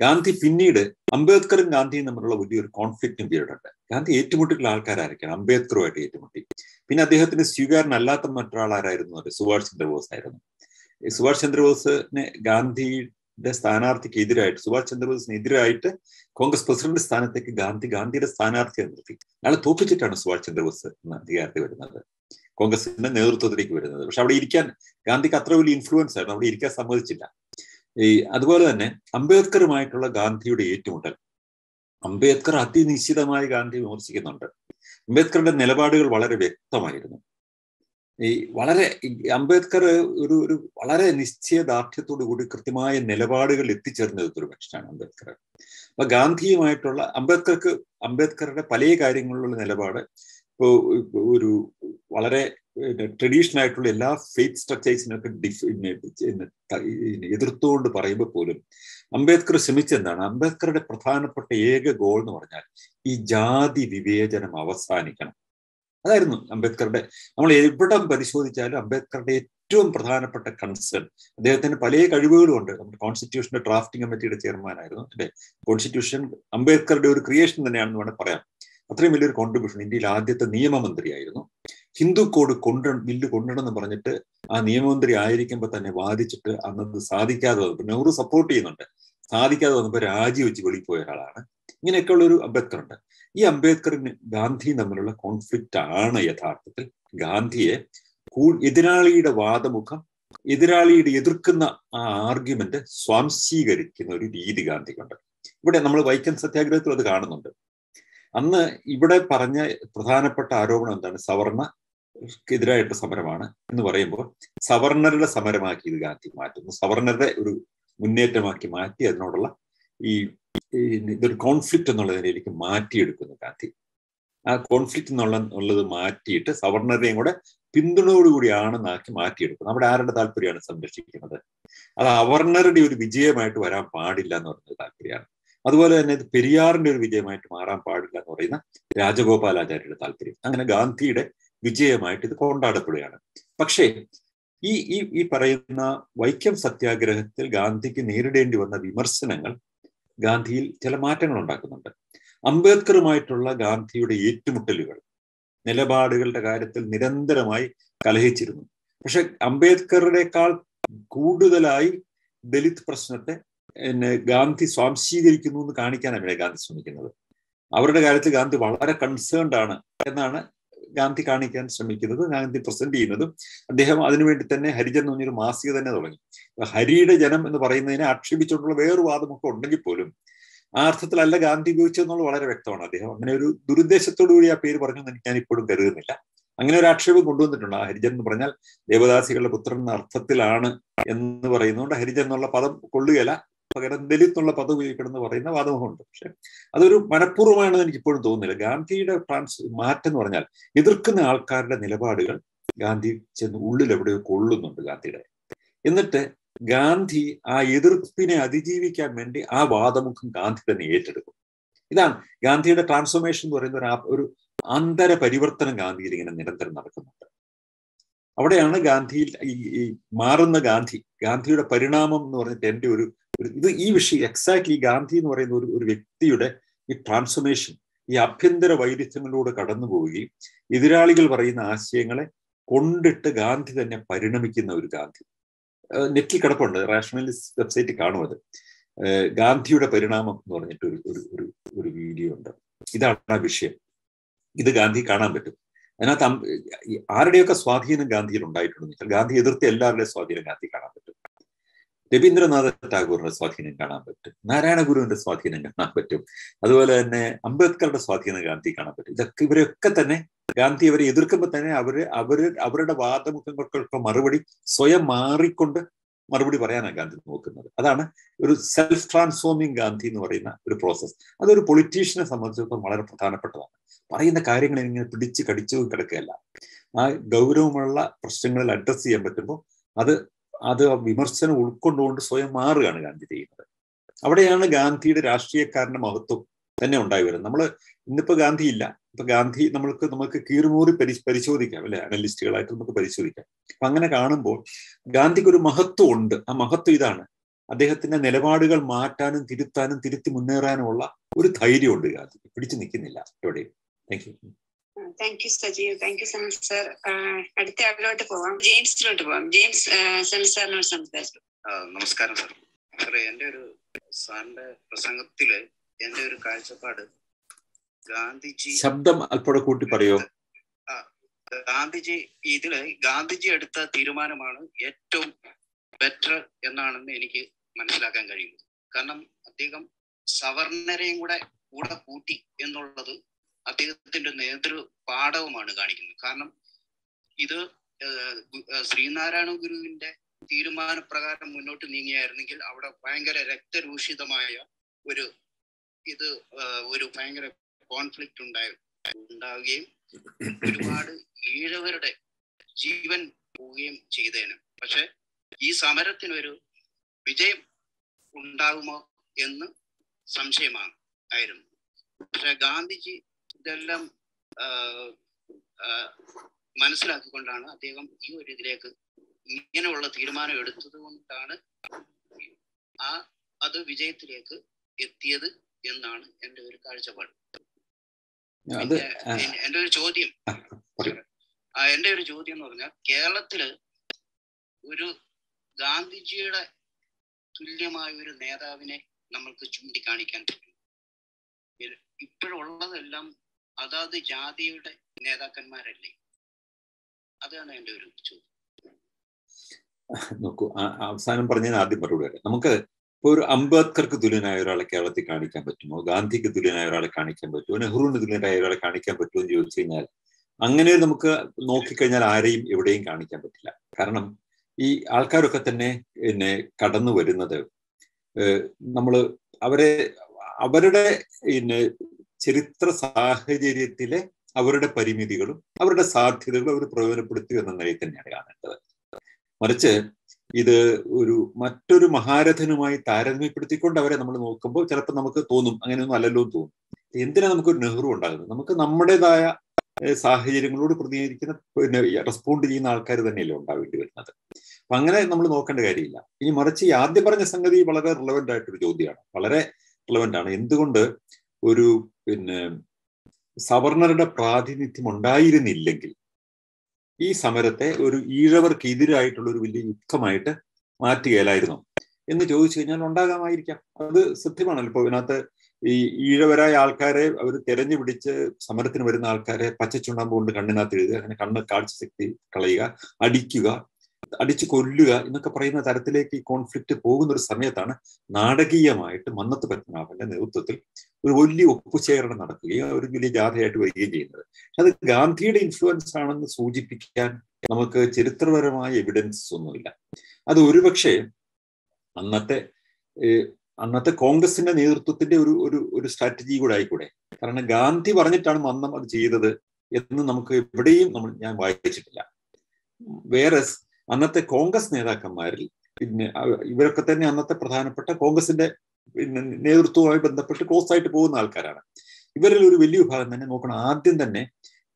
ഗാന്ധി പിന്നീട് അംബേദ്കറും ഗാന്ധിയും തമ്മിലുള്ള വലിയൊരു കോൺഫ്ലിക്റ്റും പീരീഡ് ഉണ്ട് ഗാന്ധി ഏറ്റുമുട്ടിയിട്ടുള്ള ആൾക്കാരായിരിക്കണം അംബേദ്കറുമായിട്ട് ഏറ്റുമുട്ടി. പിന്നെ അദ്ദേഹത്തിന് സ്വീകാരനല്ലാത്ത മറ്റൊരാളാരായിരുന്നു സുഭാഷ് ചന്ദ്രബോസ് ആയിരുന്നു. സുഭാഷ് ചന്ദ്രബോസിനെ ഗാന്ധിയുടെ സ്ഥാനാർത്ഥിക്ക് എതിരായിട്ട് സുഭാഷ് ചന്ദ്രബോസിന് എതിരായിട്ട് കോൺഗ്രസ് പ്രസിഡന്റ് സ്ഥാനത്തേക്ക് ഗാന്ധി ഗാന്ധിയുടെ സ്ഥാനാർത്ഥിയെ നിർത്തി. അയാളെ തോപ്പിച്ചിട്ടാണ് സുഭാഷ് ചന്ദ്രബോസ് അധികാരത്തിൽ വരുന്നത്. കോൺഗ്രസിന്റെ നേതൃത്വത്തിലേക്ക് വരുന്നത്. പക്ഷെ അവിടെ ഇരിക്കാൻ ഗാന്ധിക്ക് അത്ര വലിയ ഇൻഫ്ലുവൻസ് ആയിരുന്നു. അവിടെ ഇരിക്കാൻ സമ്മതിച്ചില്ല. ഈ അതുപോലെ തന്നെ അംബേദ്കറുമായിട്ടുള്ള ഗാന്ധിയുടെ ഏറ്റുമുട്ടൽ. അംബേദ്കർ അതിനിശ്ചിതമായി ഗാന്ധി വിമർശിക്കുന്നുണ്ട്. അംബേദ്കറുടെ നിലപാടുകൾ വളരെ വ്യക്തമായിരുന്നു. ഈ വളരെ അംബേദ്കർ ഒരു ഒരു വളരെ നിശ്ചയദാർഢ്യത്തോടു കൂടി കൃത്യമായ നിലപാടുകൾ എത്തിച്ചേർന്നത് ഒരു മനുഷ്യനാണ് അംബേദ്കർ. അപ്പൊ ഗാന്ധിയുമായിട്ടുള്ള അംബേദ്കർക്ക് അംബേദ്കറുടെ പല കാര്യങ്ങളിലുള്ള നിലപാട് ഇപ്പോ ഒരു വളരെ ട്രഡീഷണൽ ആയിട്ടുള്ള എല്ലാ ഫെയ്ത്ത് സ്ട്രക്ചേഴ്സിനൊക്കെ ഡിഫ് എതിർത്തുകൊണ്ട് പറയുമ്പോൾ പോലും അംബേദ്കർ ശ്രമിച്ചെന്താണ്? അംബേദ്കറുടെ പ്രധാനപ്പെട്ട ഏക ഗോൾ എന്ന് പറഞ്ഞാൽ ഈ ജാതി വിവേചനം അവസാനിക്കണം. അതായിരുന്നു അംബേദ്കറുടെ നമ്മൾ എവിടം പരിശോധിച്ചാലും അംബേദ്കറുടെ ഏറ്റവും പ്രധാനപ്പെട്ട കൺസേൺ അദ്ദേഹത്തിന് പല കഴിവുകളും ഉണ്ട്. നമ്മുടെ കോൺസ്റ്റിറ്റ്യൂഷന്റെ ഡ്രാഫ്റ്റിംഗ് കമ്മിറ്റിയുടെ ചെയർമാനായിരുന്നു അല്ലെ? കോൺസ്റ്റിറ്റ്യൂഷൻ അംബേദ്കറുടെ ഒരു ക്രിയേഷൻ തന്നെയാണെന്ന് വേണമെങ്കിൽ പറയാം അത്രയും വലിയൊരു കോൺട്രിബ്യൂഷൻ ഇന്ത്യയിൽ ആദ്യത്തെ നിയമമന്ത്രിയായിരുന്നു. ഹിന്ദു കോഡ് കൊണ്ട ബില്ല് കൊണ്ടുവരണമെന്ന് പറഞ്ഞിട്ട് ആ നിയമമന്ത്രി ആയിരിക്കുമ്പോൾ തന്നെ വാദിച്ചിട്ട് അന്നത് സാധിക്കാതെ വന്നപ്പോൾ നെഹ്റു സപ്പോർട്ട് ചെയ്യുന്നുണ്ട്. സാധിക്കാതെ വന്നപ്പോൾ രാജിവെച്ച് വെളിയിൽ പോയ ഒരാളാണ്. ഇങ്ങനെയൊക്കെയുള്ള ഒരു അംബേദ്കർ ഉണ്ട് ഈ അംബേദ്കറിന് ഗാന്ധി തമ്മിലുള്ള കോൺഫ്ലിക്റ്റ് ആണ് യഥാർത്ഥത്തിൽ. ഗാന്ധിയെ എതിരാളിയുടെ വാദമുഖം എതിരാളിയുടെ എതിർക്കുന്ന ആ ആർഗ്യുമെന്റ് സ്വാംശീകരിക്കുന്ന ഒരു രീതി ഗാന്ധിക്കുണ്ട്. ഇവിടെ നമ്മൾ വൈക്കം സത്യാഗ്രഹത്തിൽ അത് കാണുന്നുണ്ട്. അന്ന് ഇവിടെ പറഞ്ഞ പ്രധാനപ്പെട്ട ആരോപണം എന്താണ്? സവർണ എതിരായിട്ട് സമരമാണ് എന്ന് പറയുമ്പോൾ സവർണരുടെ സമരമാക്കി ഇത് ഗാന്ധി മാറ്റുന്നു. സവർണരുടെ ഒരു മുന്നേറ്റമാക്കി മാറ്റി അതിനോടുള്ള ഈ ഇതൊരു കോൺഫ്ലിക്റ്റ് എന്നുള്ള നിലയിലേക്ക് മാറ്റിയെടുക്കുന്നു ഗാന്ധി. ആ കോൺഫ്ലിക്റ്റ് എന്നുള്ള ഉള്ളത് മാറ്റിയിട്ട് സവർണരെയും കൂടെ പിന്തുണയോടുകൂടിയാണെന്നാക്കി മാറ്റിയെടുക്കുന്നത് അവിടെ ആരുടെ താല്പര്യമാണ് സംരക്ഷിക്കുന്നത്? അത് അവർണറുടെ ഒരു വിജയമായിട്ട് വരാൻ പാടില്ല എന്ന് പറയുന്ന താല്പര്യമാണ്. അതുപോലെ തന്നെ ഇത് പെരിയാറിന്റെ ഒരു വിജയമായിട്ട് മാറാൻ പാടില്ല എന്ന് പറയുന്ന രാജഗോപാലാചാര്യയുടെ താല്പര്യം. അങ്ങനെ ഗാന്ധിയുടെ വിജയമായിട്ട് ഇത് കൊണ്ടാടപ്പെടുകയാണ്. പക്ഷേ ഈ ഈ പറയുന്ന വൈക്കം സത്യാഗ്രഹത്തിൽ ഗാന്ധിക്ക് നേരിടേണ്ടി വന്ന വിമർശനങ്ങൾ ഗാന്ധിയിൽ ചില മാറ്റങ്ങൾ ഉണ്ടാക്കുന്നുണ്ട്. അംബേദ്കറുമായിട്ടുള്ള ഗാന്ധിയുടെ ഏറ്റുമുട്ടലുകൾ നിലപാടുകളുടെ കാര്യത്തിൽ നിരന്തരമായി കലഹിച്ചിരുന്നു. പക്ഷെ അംബേദ്കറുടെക്കാൾ കൂടുതലായി ദലിത് പ്രശ്നത്തെ പിന്നെ ഗാന്ധി സ്വാംശീകരിക്കുന്നു എന്ന് കാണിക്കാനാണ് ഇവിടെ ഗാന്ധി ശ്രമിക്കുന്നത്. അവരുടെ കാര്യത്തിൽ ഗാന്ധി വളരെ കൺസേൺഡ് ആണ് എന്നാണ് ഗാന്ധി കാണിക്കാൻ ശ്രമിക്കുന്നത് ഗാന്ധി പ്രസന്റ് ചെയ്യുന്നതും അദ്ദേഹം അതിനുവേണ്ടി തന്നെ ഹരിജൻ എന്ന് പറഞ്ഞൊരു മാസിക തന്നെ തുടങ്ങി. ഹരിയുടെ ജനം എന്ന് പറയുന്നതിനെ ആക്ഷേപിച്ചുകൊണ്ടുള്ള വേറൊരു വാദമൊക്കെ ഉണ്ടെങ്കിൽ പോലും ആ അർത്ഥത്തിലല്ല ഗാന്ധി ഉപയോഗിച്ചതെന്നുള്ളത് വളരെ വ്യക്തമാണ്. അദ്ദേഹം അങ്ങനെ ഒരു ദുരുദ്ദേശത്തോടു കൂടി ആ പേര് പറഞ്ഞു എന്ന് ഞാൻ ഇപ്പോഴും കരുതുന്നില്ല. അങ്ങനെ ഒരു ആക്ഷേപം കൊണ്ടുവന്നിട്ടുണ്ട് ആ ഹരിജൻ എന്ന് പറഞ്ഞാൽ ദേവദാസികളുടെ പുത്രൻ എന്ന അർത്ഥത്തിലാണ് എന്ന് പറയുന്നതുകൊണ്ട് ഹരിജൻ എന്നുള്ള പദം കൊള്ളുകയില്ല. പകരം ദലിത് എന്നുള്ള പദം ഉപയോഗിക്കണമെന്ന് പറയുന്ന വാദമുണ്ട്. പക്ഷെ അതൊരു മനഃപൂർവമാണെന്ന് എനിക്ക് ഇപ്പോഴും തോന്നുന്നില്ല. ഗാന്ധിയുടെ ട്രാൻസ് മാറ്റം എന്ന് പറഞ്ഞാൽ എതിർക്കുന്ന ആൾക്കാരുടെ നിലപാടുകൾ ഗാന്ധി ചെന്ന് ഉള്ളിൽ എവിടെയോ കൊള്ളുന്നുണ്ട് ഗാന്ധിയുടെ. എന്നിട്ട് ഗാന്ധി ആ എതിർപ്പിനെ അതിജീവിക്കാൻ വേണ്ടി ആ വാദമുഖം ഗാന്ധി തന്നെ ഏറ്റെടുക്കും. ഇതാണ് ഗാന്ധിയുടെ ട്രാൻസ്ഫോർമേഷൻ എന്ന് പറയുന്ന ഒരു അന്തര പരിവർത്തനം ഗാന്ധിയിൽ ഇങ്ങനെ നിരന്തരം നടക്കുന്നുണ്ട്. അവിടെയാണ് ഗാന്ധിയിൽ ഈ മാറുന്ന ഗാന്ധി ഗാന്ധിയുടെ പരിണാമം എന്ന് പറഞ്ഞിട്ട് എന്റെ ഒരു ഇത് ഈ വിഷയം എക്സാക്ട്ലി ഗാന്ധി എന്ന് പറയുന്ന ഒരു ഒരു വ്യക്തിയുടെ ഈ ട്രാൻസ്ഫോർമേഷൻ ഈ ആഭ്യന്തര വൈരുദ്ധ്യങ്ങളിലൂടെ കടന്നു പോവുകയും എതിരാളികൾ പറയുന്ന ആശയങ്ങളെ കൊണ്ടിട്ട് ഗാന്ധി തന്നെ പരിണമിക്കുന്ന ഒരു ഗാന്ധി. നെറ്റിൽ കിടപ്പുണ്ട്. റാഷണലിസ്റ്റ് വെബ്സൈറ്റിൽ കാണുമത് ഗാന്ധിയുടെ പരിണാമം എന്ന് പറഞ്ഞിട്ട് ഒരു ഒരു ഒരു വീഡിയോ ഉണ്ട്. ഇതാണ് ആ വിഷയം. ഇത് ഗാന്ധി കാണാൻ പറ്റും. അതിനകത്ത് ആരുടെയൊക്കെ സ്വാധീനം ഗാന്ധിയിൽ ഉണ്ടായിട്ടുണ്ടെന്ന് വെച്ചാൽ ഗാന്ധി എതിർത്ത എല്ലാവരുടെയും സ്വാധീനം ഗാന്ധി കാണാൻ പറ്റും. രവീന്ദ്രനാഥ ടാഗോറിന്റെ സ്വാധീനം കാണാൻ പറ്റും. നാരായണ ഗുരുവിന്റെ സ്വാധീനം കാണാൻ പറ്റും. അതുപോലെ തന്നെ അംബേദ്കറുടെ സ്വാധീനം ഗാന്ധി കാണാൻ പറ്റും. ഇതൊക്കെ ഇവരൊക്കെ തന്നെ ഗാന്ധി അവരെ എതിർക്കുമ്പോൾ തന്നെ അവർ അവർ അവരുടെ വാദമുഖങ്ങൾക്കൊക്കെ മറുപടി സ്വയം മാറിക്കൊണ്ട് മറുപടി പറയാനാണ് ഗാന്ധി നോക്കുന്നത്. അതാണ് ഒരു സെൽഫ് ട്രാൻസ്ഫോമിങ് ഗാന്ധി എന്ന് പറയുന്ന ഒരു പ്രോസസ്സ് അതൊരു പൊളിറ്റീഷ്യനെ സംബന്ധിച്ചിടത്തോളം വളരെ പ്രധാനപ്പെട്ടതാണ്. പറയുന്ന കാര്യങ്ങൾ ഇങ്ങനെ പിടിച്ച് കടിച്ചു കിടക്കുകയല്ല. ആ ഗൗരവമുള്ള പ്രശ്നങ്ങളിൽ അഡ്രസ്സ് ചെയ്യാൻ പറ്റുമ്പോൾ അത് അത് വിമർശനം ഉൾക്കൊണ്ടുകൊണ്ട് സ്വയം മാറുകയാണ് ഗാന്ധി ചെയ്യുന്നത്. അവിടെയാണ് ഗാന്ധിയുടെ രാഷ്ട്രീയക്കാരന്റെ മഹത്വം തന്നെ ഉണ്ടായി വരുന്നത്. നമ്മൾ ഇന്നിപ്പോ ഗാന്ധി ഇല്ല. ഇപ്പൊ ഗാന്ധി നമ്മൾക്ക് നമുക്ക് കീറുമൂറി പരി പരിശോധിക്കാം അല്ലെ? അനലിസ്റ്റുകളായിട്ട് നമുക്ക് പരിശോധിക്കാം. അപ്പൊ അങ്ങനെ കാണുമ്പോൾ ഗാന്ധിക്ക് ഒരു മഹത്വം ഉണ്ട്. ആ മഹത്വം ഇതാണ്. അദ്ദേഹത്തിന്റെ നിലപാടുകൾ മാറ്റാനും തിരുത്താനും തിരുത്തി മുന്നേറാനുമുള്ള ഒരു ധൈര്യമുണ്ട് ഗാന്ധി പിടിച്ചു നിൽക്കുന്നില്ല എവിടെയും. Thank you thank you Sajeev thank you Sanal sir അടുത്ത ആളിലോട്ട് പോവാം. ജെയിംസിലോട്ട് പോവാം. ജെയിംസ് സനൽ സാറിനോട് സംസാരിച്ചു നമസ്കാരം സാർ സാറേ എന്റെ ഒരു സാറിന്റെ പ്രസംഗത്തിൽ എന്റെ ഒരു കാഴ്ചപ്പാട് ഗാന്ധിജി ശബ്ദം അല്പം കൂട്ടി പറയോ? ആ, ഗാന്ധിജി ഇതിൽ ഗാന്ധിജി എടുത്ത തീരുമാനമാണ് ഏറ്റവും ബെറ്റർ എന്നാണെന്ന് എനിക്ക് മനസ്സിലാക്കാൻ കഴിയുന്നത്. കാരണം അദ്ദേഹം സവർണരെയും കൂടെ കൂടെ കൂട്ടി എന്നുള്ളത് അദ്ദേഹത്തിന്റെ നേതൃ പാഠവുമാണ് കാണിക്കുന്നത്. കാരണം ഇത് ശ്രീനാരായണ ഗുരുവിന്റെ തീരുമാനപ്രകാരം മുന്നോട്ട് നീങ്ങിയായിരുന്നെങ്കിൽ അവിടെ ഭയങ്കര രക്തരൂഷിതമായ ഒരു ഇത് ഒരു ഭയങ്കര കോൺഫ്ലിക്റ്റ് ഉണ്ടായി ഉണ്ടാവുകയും ഒരുപാട് ഈഴവരുടെ ജീവൻ പോവുകയും ചെയ്തേനെ. പക്ഷെ ഈ സമരത്തിനൊരു വിജയം ഉണ്ടാകുമോ എന്ന് സംശയമാണ് ആയിരുന്നു. പക്ഷെ ഗാന്ധിജി ഇതെല്ലാം മനസ്സിലാക്കിക്കൊണ്ടാണ് അദ്ദേഹം ഈ ഒരു ഇതിലേക്ക് ഇങ്ങനെയുള്ള തീരുമാനം എടുത്തത് കൊണ്ടാണ് ആ അത് വിജയത്തിലേക്ക് എത്തിയത് എന്നാണ് എന്റെ ഒരു കാഴ്ചപ്പാട്. എന്റെ ഒരു ചോദ്യം. എന്റെ ഒരു ചോദ്യം എന്ന് പറഞ്ഞാൽ കേരളത്തിൽ ഒരു ഗാന്ധിജിയുടെ തുല്യമായ ഒരു നേതാവിനെ നമ്മൾക്ക് ചൂണ്ടിക്കാണിക്കാൻ പറ്റും. ഇപ്പോഴുള്ളതെല്ലാം അതാത് ജാതിയുടെ നേതാക്കന്മാരല്ലേ? അതാണ് എന്റെ ഒരു ചോദ്യം. നോക്കൂ അവസാനം പറഞ്ഞ ആദ്യം മറുപടി നമുക്ക് ഇപ്പൊ ഒരു അംബേദ്കർക്ക് തുല്യനായ ഒരാളെ കേരളത്തിൽ കാണിക്കാൻ പറ്റുമോ? ഗാന്ധിക്ക് തുല്യനായ ഒരാളെ കാണിക്കാൻ പറ്റുമോ? നെഹ്റുവിന് തുല്യനായ ഒരാളെ കാണിക്കാൻ പറ്റുമോ എന്ന് ചോദിച്ചു കഴിഞ്ഞാൽ അങ്ങനെ നമുക്ക് നോക്കിക്കഴിഞ്ഞാൽ ആരെയും എവിടെയും കാണിക്കാൻ പറ്റില്ല. കാരണം ഈ ആൾക്കാരൊക്കെ തന്നെ പിന്നെ കടന്നു വരുന്നത് നമ്മൾ അവരെ അവരുടെ പിന്നെ ചരിത്ര സാഹചര്യത്തിലെ അവരുടെ പരിമിതികളും അവരുടെ സാധ്യതകളും അവർ പ്രയോജനപ്പെടുത്തി എന്ന നിലയിൽ തന്നെയാണ് കാണേണ്ടത്. മറിച്ച് ഇത് ഒരു മറ്റൊരു മഹാരഥനുമായി താരതമ്യപ്പെടുത്തിക്കൊണ്ട് അവരെ നമ്മൾ നോക്കുമ്പോൾ ചിലപ്പോൾ നമുക്ക് തോന്നും അങ്ങനെയൊന്നും അല്ലല്ലോ തോന്നും. എന്തിനാ നമുക്കൊരു നെഹ്റു ഉണ്ടാകുന്നത്? നമുക്ക് നമ്മുടേതായ സാഹചര്യങ്ങളോട് പ്രതികരിക്കുന്ന പിന്നെ റെസ്പോണ്ട് ചെയ്യുന്ന ആൾക്കാർ തന്നെയല്ലേ ഉണ്ടാവേണ്ടി വരുന്നത്. അപ്പൊ അങ്ങനെ നമ്മൾ നോക്കേണ്ട കാര്യമില്ല. ഇനി മറിച്ച് ഈ ആദ്യം പറഞ്ഞ സംഗതി വളരെ റിലവന്റ് ആയിട്ടൊരു ചോദ്യമാണ്. വളരെ റിലവന്റ് ആണ്. എന്തുകൊണ്ട് ഒരു പിന്നെ സവർണറുടെ പ്രാതിനിധ്യം ഉണ്ടായിരുന്നില്ലെങ്കിൽ ഈ സമരത്തെ ഒരു ഈഴവർക്കെതിരായിട്ടുള്ള ഒരു വലിയ യുദ്ധമായിട്ട് മാറ്റുകയല്ലായിരുന്നു എന്ന് ചോദിച്ചു കഴിഞ്ഞാൽ ഉണ്ടാകാമായിരിക്കാം. അത് സത്യമാണല്ലോ. ഇപ്പൊ ഇതിനകത്ത് ഈ ഈഴവരായ ആൾക്കാരെ അവർ തെരഞ്ഞു പിടിച്ച് സമരത്തിന് വരുന്ന ആൾക്കാരെ പച്ചച്ചുണ്ണാമ്പ് കൊണ്ട് കണ്ണിനകത്ത് എഴുതുക അങ്ങനെ കണ്ണ് കാഴ്ച ശക്തി കളയുക അടിക്കുക അടിച്ചു കൊല്ലുക എന്നൊക്കെ പറയുന്ന തരത്തിലേക്ക് ഈ കോൺഫ്ലിക്റ്റ് പോകുന്ന ഒരു സമയത്താണ് നാടകീയമായിട്ട് മന്നത്ത് പത്മനാഭന്റെ നേതൃത്വത്തിൽ ഒരു വലിയ ഒപ്പുചേരണം നടക്കുകയും ഒരു വലിയ ജാഥയായിട്ട് വരികയും ചെയ്യുന്നത്. അത് ഗാന്ധിയുടെ ഇൻഫ്ലുവൻസ് ആണെന്ന് സൂചിപ്പിക്കാൻ നമുക്ക് ചരിത്രപരമായ എവിഡൻസ് ഒന്നുമില്ല. അത് ഒരുപക്ഷെ അന്നത്തെ അന്നത്തെ കോൺഗ്രസിന്റെ നേതൃത്വത്തിന്റെ ഒരു ഒരു ഒരു സ്ട്രാറ്റജി കൂടെ ആയിക്കൂടെ? കാരണം ഗാന്ധി പറഞ്ഞിട്ടാണ് മന്നം അത് ചെയ്തത് എന്ന് നമുക്ക് എവിടെയും നമ്മൾ ഞാൻ വായിച്ചിട്ടില്ല. വേറെ അന്നത്തെ കോൺഗ്രസ് നേതാക്കന്മാരിൽ പിന്നെ ഇവരൊക്കെ തന്നെ അന്നത്തെ പ്രധാനപ്പെട്ട കോൺഗ്രസിന്റെ പിന്നെ നേതൃത്വവുമായി ബന്ധപ്പെട്ട് ക്ലോസ് ആയിട്ട് പോകുന്ന ആൾക്കാരാണ്. ഇവരിൽ ഒരു വലിയ വിഭാഗം തന്നെ നോക്കണം. ആദ്യം തന്നെ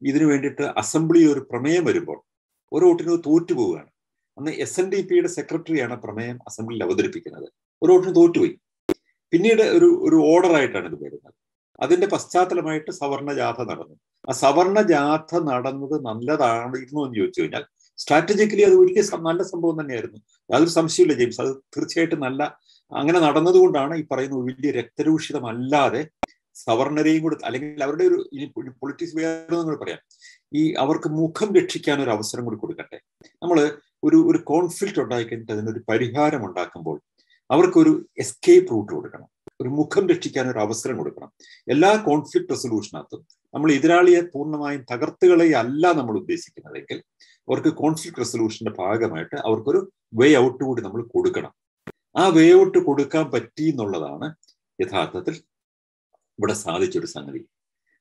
ഇതിനു വേണ്ടിയിട്ട് അസംബ്ലി ഒരു പ്രമേയം വരുമ്പോൾ ഒരു വോട്ടിന് തോറ്റു പോവുകയാണ്. അന്ന് എസ് എൻ ഡി പിയുടെ സെക്രട്ടറിയാണ് പ്രമേയം അസംബ്ലിയിൽ അവതരിപ്പിക്കുന്നത്. ഒരു വോട്ടിന് തോറ്റുപോയി. പിന്നീട് ഒരു ഒരു ഓർഡർ ആയിട്ടാണ് ഇത് വരുന്നത്. അതിന്റെ പശ്ചാത്തലമായിട്ട് സവർണ ജാഥ നടന്നു. ആ സവർണ ജാഥ നടന്നത് നല്ലതായിരുന്നു എന്ന് ചോദിച്ചു കഴിഞ്ഞാൽ സ്ട്രാറ്റജിക്കലി അത് വലിയ നല്ല സംഭവം തന്നെയായിരുന്നു. യാതൊരു സംശയമില്ല ജെയിംസ്. അത് തീർച്ചയായിട്ടും നല്ല അങ്ങനെ നടന്നതുകൊണ്ടാണ് ഈ പറയുന്ന വലിയ രക്തരൂഷിതമല്ലാതെ സവർണരെയും കൂടെ അല്ലെങ്കിൽ അവരുടെ ഒരു പൊളിറ്റിക്സ് വേറെ പറയാം. ഈ അവർക്ക് മുഖം രക്ഷിക്കാൻ ഒരു അവസരം കൂടി കൊടുക്കട്ടെ. നമ്മൾ ഒരു ഒരു കോൺഫ്ലിക്റ്റ് ഉണ്ടായി കഴിഞ്ഞിട്ട് അതിനൊരു പരിഹാരം ഉണ്ടാക്കുമ്പോൾ അവർക്കൊരു എസ്കേപ്പ് റൂട്ട് കൊടുക്കണം. ഒരു മുഖം രക്ഷിക്കാൻ ഒരു അവസരം കൊടുക്കണം. എല്ലാ കോൺഫ്ലിക്ട് റെസൊല്യൂഷനകത്തും നമ്മൾ എതിരാളിയെ പൂർണമായും തകർത്തുകളെ അല്ല നമ്മൾ ഉദ്ദേശിക്കുന്നതെങ്കിൽ അവർക്ക് കോൺഫ്ലിക്ട് റെസൊല്യൂഷന്റെ ഭാഗമായിട്ട് അവർക്കൊരു വേ ഔട്ട് കൂടി നമ്മൾ കൊടുക്കണം. ആ വേ ഔട്ട് കൊടുക്കാൻ പറ്റി എന്നുള്ളതാണ് യഥാർത്ഥത്തിൽ ഇവിടെ സാധിച്ചൊരു സംഗതി.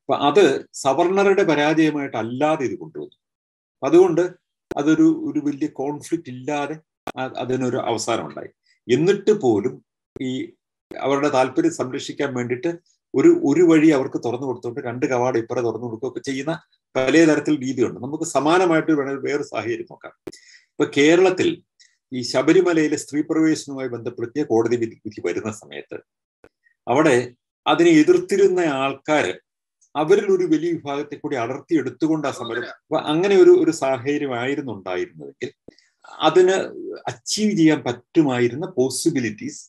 അപ്പൊ അത് സവർണറുടെ പരാജയമായിട്ട് അല്ലാതെ ഇത് കൊണ്ടുവന്നു. അതുകൊണ്ട് അതൊരു ഒരു വലിയ കോൺഫ്ലിക്റ്റ് ഇല്ലാതെ അതിനൊരു അവസാനം ഉണ്ടായി. എന്നിട്ട് പോലും ഈ അവരുടെ താല്പര്യം സംരക്ഷിക്കാൻ വേണ്ടിയിട്ട് ഒരു ഒരു വഴി അവർക്ക് തുറന്നു കൊടുത്തുകൊണ്ട് രണ്ട് കവാടം ഇപ്പറ തുറന്നു കൊടുക്കുകയൊക്കെ ചെയ്യുന്ന പല തരത്തിൽ രീതിയുണ്ട്. നമുക്ക് സമാനമായിട്ട് വേണമെങ്കിൽ വേറെ സാഹചര്യം നോക്കാം. ഇപ്പൊ കേരളത്തിൽ ഈ ശബരിമലയിലെ സ്ത്രീ പ്രവേശനവുമായി ബന്ധപ്പെടുത്തിയ കോടതി വിധി വിധി വരുന്ന സമയത്ത് അവിടെ അതിനെ എതിർത്തിരുന്ന ആൾക്കാര് അവരിൽ ഒരു വലിയ വിഭാഗത്തെ കൂടി അടർത്തി എടുത്തുകൊണ്ട് ആ സമരം അപ്പൊ അങ്ങനെ ഒരു ഒരു സാഹചര്യമായിരുന്നു ഉണ്ടായിരുന്നതെങ്കിൽ അതിന് അച്ചീവ് ചെയ്യാൻ പറ്റുമായിരുന്ന പോസിബിലിറ്റീസ്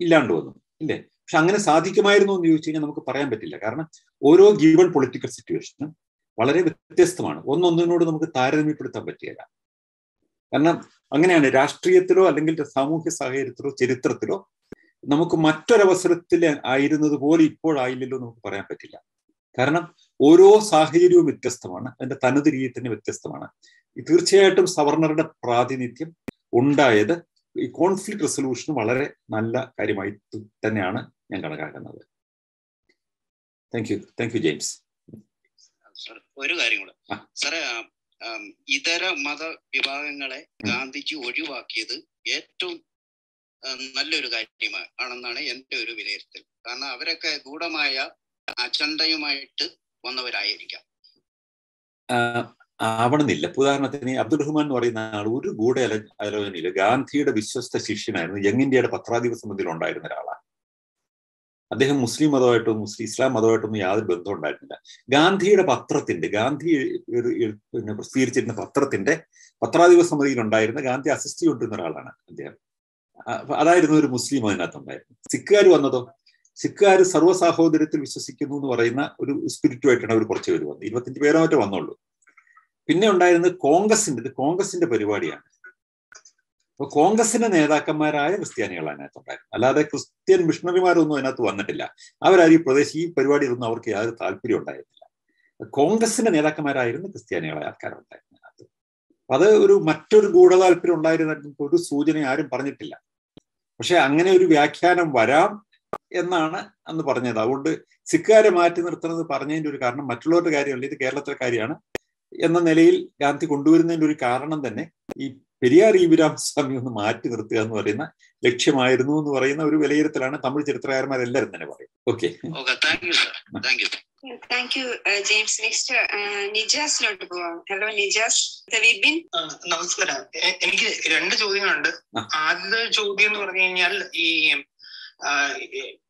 ഇല്ലാണ്ട് വന്നു ഇല്ലേ? പക്ഷെ അങ്ങനെ സാധിക്കുമായിരുന്നു എന്ന് ചോദിച്ചു കഴിഞ്ഞാൽ നമുക്ക് പറയാൻ പറ്റില്ല. കാരണം ഓരോ ഗീവൺ പൊളിറ്റിക്കൽ സിറ്റുവേഷനും വളരെ വ്യത്യസ്തമാണ്. ഒന്നൊന്നിനോട് നമുക്ക് താരതമ്യപ്പെടുത്താൻ പറ്റിയല്ല. കാരണം അങ്ങനെയാണ് രാഷ്ട്രീയത്തിലോ അല്ലെങ്കിൽ സാമൂഹ്യ സാഹചര്യത്തിലോ ചരിത്രത്തിലോ നമുക്ക് മറ്റൊരവസരത്തിൽ ആയിരുന്നത് പോലെ ഇപ്പോഴായില്ലല്ലോ നമുക്ക് പറയാൻ പറ്റില്ല. കാരണം ഓരോ സാഹചര്യവും വ്യത്യസ്തമാണ്. അതിന്റെ തനത് രീതി തന്നെ വ്യത്യസ്തമാണ്. തീർച്ചയായിട്ടും സവർണറുടെ പ്രാതിനിധ്യം ഉണ്ടായത് ഈ കോൺഫ്ലിക്ട് റെസൊല്യൂഷൻ വളരെ നല്ല കാര്യമായി തന്നെയാണ് ഞാൻ കണക്കാക്കുന്നത്. Thank you thank you James ഒരു കാര്യം കൂടെ. സാറേ ഇതര മത വിഭാഗങ്ങളെ ഗാന്ധിജി ഒഴിവാക്കിയത് ഏറ്റവും നല്ലൊരു കാര്യമാണ് ആണെന്നാണ് എന്റെ ഒരു വിലയിരുത്തൽ. കാരണം അവരൊക്കെ ഗൂഢമായ അജണ്ടയുമായിട്ട് വന്നവരായിരിക്കാം. ആവണമെന്നില്ല. ഉദാഹരണത്തിന് അബ്ദുൾ റഹ്മാൻ എന്ന് പറയുന്ന ആൾ ഒരു ഗൂഢ ആലോചനയില്ല ഗാന്ധിയുടെ വിശ്വസ്ത ശിഷ്യനായിരുന്നു. യങ് ഇന്ത്യയുടെ പത്രാധിപ സമിതിയിൽ ഉണ്ടായിരുന്ന ഒരാളാണ്. അദ്ദേഹം മുസ്ലിം മതമായിട്ടോ മുസ്ലിം ഇസ്ലാം മതമായിട്ടൊന്നും യാതൊരു ബന്ധവും ഉണ്ടായിരുന്നില്ല ഗാന്ധിയുടെ പത്രത്തിന്റെ ഗാന്ധി പിന്നെ പ്രസിദ്ധീകരിച്ചിരുന്ന പത്രത്തിന്റെ പത്രാധിപ സമിതിയിൽ ഉണ്ടായിരുന്ന ഗാന്ധി അസിസ്റ്റ് ചെയ്തുകൊണ്ടിരുന്ന ഒരാളാണ് അദ്ദേഹം. അതായിരുന്നു ഒരു മുസ്ലിം അതിനകത്തുണ്ടായിരുന്നു സിഖുകാർ വന്നതോ? സിഖുകാർ സർവസാഹോദര്യത്തിൽ വിശ്വസിക്കുന്നു എന്ന് പറയുന്ന ഒരു സ്പിരിറ്റുമായിട്ടാണ് അവർ കുറച്ച് പേര് വന്നത്. ഇരുപത്തഞ്ച് പേരോ മറ്റോ വന്നുള്ളൂ. പിന്നെ ഉണ്ടായിരുന്നത് കോൺഗ്രസിന്റെ ഇത് കോൺഗ്രസിന്റെ പരിപാടിയാണ്. അപ്പൊ കോൺഗ്രസിന്റെ നേതാക്കന്മാരായ ക്രിസ്ത്യാനികളാണ് അതിനകത്ത് ഉണ്ടായിരുന്നത്. അല്ലാതെ ക്രിസ്ത്യൻ മിഷണറിമാരൊന്നും അതിനകത്ത് വന്നിട്ടില്ല. അവരാരും പ്രദേശം ഈ പരിപാടിയിലൊന്നും അവർക്ക് യാതൊരു താല്പര്യം ഉണ്ടായിരുന്നില്ല. കോൺഗ്രസിന്റെ നേതാക്കന്മാരായിരുന്നു ക്രിസ്ത്യാനികളായ ആൾക്കാരുണ്ടായിരുന്നു അതിനകത്ത്. അത് ഒരു മറ്റൊരു ഗൂഢതാല്പര്യം ഉണ്ടായിരുന്ന ഒരു സൂചന ആരും പറഞ്ഞിട്ടില്ല. പക്ഷെ അങ്ങനെ ഒരു വ്യാഖ്യാനം വരാം എന്നാണ് അന്ന് പറഞ്ഞത്. അതുകൊണ്ട് സിഖുകാരെ മാറ്റി നിർത്തുന്നത് പറഞ്ഞതിന്റെ ഒരു കാരണം മറ്റുള്ളവരുടെ കാര്യമല്ല. ഇത് കേരളത്തിലെ കാര്യമാണ്. എന്ന നിലയിൽ ഗാന്ധി കൊണ്ടുവരുന്നതിന്റെ ഒരു കാരണം തന്നെ ഈ പെരിയാർ ഇ രാമസ്വാമി ഒന്ന് മാറ്റി നിർത്തുക എന്ന് പറയുന്ന ലക്ഷ്യമായിരുന്നു എന്ന് പറയുന്ന ഒരു വിലയിരുത്തലാണ് തമിഴ് ചരിത്രകാരന്മാരെല്ലാവരും തന്നെ പറയും okay thank you James next നിജാസിലോട്ട് പോവാം. ഹലോ നിജാസ് വിപിൻ നമസ്കാരം. എനിക്ക് രണ്ട് ചോദ്യങ്ങളുണ്ട്. ആദ്യത്തെ ചോദ്യം എന്ന് പറഞ്ഞു കഴിഞ്ഞാൽ ഈ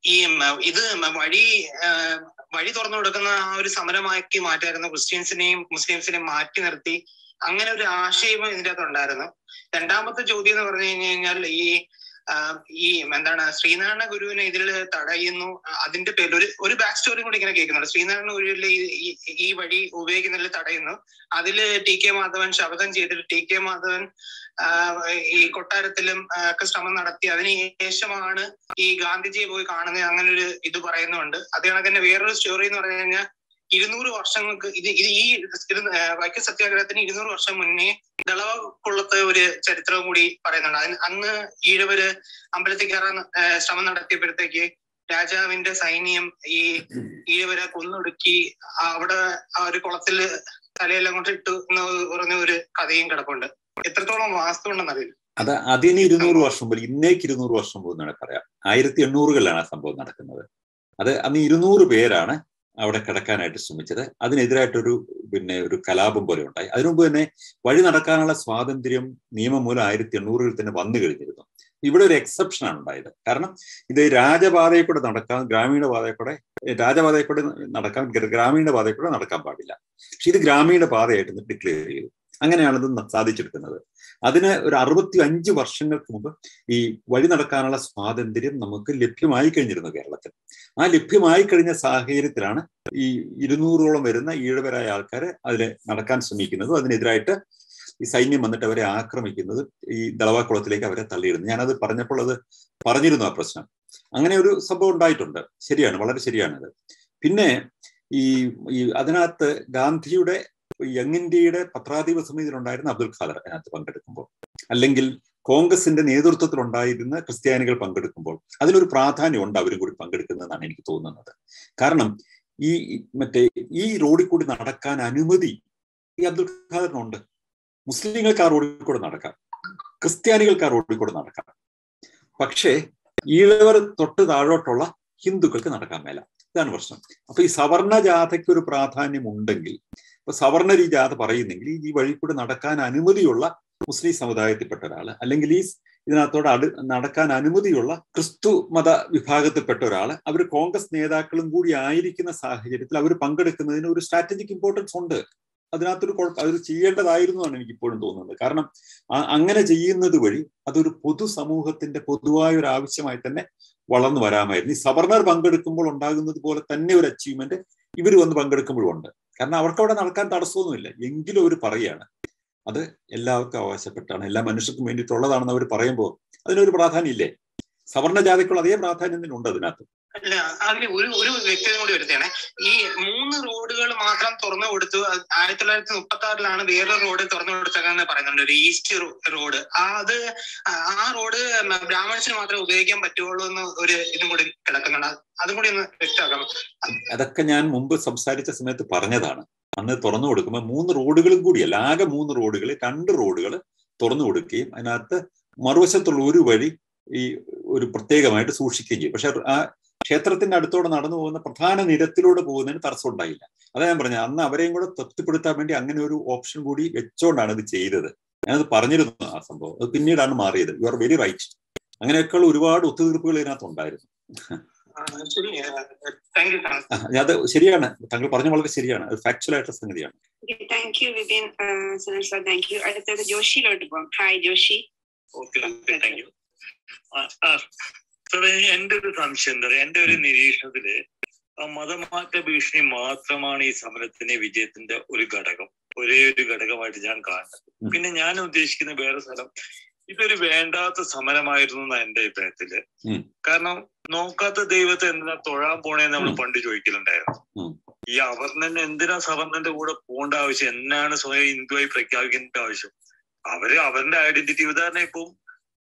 ഈ ഇത് വഴി വഴി തുറന്നു കൊടുക്കുന്ന ആ ഒരു സമരമാക്കി മാറ്റായിരുന്നു ക്രിസ്ത്യൻസിനെയും മുസ്ലിംസിനെയും മാറ്റി നിർത്തി അങ്ങനെ ഒരു ആശയം ഇതിന്റെ അകത്ത് ഉണ്ടായിരുന്നു. രണ്ടാമത്തെ ചോദ്യം എന്ന് പറഞ്ഞു കഴിഞ്ഞു കഴിഞ്ഞാൽ ഈ ഈ എന്താണ് ശ്രീനാരായണ ഗുരുവിനെ ഇതിൽ തടയുന്നു. അതിന്റെ പേരിൽ ഒരു ഒരു ബാക്ക് സ്റ്റോറി കൂടി ഇങ്ങനെ കേൾക്കുന്നുണ്ട്. ശ്രീനാരായണ ഗുരുവിൽ ഈ വഴി ഉപയോഗിക്കുന്നതിൽ തടയുന്നു. അതിൽ ടി കെ മാധവൻ ശപഥം ചെയ്തിട്ട് ടി കെ മാധവൻ ഈ കൊട്ടാരത്തിലും ഒക്കെ ശ്രമം നടത്തി. അതിന് ശേഷമാണ് ഈ ഗാന്ധിജിയെ പോയി കാണുന്നത്. അങ്ങനെ ഒരു ഇത് പറയുന്നുണ്ട്. അത് കണക്ക് തന്നെ വേറൊരു സ്റ്റോറി എന്ന് പറഞ്ഞു കഴിഞ്ഞാൽ ഇരുന്നൂറ് വർഷങ്ങൾക്ക് ഇത് ഇത് ഈ വൈക്കം സത്യാഗ്രഹത്തിന് ഇരുന്നൂറ് വർഷം മുന്നേ ദളവ കൊള്ളത്തെ ഒരു ചരിത്രം കൂടി പറയുന്നുണ്ട്. അതിന് അന്ന് ഈഴവര് അമ്പലത്തിൽ കയറാൻ ശ്രമം നടത്തിയപ്പോഴത്തേക്ക് രാജാവിന്റെ സൈന്യം ഈ ഈഴവരെ കൊന്നൊടുക്കി അവിടെ ആ ഒരു കുളത്തിൽ തലയെല്ലാം കൊണ്ട് ഇട്ടു എന്ന് പറഞ്ഞ ഒരു കഥയും കിടപ്പുണ്ട്. എത്രത്തോളം വാസ്തു ഉണ്ടെന്നറിയില്ല അത് അതിന് ഇരുന്നൂറ് വർഷം മുമ്പ് ഇന്നേക്ക് ഇരുന്നൂറ് വർഷം പോകുന്നതാണ് പറയാം. ആയിരത്തി എണ്ണൂറുകളിലാണ് ആ സംഭവം നടക്കുന്നത്. അത് അന്ന് ഇരുന്നൂറ് പേരാണ് അവിടെ കിടക്കാനായിട്ട് ശ്രമിച്ചത്. അതിനെതിരായിട്ടൊരു പിന്നെ ഒരു കലാപം പോലെ ഉണ്ടായി. അതിനുമുമ്പ് തന്നെ വഴി നടക്കാനുള്ള സ്വാതന്ത്ര്യം നിയമം മൂലം ആയിരത്തി എണ്ണൂറിൽ തന്നെ വന്നു കഴിഞ്ഞിരുന്നു. ഇവിടെ ഒരു എക്സെപ്ഷൻ ആണ് ഉണ്ടായത്. കാരണം ഇത് രാജപാതയിൽ കൂടെ നടക്കാൻ ഗ്രാമീണ പാതയിൽ കൂടെ രാജപാതയിൽ കൂടെ നടക്കാൻ ഗ്രാമീണ പാതയിൽ കൂടെ നടക്കാൻ പാടില്ല. പക്ഷെ ഇത് ഗ്രാമീണ പാതയായിട്ട് ഡിക്ലെയർ ചെയ്തു. അങ്ങനെയാണ് ഇത് സാധിച്ചെടുക്കുന്നത്. അതിന് ഒരു അറുപത്തി അഞ്ച് വർഷങ്ങൾക്ക് മുമ്പ് ഈ വഴി നടക്കാനുള്ള സ്വാതന്ത്ര്യം നമുക്ക് ലഭ്യമായി കഴിഞ്ഞിരുന്നു കേരളത്തിൽ. ആ ലഭ്യമായി കഴിഞ്ഞ സാഹചര്യത്തിലാണ് ഈ ഇരുന്നൂറോളം വരുന്ന ഈഴവരായ ആൾക്കാർ അതിൽ നടക്കാൻ ശ്രമിക്കുന്നതും. അതിനെതിരായിട്ട് ഈ സൈന്യം വന്നിട്ട് അവരെ ആക്രമിക്കുന്നത് ഈ ദളവാക്കുളത്തിലേക്ക് അവരെ തള്ളിയിടുന്നു ഞാനത് പറഞ്ഞപ്പോൾ അത് പറഞ്ഞിരുന്നു ആ പ്രശ്നം. അങ്ങനെ ഒരു സംഭവം ഉണ്ടായിട്ടുണ്ട്. ശരിയാണ് വളരെ ശരിയാണത്. പിന്നെ ഈ ഈ അതിനകത്ത് ഗാന്ധിയുടെ യങ് ഇന്ത്യയുടെ പത്രാധിപ സമിതിയിലുണ്ടായിരുന്ന അബ്ദുൽ ഖാദർ അതിനകത്ത് പങ്കെടുക്കുമ്പോൾ അല്ലെങ്കിൽ കോൺഗ്രസിന്റെ നേതൃത്വത്തിൽ ഉണ്ടായിരുന്ന ക്രിസ്ത്യാനികൾ പങ്കെടുക്കുമ്പോൾ അതിലൊരു പ്രാധാന്യം ഉണ്ട് അവരും കൂടി പങ്കെടുക്കുന്നതെന്നാണ് എനിക്ക് തോന്നുന്നത്. കാരണം ഈ മറ്റേ ഈ റോഡിൽ കൂടി നടക്കാൻ അനുമതി ഈ അബ്ദുൽ ഖാദറിനുണ്ട്. മുസ്ലിങ്ങൾക്ക് ആ റോഡിൽ കൂടെ നടക്കാം. ക്രിസ്ത്യാനികൾക്ക് ആ റോഡിൽ കൂടെ നടക്കാം. പക്ഷേ ഈഴവർ തൊട്ട് താഴോട്ടുള്ള ഹിന്ദുക്കൾക്ക് നടക്കാൻ മേല. ഇതാണ് പ്രശ്നം. അപ്പൊ ഈ സവർണ ജാഥയ്ക്ക് ഒരു പ്രാധാന്യം ഉണ്ടെങ്കിൽ ഇപ്പൊ സവർണർ ഈ പറയുന്നെങ്കിൽ ഈ വഴി കൂടെ നടക്കാൻ അനുമതിയുള്ള മുസ്ലിം സമുദായത്തിൽപ്പെട്ട ഒരാൾ അല്ലെങ്കിൽ ഈ ഇതിനകത്തോട് അടു നടക്കാൻ അനുമതിയുള്ള ക്രിസ്തു മത വിഭാഗത്തിൽപ്പെട്ട ഒരാൾ അവർ കോൺഗ്രസ് നേതാക്കളും കൂടി ആയിരിക്കുന്ന സാഹചര്യത്തിൽ അവർ പങ്കെടുക്കുന്നതിന് ഒരു സ്ട്രാറ്റജിക് ഇമ്പോർട്ടൻസ് ഉണ്ട്. അതിനകത്തൊരു കുഴപ്പം അത് ചെയ്യേണ്ടതായിരുന്നു എന്നാണ് എനിക്ക് ഇപ്പോഴും തോന്നുന്നത് കാരണം അങ്ങനെ ചെയ്യുന്നത് വഴി അതൊരു പൊതുസമൂഹത്തിന്റെ പൊതുവായ ഒരു ആവശ്യമായി തന്നെ വളർന്നു വരാമായിരുന്നു. ഈ സവർണർ പങ്കെടുക്കുമ്പോൾ ഉണ്ടാകുന്നത് പോലെ തന്നെ ഒരു അച്ചീവ്മെന്റ് ഇവർ വന്ന് പങ്കെടുക്കുമ്പോഴും ഉണ്ട്. കാരണം അവർക്ക് അവിടെ നടക്കാൻ തടസ്സമൊന്നുമില്ല. എങ്കിലും അവർ പറയാണ് അത് എല്ലാവർക്കും അവകാശപ്പെട്ടാണ്. എല്ലാ മനുഷ്യർക്കും വേണ്ടിയിട്ടുള്ളതാണെന്ന് അവർ പറയുമ്പോൾ അതിനൊരു പ്രാധാന്യം ഇല്ലേ? സവർണ ജാതിക്കുള്ള അതേ പ്രാധാന്യം തന്നെ ഉണ്ട് അതിനകത്ത്. അല്ല അതിൽ ഒരു ഒരു വ്യക്തത കൂടി വരുത്തിയാണ് ഈ മൂന്ന് റോഡുകൾ മാത്രം തുറന്നു കൊടുത്തു ആയിരത്തി തൊള്ളായിരത്തി മുപ്പത്തി ആറിലാണ് വേറൊരു റോഡ് തുറന്നു കൊടുത്തതെന്ന് പറയുന്നുണ്ട് ഒരു ഈസ്റ്റ് റോഡ്. അത് ആ റോഡ് ബ്രാഹ്മണസിന് മാത്രമേ ഉപയോഗിക്കാൻ പറ്റുള്ളൂ എന്ന് ഒരു ഇതും കൂടി കിടക്കുന്നുണ്ട്. അതും കൂടി ഒന്ന് വ്യക്തമാക്കണം അതൊക്കെ ഞാൻ മുമ്പ് സംസാരിച്ച സമയത്ത് പറഞ്ഞതാണ്. അന്ന് തുറന്നു കൊടുക്കുമ്പോൾ മൂന്ന് റോഡുകളും കൂടിയല്ല ആകെ മൂന്ന് റോഡുകൾ രണ്ട് റോഡുകൾ തുറന്നു കൊടുക്കുകയും അതിനകത്ത് മറുവശത്തുള്ള ഒരു വഴി ഈ ഒരു പ്രത്യേകമായിട്ട് സൂക്ഷിക്കുകയും ചെയ്യും. പക്ഷെ ആ ക്ഷേത്രത്തിന്റെ അടുത്തോടെ നടന്നു പോകുന്ന പ്രധാന നിരത്തിലൂടെ പോകുന്നതിന് തടസ്സം ഉണ്ടായില്ല. അതാ ഞാൻ പറഞ്ഞത്. അന്ന് അവരെയും കൂടെ തൃപ്തിപ്പെടുത്താൻ വേണ്ടി അങ്ങനെ ഒരു ഓപ്ഷൻ കൂടി വെച്ചോണ്ടാണ് ഇത് ചെയ്തത്. ഞാനത് പറഞ്ഞിരുന്നു ആ സംഭവം. അത് പിന്നീടാണ് മാറിയത്. യു ആർ വെരി റൈറ്റ് അങ്ങനെയൊക്കെയുള്ള ഒരുപാട് ഒത്തുതീർപ്പുകൾ ഇതിനകത്ത് ഉണ്ടായിരുന്നു. അത് ശരിയാണ്. താങ്കൾ പറഞ്ഞ വളരെ ശരിയാണ്. അത് ഫാക്ച്വൽ ആയിട്ടുള്ള സംഗതിയാണ്. Thank you Vipin Sunil sir thank you അടുത്തത് ജോഷിയിലോട്ട് പോകാം ഹായ് ജോഷി. താങ്ക് യു എന്റെ ഒരു സംശയം എന്താ പറയാ? എന്റെ ഒരു നിരീക്ഷണത്തിൽ മതമാറ്റ ഭീഷണി മാത്രമാണ് ഈ സമരത്തിന്റെ വിജയത്തിന്റെ ഒരു ഘടകം. ഒരേ ഒരു ഘടകമായിട്ട് ഞാൻ കാണുന്നത്. പിന്നെ ഞാൻ ഉദ്ദേശിക്കുന്ന വേറെ സ്ഥലം ഇതൊരു വേണ്ടാത്ത സമരമായിരുന്നു എന്നാണ് എന്റെ അഭിപ്രായത്തിൽ. കാരണം നോക്കാത്ത ദൈവത്തെ എന്തിനാ തൊഴാൻ പോണേന്ന് നമ്മൾ പണ്ട് ചോദിക്കലുണ്ടായിരുന്നു. ഈ അവർണൻ എന്തിനാ സവർണന്റെ കൂടെ പോകേണ്ട ആവശ്യം? എന്നാണ് സ്വയം ഹിന്ദുവായി പ്രഖ്യാപിക്കേണ്ട ആവശ്യം? അവർ അവരുടെ ഐഡന്റിറ്റി ഉദാഹരണം ഇപ്പം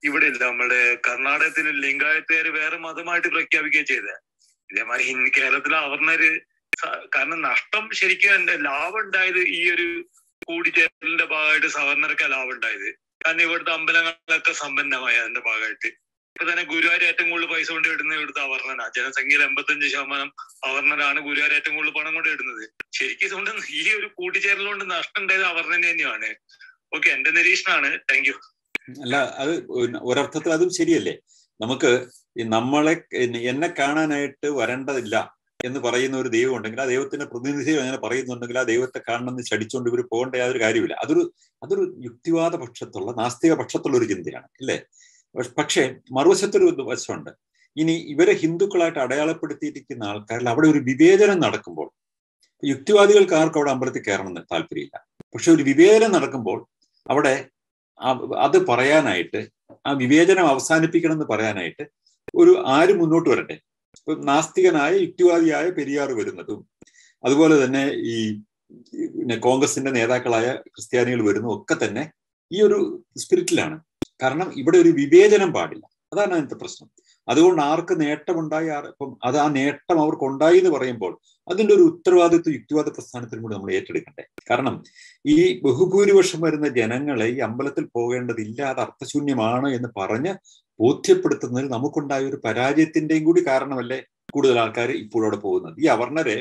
ഇവിടെ ഇല്ല നമ്മുടെ കർണാടകത്തിൽ ലിംഗായത്തുകാര് വേറെ മതമായിട്ട് പ്രഖ്യാപിക്കുകയും ചെയ്തത് ഇതേമാതിരി കേരളത്തിലെ അവർണര് കാരണം നഷ്ടം ശരിക്കും എന്റെ ലാഭം ഉണ്ടായത് ഈ ഒരു കൂടിച്ചേരലിന്റെ ഭാഗമായിട്ട് സവർണർക്ക് ലാഭം ഉണ്ടായത് കാരണം ഇവിടുത്തെ അമ്പലങ്ങളൊക്കെ സമ്പന്നമായ അതിന്റെ ഭാഗമായിട്ട്. ഇപ്പൊ തന്നെ ഗുരുവായൂർ ഏറ്റവും കൂടുതൽ പൈസ കൊണ്ട് ഇടുന്നത് ഇവിടുത്തെ അവർണനാ. ജനസംഖ്യയിൽ എൺപത്തഞ്ച് ശതമാനം അവർണനാണ് ഗുരുവായൂർ ഏറ്റവും കൂടുതൽ പണം കൊണ്ട് ഇടുന്നത്. ശരിക്കും ഇതുകൊണ്ട് ഈ ഒരു കൂട്ടിച്ചേരലുകൊണ്ട് നഷ്ടം ഉണ്ടായത് അവർണന തന്നെയാണ്. ഓക്കെ എന്റെ നിരീക്ഷണമാണ്. താങ്ക് അല്ല അത് ഒരർത്ഥത്തിൽ അതും ശരിയല്ലേ? നമുക്ക് നമ്മളെ എന്നെ കാണാനായിട്ട് വരേണ്ടതില്ല എന്ന് പറയുന്ന ഒരു ദൈവം ഉണ്ടെങ്കിൽ ആ ദൈവത്തിന്റെ പ്രതിനിധി അങ്ങനെ പറയുന്നുണ്ടെങ്കിൽ ആ ദൈവത്തെ കാണണമെന്ന് ചടിച്ചുകൊണ്ട് ഇവർ പോകേണ്ട യാതൊരു കാര്യമില്ല അതൊരു അതൊരു യുക്തിവാദ പക്ഷത്തുള്ള നാസ്തിക പക്ഷത്തുള്ള ഒരു ചിന്തയാണ് അല്ലേ? പക്ഷേ മറുവശത്തൊരു വശമുണ്ട്. ഇനി ഇവരെ ഹിന്ദുക്കളായിട്ട് അടയാളപ്പെടുത്തിയിരിക്കുന്ന ആൾക്കാരിൽ അവിടെ ഒരു വിവേചനം നടക്കുമ്പോൾ യുക്തിവാദികൾക്ക് ആർക്കും അവിടെ അമ്പലത്തിൽ കയറണമെന്ന് താല്പര്യമില്ല. പക്ഷെ ഒരു വിവേചനം നടക്കുമ്പോൾ അവിടെ അത് പറയാനായിട്ട് ആ വിവേചനം അവസാനിപ്പിക്കണം എന്ന് പറയാനായിട്ട് ഒരു ആര് മുന്നോട്ട് വരട്ടെ? ഇപ്പൊ നാസ്തികനായ യുക്തിവാദിയായ പെരിയാർ വരുന്നതും അതുപോലെ തന്നെ ഈ കോൺഗ്രസിന്റെ നേതാക്കളായ ക്രിസ്ത്യാനികൾ വരുന്നതും ഒക്കെ തന്നെ ഈ ഒരു സ്പിരിറ്റിലാണ്. കാരണം ഇവിടെ ഒരു വിവേചനം പാടില്ല. അതാണ് അതിന്റെ പ്രശ്നം. അതുകൊണ്ട് ആർക്ക് നേട്ടമുണ്ടായി? ആർ ഇപ്പം അത് ആ നേട്ടം അവർക്ക് ഉണ്ടായി എന്ന് പറയുമ്പോൾ അതിന്റെ ഒരു ഉത്തരവാദിത്വ യുക്തിവാദ പ്രസ്ഥാനത്തിനും കൂടി നമ്മൾ ഏറ്റെടുക്കണ്ടേ. കാരണം ഈ ബഹുഭൂരിപക്ഷം വരുന്ന ജനങ്ങളെ ഈ അമ്പലത്തിൽ പോകേണ്ടതില്ല അത് അർത്ഥശൂന്യമാണ് എന്ന് പറഞ്ഞ് ബോധ്യപ്പെടുത്തുന്നതിൽ നമുക്കുണ്ടായ ഒരു പരാജയത്തിന്റെയും കൂടി കാരണമല്ലേ കൂടുതൽ ആൾക്കാർ ഇപ്പോഴവിടെ പോകുന്നത്. ഈ അവർണരെ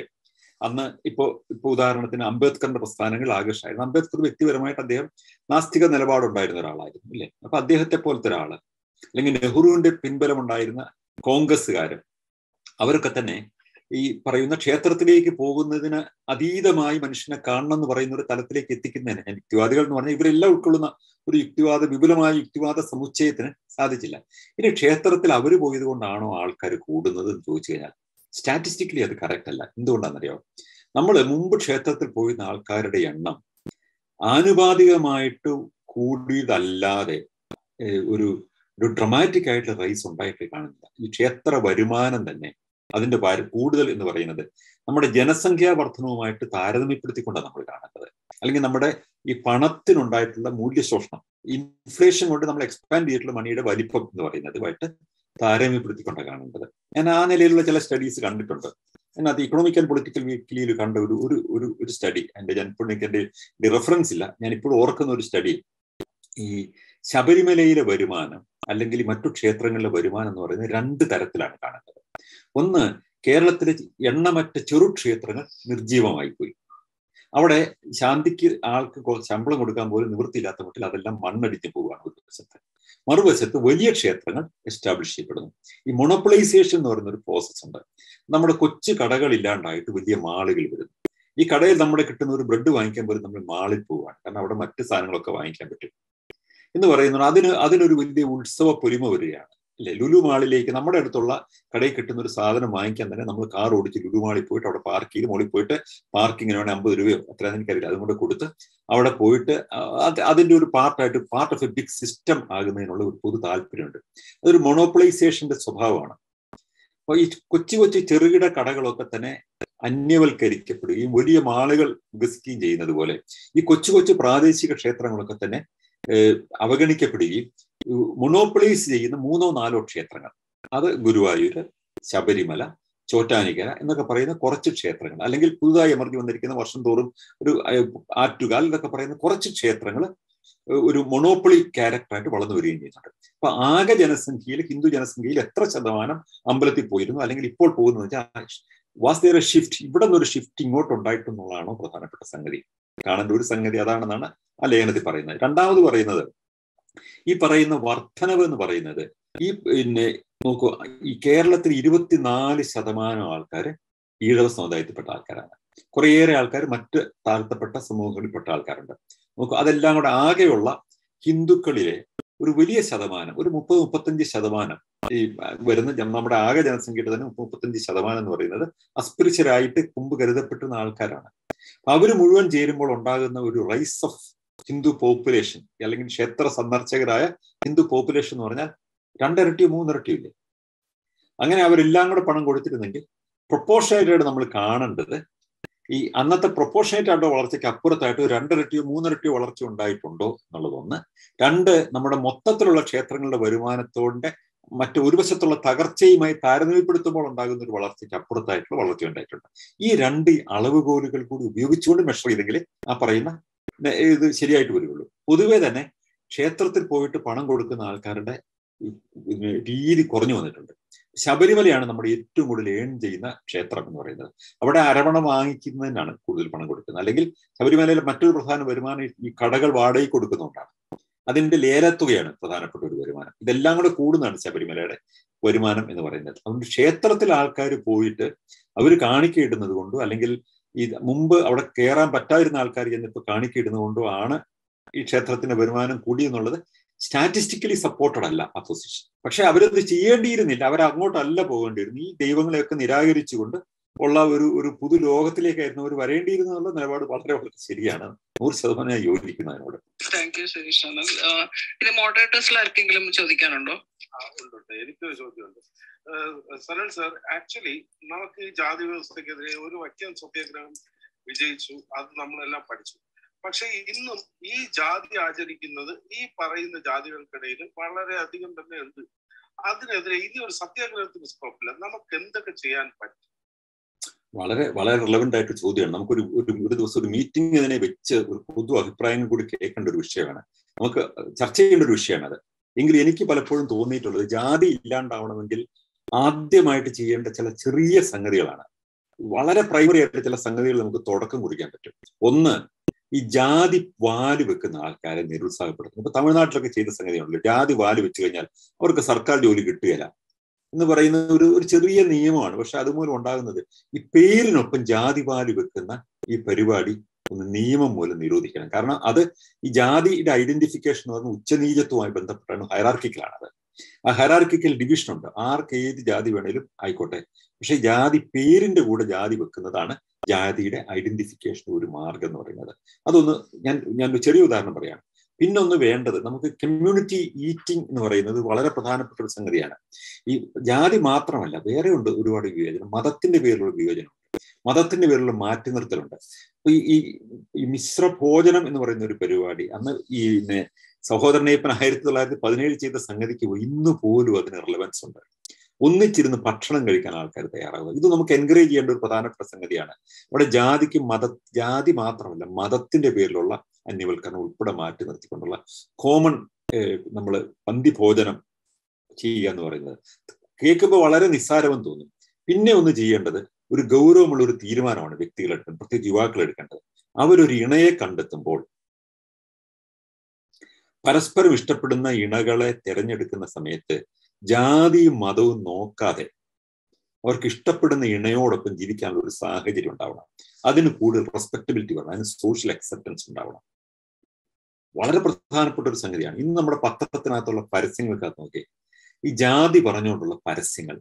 അന്ന് ഇപ്പോ ഇപ്പൊ ഉദാഹരണത്തിന് അംബേദ്കറിന്റെ പ്രസ്ഥാനങ്ങൾ ആകർഷമായിരുന്നു അംബേദ്കർ വ്യക്തിപരമായിട്ട് അദ്ദേഹം നാസ്തിക നിലപാടുണ്ടായിരുന്ന ഒരാളായിരുന്നു അല്ലേ? അപ്പൊ അദ്ദേഹത്തെ പോലത്തെ ഒരാൾ അല്ലെങ്കിൽ നെഹ്റുവിന്റെ പിൻബലമുണ്ടായിരുന്ന കോൺഗ്രസ്സുകാരും അവരൊക്കെ തന്നെ ഈ പറയുന്ന ക്ഷേത്രത്തിലേക്ക് പോകുന്നതിന് അതീതമായി മനുഷ്യനെ കാണണം എന്ന് പറയുന്ന ഒരു തലത്തിലേക്ക് എത്തിക്കുന്നതിന് യുക്തിവാദികൾ എന്ന് പറഞ്ഞാൽ ഇവരെല്ലാം ഉൾക്കൊള്ളുന്ന ഒരു യുക്തിവാദ വിപുലമായ യുക്തിവാദ സമുച്ചയത്തിന് സാധിച്ചില്ല. ഇനി ക്ഷേത്രത്തിൽ അവർ പോയത് കൊണ്ടാണോ ആൾക്കാർ കൂടുന്നത് എന്ന് ചോദിച്ചു കഴിഞ്ഞാൽ സ്റ്റാറ്റിസ്റ്റിക്കലി അത് കറക്റ്റ് അല്ല. എന്തുകൊണ്ടാണെന്നറിയോ? നമ്മൾ മുമ്പ് ക്ഷേത്രത്തിൽ പോയിരുന്ന ആൾക്കാരുടെ എണ്ണം ആനുപാതികമായിട്ട് കൂടിയതല്ലാതെ ഒരു ഒരു ഡ്രമാറ്റിക് ആയിട്ടുള്ള റൈസ് ഉണ്ടായിട്ട് കാണുന്നില്ല. ഈ ക്ഷേത്ര വരുമാനം തന്നെ അതിന്റെ കൂടുതൽ എന്ന് പറയുന്നത് നമ്മുടെ ജനസംഖ്യാ വർധനവുമായിട്ട് താരതമ്യപ്പെടുത്തിക്കൊണ്ടാണ് നമ്മൾ കാണേണ്ടത് അല്ലെങ്കിൽ നമ്മുടെ ഈ പണത്തിനുണ്ടായിട്ടുള്ള മൂല്യശോഷണം ഇൻഫ്ലേഷൻ കൊണ്ട് നമ്മൾ എക്സ്പാൻഡ് ചെയ്തിട്ടുള്ള മണിയുടെ വലിപ്പം എന്ന് പറയുന്നതുമായിട്ട് താരതമ്യപ്പെടുത്തിക്കൊണ്ടാണ് കാണേണ്ടത് ഞാൻ ആ നിലയിലുള്ള ചില സ്റ്റഡീസ് കണ്ടിട്ടുണ്ട്. അതിനകത്ത് ഇക്കണോമിക് ആൻഡ് പൊളിറ്റിക്കൽ വീക്കിലിയിൽ കണ്ട ഒരു ഒരു ഒരു സ്റ്റഡി എന്റെ ഞാൻ ഇപ്പോൾ എനിക്ക് റെഫറൻസ് ഇല്ല. ഞാൻ ഇപ്പോൾ ഓർക്കുന്ന ഒരു സ്റ്റഡി ഈ ശബരിമലയിലെ വരുമാനം അല്ലെങ്കിൽ മറ്റു ക്ഷേത്രങ്ങളിലെ വരുമാനം എന്ന് പറയുന്നത് രണ്ട് തരത്തിലാണ് കാണുന്നത്. ഒന്ന് കേരളത്തിലെ എണ്ണമറ്റ ചെറു ക്ഷേത്രങ്ങൾ നിർജീവമായി പോയി. അവിടെ ശാന്തിക്ക് ആൾക്ക് ശമ്പളം കൊടുക്കാൻ പോലും നിവൃത്തിയില്ലാത്ത മട്ടിൽ അതെല്ലാം മണ്ണടിച്ച് പോവുകയാണ് ഒരു വശത്ത് മറുവശത്ത് വലിയ ക്ഷേത്രങ്ങൾ എസ്റ്റാബ്ലിഷ് ചെയ്യപ്പെടുന്നു. ഈ മൊണോപ്ലൈസേഷൻ എന്ന് പറയുന്ന ഒരു പ്രോസസ്സ് ഉണ്ട്. നമ്മുടെ കൊച്ചു കടകൾ ഇല്ലാണ്ടായിട്ട് വലിയ മാളുകൾ വരുന്നു. ഈ കടയിൽ നമ്മുടെ കിട്ടുന്ന ഒരു ബ്രെഡ് വാങ്ങിക്കാൻ പോലും നമ്മൾ മാളിൽ പോവുകയാണ്. കാരണം അവിടെ മറ്റു സാധനങ്ങളൊക്കെ വാങ്ങിക്കാൻ പറ്റും. എന്ന് പറയുന്നത് അതിന് അതിനൊരു വലിയ ഉത്സവ പൊലിമ വരികയാണ്. അല്ലെ? ലുലു മാളിലേക്ക് നമ്മുടെ അടുത്തുള്ള കടയിൽ കിട്ടുന്ന ഒരു സാധനം വാങ്ങിക്കാൻ തന്നെ നമ്മൾ കാർ ഓടിച്ച് ലുലു മാളിൽ പോയിട്ട് അവിടെ പാർക്ക് ചെയ്ത് മോളിൽ പോയിട്ട് പാർക്കിങ്ങിന് വേണേൽ അമ്പത് രൂപയോ അത്ര എനിക്കറിയില്ല. അതും കൂടെ കൊടുത്ത് അവിടെ പോയിട്ട് അത് അതിന്റെ ഒരു പാർട്ടായിട്ട് part of a big system ആകുന്നതിനുള്ള ഒരു പൊതു താല്പര്യമുണ്ട്. അതൊരു മൊണോപ്ലൈസേഷന്റെ സ്വഭാവമാണ്. അപ്പൊ ഈ കൊച്ചു കൊച്ചു ചെറുകിട കടകളൊക്കെ തന്നെ അന്യവൽക്കരിക്കപ്പെടുകയും വലിയ മാളുകൾ വികസിക്കുകയും ചെയ്യുന്നത് പോലെ ഈ കൊച്ചു കൊച്ചു പ്രാദേശിക ക്ഷേത്രങ്ങളൊക്കെ തന്നെ അവഗണിക്കപ്പെടുകയും മൊണോപ്പൊളൈസ് ചെയ്യുന്ന മൂന്നോ നാലോ ക്ഷേത്രങ്ങൾ. അത് ഗുരുവായൂര് ശബരിമല ചോറ്റാനിക്കര എന്നൊക്കെ പറയുന്ന കുറച്ച് ക്ഷേത്രങ്ങൾ. അല്ലെങ്കിൽ പുതുതായി എമർജി വന്നിരിക്കുന്ന വർഷം തോറും ഒരു ആറ്റുകാൽ എന്നൊക്കെ പറയുന്ന കുറച്ച് ക്ഷേത്രങ്ങൾ ഒരു മൊണോപ്പൊളി ക്യാരക്ടറായിട്ട് വളർന്നു വരികയും ചെയ്യുന്നുണ്ട്. അപ്പൊ ആകെ ജനസംഖ്യയിൽ ഹിന്ദു ജനസംഖ്യയിൽ എത്ര ശതമാനം അമ്പലത്തിൽ പോയിരുന്നു അല്ലെങ്കിൽ ഇപ്പോൾ പോകുന്നത് വെച്ചാൽ ഷിഫ്റ്റ് ഇവിടെ നിന്നൊരു ഷിഫ്റ്റ് ഇങ്ങോട്ട് ഉണ്ടായിട്ടുള്ളതാണോ പ്രധാനപ്പെട്ട സംഗതി? കാണേണ്ട ഒരു സംഗതി അതാണെന്നാണ് ആ ലേഖനത്തിൽ പറയുന്നത്. രണ്ടാമത് പറയുന്നത് ഈ പറയുന്ന വർധനവ് എന്ന് പറയുന്നത് ഈ പിന്നെ നോക്കൂ ഈ കേരളത്തിൽ ഇരുപത്തിനാല് ശതമാനം ആൾക്കാർ ഈഴവ സമുദായത്തിൽപ്പെട്ട ആൾക്കാരാണ്. കുറേയേറെ ആൾക്കാർ മറ്റ് താഴ്ത്തപ്പെട്ട സമൂഹങ്ങളിൽപ്പെട്ട ആൾക്കാരുണ്ട്. നോക്കൂ അതെല്ലാം കൂടെ ആകെയുള്ള ഹിന്ദുക്കളിലെ ഒരു വലിയ ശതമാനം ഒരു മുപ്പത് മുപ്പത്തഞ്ച് ശതമാനം. ഈ വരുന്ന നമ്മുടെ ആകെ ജനസംഖ്യയുടെ തന്നെ മുപ്പത് മുപ്പത്തഞ്ച് ശതമാനം എന്ന് പറയുന്നത് അസ്പിരിച്ചരായിട്ട് മുമ്പ് കരുതപ്പെട്ടുന്ന ആൾക്കാരാണ്. അവർ മുഴുവൻ ചേരുമ്പോൾ ഉണ്ടാകുന്ന ഒരു റൈസ് ഓഫ് ഹിന്ദു പോപ്പുലേഷൻ അല്ലെങ്കിൽ ക്ഷേത്ര സന്ദർശകരായ ഹിന്ദു പോപ്പുലേഷൻ എന്ന് പറഞ്ഞാൽ രണ്ടിരട്ടിയോ മൂന്നിരട്ടിയോ ഇല്ലേ? അങ്ങനെ അവരെല്ലാം കൂടെ പണം കൊടുത്തിരുന്നെങ്കിൽ പ്രൊപ്പോർഷനായിട്ടായിട്ട് നമ്മൾ കാണേണ്ടത് ഈ അന്നത്തെ പ്രൊപ്പോർഷനേറ്റ് ആയിട്ടുള്ള വളർച്ചയ്ക്ക് അപ്പുറത്തായിട്ട് രണ്ടിരട്ടിയോ മൂന്നിരട്ടിയോ വളർച്ച ഉണ്ടായിട്ടുണ്ടോ എന്നുള്ളതൊന്ന് രണ്ട് നമ്മുടെ മൊത്തത്തിലുള്ള ക്ഷേത്രങ്ങളുടെ വരുമാനത്തോടെ മറ്റു ഒരു വശത്തുള്ള തകർച്ചയുമായി താരതമ്യപ്പെടുത്തുമ്പോൾ ഉണ്ടാകുന്ന ഒരു വളർച്ചയ്ക്ക് അപ്പുറത്തായിട്ടുള്ള വളർച്ച ഉണ്ടായിട്ടുണ്ട്. ഈ രണ്ട് അളവുകോലുകൾ കൂടി ഉപയോഗിച്ചുകൊണ്ട് മെഷർ ചെയ്തെങ്കിൽ ആ പറയുന്ന ഇത് ശരിയായിട്ട് വരികയുള്ളൂ. പൊതുവേ തന്നെ ക്ഷേത്രത്തിൽ പോയിട്ട് പണം കൊടുക്കുന്ന ആൾക്കാരുടെ രീതി കുറഞ്ഞു വന്നിട്ടുണ്ട്. ശബരിമലയാണ് നമ്മുടെ ഏറ്റവും കൂടുതൽ ഏൺ ചെയ്യുന്ന ക്ഷേത്രം എന്ന് പറയുന്നത്. അവിടെ അരവണ വാങ്ങിക്കുന്നതിനാണ് കൂടുതൽ പണം കൊടുക്കുന്നത്. അല്ലെങ്കിൽ ശബരിമലയിലെ മറ്റൊരു പ്രധാന വരുമാനം ഈ കടകൾ വാടകയ്ക്ക് കൊടുക്കുന്നതുകൊണ്ടാണ്. അതിന്റെ ലേലത്തുകയാണ് പ്രധാനപ്പെട്ട ഒരു വരുമാനം. ഇതെല്ലാം കൂടെ കൂടുന്നതാണ് ശബരിമലയുടെ വരുമാനം എന്ന് പറയുന്നത്. അതുകൊണ്ട് ക്ഷേത്രത്തിൽ ആൾക്കാർ പോയിട്ട് അവർ കാണിക്കയിടുന്നത് കൊണ്ടോ അല്ലെങ്കിൽ ഈ മുമ്പ് അവിടെ കയറാൻ പറ്റാതിരുന്ന ആൾക്കാർ ചെന്നിപ്പോൾ കാണിക്കയിടുന്നത് കൊണ്ടോ ആണ് ഈ ക്ഷേത്രത്തിന്റെ വരുമാനം കൂടിയെന്നുള്ളത് സ്റ്റാറ്റിസ്റ്റിക്കലി സപ്പോർട്ടഡ് അല്ല ആ പൊസിഷൻ പക്ഷെ അവരത് ചെയ്യേണ്ടിയിരുന്നില്ല. അവർ അങ്ങോട്ടല്ല പോകേണ്ടിയിരുന്നു. ഈ ദൈവങ്ങളെയൊക്കെ നിരാകരിച്ചുകൊണ്ട് ഉള്ള ഒരു ഒരു പുതു ലോകത്തിലേക്കായിരുന്നു അവർ വരേണ്ടിയിരുന്നു എന്നുള്ള നിലപാട് വളരെ വളരെ ശരിയാണ്. നൂറ് ശതമാനം ഞാൻ യോജിക്കുന്നു അതിനോട്. താങ്ക് യു സതീഷ് സനൽ ഇത് മോഡറേറ്റേഴ്സിൽ ആർക്കെങ്കിലും ചോദിക്കാനുണ്ടോ? ഉണ്ട് എനിക്ക് എനിക്കൊരു ചോദ്യമുണ്ട്. സരൺ സർ ആക്ച്വലി നമുക്ക് ഈ ജാതി വ്യവസ്ഥക്കെതിരെ ഒരു വക്യം സത്യാഗ്രഹം വിജയിച്ചു. അത് നമ്മളെല്ലാം പഠിച്ചു. പക്ഷെ ഇന്നും ഈ ജാതി ആചരിക്കുന്നത് ഈ പറയുന്ന ജാതികൾക്കിടയിൽ വളരെയധികം തന്നെ ഉണ്ട്. അതിനെതിരെ ഇനി ഒരു സത്യാഗ്രഹത്തിന് സ്കോപ്പില്ല. നമുക്ക് എന്തൊക്കെ ചെയ്യാൻ പറ്റും? വളരെ വളരെ റിലവന്റ് ആയിട്ട് ചോദ്യമാണ്. നമുക്കൊരു ഒരു ഒരു ദിവസം ഒരു മീറ്റിംഗ് ഇതിനെ വെച്ച് ഒരു പൊതു അഭിപ്രായം കൂടി കേൾക്കേണ്ട ഒരു വിഷയമാണ്. നമുക്ക് ചർച്ച ചെയ്യേണ്ട ഒരു വിഷയമാണ് അത് എങ്കിലും എനിക്ക് പലപ്പോഴും തോന്നിയിട്ടുള്ളത് ജാതി ഇല്ലാണ്ടാവണമെങ്കിൽ ആദ്യമായിട്ട് ചെയ്യേണ്ട ചില ചെറിയ സംഗതികളാണ്. വളരെ പ്രൈമറി ആയിട്ട് ചില സംഗതികൾ നമുക്ക് തുടക്കം കുറിക്കാൻ പറ്റും. ഒന്ന് ഈ ജാതി വാൽ വെക്കുന്ന ആൾക്കാരെ നിരുത്സാഹപ്പെടുത്തുന്നു. ഇപ്പൊ തമിഴ്നാട്ടിലൊക്കെ ചെയ്ത സംഗതിയാണല്ലോ. ജാതി വാൽ വെച്ച് കഴിഞ്ഞാൽ അവർക്ക് സർക്കാർ ജോലി കിട്ടുകയില്ല എന്ന് പറയുന്ന ഒരു ഒരു ചെറിയ നിയമമാണ്. പക്ഷെ അതുമൂലം ഉണ്ടാകുന്നത് ഈ പേരിനൊപ്പം ജാതി വാൽ വെക്കുന്ന ഈ പരിപാടി ഒന്ന് നിയമം മൂലം നിരോധിക്കണം. കാരണം അത് ഈ ജാതിയുടെ ഐഡന്റിഫിക്കേഷൻ എന്ന് പറഞ്ഞാൽ ഉച്ചനീചത്വമായി ബന്ധപ്പെട്ടാണ് ഹൈറാർക്കിക്കലാണ് അത്. ആ ഹെറാർക്കിക്കൽ ഡിവിഷൻ ഉണ്ട്. ആർക്ക് ഏത് ജാതി വേണേലും ആയിക്കോട്ടെ. പക്ഷെ ജാതി പേരിന്റെ കൂടെ ജാതി വെക്കുന്നതാണ് ജാതിയുടെ ഐഡന്റിഫിക്കേഷൻ ഒരു മാർഗം എന്ന് പറയുന്നത്. അതൊന്ന് ഞാൻ ഞാൻ ചെറിയ ഉദാഹരണം പറയാം. പിന്നൊന്ന് വേണ്ടത് നമുക്ക് കമ്മ്യൂണിറ്റി ഈറ്റിംഗ് എന്ന് പറയുന്നത് വളരെ പ്രധാനപ്പെട്ട ഒരു സംഗതിയാണ്. ഈ ജാതി മാത്രമല്ല വേറെ ഉണ്ട് ഒരുപാട് വിവേചനം. മതത്തിന്റെ പേരിലുള്ള വിവേചനം. മതത്തിന്റെ പേരിലുള്ള മാറ്റി നിർത്തലുണ്ട്. ഈ ഈ മിശ്ര ഭോജനം എന്ന് പറയുന്ന ഒരു പരിപാടി അന്ന് ഈ പിന്നെ സഹോദരനയ്യപ്പൻ ആയിരത്തി തൊള്ളായിരത്തി പതിനേഴ് ചെയ്ത സംഗതിക്ക് ഇന്ന് പോലും അതിന് റിലവൻസ് ഉണ്ട്. ഒന്നിച്ചിരുന്ന് ഭക്ഷണം കഴിക്കാൻ ആൾക്കാർ തയ്യാറാവുക. ഇത് നമുക്ക് എൻകറേജ് ചെയ്യേണ്ട ഒരു പ്രധാനപ്പെട്ട സംഗതിയാണ്. ഇവിടെ ജാതിക്ക് മത ജാതി മാത്രമല്ല മതത്തിന്റെ പേരിലുള്ള അന്യവൽക്കരണം ഉൾപ്പെടെ മാറ്റി നിർത്തിക്കൊണ്ടുള്ള കോമൺ നമ്മൾ പന്തി ഭോജനം ചെയ്യുക എന്ന് പറയുന്നത്. കേൾക്കുമ്പോൾ വളരെ നിസ്സാരമെന്ന് തോന്നും. പിന്നെ ഒന്ന് ചെയ്യേണ്ടത് ഒരു ഗൗരവമുള്ള ഒരു തീരുമാനമാണ് വ്യക്തികൾ പ്രത്യേകിച്ച് യുവാക്കൾ എടുക്കേണ്ടത് അവരൊരു ഇണയെ കണ്ടെത്തുമ്പോൾ പരസ്പരം ഇഷ്ടപ്പെടുന്ന ഇണകളെ തിരഞ്ഞെടുക്കുന്ന സമയത്ത് ജാതിയും മതവും നോക്കാതെ അവർക്ക് ഇഷ്ടപ്പെടുന്ന ഇണയോടൊപ്പം ജീവിക്കാനുള്ള ഒരു സാഹചര്യം ഉണ്ടാവണം. അതിന് കൂടുതൽ റെസ്പെക്ടബിലിറ്റി വേണം. അതിന് സോഷ്യൽ അക്സെപ്റ്റൻസ് ഉണ്ടാവണം. വളരെ പ്രധാനപ്പെട്ട ഒരു സംഗതിയാണ്. ഇന്ന് നമ്മുടെ പത്രത്തിനകത്തുള്ള പരസ്യങ്ങൾക്കകത്ത് നോക്കി ഈ ജാതി പറഞ്ഞുകൊണ്ടുള്ള പരസ്യങ്ങൾ.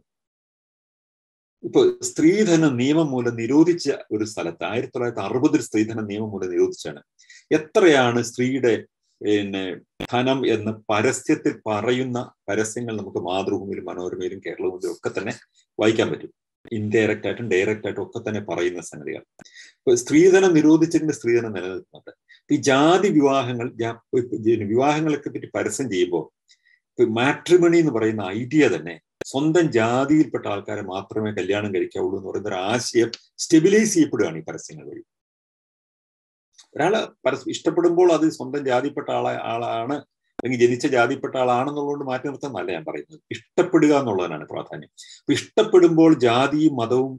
ഇപ്പൊ സ്ത്രീധന നിയമം മൂലം നിരോധിച്ച ഒരു സ്ഥലത്ത് ആയിരത്തി തൊള്ളായിരത്തി അറുപതിൽ സ്ത്രീധന നിയമം മൂലം നിരോധിച്ചാണ് എത്രയാണ് സ്ത്രീയുടെ പിന്നെ ധനം എന്ന് പരസ്യത്തിൽ പറയുന്ന പരസ്യങ്ങൾ നമുക്ക് മാതൃഭൂമിയിലും മനോരമയിലും കേരളത്തിലും ഒക്കെ തന്നെ വായിക്കാൻ പറ്റും. ഇൻഡയറക്റ്റ് ആയിട്ടും ഡയറക്റ്റ് ആയിട്ടും ഒക്കെ തന്നെ പറയുന്ന സംഗതികൾ. ഇപ്പൊ സ്ത്രീധനം നിരോധിച്ചതിന്റെ സ്ത്രീധനം നിലനിൽക്കുന്നുണ്ട്. ഈ ജാതി വിവാഹങ്ങൾ വിവാഹങ്ങളൊക്കെ പറ്റി പരസ്യം ചെയ്യുമ്പോൾ മാട്രിമണി എന്ന് പറയുന്ന ഐഡിയ തന്നെ സ്വന്തം ജാതിയിൽപ്പെട്ട ആൾക്കാരെ മാത്രമേ കല്യാണം കഴിക്കാവുള്ളൂ എന്ന് പറയുന്ന ഒരു ആശയം സ്റ്റെബിലൈസ് ചെയ്യപ്പെടുകയാണ് ഈ പരസ്യങ്ങൾ വഴി. ഒരാൾ പരസ്പരം ഇഷ്ടപ്പെടുമ്പോൾ അത് സ്വന്തം ജാതിപ്പെട്ട ആളെ ആളാണ് അല്ലെങ്കിൽ ജനിച്ച ജാതിപ്പെട്ട ആളാണെന്നുള്ളതുകൊണ്ട് മാറ്റി നിർത്തുന്നതല്ല ഞാൻ പറയുന്നത്. ഇഷ്ടപ്പെടുക എന്നുള്ളതിനാണ് പ്രാധാന്യം. അപ്പൊ ഇഷ്ടപ്പെടുമ്പോൾ ജാതിയും മതവും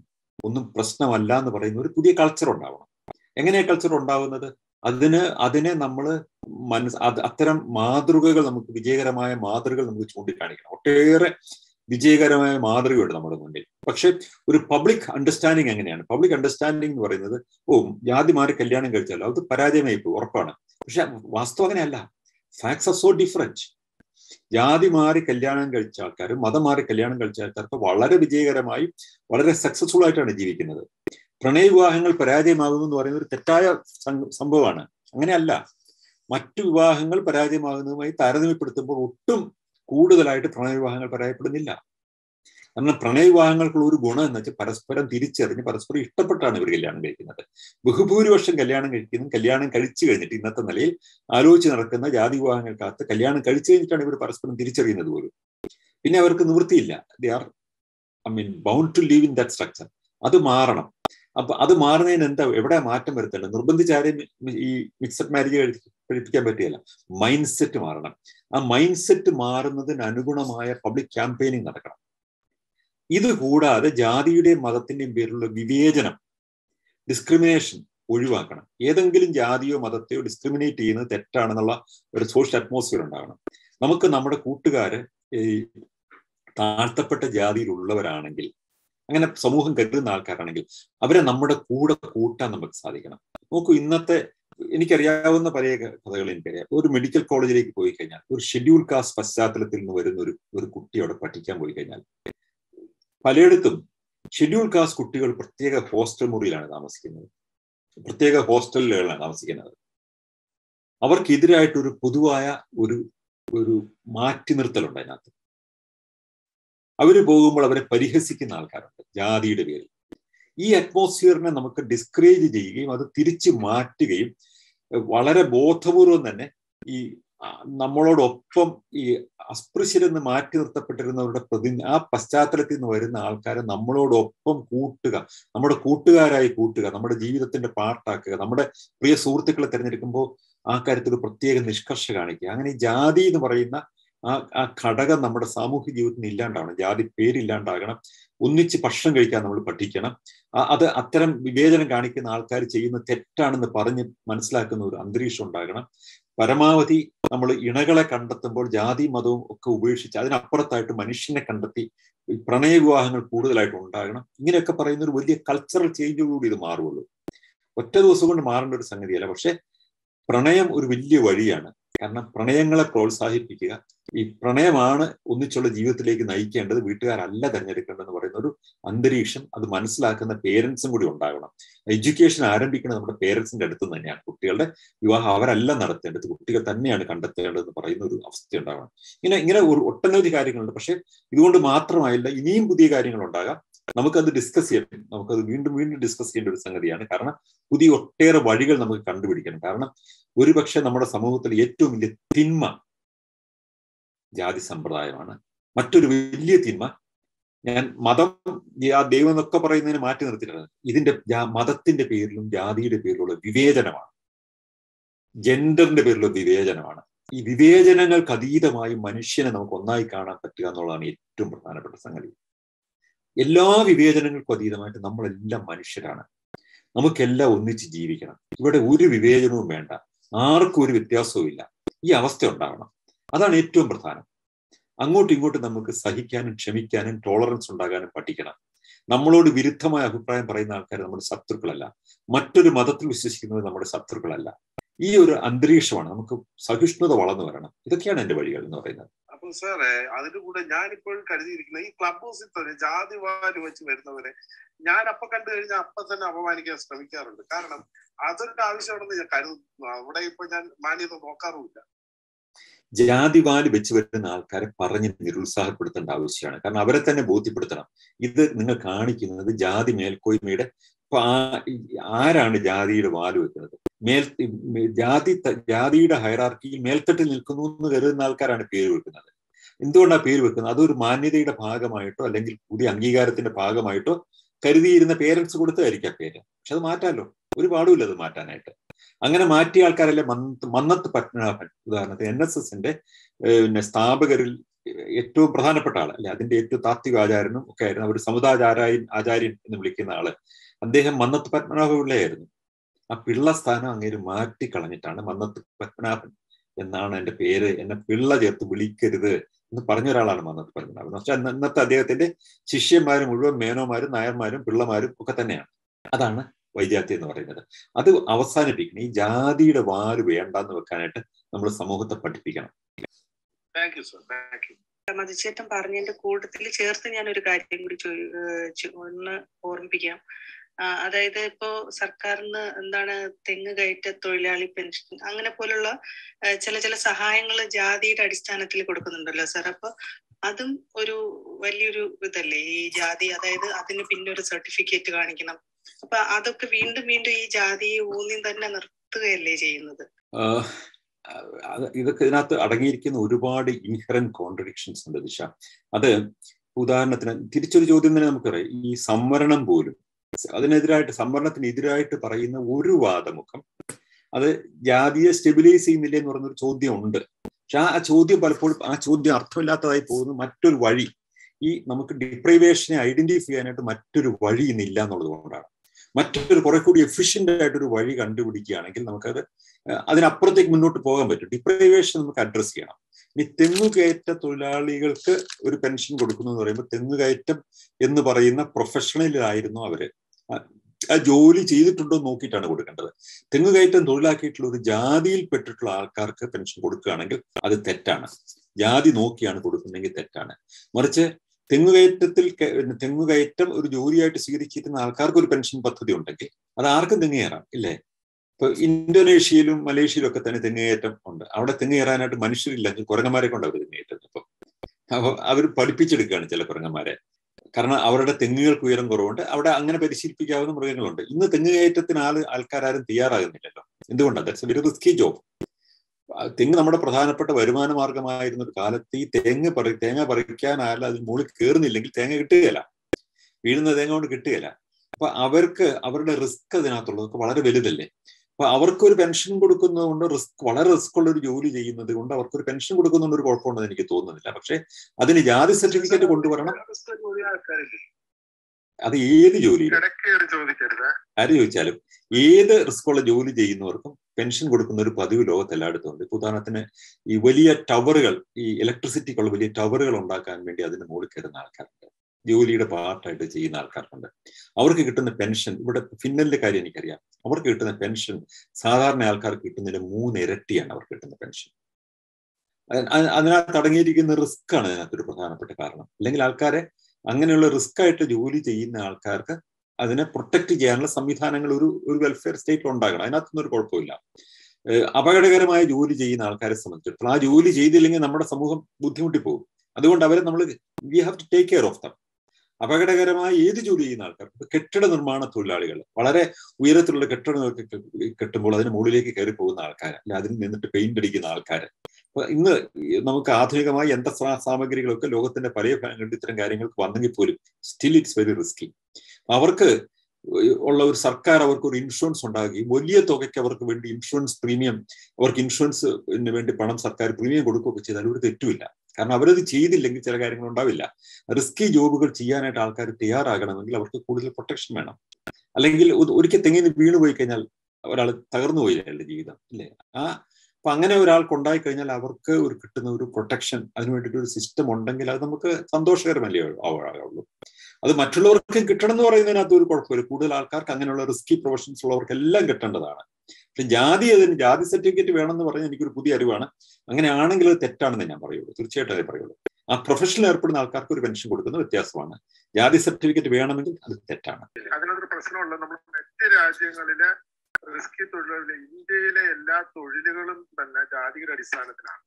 ഒന്നും പ്രശ്നമല്ല എന്ന് പറയുന്ന ഒരു പുതിയ കൾച്ചർ ഉണ്ടാവണം. എങ്ങനെയാണ് കൾച്ചർ ഉണ്ടാവുന്നത്? അതിന് അതിനെ നമ്മൾ മനസ് അത്തരം മാതൃകകൾ നമുക്ക് വിജയകരമായ മാതൃകകൾ നമുക്ക് ചൂണ്ടിക്കാണിക്കണം. ഒട്ടേറെ വിജയകരമായ മാതൃകയുണ്ട് നമ്മുടെ മുന്നിൽ. പക്ഷെ ഒരു പബ്ലിക് അണ്ടർസ്റ്റാൻഡിങ് എങ്ങനെയാണ്? പബ്ലിക് അണ്ടർസ്റ്റാൻഡിങ് എന്ന് പറയുന്നത് ഓ ജാതി മാറി കല്യാണം കഴിച്ചാലോ? അത് പരാജയമായി പോകും ഉറപ്പാണ്. പക്ഷെ വാസ്തവം അങ്ങനെയല്ല. ഫാക്ട്സ് ആർ സോ ഡിഫറന്റ് ജാതി മാറി കല്യാണം കഴിച്ച ആൾക്കാർ മതം മാറി കല്യാണം കഴിച്ച ആൾക്കാർക്ക് വളരെ വിജയകരമായി വളരെ സക്സസ്ഫുൾ ആയിട്ടാണ് ജീവിക്കുന്നത്. പ്രണയവിവാഹങ്ങൾ പരാജയമാകുന്നു എന്ന് പറയുന്നത് ഒരു തെറ്റായ സംഭവമാണ്. അങ്ങനെയല്ല. മറ്റു വിവാഹങ്ങൾ പരാജയമാകുന്നതുമായി താരതമ്യപ്പെടുത്തുമ്പോൾ ഒട്ടും കൂടുതലായിട്ട് പ്രണയവിവാഹങ്ങൾ പരാജയപ്പെടുന്നില്ല കാരണം പ്രണയവിവാഹങ്ങൾക്കുള്ള ഒരു ഗുണം എന്ന് വെച്ചാൽ പരസ്പരം തിരിച്ചറിഞ്ഞ് പരസ്പരം ഇഷ്ടപ്പെട്ടാണ് ഇവർ കല്യാണം കഴിക്കുന്നത്. ബഹുഭൂരിപക്ഷം കല്യാണം കഴിക്കുന്നു കല്യാണം കഴിച്ചു കഴിഞ്ഞിട്ട് ഇന്നത്തെ നിലയിൽ ആലോചിച്ച് നടക്കുന്ന ജാതി വിവാഹങ്ങൾക്കകത്ത് കല്യാണം കഴിച്ചു കഴിഞ്ഞിട്ടാണ് ഇവർ പരസ്പരം തിരിച്ചറിയുന്നത് പോലും. പിന്നെ അവർക്ക് നിവൃത്തിയില്ല. They are I mean bound to live in that structure അത് മാറണം. അപ്പൊ അത് മാറുന്നതിന് എന്താ എവിടെ മാറ്റം വരുത്തേണ്ടത്? നിർബന്ധിച്ചാരെയും ഈ മിക്സഡ് മാരേജ് കഴിപ്പിക്കാൻ പറ്റുകയില്ല മൈൻഡ് സെറ്റ് മാറണം. ആ മൈൻഡ് സെറ്റ് മാറുന്നതിന് അനുഗുണമായ പബ്ലിക് ക്യാമ്പയിനിങ് നടക്കണം. ഇത് കൂടാതെ ജാതിയുടെയും മതത്തിന്റെയും പേരിലുള്ള വിവേചനം ഡിസ്ക്രിമിനേഷൻ ഒഴിവാക്കണം. ഏതെങ്കിലും ജാതിയോ മതത്തെയോ ഡിസ്ക്രിമിനേറ്റ് ചെയ്യുന്നത് തെറ്റാണെന്നുള്ള ഒരു സോഷ്യൽ അറ്റ്മോസ്ഫിയർ ഉണ്ടാകണം നമുക്ക് നമ്മുടെ കൂട്ടുകാര് ഈ താഴ്ത്തപ്പെട്ട ജാതിയിലുള്ളവരാണെങ്കിൽ അങ്ങനെ സമൂഹം കരുതുന്ന ആൾക്കാരാണെങ്കിൽ അവരെ നമ്മുടെ കൂടെ കൂട്ടാൻ നമുക്ക് സാധിക്കണം. നോക്കൂ ഇന്നത്തെ എനിക്കറിയാവുന്ന പല കഥകൾ എനിക്കറിയാം. ഒരു മെഡിക്കൽ കോളേജിലേക്ക് പോയി കഴിഞ്ഞാൽ ഒരു ഷെഡ്യൂൾ കാസ്റ്റ് പശ്ചാത്തലത്തിൽ നിന്ന് വരുന്ന ഒരു ഒരു കുട്ടി അവിടെ പഠിക്കാൻ പോയി കഴിഞ്ഞാൽ പലയിടത്തും ഷെഡ്യൂൾ കാസ്റ്റ് കുട്ടികൾ പ്രത്യേക ഹോസ്റ്റൽ മുറിയിലാണ് താമസിക്കുന്നത്. പ്രത്യേക ഹോസ്റ്റലുകളിലാണ് താമസിക്കുന്നത്. അവർക്കെതിരായിട്ടൊരു പൊതുവായ ഒരു ഒരു മാറ്റി നിർത്തലുണ്ട് അതിനകത്ത്. അവർ പോകുമ്പോൾ അവരെ പരിഹസിക്കുന്ന ആൾക്കാരുണ്ട് ജാതിയുടെ പേരിൽ. ഈ അറ്റ്മോസ്ഫിയറിനെ നമുക്ക് ഡിസ്കറേജ് ചെയ്യുകയും അത് തിരിച്ചു മാറ്റുകയും വളരെ ബോധപൂർവം തന്നെ ഈ നമ്മളോടൊപ്പം ഈ അസ്പൃശ്യരെന്ന് മാറ്റി നിർത്തപ്പെട്ടിരുന്നവരുടെ പ്രതി ആ പശ്ചാത്തലത്തിൽ നിന്ന് വരുന്ന ആൾക്കാരെ നമ്മളോടൊപ്പം കൂട്ടുക. നമ്മുടെ കൂട്ടുകാരായി കൂട്ടുക. നമ്മുടെ ജീവിതത്തിന്റെ പാർട്ടാക്കുക നമ്മുടെ പ്രിയ സുഹൃത്തുക്കളെ തിരഞ്ഞെടുക്കുമ്പോൾ ആ കാര്യത്തിൽ പ്രത്യേക നിഷ്കർഷ കാണിക്കുക. അങ്ങനെ ജാതി എന്ന് പറയുന്ന ആ ആ ഘടകം നമ്മുടെ സാമൂഹ്യ ജീവിതത്തിന് ഇല്ലാണ്ടാവണം. ജാതി പേരില്ലാണ്ടാകണം. ഒന്നിച്ച് ഭക്ഷണം കഴിക്കാൻ നമ്മൾ പഠിക്കണം. അത് അത്തരം വിവേചനം കാണിക്കുന്ന ആൾക്കാർ ചെയ്യുന്ന തെറ്റാണെന്ന് പറഞ്ഞ് മനസ്സിലാക്കുന്ന ഒരു അന്തരീക്ഷം ഉണ്ടാകണം. പരമാവധി നമ്മൾ ഇണകളെ കണ്ടെത്തുമ്പോൾ ജാതി മതവും ഒക്കെ ഉപേക്ഷിച്ച് അതിനപ്പുറത്തായിട്ട് മനുഷ്യനെ കണ്ടെത്തി പ്രണയ വിവാഹങ്ങൾ കൂടുതലായിട്ട് ഉണ്ടാകണം. ഇങ്ങനെയൊക്കെ പറയുന്ന ഒരു വലിയ കൾച്ചറൽ ചേഞ്ചോടുകൂടി ഇത് മാറുള്ളൂ ഒറ്റ ദിവസം കൊണ്ട് മാറേണ്ട ഒരു സംഗതിയല്ല. പക്ഷെ പ്രണയം ഒരു വലിയ വഴിയാണ്. കാരണം പ്രണയങ്ങളെ പ്രോത്സാഹിപ്പിക്കുക. ഈ പ്രണയമാണ് ഒന്നിച്ചുള്ള ജീവിതത്തിലേക്ക് നയിക്കേണ്ടത്. വീട്ടുകാരല്ല തിരഞ്ഞെടുക്കേണ്ടതെന്ന് പറയുന്ന ഒരു അന്തരീക്ഷം അത് മനസ്സിലാക്കുന്ന പേരൻസും കൂടി ഉണ്ടാകണം. എഡ്യൂക്കേഷൻ ആരംഭിക്കുന്നത് നമ്മുടെ പേരൻസിന്റെ അടുത്ത് തന്നെയാണ്. കുട്ടികളുടെ വിവാഹം അവരല്ല നടത്തേണ്ടത്. കുട്ടികൾ തന്നെയാണ് കണ്ടെത്തേണ്ടതെന്ന് പറയുന്ന ഒരു അവസ്ഥ ഉണ്ടാകണം ഇങ്ങനെ ഇങ്ങനെ ഒരു ഒട്ടനവധി കാര്യങ്ങളുണ്ട്. പക്ഷെ ഇതുകൊണ്ട് മാത്രമായില്ല ഇനിയും പുതിയ കാര്യങ്ങൾ ഉണ്ടാകാം. നമുക്കത് ഡിസ്കസ് ചെയ്യണം നമുക്കത് വീണ്ടും വീണ്ടും ഡിസ്കസ് ചെയ്യേണ്ട ഒരു സംഗതിയാണ്. കാരണം പുതിയ ഒട്ടേറെ വഴികൾ നമുക്ക് കണ്ടുപിടിക്കണം. കാരണം ഒരുപക്ഷെ നമ്മുടെ സമൂഹത്തിൽ ഏറ്റവും വലിയ തിന്മ ജാതി സമ്പ്രദായമാണ്. മറ്റൊരു വലിയ തിന്മ ഞാൻ മതം ആ ദൈവം എന്നൊക്കെ പറയുന്നതിന് മാറ്റി നിർത്തിയിട്ടാണ് ഇതിന്റെ മതത്തിന്റെ പേരിലും ജാതിയുടെ പേരിലുള്ള വിവേചനമാണ്. ജെൻഡറിന്റെ പേരിലുള്ള വിവേചനമാണ്. ഈ വിവേചനങ്ങൾക്ക് അതീതമായി മനുഷ്യനെ നമുക്ക് ഒന്നായി കാണാൻ പറ്റുക എന്നുള്ളതാണ് ഏറ്റവും പ്രധാനപ്പെട്ട സംഗതി. എല്ലാ വിവേചനങ്ങൾക്കും അതീതമായിട്ട് നമ്മളെല്ലാം മനുഷ്യരാണ്. നമുക്കെല്ലാം ഒന്നിച്ച് ജീവിക്കണം. ഇവിടെ ഒരു വിവേചനവും വേണ്ട. ആർക്കും ഒരു വ്യത്യാസവും ഇല്ല. ഈ അവസ്ഥ ഉണ്ടാവണം. അതാണ് ഏറ്റവും പ്രധാനം. അങ്ങോട്ടും ഇങ്ങോട്ടും നമുക്ക് സഹിക്കാനും ക്ഷമിക്കാനും ടോളറൻസ് ഉണ്ടാകാനും പഠിക്കണം. നമ്മളോട് വിരുദ്ധമായ അഭിപ്രായം പറയുന്ന ആൾക്കാർ നമ്മുടെ ശത്രുക്കളല്ല. മറ്റൊരു മതത്തിൽ വിശ്വസിക്കുന്നത് നമ്മുടെ ശത്രുക്കളല്ല. ഈ ഒരു അന്തരീക്ഷമാണ് നമുക്ക് സഹിഷ്ണുത വളർന്നു വരണം. ഇതൊക്കെയാണ് എന്റെ വഴികൾ എന്ന് പറയുന്നത്. സാറേ. അതിന്റെ കൂടെ ഞാനിപ്പോൾ കരുതിയിരിക്കുന്നത് ഈ ക്ലബ് ഹൗസിൽ തന്നെ ജാതി വാരി വെച്ച് വരുന്നവരെ ഞാൻ അപ്പൊ കണ്ടു കഴിഞ്ഞാൽ അപ്പൊ തന്നെ അപമാനിക്കാൻ ശ്രമിക്കാറുണ്ട്. കാരണം അതൊരു ആവശ്യമാണെന്ന് ഞാൻ കരുതുന്നു. അവിടെ ഇപ്പൊ ഞാൻ മാന്യത നോക്കാറുമില്ല. ജാതിവാൽ വെച്ച് വരുന്ന ആൾക്കാരെ പറഞ്ഞ് നിരുത്സാഹപ്പെടുത്തേണ്ട ആവശ്യമാണ്. കാരണം അവരെ തന്നെ ബോധ്യപ്പെടുത്തണം. ഇത് നിങ്ങൾ കാണിക്കുന്നത് ജാതി മേൽക്കോയ്മയുടെ ആരാണ് ജാതിയുടെ വാൽ വെക്കുന്നത്? മേൽ ജാതി ജാതിയുടെ ഹൈറാർക്കിയിൽ മേൽത്തട്ടിൽ നിൽക്കുന്നു എന്ന് കരുതുന്ന ആൾക്കാരാണ് പേര് വെക്കുന്നത്. എന്തുകൊണ്ടാണ് പേര് വെക്കുന്നത്? അതൊരു മാന്യതയുടെ ഭാഗമായിട്ടോ അല്ലെങ്കിൽ പുതിയ അംഗീകാരത്തിന്റെ ഭാഗമായിട്ടോ കരുതിയിരുന്ന പേരൻസ് കൊടുത്തതായിരിക്കാം പേര്. പക്ഷെ അത് മാറ്റാലോ? ഒരു പാടുമില്ല അത് മാറ്റാനായിട്ട്. അങ്ങനെ മാറ്റിയ ആൾക്കാരല്ലേ മന്നത്ത് മന്നത്ത് പത്മനാഭൻ. ഉദാഹരണത്തിന് എൻ എസ് എസിന്റെ പിന്നെ സ്ഥാപകരിൽ ഏറ്റവും പ്രധാനപ്പെട്ട ആൾ അല്ലെ? അതിന്റെ ഏറ്റവും താത്വിക ആചാരനും ഒക്കെ ആയിരുന്നു. അവർ സമുദാചാരായൻ ആചാര്യൻ എന്ന് വിളിക്കുന്ന ആൾ. അദ്ദേഹം മന്നത്ത് പത്മനാഭ പിള്ളയായിരുന്നു. ആ പിള്ള സ്ഥാനം അങ്ങേര് മാറ്റിക്കളഞ്ഞിട്ടാണ് മന്നത്ത് പത്മനാഭൻ എന്നാണ് എന്റെ പേര്. എന്നെ പിള്ള ചേർത്ത് വിളിക്കരുത്. എന്ന് പറഞ്ഞ ഒരാളാണ് മന്നത്ത് പത്മനാഭൻ വെച്ചാൽ ഇന്നത്തെ അദ്ദേഹത്തിന്റെ ശിഷ്യന്മാരും മുഴുവൻ മേനോമാരും നായന്മാരും പിള്ളമാരും ഒക്കെ തന്നെയാണ്. അതാണ് വൈജാതി എന്ന് പറയുന്നത്. അത് അവസാനിപ്പിക്കണം. ഈ ജാതിയുടെ വാൽ വേണ്ടെന്ന് വെക്കാനായിട്ട് നമ്മൾ സമൂഹത്തെ പഠിപ്പിക്കണം. Thank you sir thank you മതിച്ചേട്ടൻ പറഞ്ഞതിന്റെ കൂട്ടത്തിൽ ചേർത്ത് ഞാൻ ഒരു കാര്യം കൂടി ഒന്ന് ഓർമ്മിപ്പിക്കാം. അതായത് ഇപ്പോ സർക്കാരിന് എന്താണ് തെങ്ങ് കയറ്റ തൊഴിലാളി പെൻഷൻ അങ്ങനെ പോലുള്ള ചില ചില സഹായങ്ങൾ ജാതിയുടെ അടിസ്ഥാനത്തിൽ കൊടുക്കുന്നുണ്ടല്ലോ സാർ. അപ്പൊ അതും ഒരു വലിയൊരു ഇതല്ലേ ഈ ജാതി അതായത് അതിന് പിന്നെ ഒരു സർട്ടിഫിക്കറ്റ് കാണിക്കണം. അപ്പൊ അതൊക്കെ വീണ്ടും വീണ്ടും ഈ ജാതിയെ ഊന്നി തന്നെ നിർത്തുകയല്ലേ ചെയ്യുന്നത്? ഇതൊക്കെ ഇതിനകത്ത് അടങ്ങിയിരിക്കുന്ന ഒരുപാട് ഇൻഹറൻ കോൺട്രഡിക്ഷൻസ് ഉണ്ട് ദിശ. അത് ഉദാഹരണത്തിന് തിരിച്ചൊരു ചോദ്യം തന്നെ നമുക്കറിയാം. ഈ സംവരണം പോലും അതിനെതിരായിട്ട് സംവരണത്തിനെതിരായിട്ട് പറയുന്ന ഒരു വാദമുഖം. അത് ജാതിയെ സ്റ്റെബിലൈസ് ചെയ്യുന്നില്ല എന്ന് പറഞ്ഞൊരു ചോദ്യം ഉണ്ട് പക്ഷെ ആ ചോദ്യം പലപ്പോഴും ആ ചോദ്യം അർത്ഥമില്ലാത്തതായി പോകുന്ന മറ്റൊരു വഴി ഈ നമുക്ക് ഡിപ്രൈവേഷനെ ഐഡന്റിഫൈ ചെയ്യാനായിട്ട് മറ്റൊരു വഴി ഇന്നില്ല എന്നുള്ളത് കൊണ്ടാണ്. മറ്റൊരു കുറെ കൂടി എഫിഷ്യന്റ് ആയിട്ടൊരു വഴി കണ്ടുപിടിക്കുകയാണെങ്കിൽ നമുക്കത് അതിനപ്പുറത്തേക്ക് മുന്നോട്ട് പോകാൻ പറ്റും. ഡിപ്രൈവേഷൻ നമുക്ക് അഡ്രസ് ചെയ്യണം. ഇനി തെങ്ങുകയറ്റ തൊഴിലാളികൾക്ക് ഒരു പെൻഷൻ കൊടുക്കുന്നു എന്ന് പറയുമ്പോൾ തെങ്ങുകയറ്റം എന്ന് പറയുന്ന പ്രൊഫഷണലിലായിരുന്നു അവർ. ആ ജോലി ചെയ്തിട്ടുണ്ടോ നോക്കിയിട്ടാണ് കൊടുക്കേണ്ടത്. തെങ്ങുകയറ്റം തൊഴിലാക്കിയിട്ടുള്ള ഒരു ജാതിയിൽപ്പെട്ടിട്ടുള്ള ആൾക്കാർക്ക് പെൻഷൻ കൊടുക്കുകയാണെങ്കിൽ അത് തെറ്റാണ്. ജാതി നോക്കിയാണ് കൊടുക്കുന്നതെങ്കിൽ തെറ്റാണ്. മറിച്ച് തെങ്ങുകയറ്റത്തിൽ തെങ്ങുകയറ്റം ഒരു ജോലിയായിട്ട് സ്വീകരിച്ചിരുന്ന ആൾക്കാർക്ക് ഒരു പെൻഷൻ പദ്ധതി ഉണ്ടെങ്കിൽ അത് ആർക്കും തെങ്ങുകയറാം ഇല്ലേ? ഇപ്പൊ ഇന്തോനേഷ്യയിലും മലേഷ്യയിലും ഒക്കെ തന്നെ തെങ്ങുകയറ്റം ഉണ്ട്. അവിടെ തെങ്ങുകയറാനായിട്ട് മനുഷ്യരില്ലെങ്കിൽ കുരങ്ങന്മാരെ കൊണ്ട് അവർ തെങ്ങുകയറ്റുന്നത് ഇപ്പം. അപ്പൊ അവർ പഠിപ്പിച്ചെടുക്കുകയാണ് ചില കുരങ്ങന്മാരെ കാരണം അവരുടെ തെങ്ങുകൾക്ക് ഉയരം കുറവുണ്ട്. അവിടെ അങ്ങനെ പരിശീലിപ്പിക്കാവുന്ന മൃഗങ്ങളുണ്ട്. ഇന്ന് തെങ്ങ് കയറ്റത്തിന് ആൾ ആൾക്കാരും തയ്യാറാകുന്നില്ലല്ലോ എന്തുകൊണ്ടാണ് ദാറ്റ്സ് വെരി റിസ്കി ജോബ് തെങ്ങ് നമ്മുടെ പ്രധാനപ്പെട്ട വരുമാന മാർഗമായിരുന്ന ഒരു കാലത്ത് ഈ തെങ്ങ് പറി തേങ്ങ പറിക്കാനായാലും അതിന് മുകളിൽ കയറുന്നില്ലെങ്കിൽ തേങ്ങ കിട്ടുകയില്ല. വീഴുന്ന തേങ്ങ കൊണ്ട് കിട്ടുകയില്ല. അപ്പൊ അവർക്ക് അവരുടെ റിസ്ക് അതിനകത്തുള്ളതൊക്കെ വളരെ വലുതല്ലേ? അപ്പൊ അവർക്ക് ഒരു പെൻഷൻ കൊടുക്കുന്നത് കൊണ്ട് റിസ്ക് വളരെ റിസ്ക് ഉള്ള ഒരു ജോലി ചെയ്യുന്നത് കൊണ്ട് അവർക്ക് ഒരു പെൻഷൻ കൊടുക്കുന്നതുകൊണ്ട് ഒരു കുഴപ്പമുണ്ടെന്ന് എനിക്ക് തോന്നുന്നില്ല. പക്ഷെ അതിന് ജാതി സർട്ടിഫിക്കറ്റ് കൊണ്ടുവരണം. അത് ഏത് ജോലി ആര് ചോദിച്ചാലും ഏത് റിസ്ക് ഉള്ള ജോലി ചെയ്യുന്നവർക്കും പെൻഷൻ കൊടുക്കുന്ന ഒരു പതിവ് ലോകത്ത് എല്ലായിടത്തും ഉണ്ട്. ഇപ്പൊ ഉദാഹരണത്തിന് ഈ വലിയ ടവറുകൾ ഈ ഇലക്ട്രിസിറ്റിക്കുള്ള വലിയ ടവറുകൾ ഉണ്ടാക്കാൻ വേണ്ടി അതിന് മുകളിൽ കയറുന്ന ആൾക്കാരുണ്ട്. ജോലിയുടെ പാർട്ടായിട്ട് ചെയ്യുന്ന ആൾക്കാർക്കുണ്ട്. അവർക്ക് കിട്ടുന്ന പെൻഷൻ ഇവിടെ ഫിന്നലിന്റെ കാര്യം എനിക്കറിയാം. അവർക്ക് കിട്ടുന്ന പെൻഷൻ സാധാരണ ആൾക്കാർക്ക് കിട്ടുന്നതിന്റെ മൂന്ന് ഇരട്ടിയാണ് അവർക്ക് കിട്ടുന്ന പെൻഷൻ. അതിനകത്ത് അടങ്ങിയിരിക്കുന്ന റിസ്ക് ആണ് അതിനകത്തൊരു പ്രധാനപ്പെട്ട കാരണം. അല്ലെങ്കിൽ ആൾക്കാരെ അങ്ങനെയുള്ള റിസ്ക് ആയിട്ട് ജോലി ചെയ്യുന്ന ആൾക്കാർക്ക് അതിനെ പ്രൊട്ടക്ട് ചെയ്യാനുള്ള സംവിധാനങ്ങൾ ഒരു ഒരു വെൽഫെയർ സ്റ്റേറ്റ് ഉണ്ടാകണം. അതിനകത്തൊന്നും ഒരു കുഴപ്പമില്ല. അപകടകരമായ ജോലി ചെയ്യുന്ന ആൾക്കാരെ സംബന്ധിച്ചിടത്തോളം ആ ജോലി ചെയ്തില്ലെങ്കിൽ നമ്മുടെ സമൂഹം ബുദ്ധിമുട്ടി പോകും അതുകൊണ്ട് അവരെ നമ്മൾ we have to take care of them അപകടകരമായ ഏത് ജോലി ചെയ്യുന്ന ആൾക്കാർ? കെട്ടിട നിർമ്മാണ തൊഴിലാളികൾ. വളരെ ഉയരത്തിലുള്ള കെട്ടിടങ്ങളൊക്കെ കെട്ടുമ്പോൾ അതിന് മുകളിലേക്ക് കയറി പോകുന്ന ആൾക്കാർ അല്ലെ അതിൽ നിന്നിട്ട് പെയിന്റ് അടിക്കുന്ന ആൾക്കാർ അപ്പൊ ഇന്ന് നമുക്ക് ആധുനികമായ യന്ത്ര സാമഗ്രികളൊക്കെ ലോകത്തിന്റെ പല ഭാഗങ്ങളിൽ ഇത്തരം കാര്യങ്ങൾക്ക് വന്നെങ്കിൽ പോലും സ്റ്റിൽ ഇറ്റ്സ് വെരി റിസ്കി അവർക്ക് ഉള്ള ഒരു സർക്കാർ അവർക്ക് ഒരു ഇൻഷുറൻസ് ഉണ്ടാകുകയും വലിയ തുകയ്ക്ക് അവർക്ക് വേണ്ടി ഇൻഷുറൻസ് പ്രീമിയം അവർക്ക് ഇൻഷുറൻസിന് വേണ്ടി പണം സർക്കാർ പ്രീമിയം കൊടുക്കുകയൊക്കെ ചെയ്താൽ ഒരു തെറ്റുമില്ല. കാരണം അവരത് ചെയ്തില്ലെങ്കിൽ ചില കാര്യങ്ങൾ ഉണ്ടാവില്ല. റിസ്കി ജോബുകൾ ചെയ്യാനായിട്ട് ആൾക്കാർ തയ്യാറാകണമെങ്കിൽ അവർക്ക് കൂടുതൽ പ്രൊട്ടക്ഷൻ വേണം. അല്ലെങ്കിൽ ഒരു- ഒരിക്കൽ തെങ്ങിന് വീണ് പോയി കഴിഞ്ഞാൽ ഒരാൾ തകർന്നു പോയില്ല അയാളുടെ ജീവിതം അല്ലേ ആ അപ്പൊ അങ്ങനെ ഒരാൾക്ക് ഉണ്ടായി കഴിഞ്ഞാൽ അവർക്ക് ഒരു കിട്ടുന്ന ഒരു പ്രൊട്ടക്ഷൻ അതിനു വേണ്ടിയിട്ട് ഒരു സിസ്റ്റം ഉണ്ടെങ്കിൽ അത് നമുക്ക് സന്തോഷകരമല്ലേ ആവുള്ളൂ അത് മറ്റുള്ളവർക്കും കിട്ടണം എന്ന് പറയുന്നതിനകത്ത് ഒരു കുഴപ്പമില്ല. കൂടുതൽ ആൾക്കാർക്ക് അങ്ങനെയുള്ള റിസ്കി പ്രൊഫഷൻസ് ഉള്ളവർക്ക് എല്ലാം കിട്ടേണ്ടതാണ്. പക്ഷെ ജാതി അതിന് ജാതി സർട്ടിഫിക്കറ്റ് വേണമെന്ന് പറഞ്ഞാൽ എനിക്കൊരു പുതിയ അറിവാണ്. അങ്ങനെയാണെങ്കിൽ അത് തെറ്റാണെന്ന് ഞാൻ പറയുള്ളൂ. തീർച്ചയായിട്ടും അതേ പറയുള്ളൂ. ആ പ്രൊഫഷനിൽ ഏർപ്പെടുന്ന ആൾക്കാർക്ക് ഒരു പെൻഷൻ കൊടുക്കുന്ന വ്യത്യാസമാണ്. ജാതി സർട്ടിഫിക്കറ്റ് വേണമെങ്കിൽ അത് തെറ്റാണ്. അതിനൊരു പ്രശ്നമുള്ളത് നമ്മൾ മറ്റ് രാജ്യങ്ങളിലെ റിസ്കി തൊഴിലുകളിലെ ഇന്ത്യയിലെ എല്ലാ തൊഴിലുകളും തന്നെ ജാതിയുടെ അടിസ്ഥാനത്തിലാണ്.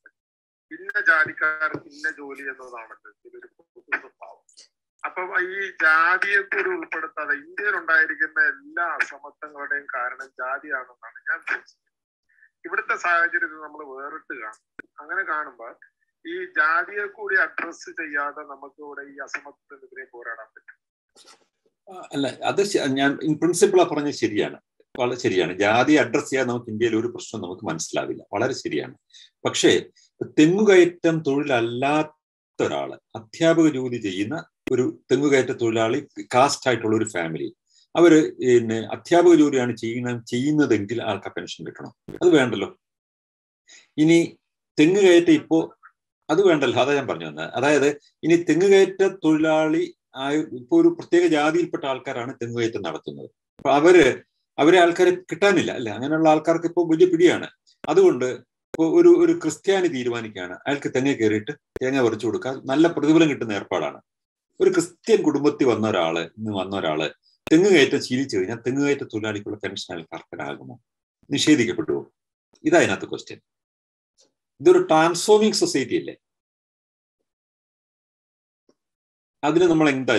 ഇന്ന ജാതിക്കാർക്ക് ഇന്ന ജോലി സ്വഭാവം. അപ്പം ഈ ജാതിയെ കൂടി ഉൾപ്പെടുത്താതെ ഇന്ത്യയിൽ ഉണ്ടായിരിക്കുന്ന എല്ലാ അസമത്വങ്ങളുടെയും കാരണം ജാതിയാണെന്നാണ് ഞാൻ വിശ്വസിക്കുന്നത്. ഇവിടുത്തെ സാഹചര്യത്തിൽ നമ്മൾ വേറിട്ട് കാണും. അങ്ങനെ കാണുമ്പോൾ ഈ ജാതിയെ കൂടി അഡ്രസ്സ് ചെയ്യാതെ നമുക്ക് ഇവിടെ ഈ അസമത്വത്തിനെതിരെ പോരാടാൻ പറ്റും. അല്ല അത് ഞാൻ ഇൻ പ്രിൻസിപ്പിൾ പറഞ്ഞ ശരിയാണ്. വളരെ ശരിയാണ്. ജാതി അഡ്രസ് ചെയ്യാൻ നമുക്ക് ഇന്ത്യയിൽ ഒരു പ്രശ്നം നമുക്ക് മനസ്സിലാവില്ല. വളരെ ശരിയാണ്. പക്ഷേ തെങ്ങുകയറ്റം തൊഴിലല്ലാത്ത ഒരാൾ അധ്യാപക ജോലി ചെയ്യുന്ന ഒരു തെങ്ങുകയറ്റ തൊഴിലാളി കാസ്റ്റ് ആയിട്ടുള്ള ഒരു ഫാമിലി അവർ പിന്നെ അധ്യാപക ജോലിയാണ് ചെയ്യുന്ന ചെയ്യുന്നതെങ്കിൽ ആൾക്ക് പെൻഷൻ കിട്ടണം. അത് വേണ്ടല്ലോ. ഇനി തെങ്ങുകയറ്റ ഇപ്പോ അത് വേണ്ടല്ലോ. അതാ ഞാൻ പറഞ്ഞു വന്നത്. അതായത് ഇനി തെങ്ങുകയറ്റ തൊഴിലാളി ആയ ഇപ്പൊ ഒരു പ്രത്യേക ജാതിയിൽപ്പെട്ട ആൾക്കാരാണ് തെങ്ങുകയറ്റം നടത്തുന്നത്. അപ്പൊ അവർ അവരെ ആൾക്കാരെ കിട്ടാനില്ല അല്ലെ? അങ്ങനെയുള്ള ആൾക്കാർക്ക് ഇപ്പോൾ വലിയ പിടിയാണ്. അതുകൊണ്ട് ഇപ്പോൾ ഒരു ഒരു ക്രിസ്ത്യാനി തീരുമാനിക്കുകയാണ്. അയാൾക്ക് തെങ്ങ കയറിയിട്ട് തേങ്ങ പറിച്ചു കൊടുക്കാൻ നല്ല പ്രതിഫലം കിട്ടുന്ന ഏർപ്പാടാണ്. ഒരു ക്രിസ്ത്യൻ കുടുംബത്തിൽ വന്ന ഒരാൾ ഇന്ന് വന്ന ഒരാൾ തെങ്ങ് കയറ്റം ശീലിച്ചു കഴിഞ്ഞാൽ തെങ്ങ് കയറ്റ തൊഴിലാളിക്കുള്ള പെൻഷൻ അയാൾക്ക് അർഹനാകുമോ? നിഷേധിക്കപ്പെടുമോ? ഇതാ അതിനകത്ത് ക്വസ്റ്റ്യൻ ഇതൊരു ട്രാൻസ്ഫോമിങ് സൊസൈറ്റി അല്ലേ? അതിന് നമ്മൾ എന്താ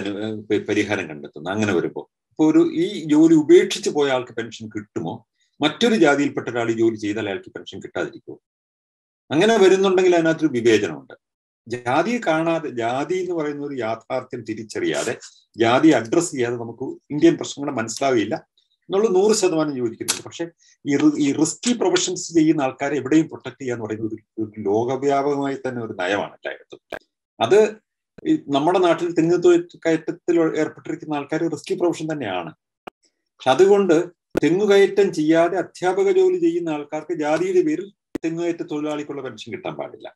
പരിഹാരം കണ്ടെത്തുന്നത്? അങ്ങനെ വരുമ്പോൾ ഇപ്പോൾ ഒരു ഈ ജോലി ഉപേക്ഷിച്ച് പോയ ആൾക്ക് പെൻഷൻ കിട്ടുമോ? മറ്റൊരു ജാതിയിൽപ്പെട്ട ഒരാൾ ജോലി ചെയ്താൽ അയാൾക്ക് പെൻഷൻ കിട്ടാതിരിക്കുമോ? അങ്ങനെ വരുന്നുണ്ടെങ്കിൽ അതിനകത്തൊരു വിവേചനമുണ്ട്. ജാതിയെ കാണാതെ ജാതി എന്ന് പറയുന്ന ഒരു യാഥാർത്ഥ്യം തിരിച്ചറിയാതെ ജാതി അഡ്രസ് ചെയ്യാതെ നമുക്ക് ഇന്ത്യൻ പ്രശ്നങ്ങൾ മനസ്സിലാവില്ല എന്നുള്ള നൂറ് ശതമാനം യോജിക്കുന്നുണ്ട്. പക്ഷെ ഈ ഈ റിസ്കി പ്രൊഫഷൻസ് ചെയ്യുന്ന ആൾക്കാരെ എവിടെയും പ്രൊട്ടക്ട് ചെയ്യാന്ന് പറയുന്നത് ഒരു ഒരു ലോകവ്യാപകമായി തന്നെ ഒരു നയമാണ് എല്ലായിടത്തും. അത് നമ്മുടെ നാട്ടിൽ തെങ്ങ് കയറ്റത്തിൽ ഏർപ്പെട്ടിരിക്കുന്ന ആൾക്കാർ റിസ്കി പ്രൊഫഷൻ തന്നെയാണ്. പക്ഷെ അതുകൊണ്ട് തെങ്ങുകയറ്റം ചെയ്യാതെ അധ്യാപക ജോലി ചെയ്യുന്ന ആൾക്കാർക്ക് ജാതിയുടെ പേരിൽ തെങ്ങുകയറ്റ തൊഴിലാളിക്കുള്ള പെൻഷൻ കിട്ടാൻ പാടില്ല.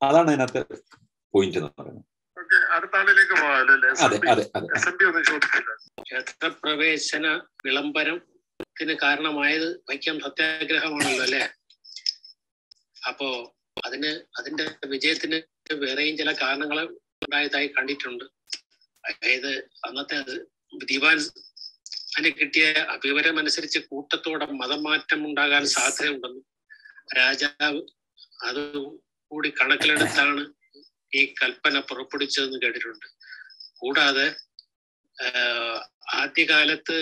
അതാണ് അതിനകത്ത് പോയിന്റ് എന്ന് പറയുന്നത്. ഓക്കെ അടുത്ത ആളിലേക്ക് പോകാമല്ലോ അതെ അതെ അതെ. ക്ഷേത്രപ്രവേശന വിളംബരത്തിന് കാരണമായത് വൈക്കം സത്യാഗ്രഹമാണല്ലോ അല്ലെ? അപ്പോ അതിന് അതിന്റെ വിജയത്തിന് വേറെയും ചില കാരണങ്ങൾ ഉണ്ടായതായി കണ്ടിട്ടുണ്ട്. അതായത് അന്നത്തെ അത് ദിവാൻ അതിന് കിട്ടിയ വിവരം അനുസരിച്ച് കൂട്ടത്തോടെ മതം മാറ്റം ഉണ്ടാകാൻ സാധ്യതയുണ്ടെന്നും. രാജാവ് അത് കൂടി കണക്കിലെടുത്താണ് ഈ കൽപ്പന പുറപ്പെടുവിച്ചതെന്ന് കേട്ടിട്ടുണ്ട്. കൂടാതെ ആദ്യകാലത്ത്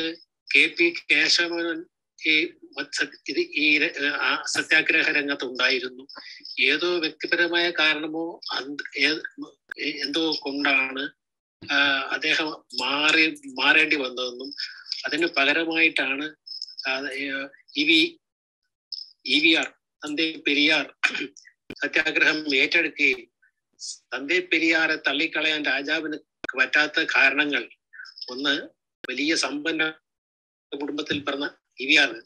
കെ പി കേശവൻ ഈ ഇത് ഈ സത്യാഗ്രഹ രംഗത്ത് ഉണ്ടായിരുന്നു. ഏതോ വ്യക്തിപരമായ കാരണമോ എന്തോ കൊണ്ടാണ് അദ്ദേഹം മാറി മാറേണ്ടി വന്നതെന്നും അതിന് പകരമായിട്ടാണ് E V E V R തന്തേ Periyar സത്യാഗ്രഹം ഏറ്റെടുക്കുകയും തന്തേ പെരിയാറെ തള്ളിക്കളയാൻ രാജാവിന് പറ്റാത്ത കാരണങ്ങൾ. ഒന്ന് വലിയ സമ്പന്ന കുടുംബത്തിൽ പിറന്ന ഇവിയാണ്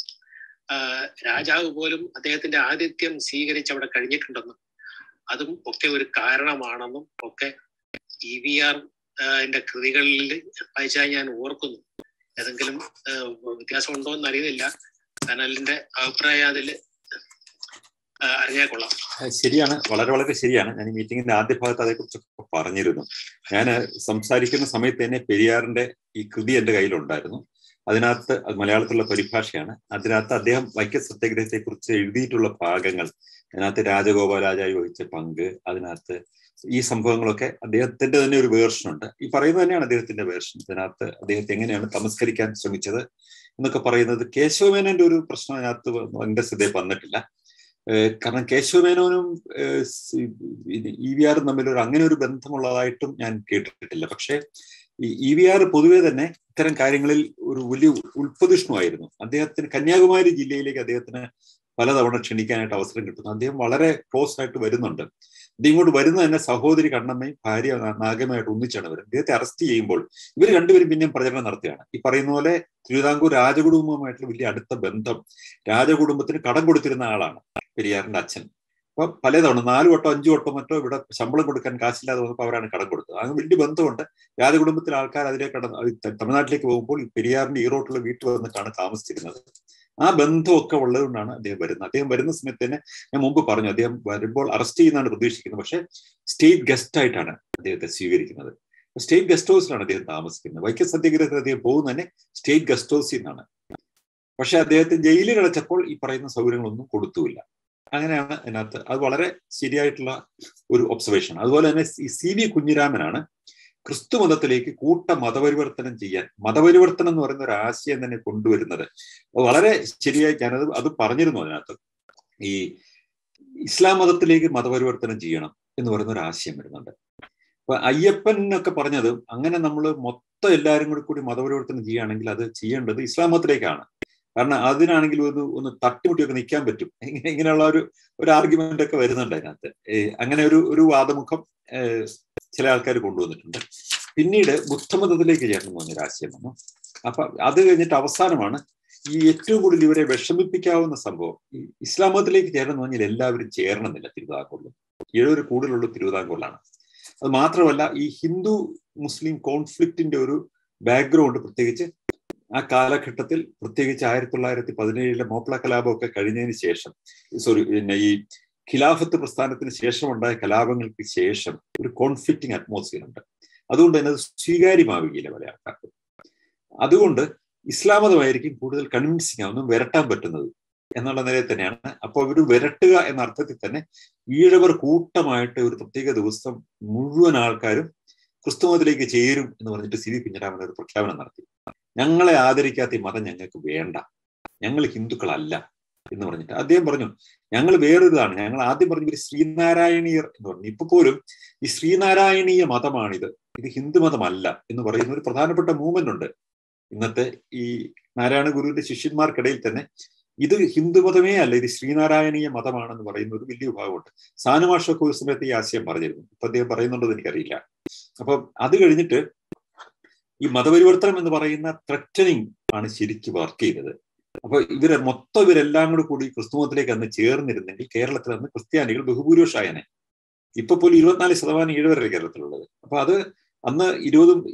രാജാവ് പോലും അദ്ദേഹത്തിന്റെ ആതിഥ്യം സ്വീകരിച്ച് അവിടെ കഴിഞ്ഞിട്ടുണ്ടെന്നും. അതും ഒക്കെ ഒരു കാരണമാണെന്നും ഒക്കെ ഇ വി ആർ എന്റെ കൃതികളിൽ വായിച്ചാൽ ഞാൻ ഓർക്കുന്നു. ഏതെങ്കിലും വ്യത്യാസം ഉണ്ടോ എന്ന് അറിയുന്നില്ല കനലിന്റെ അഭിപ്രായം അതിൽ അറിഞ്ഞാൽ കൊള്ളാം. ശരിയാണ്. വളരെ വളരെ ശരിയാണ്. ഞാൻ ഈ മീറ്റിംഗിന്റെ ആദ്യ ഭാഗത്ത് അതേക്കുറിച്ചൊക്കെ പറഞ്ഞിരുന്നു. ഞാൻ സംസാരിക്കുന്ന സമയത്ത് തന്നെ പെരിയാറിന്റെ ഈ കൃതി എന്റെ കയ്യിലുണ്ടായിരുന്നു. അതിനകത്ത് അത് മലയാളത്തിലുള്ള പരിഭാഷയാണ്. അതിനകത്ത് അദ്ദേഹം വൈക്കം സത്യാഗ്രഹത്തെ കുറിച്ച് എഴുതിയിട്ടുള്ള ഭാഗങ്ങൾ അതിനകത്ത് രാജഗോപാലാചാരി വഹിച്ച പങ്ക് അതിനകത്ത് ഈ സംഭവങ്ങളൊക്കെ അദ്ദേഹത്തിന്റെ തന്നെ ഒരു വേർഷൻ ഉണ്ട് ഈ പറയുന്നത് തന്നെയാണ് അദ്ദേഹത്തിന്റെ വേർഷൻ. ഇതിനകത്ത് അദ്ദേഹത്തെ എങ്ങനെയാണ് തമസ്കരിക്കാൻ ശ്രമിച്ചത് എന്നൊക്കെ പറയുന്നത് കേശവമേനന്റെ ഒരു പ്രശ്നം അതിനകത്ത് എന്റെ ശ്രദ്ധയിൽ വന്നിട്ടില്ല. കാരണം കേശവമേനോനും ഇ വി ആറും തമ്മിൽ ഒരു അങ്ങനെ ഒരു ബന്ധമുള്ളതായിട്ടും ഞാൻ കേട്ടിട്ടില്ല. പക്ഷേ ഈ ഇ വി ആർ പൊതുവെ തന്നെ ഇത്തരം കാര്യങ്ങളിൽ ഒരു വലിയ ഉൾപ്രതിഷ്ണുമായിരുന്നു അദ്ദേഹത്തിന് കന്യാകുമാരി ജില്ലയിലേക്ക് അദ്ദേഹത്തിന് പലതവണ ക്ഷണിക്കാനായിട്ട് അവസരം കിട്ടുന്നു. അദ്ദേഹം വളരെ ക്ലോസ് ആയിട്ട് വരുന്നുണ്ട്. ഇത് ഇങ്ങോട്ട് വരുന്ന തന്നെ സഹോദരി കണ്ണമ്മയും ഭാര്യ നാഗമ്മയായിട്ട് ഒന്നിച്ചാണ് വരുന്നത്. ഇദ്ദേഹത്തെ അറസ്റ്റ് ചെയ്യുമ്പോൾ ഇവർ രണ്ടുപേരും പിന്നെയും പ്രചരണം നടത്തുകയാണ്. ഈ പറയുന്ന പോലെ തിരുവിതാംകൂർ രാജകുടുംബവുമായിട്ടുള്ള വലിയ അടുത്ത ബന്ധം രാജകുടുംബത്തിന് കടം കൊടുത്തിരുന്ന ആളാണ് പെരിയാറിന്റെ അച്ഛൻ. അപ്പൊ പലതവണ നാല് വട്ടോ അഞ്ചു വട്ടോ മറ്റോ ഇവിടെ ശമ്പളം കൊടുക്കാൻ കാശില്ലാതെ വന്നപ്പോൾ അവരാണ് കടം കൊടുത്തത്. അങ്ങനെ വലിയ ബന്ധമുണ്ട്. രാജകുടുംബത്തിലെ ആൾക്കാർ അതിലേക്ക് തമിഴ്നാട്ടിലേക്ക് പോകുമ്പോൾ ഈ പെരിയാറിന്റെ ഈറോട്ടുള്ള വീട്ടിൽ വന്നിട്ടാണ് താമസിച്ചിരുന്നത്. ആ ബന്ധമൊക്കെ ഉള്ളതുകൊണ്ടാണ് അദ്ദേഹം വരുന്നത്. അദ്ദേഹം വരുന്ന സമയത്ത് തന്നെ ഞാൻ മുമ്പ് പറഞ്ഞു അദ്ദേഹം വരുമ്പോൾ അറസ്റ്റ് ചെയ്യുന്നതാണ് പ്രതീക്ഷിക്കുന്നത്. പക്ഷേ സ്റ്റേറ്റ് ഗസ്റ്റ് ആയിട്ടാണ് അദ്ദേഹത്തെ സ്വീകരിക്കുന്നത്. സ്റ്റേറ്റ് ഗസ്റ്റ് ഹൗസിലാണ് അദ്ദേഹം താമസിക്കുന്നത്. വൈക്കം സത്യാഗ്രഹത്തിൽ അദ്ദേഹം പോകുന്നത് തന്നെ സ്റ്റേറ്റ് ഗസ്റ്റ് ഹൗസിൽ നിന്നാണ്. പക്ഷെ അദ്ദേഹത്തെ ജയിലിൽ അടച്ചപ്പോൾ ഈ പറയുന്ന സൗകര്യങ്ങളൊന്നും കൊടുത്തുമില്ല അങ്ങനെയാണ് അതിനകത്ത്. അത് വളരെ ശരിയായിട്ടുള്ള ഒരു ഒബ്സർവേഷൻ അതുപോലെ തന്നെ സി വി കുഞ്ഞിരാമനാണ് ക്രിസ്തു മതത്തിലേക്ക് കൂട്ട മതപരിവർത്തനം ചെയ്യാൻ മതപരിവർത്തനം എന്ന് പറയുന്ന ഒരു ആശയം തന്നെ കൊണ്ടുവരുന്നത്. വളരെ ശരിയായി ഞാനത് അത് പറഞ്ഞിരുന്നു അതിനകത്ത്. ഈ ഇസ്ലാം മതത്തിലേക്ക് മതപരിവർത്തനം ചെയ്യണം എന്ന് പറയുന്ന ഒരു ആശയം വരുന്നുണ്ട്. അപ്പൊ അയ്യപ്പൻ എന്നൊക്കെ പറഞ്ഞത് അങ്ങനെ നമ്മൾ മൊത്തം എല്ലാവരും കൂടി കൂടി മതപരിവർത്തനം ചെയ്യുകയാണെങ്കിൽ അത് ചെയ്യേണ്ടത് ഇസ്ലാം മതത്തിലേക്കാണ്. കാരണം അതിനാണെങ്കിൽ ഒന്ന് ഒന്ന് തട്ടിമുട്ടിയൊക്കെ നിൽക്കാൻ പറ്റും. ഇങ്ങനെ ഇങ്ങനെയുള്ള ഒരു ഒരു ആർഗ്യുമെന്റ് ഒക്കെ വരുന്നുണ്ട് അതിനകത്ത്. അങ്ങനെ ഒരു ഒരു വാദമുഖം ചില ആൾക്കാർ കൊണ്ടുവന്നിട്ടുണ്ട്. പിന്നീട് ബുദ്ധമതത്തിലേക്ക് ചേർന്ന് പോകുന്നൊരു ആശയം വന്നു അപ്പൊ അത് കഴിഞ്ഞിട്ട് അവസാനമാണ് ഈ ഏറ്റവും കൂടുതൽ ഇവരെ വിഷമിപ്പിക്കാവുന്ന സംഭവം. ഈ ഇസ്ലാം മതത്തിലേക്ക് ചേർന്ന് പറഞ്ഞാൽ എല്ലാവരും ചേരണമെന്നില്ല തിരുവിതാംകൂറിൽ. ഏഴൊരു കൂടുതലുള്ള തിരുവിതാംകൂറിലാണ്. അത് മാത്രമല്ല ഈ ഹിന്ദു മുസ്ലിം കോൺഫ്ലിക്റ്റിന്റെ ഒരു ബാക്ക്ഗ്രൗണ്ട് പ്രത്യേകിച്ച് ആ കാലഘട്ടത്തിൽ പ്രത്യേകിച്ച് ആയിരത്തി തൊള്ളായിരത്തി പതിനേഴിലെ മോപ്ല കലാപമൊക്കെ കഴിഞ്ഞതിന് ശേഷം സോറി പിന്നെ ഈ ഖിലാഫത്ത് പ്രസ്ഥാനത്തിന് ശേഷമുണ്ടായ കലാപങ്ങൾക്ക് ശേഷം ഒരു കോൺഫ്ലിക്റ്റിംഗ് അറ്റ്മോസ്ഫിയർ ഉണ്ട്. അതുകൊണ്ട് തന്നെ അത് സ്വീകാര്യമാവുകയില്ല പല ആൾക്കാർക്ക് അതുകൊണ്ട് ഇസ്ലാം മതമായിരിക്കും കൂടുതൽ കൺവിൻസിങ് ആവുന്നതും വിരട്ടാൻ പറ്റുന്നത് എന്നുള്ള നിലയിൽ തന്നെയാണ്. അപ്പോൾ ഒരു വിരട്ടുക എന്ന അർത്ഥത്തിൽ തന്നെ ഈഴവർ കൂട്ടമായിട്ട് ഒരു പ്രത്യേക ദിവസം മുഴുവൻ ആൾക്കാരും ക്രിസ്തുമതത്തിലേക്ക് ചേരും എന്ന് പറഞ്ഞിട്ട് സി വി കുഞ്ഞിരാമൻ ഒരു പ്രഖ്യാപനം നടത്തി. ഞങ്ങളെ ആദരിക്കാത്ത ഈ മതം ഞങ്ങൾക്ക് വേണ്ട. ഞങ്ങൾ ഹിന്ദുക്കളല്ല. എന്ന് പറഞ്ഞിട്ട് അദ്ദേഹം പറഞ്ഞു ഞങ്ങൾ വേറൊരിതാണ്. ഞങ്ങൾ ആദ്യം പറഞ്ഞു ഒരു ശ്രീനാരായണീയർ എന്ന് പറഞ്ഞു. ഇപ്പൊ പോലും ഈ ശ്രീനാരായണീയ മതമാണിത്. ഇത് ഹിന്ദു മതമല്ല എന്ന് പറയുന്ന ഒരു പ്രധാനപ്പെട്ട മൂവ്മെന്റ് ഉണ്ട്. ഇന്നത്തെ ഈ നാരായണ ഗുരുവിന്റെ ശിഷ്യന്മാർക്കിടയിൽ തന്നെ ഇത് ഹിന്ദു മതമേ അല്ല ഇത് ശ്രീനാരായണീയ മതമാണെന്ന് പറയുന്ന ഒരു വലിയ വിഭാഗമുണ്ട്. സാനുമാഷൊക്കെ ഒരു സമയത്ത് ഈ ആശയം പറഞ്ഞിരുന്നു. ഇപ്പൊ അദ്ദേഹം പറയുന്നുണ്ടോ എന്ന് എനിക്കറിയില്ല. അപ്പൊ അത് കഴിഞ്ഞിട്ട് ഈ മതപരിവർത്തനം എന്ന് പറയുന്ന ത്രറ്റനിങ് ആണ് ശരിക്കും വർക്ക് ചെയ്തത്. അപ്പൊ ഇവർ മൊത്തം ഇവരെല്ലാം കൂടി കൂടി ക്രിസ്തുമതത്തിലേക്ക് അന്ന് ചേർന്നിരുന്നെങ്കിൽ കേരളത്തിൽ അന്ന് ക്രിസ്ത്യാനികൾ ബഹുഭൂരിപക്ഷമായനെ. ഇപ്പൊ പോലും ഇരുപത്തിനാല് ശതമാനം ഈഴവരല്ലേ കേരളത്തിലുള്ളത്? അപ്പൊ അത് അന്ന് ഇരുപതും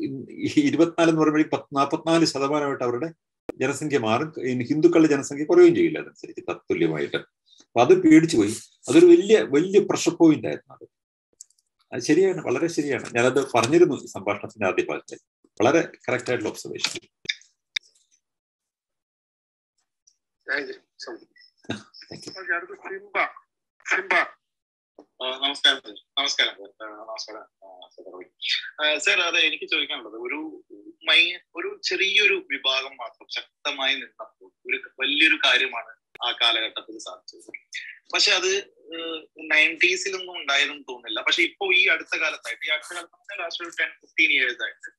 ഇരുപത്തിനാല് എന്ന് പറയുമ്പോൾ പത്ത് നാൽപ്പത്തിനാല് ശതമാനമായിട്ട് അവരുടെ ജനസംഖ്യ മാറും. ഹിന്ദുക്കളുടെ ജനസംഖ്യ കുറയുകയും ചെയ്യില്ല അതനുസരിച്ച് തത്തുല്യമായിട്ട്. അപ്പൊ അത് പേടിച്ചു പോയി. അതൊരു വലിയ വലിയ പ്രഷർ പോയിന്റ് ആയിരുന്നു അത്. അത് ശരിയാണ് വളരെ ശരിയാണ്. ഞാനത് പറഞ്ഞിരുന്നു സംഭാഷണത്തിന്റെ ആദ്യ ഭാഗത്തിൽ. വളരെ കറക്റ്റ് ആയിട്ടുള്ള observation thank you thank you okay അടുത്ത സിംബ. സിംബ. നമസ്കാരം സർ. നമസ്കാരം. നമസ്കാരം. സർ സർ അതെ എനിക്ക് ചോദിക്കാനുള്ളത്. ഒരു മൈ ഒരു ചെറിയൊരു വിഭാഗം മാത്രം ശക്തമായി നിന്നപ്പോൾ ഒരു വലിയൊരു കാര്യമാണ് ആ കാലഘട്ടത്തിൽ സാധിച്ചത്. പക്ഷെ അത് നയന്റീസിലൊന്നും ഉണ്ടായതെന്ന് തോന്നുന്നില്ല. പക്ഷെ ഇപ്പോ ഈ അടുത്ത കാലത്തായിട്ട് ഈ അടുത്ത കാലത്ത് ലാസ്റ്റ് ഒരു ടെൻ ഫിഫ്റ്റീൻ ഇയേഴ്സ് ആയിട്ട്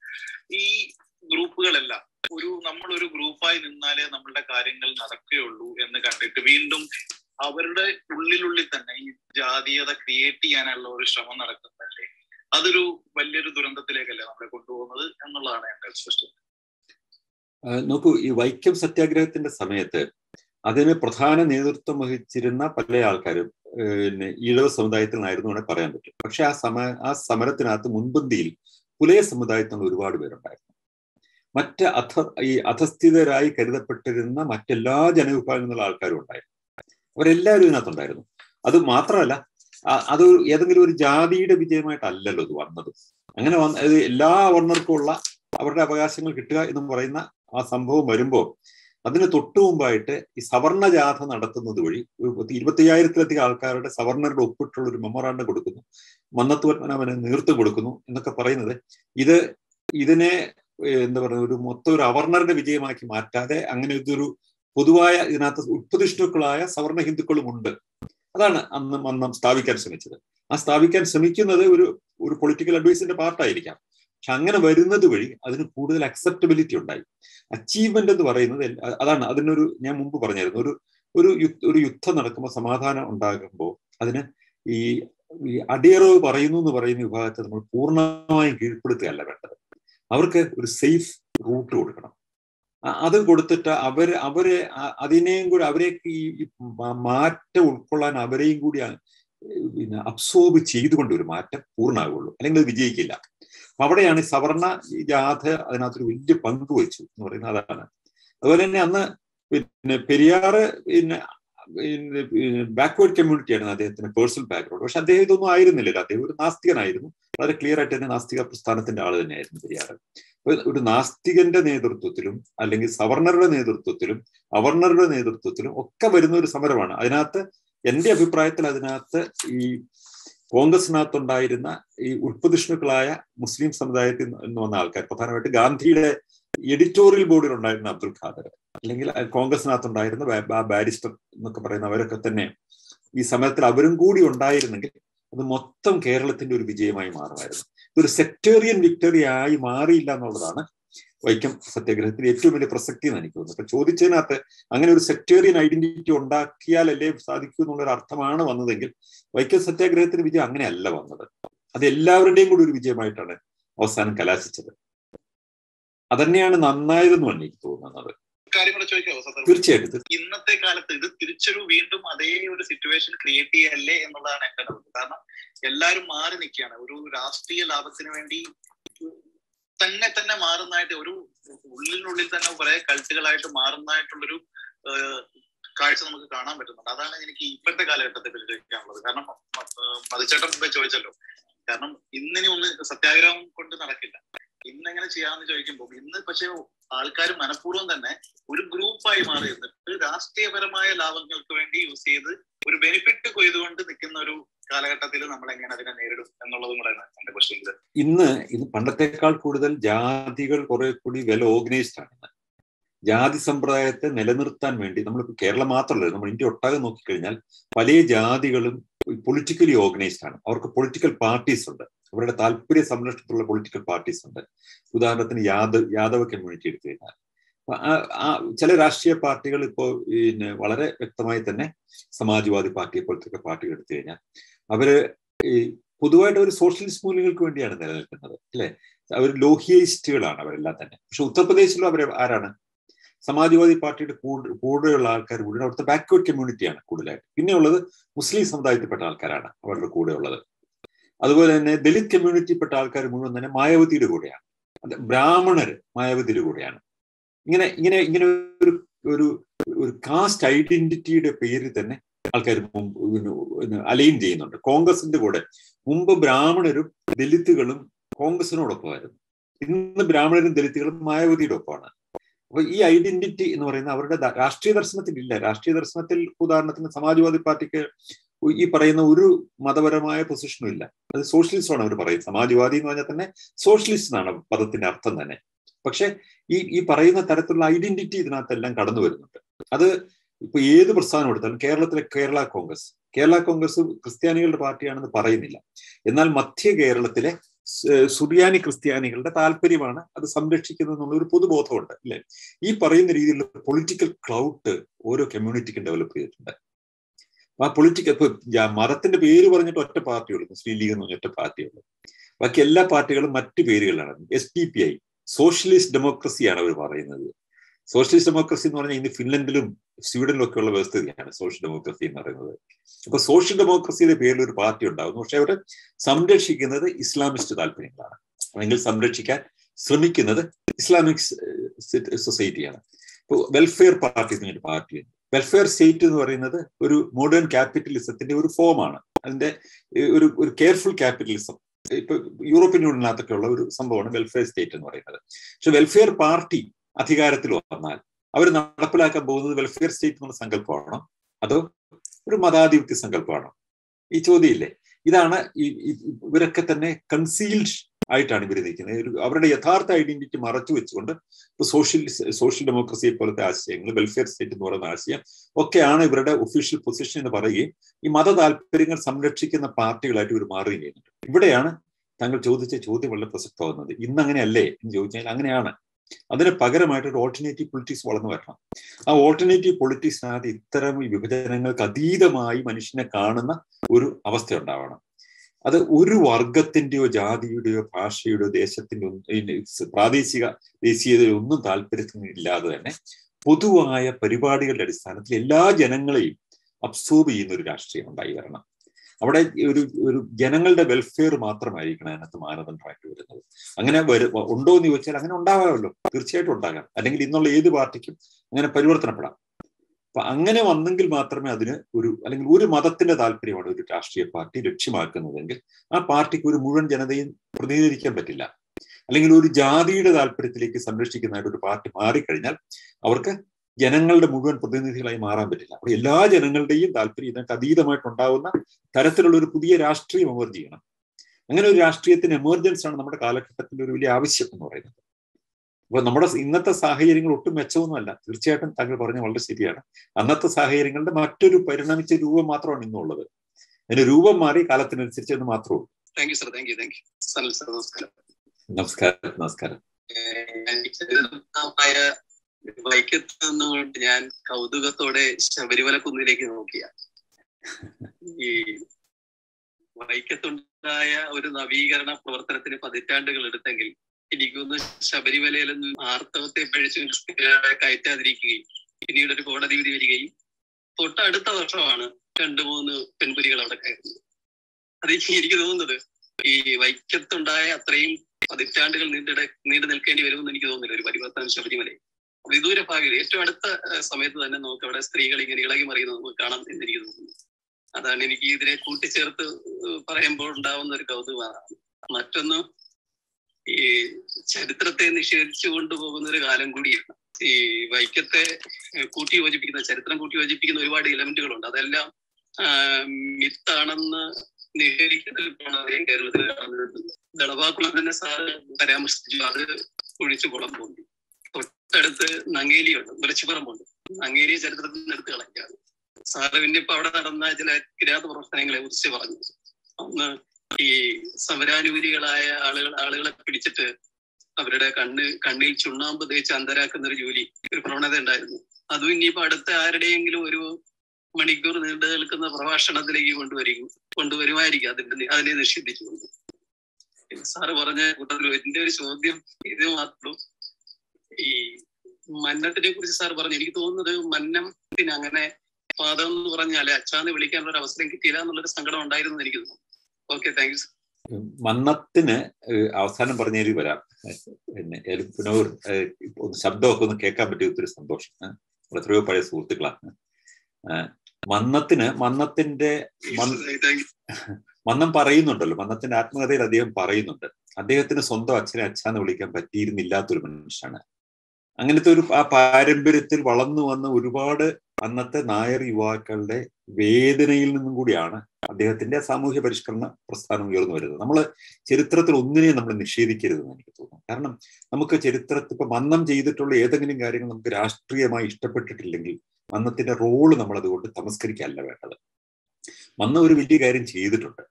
ഈ ഗ്രൂപ്പുകളെല്ലാം ഒരു നമ്മൾ ഒരു ഗ്രൂപ്പായി നിന്നാലേ നമ്മളുടെ കാര്യങ്ങൾ നടക്കുകയുള്ളൂ എന്ന് കണ്ടിട്ട് വീണ്ടും അവരുടെ ഉള്ളിലുള്ളിൽ തന്നെ ഈ ജാതീയത ക്രിയേറ്റ് ചെയ്യാനുള്ള ഒരു ശ്രമം നടക്കുന്നതല്ലേ? അതൊരു വലിയൊരു ദുരന്തത്തിലേക്കല്ലേ നമ്മളെ കൊണ്ടുപോകുന്നത് എന്നുള്ളതാണ് എന്റെ സ്പഷ്ടം നോക്കൂ ഈ വൈക്കം സത്യാഗ്രഹത്തിന്റെ സമയത്ത് അതിന് പ്രധാന നേതൃത്വം വഹിച്ചിരുന്ന പല ആൾക്കാരും പിന്നെ ഈഴവ സമുദായത്തിൽ നിന്നായിരുന്നു വേണമെങ്കിൽ പറയാൻ പറ്റും. പക്ഷെ ആ സമ ആ സമരത്തിനകത്ത് മുൻപന്തിയിൽ പുലയ സമുദായത്തിൽ നിന്ന് ഒരുപാട് പേരുണ്ടായിരുന്നു. മറ്റ് അധ ഈ അധസ്ഥിതരായി കരുതപ്പെട്ടിരുന്ന മറ്റെല്ലാ ജനവിഭാഗങ്ങളിലുള്ള ആൾക്കാരും ഉണ്ടായിരുന്നു. അവരെല്ലാവരും ഇതിനകത്തുണ്ടായിരുന്നു. അത് മാത്രമല്ല അത് ഏതെങ്കിലും ഒരു ജാതിയുടെ വിജയമായിട്ടല്ലല്ലോ ഇത് വന്നത്. അങ്ങനെ വന്ന എല്ലാ വർണർക്കും ഉള്ള അവരുടെ അവകാശങ്ങൾ കിട്ടുക എന്ന് പറയുന്ന ആ സംഭവം വരുമ്പോൾ അതിന് തൊട്ടു മുമ്പായിട്ട് ഈ സവർണ ജാഥ നടത്തുന്നത് വഴി ഇരുപത്തയ്യായിരത്തിലധികം ആൾക്കാരുടെ സവർണരുടെ ഒപ്പിട്ടുള്ള ഒരു മെമ്മോറാണ്ടം കൊടുക്കുന്നു. മന്നത്ത് പത്മനാഭനെ നേതൃത്വം കൊടുക്കുന്നു എന്നൊക്കെ പറയുന്നത് ഇത് ഇതിനെ എന്താ പറയുക ഒരു മൊത്തം ഒരു അവർണറിന്റെ വിജയമാക്കി മാറ്റാതെ അങ്ങനെ ഇതൊരു പൊതുവായ ഇതിനകത്ത് ഉത്പതിഷ്ണുക്കളായ സവർണ ഹിന്ദുക്കളും ഉണ്ട്. അതാണ് അന്ന് അന്ന് സ്ഥാപിക്കാൻ ശ്രമിച്ചത്. ആ സ്ഥാപിക്കാൻ ശ്രമിക്കുന്നത് ഒരു ഒരു പൊളിറ്റിക്കൽ അഡ്വൈസിന്റെ പാർട്ടായിരിക്കാം. പക്ഷെ അങ്ങനെ വരുന്നത് വഴി അതിന് കൂടുതൽ അക്സെപ്റ്റബിലിറ്റി ഉണ്ടായി. അച്ചീവ്മെന്റ് എന്ന് പറയുന്നത് അതാണ് അതിനൊരു ഞാൻ മുമ്പ് പറഞ്ഞായിരുന്നു. ഒരു ഒരു ഒരു യുദ്ധം നടക്കുമ്പോൾ സമാധാനം ഉണ്ടാകുമ്പോൾ അതിന് ഈ ഈ അടിയറവ് പറയുന്നു എന്ന് പറയുന്ന വിഭാഗത്തെ നമ്മൾ പൂർണമായും കീഴ്പ്പെടുത്തുകയല്ല വേണ്ടത്. അവർക്ക് ഒരു സേഫ് റൂട്ട് കൊടുക്കണം. അത് കൊടുത്തിട്ട് അവർ അവരെ അതിനെയും കൂടി അവരെയൊക്കെ ഈ മാറ്റം ഉൾക്കൊള്ളാൻ അവരെയും കൂടി പിന്നെ അബ്സോർബ് ചെയ്തുകൊണ്ട് ഒരു മാറ്റം പൂർണമാകുള്ളൂ അല്ലെങ്കിൽ അത് വിജയിക്കില്ല. അപ്പൊ അവിടെയാണ് സവർണ ജാഥ അതിനകത്തൊരു വലിയ പങ്ക് വഹിച്ചു എന്ന് പറയുന്നത് അതാണ്. അതുപോലെ തന്നെ അന്ന് പിന്നെ പെരിയാറ് പിന്നെ ബാക്ക്വേർഡ് കമ്മ്യൂണിറ്റിയാണ് അദ്ദേഹത്തിന്റെ പേഴ്സണൽ ബാക്ക്ഗ്രൗണ്ട് പക്ഷെ അദ്ദേഹം ഇതൊന്നും ആയിരുന്നില്ല. അദ്ദേഹം ഒരു നാസ്തികനായിരുന്നു. വളരെ ക്ലിയർ ആയിട്ട് തന്നെ നാസ്തിക പ്രസ്ഥാനത്തിന്റെ ആൾ തന്നെയായിരുന്നു പെരിയാറ്. ഒരു നാസ്തികന്റെ നേതൃത്വത്തിലും അല്ലെങ്കിൽ സവർണറുടെ നേതൃത്വത്തിലും അവർണറുടെ നേതൃത്വത്തിലും ഒക്കെ വരുന്ന ഒരു സമരമാണ്. അതിനകത്ത് എന്റെ അഭിപ്രായത്തിൽ അതിനകത്ത് ഈ കോൺഗ്രസിനകത്തുണ്ടായിരുന്ന ഈ ഉൾപ്രതിഷ്ണുക്കളായ മുസ്ലിം സമുദായത്തിൽ നിന്ന് വന്ന ആൾക്കാർ പ്രധാനമായിട്ട് ഗാന്ധിയുടെ എഡിറ്റോറിയൽ ബോർഡിൽ ഉണ്ടായിരുന്ന അബ്ദുൽ ഖാദർ. അല്ലെങ്കിൽ കോൺഗ്രസിനകത്തുണ്ടായിരുന്ന ബാരിസ്റ്റർ എന്നൊക്കെ പറയുന്ന അവരൊക്കെ തന്നെ ഈ സമയത്തിൽ അവരും കൂടി ഉണ്ടായിരുന്നെങ്കിൽ അത് മൊത്തം കേരളത്തിന്റെ ഒരു വിജയമായി മാറുമായിരുന്നു. ഇതൊരു സെക്ടേറിയൻ വിക്ടറി ആയി മാറിയില്ല എന്നുള്ളതാണ് വൈക്കം സത്യാഗ്രഹത്തിൽ ഏറ്റവും വലിയ പ്രസക്തി എന്ന് എനിക്ക് തോന്നുന്നു അപ്പൊ ചോദിച്ചതിനകത്ത് അങ്ങനെ ഒരു സെക്ടേറിയൻ ഐഡന്റിറ്റി ഉണ്ടാക്കിയാലല്ലേ സാധിക്കൂ എന്നുള്ളൊരു അർത്ഥമാണ് വന്നതെങ്കിൽ വൈക്കം സത്യാഗ്രഹത്തിന് വിജയം അങ്ങനെയല്ല വന്നത്. അത് എല്ലാവരുടെയും കൂടി ഒരു വിജയമായിട്ടാണ് അവസാനം കലാശിച്ചത്. അതന്നെയാണ് നന്നായതെന്നു എനിക്ക് തോന്നുന്നത്. കാര്യം കൂടെ ചോദിക്കാവോ സന്ദർഭം തീർച്ചയായിട്ടും ഇന്നത്തെ കാലത്ത് ഇത് തിരിച്ചൊരു വീണ്ടും അതേ ഒരു സിറ്റുവേഷൻ ക്രിയേറ്റ് ചെയ്യല്ലേ എന്നുള്ളതാണ് എന്റെ ഡൗട്ട് കാരണം എല്ലാരും മാറി നിൽക്കുകയാണ്. ഒരു രാഷ്ട്രീയ ലാഭത്തിന് വേണ്ടി തന്നെ തന്നെ മാറുന്നതായിട്ട് ഒരു ഉള്ളിനുള്ളിൽ തന്നെ കുറെ കൾട്ടുകളായിട്ട് മാറുന്നതായിട്ടുള്ളൊരു കാഴ്ച നമുക്ക് കാണാൻ പറ്റുന്നുണ്ട്. അതാണ് എനിക്ക് ഇപ്പോഴത്തെ കാലഘട്ടത്തെ പറ്റി ചോദിക്കാനുള്ളത്. കാരണം മതിച്ചേട്ടൻ മുമ്പേ ചോദിച്ചല്ലോ. കാരണം ഇന്നിനി ഒന്ന് സത്യാഗ്രഹം കൊണ്ട് നടക്കില്ല. ഇന്ന് എങ്ങനെ ചെയ്യാമെന്ന് ചോദിക്കുമ്പോൾ ഇന്ന് പക്ഷെ ആൾക്കാർ മനഃപൂർവം തന്നെ ഒരു ഗ്രൂപ്പായി മാറി എന്നിട്ട് രാഷ്ട്രീയപരമായ ലാഭങ്ങൾക്ക് വേണ്ടി യൂസ് ചെയ്ത് ഒരു ബെനിഫിറ്റ് കൊയ്തുകൊണ്ട് നിൽക്കുന്ന ഒരു കാലഘട്ടത്തിൽ നമ്മൾ എങ്ങനെ അതിനെ നേരിടും എന്നുള്ളതും കൂടെയാണ് എന്റെ ക്വസ്റ്റ്യൻ ഇന്ന് ഇന്ന് പണ്ടത്തെക്കാൾ കൂടുതൽ ജാതികൾ കുറെ കൂടി വെൽ ഓർഗനൈസ്ഡ് ആണ്. ജാതി സമ്പ്രദായത്തെ നിലനിർത്താൻ വേണ്ടി നമ്മളിപ്പോൾ കേരളം മാത്രമല്ല നമ്മൾ ഇന്ത്യ ഒട്ടാകെ നോക്കിക്കഴിഞ്ഞാൽ പല ജാതികളും പൊളിറ്റിക്കലി ഓർഗനൈസ്ഡ് ആണ്. അവർക്ക് പൊളിറ്റിക്കൽ പാർട്ടീസ് ഉണ്ട്. അവരുടെ താല്പര്യ സംരക്ഷണത്തിലുള്ള പൊളിറ്റിക്കൽ പാർട്ടീസ് ഉണ്ട്. ഉദാഹരണത്തിന് യാദവ് യാദവ് കമ്മ്യൂണിറ്റി എടുത്തു കഴിഞ്ഞാൽ. ചില രാഷ്ട്രീയ പാർട്ടികൾ ഇപ്പോൾ പിന്നെ വളരെ വ്യക്തമായി തന്നെ സമാജ്വാദി പാർട്ടിയെ പോലത്തെ പാർട്ടികൾ എടുത്തു കഴിഞ്ഞാൽ അവർ ഈ പൊതുവായിട്ട് ഒരു സോഷ്യലിസ്റ്റ് മൂല്യങ്ങൾക്ക് വേണ്ടിയാണ് നിലനിൽക്കുന്നത്. അല്ലെ? അവർ ലോഹിയയിസ്റ്റുകളാണ് അവരെല്ലാം തന്നെ. പക്ഷെ ഉത്തർപ്രദേശിലും അവർ ആരാണ്? സമാജ്വാദി പാർട്ടിയുടെ കൂടു- കൂടെയുള്ള ആൾക്കാർ കൂടി അവിടുത്തെ ബാക്ക്വേർഡ് കമ്മ്യൂണിറ്റിയാണ് കൂടുതലായിട്ട്. പിന്നെയുള്ളത് മുസ്ലിം സമുദായത്തിൽപ്പെട്ട ആൾക്കാരാണ് അവരുടെ കൂടെയുള്ളത്. അതുപോലെ തന്നെ ദലിത് കമ്മ്യൂണിറ്റിയിൽപ്പെട്ട ആൾക്കാർ മുഴുവൻ തന്നെ മായാവതിയുടെ കൂടെയാണ്. അത് ബ്രാഹ്മണര് മായാവതിയുടെ കൂടെയാണ്. ഇങ്ങനെ ഇങ്ങനെ ഇങ്ങനെ ഒരു ഒരു ഒരു കാസ്റ്റ് ഐഡന്റിറ്റിയുടെ പേരിൽ തന്നെ ആൾക്കാർ അലൈൻ ചെയ്യുന്നുണ്ട്. കോൺഗ്രസിന്റെ കൂടെ മുമ്പ് ബ്രാഹ്മണരും ദലിത്തുകളും കോൺഗ്രസിനോടൊപ്പമായിരുന്നു. ഇന്ന് ബ്രാഹ്മണരും ദലിത്തുകളും മായാവതിയുടെ ഒപ്പമാണ്. അപ്പൊ ഈ ഐഡന്റിറ്റി എന്ന് പറയുന്ന അവരുടെ രാഷ്ട്രീയ ദർശനത്തിൽ ഇല്ല. രാഷ്ട്രീയ ദർശനത്തിൽ ഉദാഹരണത്തിന് സമാജ്വാദി പാർട്ടിക്ക് ഈ പറയുന്ന ഒരു മതപരമായ പൊസിഷനും ഇല്ല. അത് സോഷ്യലിസ്റ്റാണ് അവർ പറയുന്നത്. സമാജ്വാദി എന്ന് പറഞ്ഞാൽ തന്നെ സോഷ്യലിസ്റ്റ് എന്നാണ് പദത്തിന്റെ അർത്ഥം തന്നെ. പക്ഷെ ഈ ഈ പറയുന്ന തരത്തിലുള്ള ഐഡന്റിറ്റി ഇതിനകത്തെല്ലാം കടന്നു വരുന്നുണ്ട്. അത് ഇപ്പൊ ഏത് പ്രസ്ഥാനം എടുത്താലും കേരളത്തിലെ കേരള കോൺഗ്രസ്. കേരള കോൺഗ്രസ് ക്രിസ്ത്യാനികളുടെ പാർട്ടിയാണെന്ന് പറയുന്നില്ല. എന്നാൽ മധ്യ കേരളത്തിലെ സുറിയാനി ക്രിസ്ത്യാനികളുടെ താല്പര്യമാണ് അത് സംരക്ഷിക്കുന്നത് എന്നുള്ള ഒരു പൊതുബോധമുണ്ട് അല്ലെ? ഈ പറയുന്ന രീതിയിലുള്ള പൊളിറ്റിക്കൽ ക്ലൗട്ട് ഓരോ കമ്മ്യൂണിറ്റിക്കും ഡെവലപ്പ് ചെയ്തിട്ടുണ്ട്. ആ പൊളിറ്റിക്കൽ ഇപ്പൊ മതത്തിന്റെ പേര് പറഞ്ഞിട്ട് ഒറ്റ പാർട്ടിയുള്ളൂ മുസ്ലിം ലീഗ് എന്ന് പറഞ്ഞ ഒറ്റ പാർട്ടിയുള്ളൂ. ബാക്കി എല്ലാ പാർട്ടികളും മറ്റു പേരുകളാണ് S D P I socialist ഡെമോക്രസിയാണ് അവർ പറയുന്നത്. സോഷ്യലിസ്റ്റ് ഡെമോക്രസി എന്ന് പറഞ്ഞാൽ ഇന്ന് ഫിൻലൻഡിലും സ്വീഡനിലും ഒക്കെ ഉള്ള വ്യവസ്ഥിതിയാണ് സോഷ്യൽ ഡെമോക്രസി എന്ന് പറയുന്നത്. അപ്പൊ സോഷ്യൽ ഡെമോക്രസിയുടെ പേരിൽ ഒരു പാർട്ടി ഉണ്ടാകുന്നു. പക്ഷെ അവർ സംരക്ഷിക്കുന്നത് ഇസ്ലാമിസ്റ്റ് താല്പര്യങ്ങളാണ്. അല്ലെങ്കിൽ സംരക്ഷിക്കാൻ ശ്രമിക്കുന്നത് ഇസ്ലാമിക് സൊസൈറ്റിയാണ് ഇപ്പോൾ വെൽഫെയർ പാർട്ടി എന്നൊരു പാർട്ടിയുണ്ട് വെൽഫെയർ സ്റ്റേറ്റ് എന്ന് പറയുന്നത് ഒരു മോഡേൺ ക്യാപിറ്റലിസത്തിന്റെ ഒരു ഫോമാണ് അതിന്റെ ഒരു ഒരു കെയർഫുൾ ക്യാപിറ്റലിസം ഇപ്പൊ യൂറോപ്യൻ യൂണിയനകത്തൊക്കെ ഉള്ള ഒരു സംഭവമാണ് വെൽഫെയർ സ്റ്റേറ്റ് എന്ന് പറയുന്നത്. പക്ഷെ വെൽഫെയർ പാർട്ടി അധികാരത്തിൽ വന്നാൽ അവർ നടപ്പിലാക്കാൻ പോകുന്നത് വെൽഫെയർ സ്റ്റേറ്റ് എന്ന സങ്കല്പമാണോ? അതോ ഒരു മതാധിപത്യ സങ്കല്പമാണോ? ഈ ചോദ്യമില്ലേ? ഇതാണ് ഈ ഇവരൊക്കെ തന്നെ കൺസീൽഡ് ആയിട്ടാണ് ഇവർ നിൽക്കുന്നത്. അവരുടെ യഥാർത്ഥ ഐഡന്റിറ്റി മറച്ചു വെച്ചുകൊണ്ട് ഇപ്പൊ സോഷ്യൽ സോഷ്യൽ ഡെമോക്രസിയെ പോലത്തെ ആശയങ്ങൾ വെൽഫെയർ സ്റ്റേറ്റ് എന്ന് പറയുന്ന ആശയം ഒക്കെയാണ് ഇവരുടെ ഒഫീഷ്യൽ പൊസിഷൻ എന്ന് പറയുകയും ഈ മത താല്പര്യങ്ങൾ സംരക്ഷിക്കുന്ന പാർട്ടികളായിട്ട് ഇവർ മാറുകയും ചെയ്യുന്നുണ്ട്. ഇവിടെയാണ് താങ്കൾ ചോദിച്ച ചോദ്യം വളരെ പ്രസക്തമാകുന്നത്. ഇന്ന് അങ്ങനെയല്ലേ എന്ന് ചോദിച്ചാൽ അങ്ങനെയാണ്. അതിന് പകരമായിട്ട് ഒരു ഓൾട്ടർനേറ്റീവ് പൊളിറ്റിക്സ് വളർന്നു വരണം. ആ ഓൾട്ടർനേറ്റീവ് പൊളിറ്റിക്സിനകത്ത് ഇത്തരം വിഭജനങ്ങൾക്ക് അതീതമായി മനുഷ്യനെ കാണുന്ന ഒരു അവസ്ഥ ഉണ്ടാവണം അത് ഒരു വർഗത്തിന്റെയോ ജാതിയുടെയോ ഭാഷയുടെയോ ദേശത്തിന്റെ പ്രാദേശിക ദേശീയതയോ ഒന്നും താല്പര്യത്തിനില്ലാതെ തന്നെ പൊതുവായ പരിപാടികളുടെ അടിസ്ഥാനത്തിൽ എല്ലാ ജനങ്ങളെയും അബ്സോർബ് ചെയ്യുന്ന ഒരു രാഷ്ട്രീയം ഉണ്ടായി വരണം. അവിടെ ഒരു ഒരു ജനങ്ങളുടെ വെൽഫെയർ മാത്രമായിരിക്കണം അതിനകത്ത് മാനദണ്ഡമായിട്ട് വരുന്നത്. അങ്ങനെ ഉണ്ടോ എന്ന് ചോദിച്ചാൽ അങ്ങനെ ഉണ്ടാവാമല്ലോ. തീർച്ചയായിട്ടും ഉണ്ടാകാം. അല്ലെങ്കിൽ ഇന്നുള്ള ഏത് പാർട്ടിക്കും അങ്ങനെ പരിവർത്തനപ്പെടാം. അപ്പൊ അങ്ങനെ വന്നെങ്കിൽ മാത്രമേ അതിന് ഒരു അല്ലെങ്കിൽ ഒരു മതത്തിന്റെ താല്പര്യമാണ് ഒരു രാഷ്ട്രീയ പാർട്ടി ലക്ഷ്യമാക്കുന്നതെങ്കിൽ ആ പാർട്ടിക്ക് ഒരു മുഴുവൻ ജനതയും പ്രതിനിധീകരിക്കാൻ പറ്റില്ല. അല്ലെങ്കിൽ ഒരു ജാതിയുടെ താല്പര്യത്തിലേക്ക് സംരക്ഷിക്കുന്നതായിട്ട് ഒരു പാർട്ടി മാറിക്കഴിഞ്ഞാൽ അവർക്ക് ജനങ്ങളുടെ മുഴുവൻ പ്രതിനിധികളായി മാറാൻ പറ്റില്ല. അവിടെ എല്ലാ ജനങ്ങളുടെയും താല്പര്യം ഇതിനൊക്കെ അതീതമായിട്ടുണ്ടാവുന്ന തരത്തിലുള്ള ഒരു പുതിയ രാഷ്ട്രീയം എമർജ് ചെയ്യണം. അങ്ങനെ ഒരു രാഷ്ട്രീയത്തിന് എമർജൻസ് ആണ് നമ്മുടെ കാലഘട്ടത്തിന്റെ ഒരു വലിയ ആവശ്യം എന്ന് പറയുന്നത്. അപ്പൊ നമ്മുടെ ഇന്നത്തെ സാഹചര്യങ്ങൾ ഒട്ടും മെച്ചമൊന്നുമല്ല. തീർച്ചയായിട്ടും താങ്കൾ പറഞ്ഞ വളരെ ശരിയാണ്. അന്നത്തെ സാഹചര്യങ്ങളുടെ മറ്റൊരു പരിണമിച്ച രൂപം മാത്രമാണ് ഇന്നുള്ളത്. അതിന് രൂപം മാറി കാലത്തിനനുസരിച്ച് എന്ന് മാത്രമേ ഉള്ളൂ. Thank you sir thank you thank you Sanal sir നമസ്കാരം. നമസ്കാരം. നമസ്കാരം. ചരിത്രമായ ഞാൻ കൗതുകത്തോടെ ശബരിമല കുന്നിലേക്ക് നോക്കിയ. ഈ വൈക്കത്തുണ്ടായ ഒരു നവീകരണ പ്രവർത്തനത്തിന് പതിറ്റാണ്ടുകൾ എടുത്തെങ്കിൽ എനിക്കൊന്ന് ശബരിമലയിലൊന്ന് ആർത്തവത്തെ പഴിച്ചു കയറ്റാതിരിക്കുകയും പിന്നീട് ഒരു കോടതി വിധി വരികയും തൊട്ടടുത്ത വർഷമാണ് രണ്ടു മൂന്ന് പെൺപുലികൾ അവിടെ കയറുന്നത്. അത് എനിക്ക് തോന്നുന്നത് ഈ വൈക്കത്തുണ്ടായ അത്രയും പതിറ്റാണ്ടുകൾ നീണ്ടിട നീണ്ടു നിൽക്കേണ്ടി വരുമെന്ന് എനിക്ക് തോന്നുന്നില്ല. ഒരു പരിവർത്തനം ശബരിമലയിൽ. വിദൂര ഭാവിയിൽ ഏറ്റവും അടുത്ത സമയത്ത് തന്നെ നമുക്ക് അവിടെ സ്ത്രീകൾ ഇങ്ങനെ ഇളകി മറിയുന്നത് നമുക്ക് കാണാം എന്നെനിക്ക് തോന്നുന്നു അതാണ് എനിക്ക് ഇതിനെ കൂട്ടിച്ചേർത്ത് പറയുമ്പോൾ ഉണ്ടാവുന്ന ഒരു കൗതുകമാണ്. മറ്റൊന്ന് ഈ ചരിത്രത്തെ നിഷേധിച്ചു കൊണ്ടുപോകുന്ന ഒരു കാലം കൂടിയാണ്. ഈ വൈക്കത്തെ കൂട്ടി യോജിപ്പിക്കുന്ന ചരിത്രം കൂട്ടി യോജിപ്പിക്കുന്ന ഒരുപാട് ഇലമെന്റുകളുണ്ട് അതെല്ലാം മിത്താണെന്ന് നിഷേധിക്കുന്ന കേരളത്തിൽ കാണുന്നത് ദളവാക്കുളം തന്നെ സാറ് പരാമർശിച്ചു. അത് ഒഴിച്ചു കുളം പോയി തൊട്ടടുത്ത് നങ്ങേലിയുണ്ട് മുലച്ചിപ്പറമ്പുണ്ട്. നങ്ങേലിയെ ചരിത്രത്തിൽ എടുത്ത് സാറ് പിന്നെ ഇപ്പൊ അവിടെ നടന്ന ചില കിരാത പ്രവർത്തനങ്ങളെ കുറിച്ച് പറഞ്ഞു. ഒന്ന് ഈ സമരാനുകൂലികളായ ആളുകൾ ആളുകളെ പിടിച്ചിട്ട് അവരുടെ കണ്ണ് കണ്ണിൽ ചുണ്ണാമ്പ് തേച്ച് അന്തരാക്കുന്ന ഒരു ജോലി ഒരു പ്രവണത ഉണ്ടായിരുന്നു. അതും ഇനിയിപ്പോ അടുത്ത ആരുടെയെങ്കിലും ഒരു മണിക്കൂർ നീണ്ടു നിൽക്കുന്ന പ്രഭാഷണത്തിലേക്ക് കൊണ്ടുവരും കൊണ്ടുവരുമായിരിക്കും അതിന്റെ അതിനെ നിഷേധിച്ചുകൊണ്ട്. സാറ് പറഞ്ഞ കൂട്ടത്തിൽ എന്റെ ഒരു ചോദ്യം ഇത് മാത്രം ഈ മന്നത്തിനെ കുറിച്ച് സാർ പറഞ്ഞു. എനിക്ക് തോന്നുന്നത് മന്നത്തിന് അങ്ങനെ പാദം എന്ന് പറഞ്ഞാൽ അച്ഛാന്ന് വിളിക്കാനുള്ള ഒരു അവസരം കിട്ടിയില്ല എന്നുള്ളൊരു സങ്കടം ഉണ്ടായിരുന്നു എനിക്ക് തോന്നുന്നു. ഓക്കെ താങ്ക് യു മന്നത്തിന് അവസാനം പറഞ്ഞേരി വരാം. പിന്നെ എലിപ്പിനോർ ഒന്ന് ശബ്ദമൊക്കെ ഒന്ന് കേൾക്കാൻ പറ്റിയ ഒത്തിരി സന്തോഷം. എത്രയോ പഴയ സുഹൃത്തുക്കളാണ്. മന്നത്തിന് മന്നത്തിന്റെ മന്നം പറയുന്നുണ്ടല്ലോ. മന്നത്തിന്റെ ആത്മകഥയിൽ അദ്ദേഹം പറയുന്നുണ്ട്. അദ്ദേഹത്തിന് സ്വന്തം അച്ഛനെ അച്ഛാന്ന് വിളിക്കാൻ പറ്റിയിരുന്നില്ലാത്തൊരു മനുഷ്യനാണ്. അങ്ങനത്തെ ഒരു ആ പാരമ്പര്യത്തിൽ വളർന്നു വന്ന ഒരുപാട് അന്നത്തെ നായർ യുവാക്കളുടെ വേദനയിൽ നിന്നും കൂടിയാണ് അദ്ദേഹത്തിന്റെ സാമൂഹ്യ പരിഷ്കരണ പ്രസ്ഥാനം ഉയർന്നു വരുന്നത്. നമ്മൾ ചരിത്രത്തിൽ ഒന്നിനെയും നമ്മൾ നിഷേധിക്കരുതെന്ന് എനിക്ക് തോന്നുന്നു. കാരണം നമുക്ക് ചരിത്രത്തിൽ ഇപ്പൊ മന്നം ചെയ്തിട്ടുള്ള ഏതെങ്കിലും കാര്യങ്ങൾ നമുക്ക് രാഷ്ട്രീയമായി ഇഷ്ടപ്പെട്ടിട്ടില്ലെങ്കിൽ മന്നത്തിന്റെ റോൾ നമ്മൾ അതുകൊണ്ട് തമസ്കരിക്കല്ല വേണ്ടത്. മന്ന ഒരു വലിയ കാര്യം ചെയ്തിട്ടുണ്ട്.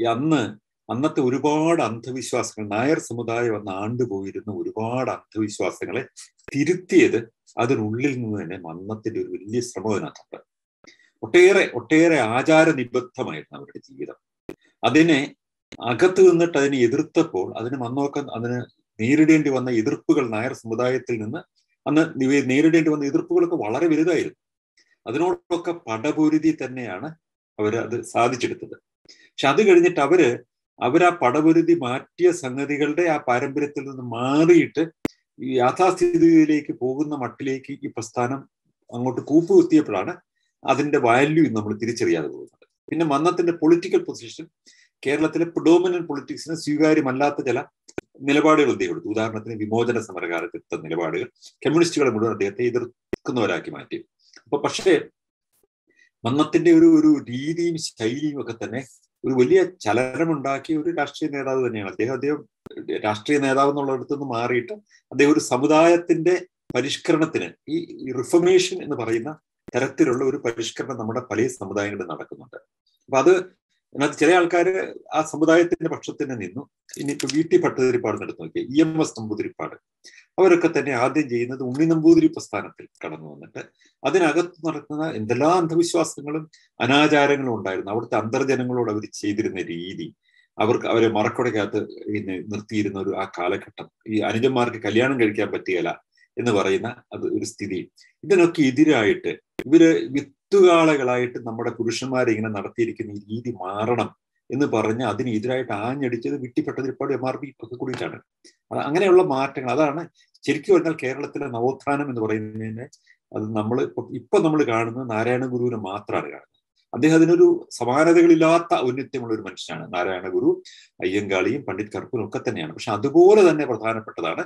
ഈ അന്ന് അന്നത്തെ ഒരുപാട് അന്ധവിശ്വാസങ്ങൾ നായർ സമുദായം അന്ന് ആണ്ടുപോയിരുന്ന ഒരുപാട് അന്ധവിശ്വാസങ്ങളെ തിരുത്തിയത് അതിനുള്ളിൽ നിന്ന് തന്നെ മന്നത്തിന്റെ ഒരു വലിയ ശ്രമം അതിനകത്തുണ്ട്. ഒട്ടേറെ ഒട്ടേറെ ആചാര നിബദ്ധമായിരുന്നു അവരുടെ ജീവിതം. അതിനെ അകത്ത് നിന്നിട്ട് അതിനെ എതിർത്തപ്പോൾ അതിന് മന്നോക്കം അതിന് നേരിടേണ്ടി വന്ന എതിർപ്പുകൾ നായർ സമുദായത്തിൽ നിന്ന് അന്ന് നേരിടേണ്ടി വന്ന എതിർപ്പുകളൊക്കെ വളരെ വലുതായിരുന്നു. അതിനോടൊക്കെ പടപൊരുതി തന്നെയാണ് അവർ അത് സാധിച്ചെടുത്തത്. പക്ഷെ അത് കഴിഞ്ഞിട്ട് അവർ അവർ ആ പടപൊരുതി മാറ്റിയ സംഗതികളുടെ ആ പാരമ്പര്യത്തിൽ നിന്ന് മാറിയിട്ട് ഈ യാഥാസ്ഥിതിയിലേക്ക് പോകുന്ന മട്ടിലേക്ക് ഈ പ്രസ്ഥാനം അങ്ങോട്ട് കൂപ്പുകുത്തിയപ്പോഴാണ് അതിന്റെ വാല്യൂ നമ്മൾ തിരിച്ചറിയാതെ പോകുന്നത്. പിന്നെ മന്നത്തിന്റെ പൊളിറ്റിക്കൽ പൊസിഷൻ കേരളത്തിലെ പ്രിഡോമിനന്റ് പൊളിറ്റിക്സിന് സ്വീകാര്യമല്ലാത്ത ചില നിലപാടുകൾ അദ്ദേഹം എടുത്തു. ഉദാഹരണത്തിന് വിമോചന സമരകാലത്തെ നിലപാടുകൾ കമ്മ്യൂണിസ്റ്റുകളെ മുഴുവൻ അദ്ദേഹത്തെ എതിർക്കുന്നവരാക്കി മാറ്റി. അപ്പൊ പക്ഷേ മന്നത്തിന്റെ ഒരു ഒരു രീതിയും ശൈലിയും ഒക്കെ തന്നെ ഒരു വലിയ ചലനമുണ്ടാക്കിയ ഒരു രാഷ്ട്രീയ നേതാവ് തന്നെയാണ്. അദ്ദേഹം അദ്ദേഹം രാഷ്ട്രീയ നേതാവ് എന്നുള്ളിടത്തു നിന്ന് മാറിയിട്ട് അദ്ദേഹം ഒരു സമുദായത്തിന്റെ പരിഷ്കരണത്തിന് ഈ റിഫർമേഷൻ എന്ന് പറയുന്ന തരത്തിലുള്ള ഒരു പരിഷ്കരണം നമ്മുടെ പല സമുദായങ്ങളിൽ നടക്കുന്നുണ്ട്. അപ്പൊ അത് അതിനകത്ത് ചില ആൾക്കാർ ആ സമുദായത്തിന്റെ പക്ഷത്ത് തന്നെ നിന്നു ഇനിയിപ്പോ വീട്ടി ഭട്ടതിരിപ്പാട് നടത്തു നോക്കിയ ഇ എം എസ് നമ്പൂതിരിപ്പാട്. അവരൊക്കെ തന്നെ ആദ്യം ചെയ്യുന്നത് ഉണ്ണി നമ്പൂതിരി പ്രസ്ഥാനത്തിൽ കടന്നു വന്നിട്ട് അതിനകത്ത് നടക്കുന്ന എന്തെല്ലാം അന്ധവിശ്വാസങ്ങളും അനാചാരങ്ങളും ഉണ്ടായിരുന്നു. അവിടുത്തെ അന്തർജനങ്ങളോട് അവർ ചെയ്തിരുന്ന രീതി അവർക്ക് അവരെ മറക്കുടയ്ക്കകത്ത് പിന്നെ നിർത്തിയിരുന്ന ഒരു ആ കാലഘട്ടം. ഈ അനുജന്മാർക്ക് കല്യാണം കഴിക്കാൻ പറ്റുകയില്ല എന്ന് പറയുന്ന അത് ഒരു സ്ഥിതി. ഇതിനൊക്കെ എതിരായിട്ട് ഇവർ വിത്തുകാളകളായിട്ട് നമ്മുടെ പുരുഷന്മാരെ ഇങ്ങനെ നടത്തിയിരിക്കുന്ന ഈ രീതി മാറണം എന്ന് പറഞ്ഞ് അതിനെതിരായിട്ട് ആഞ്ഞടിച്ചത് വിട്ടിപ്പെട്ടതിരിപ്പാട് എം ആർ പി ഒക്കെ കൂടിയിട്ടാണ്. അത് അങ്ങനെയുള്ള മാറ്റങ്ങൾ. അതാണ് ശരിക്കും പറഞ്ഞാൽ കേരളത്തിലെ നവോത്ഥാനം എന്ന് പറയുന്നതിന് അത് നമ്മൾ ഇപ്പൊ ഇപ്പൊ നമ്മൾ കാണുന്നത് നാരായണ ഗുരുവിനെ മാത്രമാണ് കാണുന്നത്. അദ്ദേഹം അതിനൊരു സമാനതകളില്ലാത്ത ഔന്നത്യമുള്ള ഒരു മനുഷ്യനാണ്. നാരായണ ഗുരു അയ്യങ്കാളിയും പണ്ഡിറ്റ് കർപ്പൂരും ഒക്കെ തന്നെയാണ്. പക്ഷെ അതുപോലെ തന്നെ പ്രധാനപ്പെട്ടതാണ്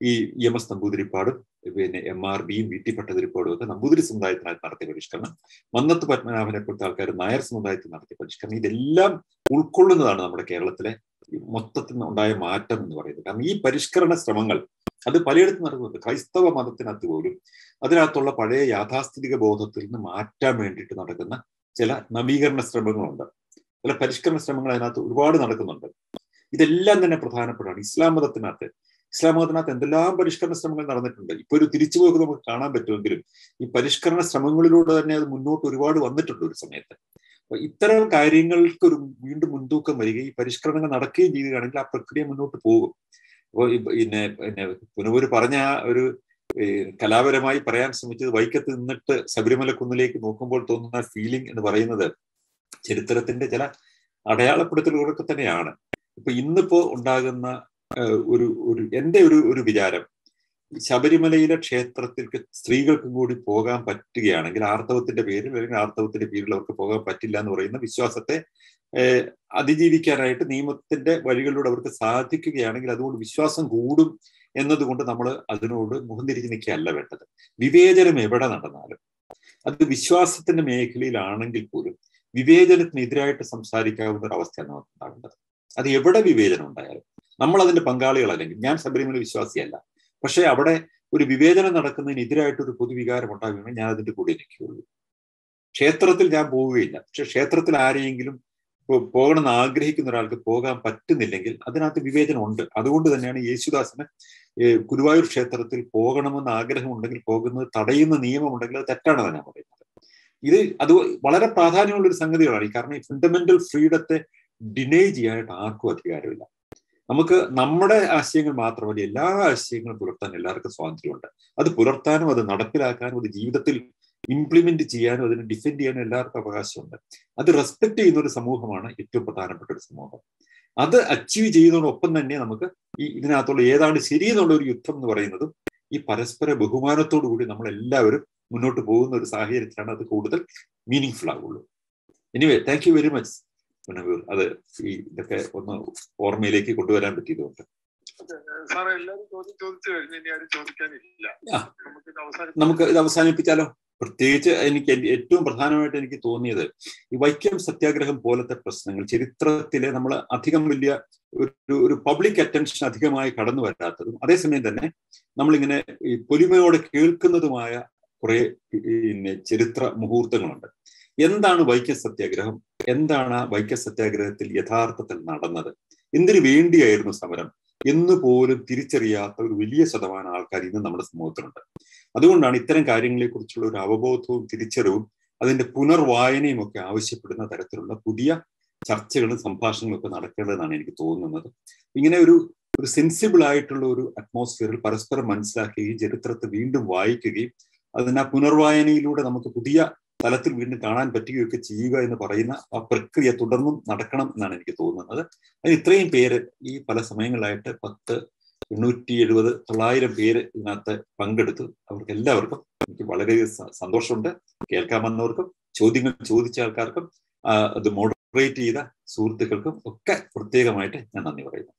ഈ ഇ എം എസ് നമ്പൂതിരിപ്പാടും പിന്നെ എം ആർ ബിയും വി ടി ഭട്ടതിരിപ്പാടും ഒക്കെ നമ്പൂതിരി സമുദായത്തിനായി നടത്തിയ പരിഷ്കരണം. മന്നത്ത് പത്മനാഭനെ പോലത്തെ ആൾക്കാർ നായർ സമുദായത്തിൽ നടത്തിയ പരിഷ്കരണം. ഇതെല്ലാം ഉൾക്കൊള്ളുന്നതാണ് നമ്മുടെ കേരളത്തിലെ മൊത്തത്തിൽ ഉണ്ടായ മാറ്റം എന്ന് പറയുന്നത്. കാരണം ഈ പരിഷ്കരണ ശ്രമങ്ങൾ അത് പലയിടത്തും നടക്കുന്നുണ്ട്. ക്രൈസ്തവ മതത്തിനകത്ത് പോലും അതിനകത്തുള്ള പഴയ യാഥാസ്ഥിതിക ബോധത്തിൽ നിന്ന് മാറ്റാൻ വേണ്ടിയിട്ട് നടക്കുന്ന ചില നവീകരണ ശ്രമങ്ങളുണ്ട്. ചില പരിഷ്കരണ ശ്രമങ്ങൾ അതിനകത്ത് ഒരുപാട് നടക്കുന്നുണ്ട്. ഇതെല്ലാം തന്നെ പ്രധാനപ്പെട്ടാണ് ഇസ്ലാം മതത്തിനകത്ത് ഇസ്ലാം മതത്തിനകത്ത് എന്തെല്ലാം പരിഷ്കരണ ശ്രമങ്ങൾ നടന്നിട്ടുണ്ട്. ഇപ്പൊ ഒരു തിരിച്ചുപോക്ക് നമുക്ക് കാണാൻ പറ്റുമെങ്കിലും ഈ പരിഷ്കരണ ശ്രമങ്ങളിലൂടെ തന്നെ അത് മുന്നോട്ട് ഒരുപാട് വന്നിട്ടുണ്ട് ഒരു സമയത്ത്. അപ്പൊ ഇത്തരം കാര്യങ്ങൾക്ക് ഒരു വീണ്ടും മുൻതൂക്കം വരികയും ഈ പരിഷ്കരണങ്ങൾ നടക്കുകയും ചെയ്യുകയാണെങ്കിൽ ആ പ്രക്രിയ മുന്നോട്ട് പോകും. അപ്പോൾ പിന്നെ പിന്നെ പുനവൂര് പറഞ്ഞ ഒരു കലാപരമായി പറയാൻ ശ്രമിച്ചത് വൈക്കത്ത് നിന്നിട്ട് ശബരിമല കുന്നിലേക്ക് നോക്കുമ്പോൾ തോന്നുന്ന ഫീലിംഗ് എന്ന് പറയുന്നത് ചരിത്രത്തിന്റെ ചില അടയാളപ്പെടുത്തലുകളൊക്കെ തന്നെയാണ്. ഇപ്പൊ ഇന്നിപ്പോ ഉണ്ടാകുന്ന ഒരു ഒരു എന്റെ ഒരു ഒരു വിചാരം ശബരിമലയിലെ ക്ഷേത്രത്തിൽ സ്ത്രീകൾക്കും കൂടി പോകാൻ പറ്റുകയാണെങ്കിൽ ആർത്തവത്തിന്റെ പേരിൽ അല്ലെങ്കിൽ ആർത്തവത്തിന്റെ പേരിൽ അവർക്ക് പോകാൻ പറ്റില്ല എന്ന് പറയുന്ന വിശ്വാസത്തെ അതിജീവിക്കാനായിട്ട് നിയമത്തിന്റെ വഴികളിലൂടെ അവർക്ക് സാധിക്കുകയാണെങ്കിൽ അതുകൊണ്ട് വിശ്വാസം കൂടും എന്നതുകൊണ്ട് നമ്മൾ അതിനോട് മുഖം തിരിഞ്ഞ് നിൽക്കുകയല്ല വേണ്ടത്. വിവേചനം എവിടെ നടന്നാലും. അത് വിശ്വാസത്തിന്റെ മേഖലയിലാണെങ്കിൽ പോലും വിവേചനത്തിനെതിരായിട്ട് സംസാരിക്കാവുന്ന ഒരു അവസ്ഥയാണ് നമുക്ക് ഉണ്ടാകേണ്ടത് അത് എവിടെ വിവേചനം ഉണ്ടായാലും. നമ്മൾ അതിന്റെ പങ്കാളികളല്ലെങ്കിൽ ഞാൻ ശബരിമല വിശ്വാസിയല്ല. പക്ഷേ അവിടെ ഒരു വിവേചനം നടക്കുന്നതിനെതിരായിട്ട് ഒരു പൊതുവികാരം ഉണ്ടാകുകയാണെങ്കിൽ ഞാൻ അതിന്റെ കൂടെ നിൽക്കുകയുള്ളൂ. ക്ഷേത്രത്തിൽ ഞാൻ പോവുകയില്ല. പക്ഷെ ക്ഷേത്രത്തിൽ ആരെയെങ്കിലും പോകണമെന്ന് ആഗ്രഹിക്കുന്ന ഒരാൾക്ക് പോകാൻ പറ്റുന്നില്ലെങ്കിൽ അതിനകത്ത് വിവേചനം ഉണ്ട്. അതുകൊണ്ട് തന്നെയാണ് യേശുദാസിന് ഗുരുവായൂർ ക്ഷേത്രത്തിൽ പോകണമെന്ന് ആഗ്രഹമുണ്ടെങ്കിൽ പോകുന്നത് തടയുന്ന നിയമമുണ്ടെങ്കിൽ അത് തെറ്റാണെന്ന് ഞാൻ പറയുന്നത്. ഇത് അത് വളരെ പ്രാധാന്യമുള്ള ഒരു സംഗതികളാണ് കാരണം ഈ ഫണ്ടമെന്റൽ ഫ്രീഡത്തെ ഡിനൈ ചെയ്യാനായിട്ട് ആർക്കും അധികാരമില്ല. നമുക്ക് നമ്മുടെ ആശയങ്ങൾ മാത്രമല്ല എല്ലാ ആശയങ്ങളും പുലർത്താൻ എല്ലാവർക്കും സ്വാതന്ത്ര്യമുണ്ട്. അത് പുലർത്താനും അത് നടപ്പിലാക്കാനും അത് ജീവിതത്തിൽ ഇംപ്ലിമെന്റ് ചെയ്യാനും അതിനെ ഡിഫെൻഡ് ചെയ്യാനും എല്ലാവർക്കും അവകാശമുണ്ട്. അത് റെസ്പെക്ട് ചെയ്യുന്ന ഒരു സമൂഹമാണ് ഏറ്റവും പ്രധാനപ്പെട്ട ഒരു സമൂഹം. അത് അച്ചീവ് ചെയ്യുന്നതോടൊപ്പം തന്നെ നമുക്ക് ഈ ഇതിനകത്തുള്ള ഏതാണ് ശരി എന്നുള്ള ഒരു യുദ്ധം എന്ന് പറയുന്നതും ഈ പരസ്പര ബഹുമാനത്തോടു കൂടി നമ്മൾ എല്ലാവരും മുന്നോട്ട് പോകുന്ന ഒരു സാഹചര്യത്തിലാണ് അത് കൂടുതൽ മീനിങ് ഫുൾ ആവുള്ളൂ anyway thank you very much അത് ഈ ഇതൊക്കെ ഒന്ന് ഓർമ്മയിലേക്ക് കൊണ്ടുവരാൻ പറ്റിയതുകൊണ്ട്. നമുക്ക് ഇത് അവസാനിപ്പിച്ചാലോ? പ്രത്യേകിച്ച് എനിക്ക് ഏറ്റവും പ്രധാനമായിട്ട് എനിക്ക് തോന്നിയത് ഈ വൈക്കം സത്യാഗ്രഹം പോലത്തെ പ്രശ്നങ്ങൾ ചരിത്രത്തിലെ നമ്മൾ അധികം വലിയ ഒരു ഒരു പബ്ലിക് അറ്റൻഷൻ അധികമായി കടന്നു വരാത്തതും അതേസമയം തന്നെ നമ്മളിങ്ങനെ ഈ പൊലിമയോടെ കേൾക്കുന്നതുമായ കുറെ പിന്നെ ചരിത്ര മുഹൂർത്തങ്ങളുണ്ട്. എന്താണ് വൈക്കം സത്യാഗ്രഹം? എന്താണ് ആ വൈക്കം സത്യാഗ്രഹത്തിൽ യഥാർത്ഥത്തിൽ നടന്നത്? എന്തിനു വേണ്ടിയായിരുന്നു സമരം? എന്ന് പോലും തിരിച്ചറിയാത്ത ഒരു വലിയ ശതമാനം ആൾക്കാർ ഇന്ന് നമ്മുടെ സമൂഹത്തിലുണ്ട്. അതുകൊണ്ടാണ് ഇത്തരം കാര്യങ്ങളെ കുറിച്ചുള്ള ഒരു അവബോധവും തിരിച്ചറിവും അതിന്റെ പുനർവായനയും ഒക്കെ ആവശ്യപ്പെടുന്ന തരത്തിലുള്ള പുതിയ ചർച്ചകളും സംഭാഷണങ്ങളും ഒക്കെ നടക്കേണ്ടതെന്നാണ് എനിക്ക് തോന്നുന്നത്. ഇങ്ങനെ ഒരു ഒരു സെൻസിബിൾ ആയിട്ടുള്ള ഒരു അറ്റ്മോസ്ഫിയറിൽ പരസ്പരം മനസ്സിലാക്കുകയും ചരിത്രത്തെ വീണ്ടും വായിക്കുകയും അതിന് ആ പുനർവായനയിലൂടെ നമുക്ക് പുതിയ തലത്തിൽ വീണ്ടും കാണാൻ പറ്റുകയൊക്കെ ചെയ്യുക എന്ന് പറയുന്ന ആ പ്രക്രിയ തുടർന്നും നടക്കണം എന്നാണ് എനിക്ക് തോന്നുന്നത്. അതിന് ഇത്രയും പേര് ഈ പല സമയങ്ങളായിട്ട് പത്ത് എണ്ണൂറ്റി എഴുപത് തൊള്ളായിരം പേര് ഇതിനകത്ത് പങ്കെടുത്തു. അവർക്ക് എല്ലാവർക്കും എനിക്ക് വളരെ സന്തോഷമുണ്ട്. കേൾക്കാൻ വന്നവർക്കും ചോദ്യങ്ങൾ ചോദിച്ച ആൾക്കാർക്കും അത് മോഡറേറ്റ് ചെയ്ത സുഹൃത്തുക്കൾക്കും ഒക്കെ പ്രത്യേകമായിട്ട് ഞാൻ നന്ദി പറയുന്നു.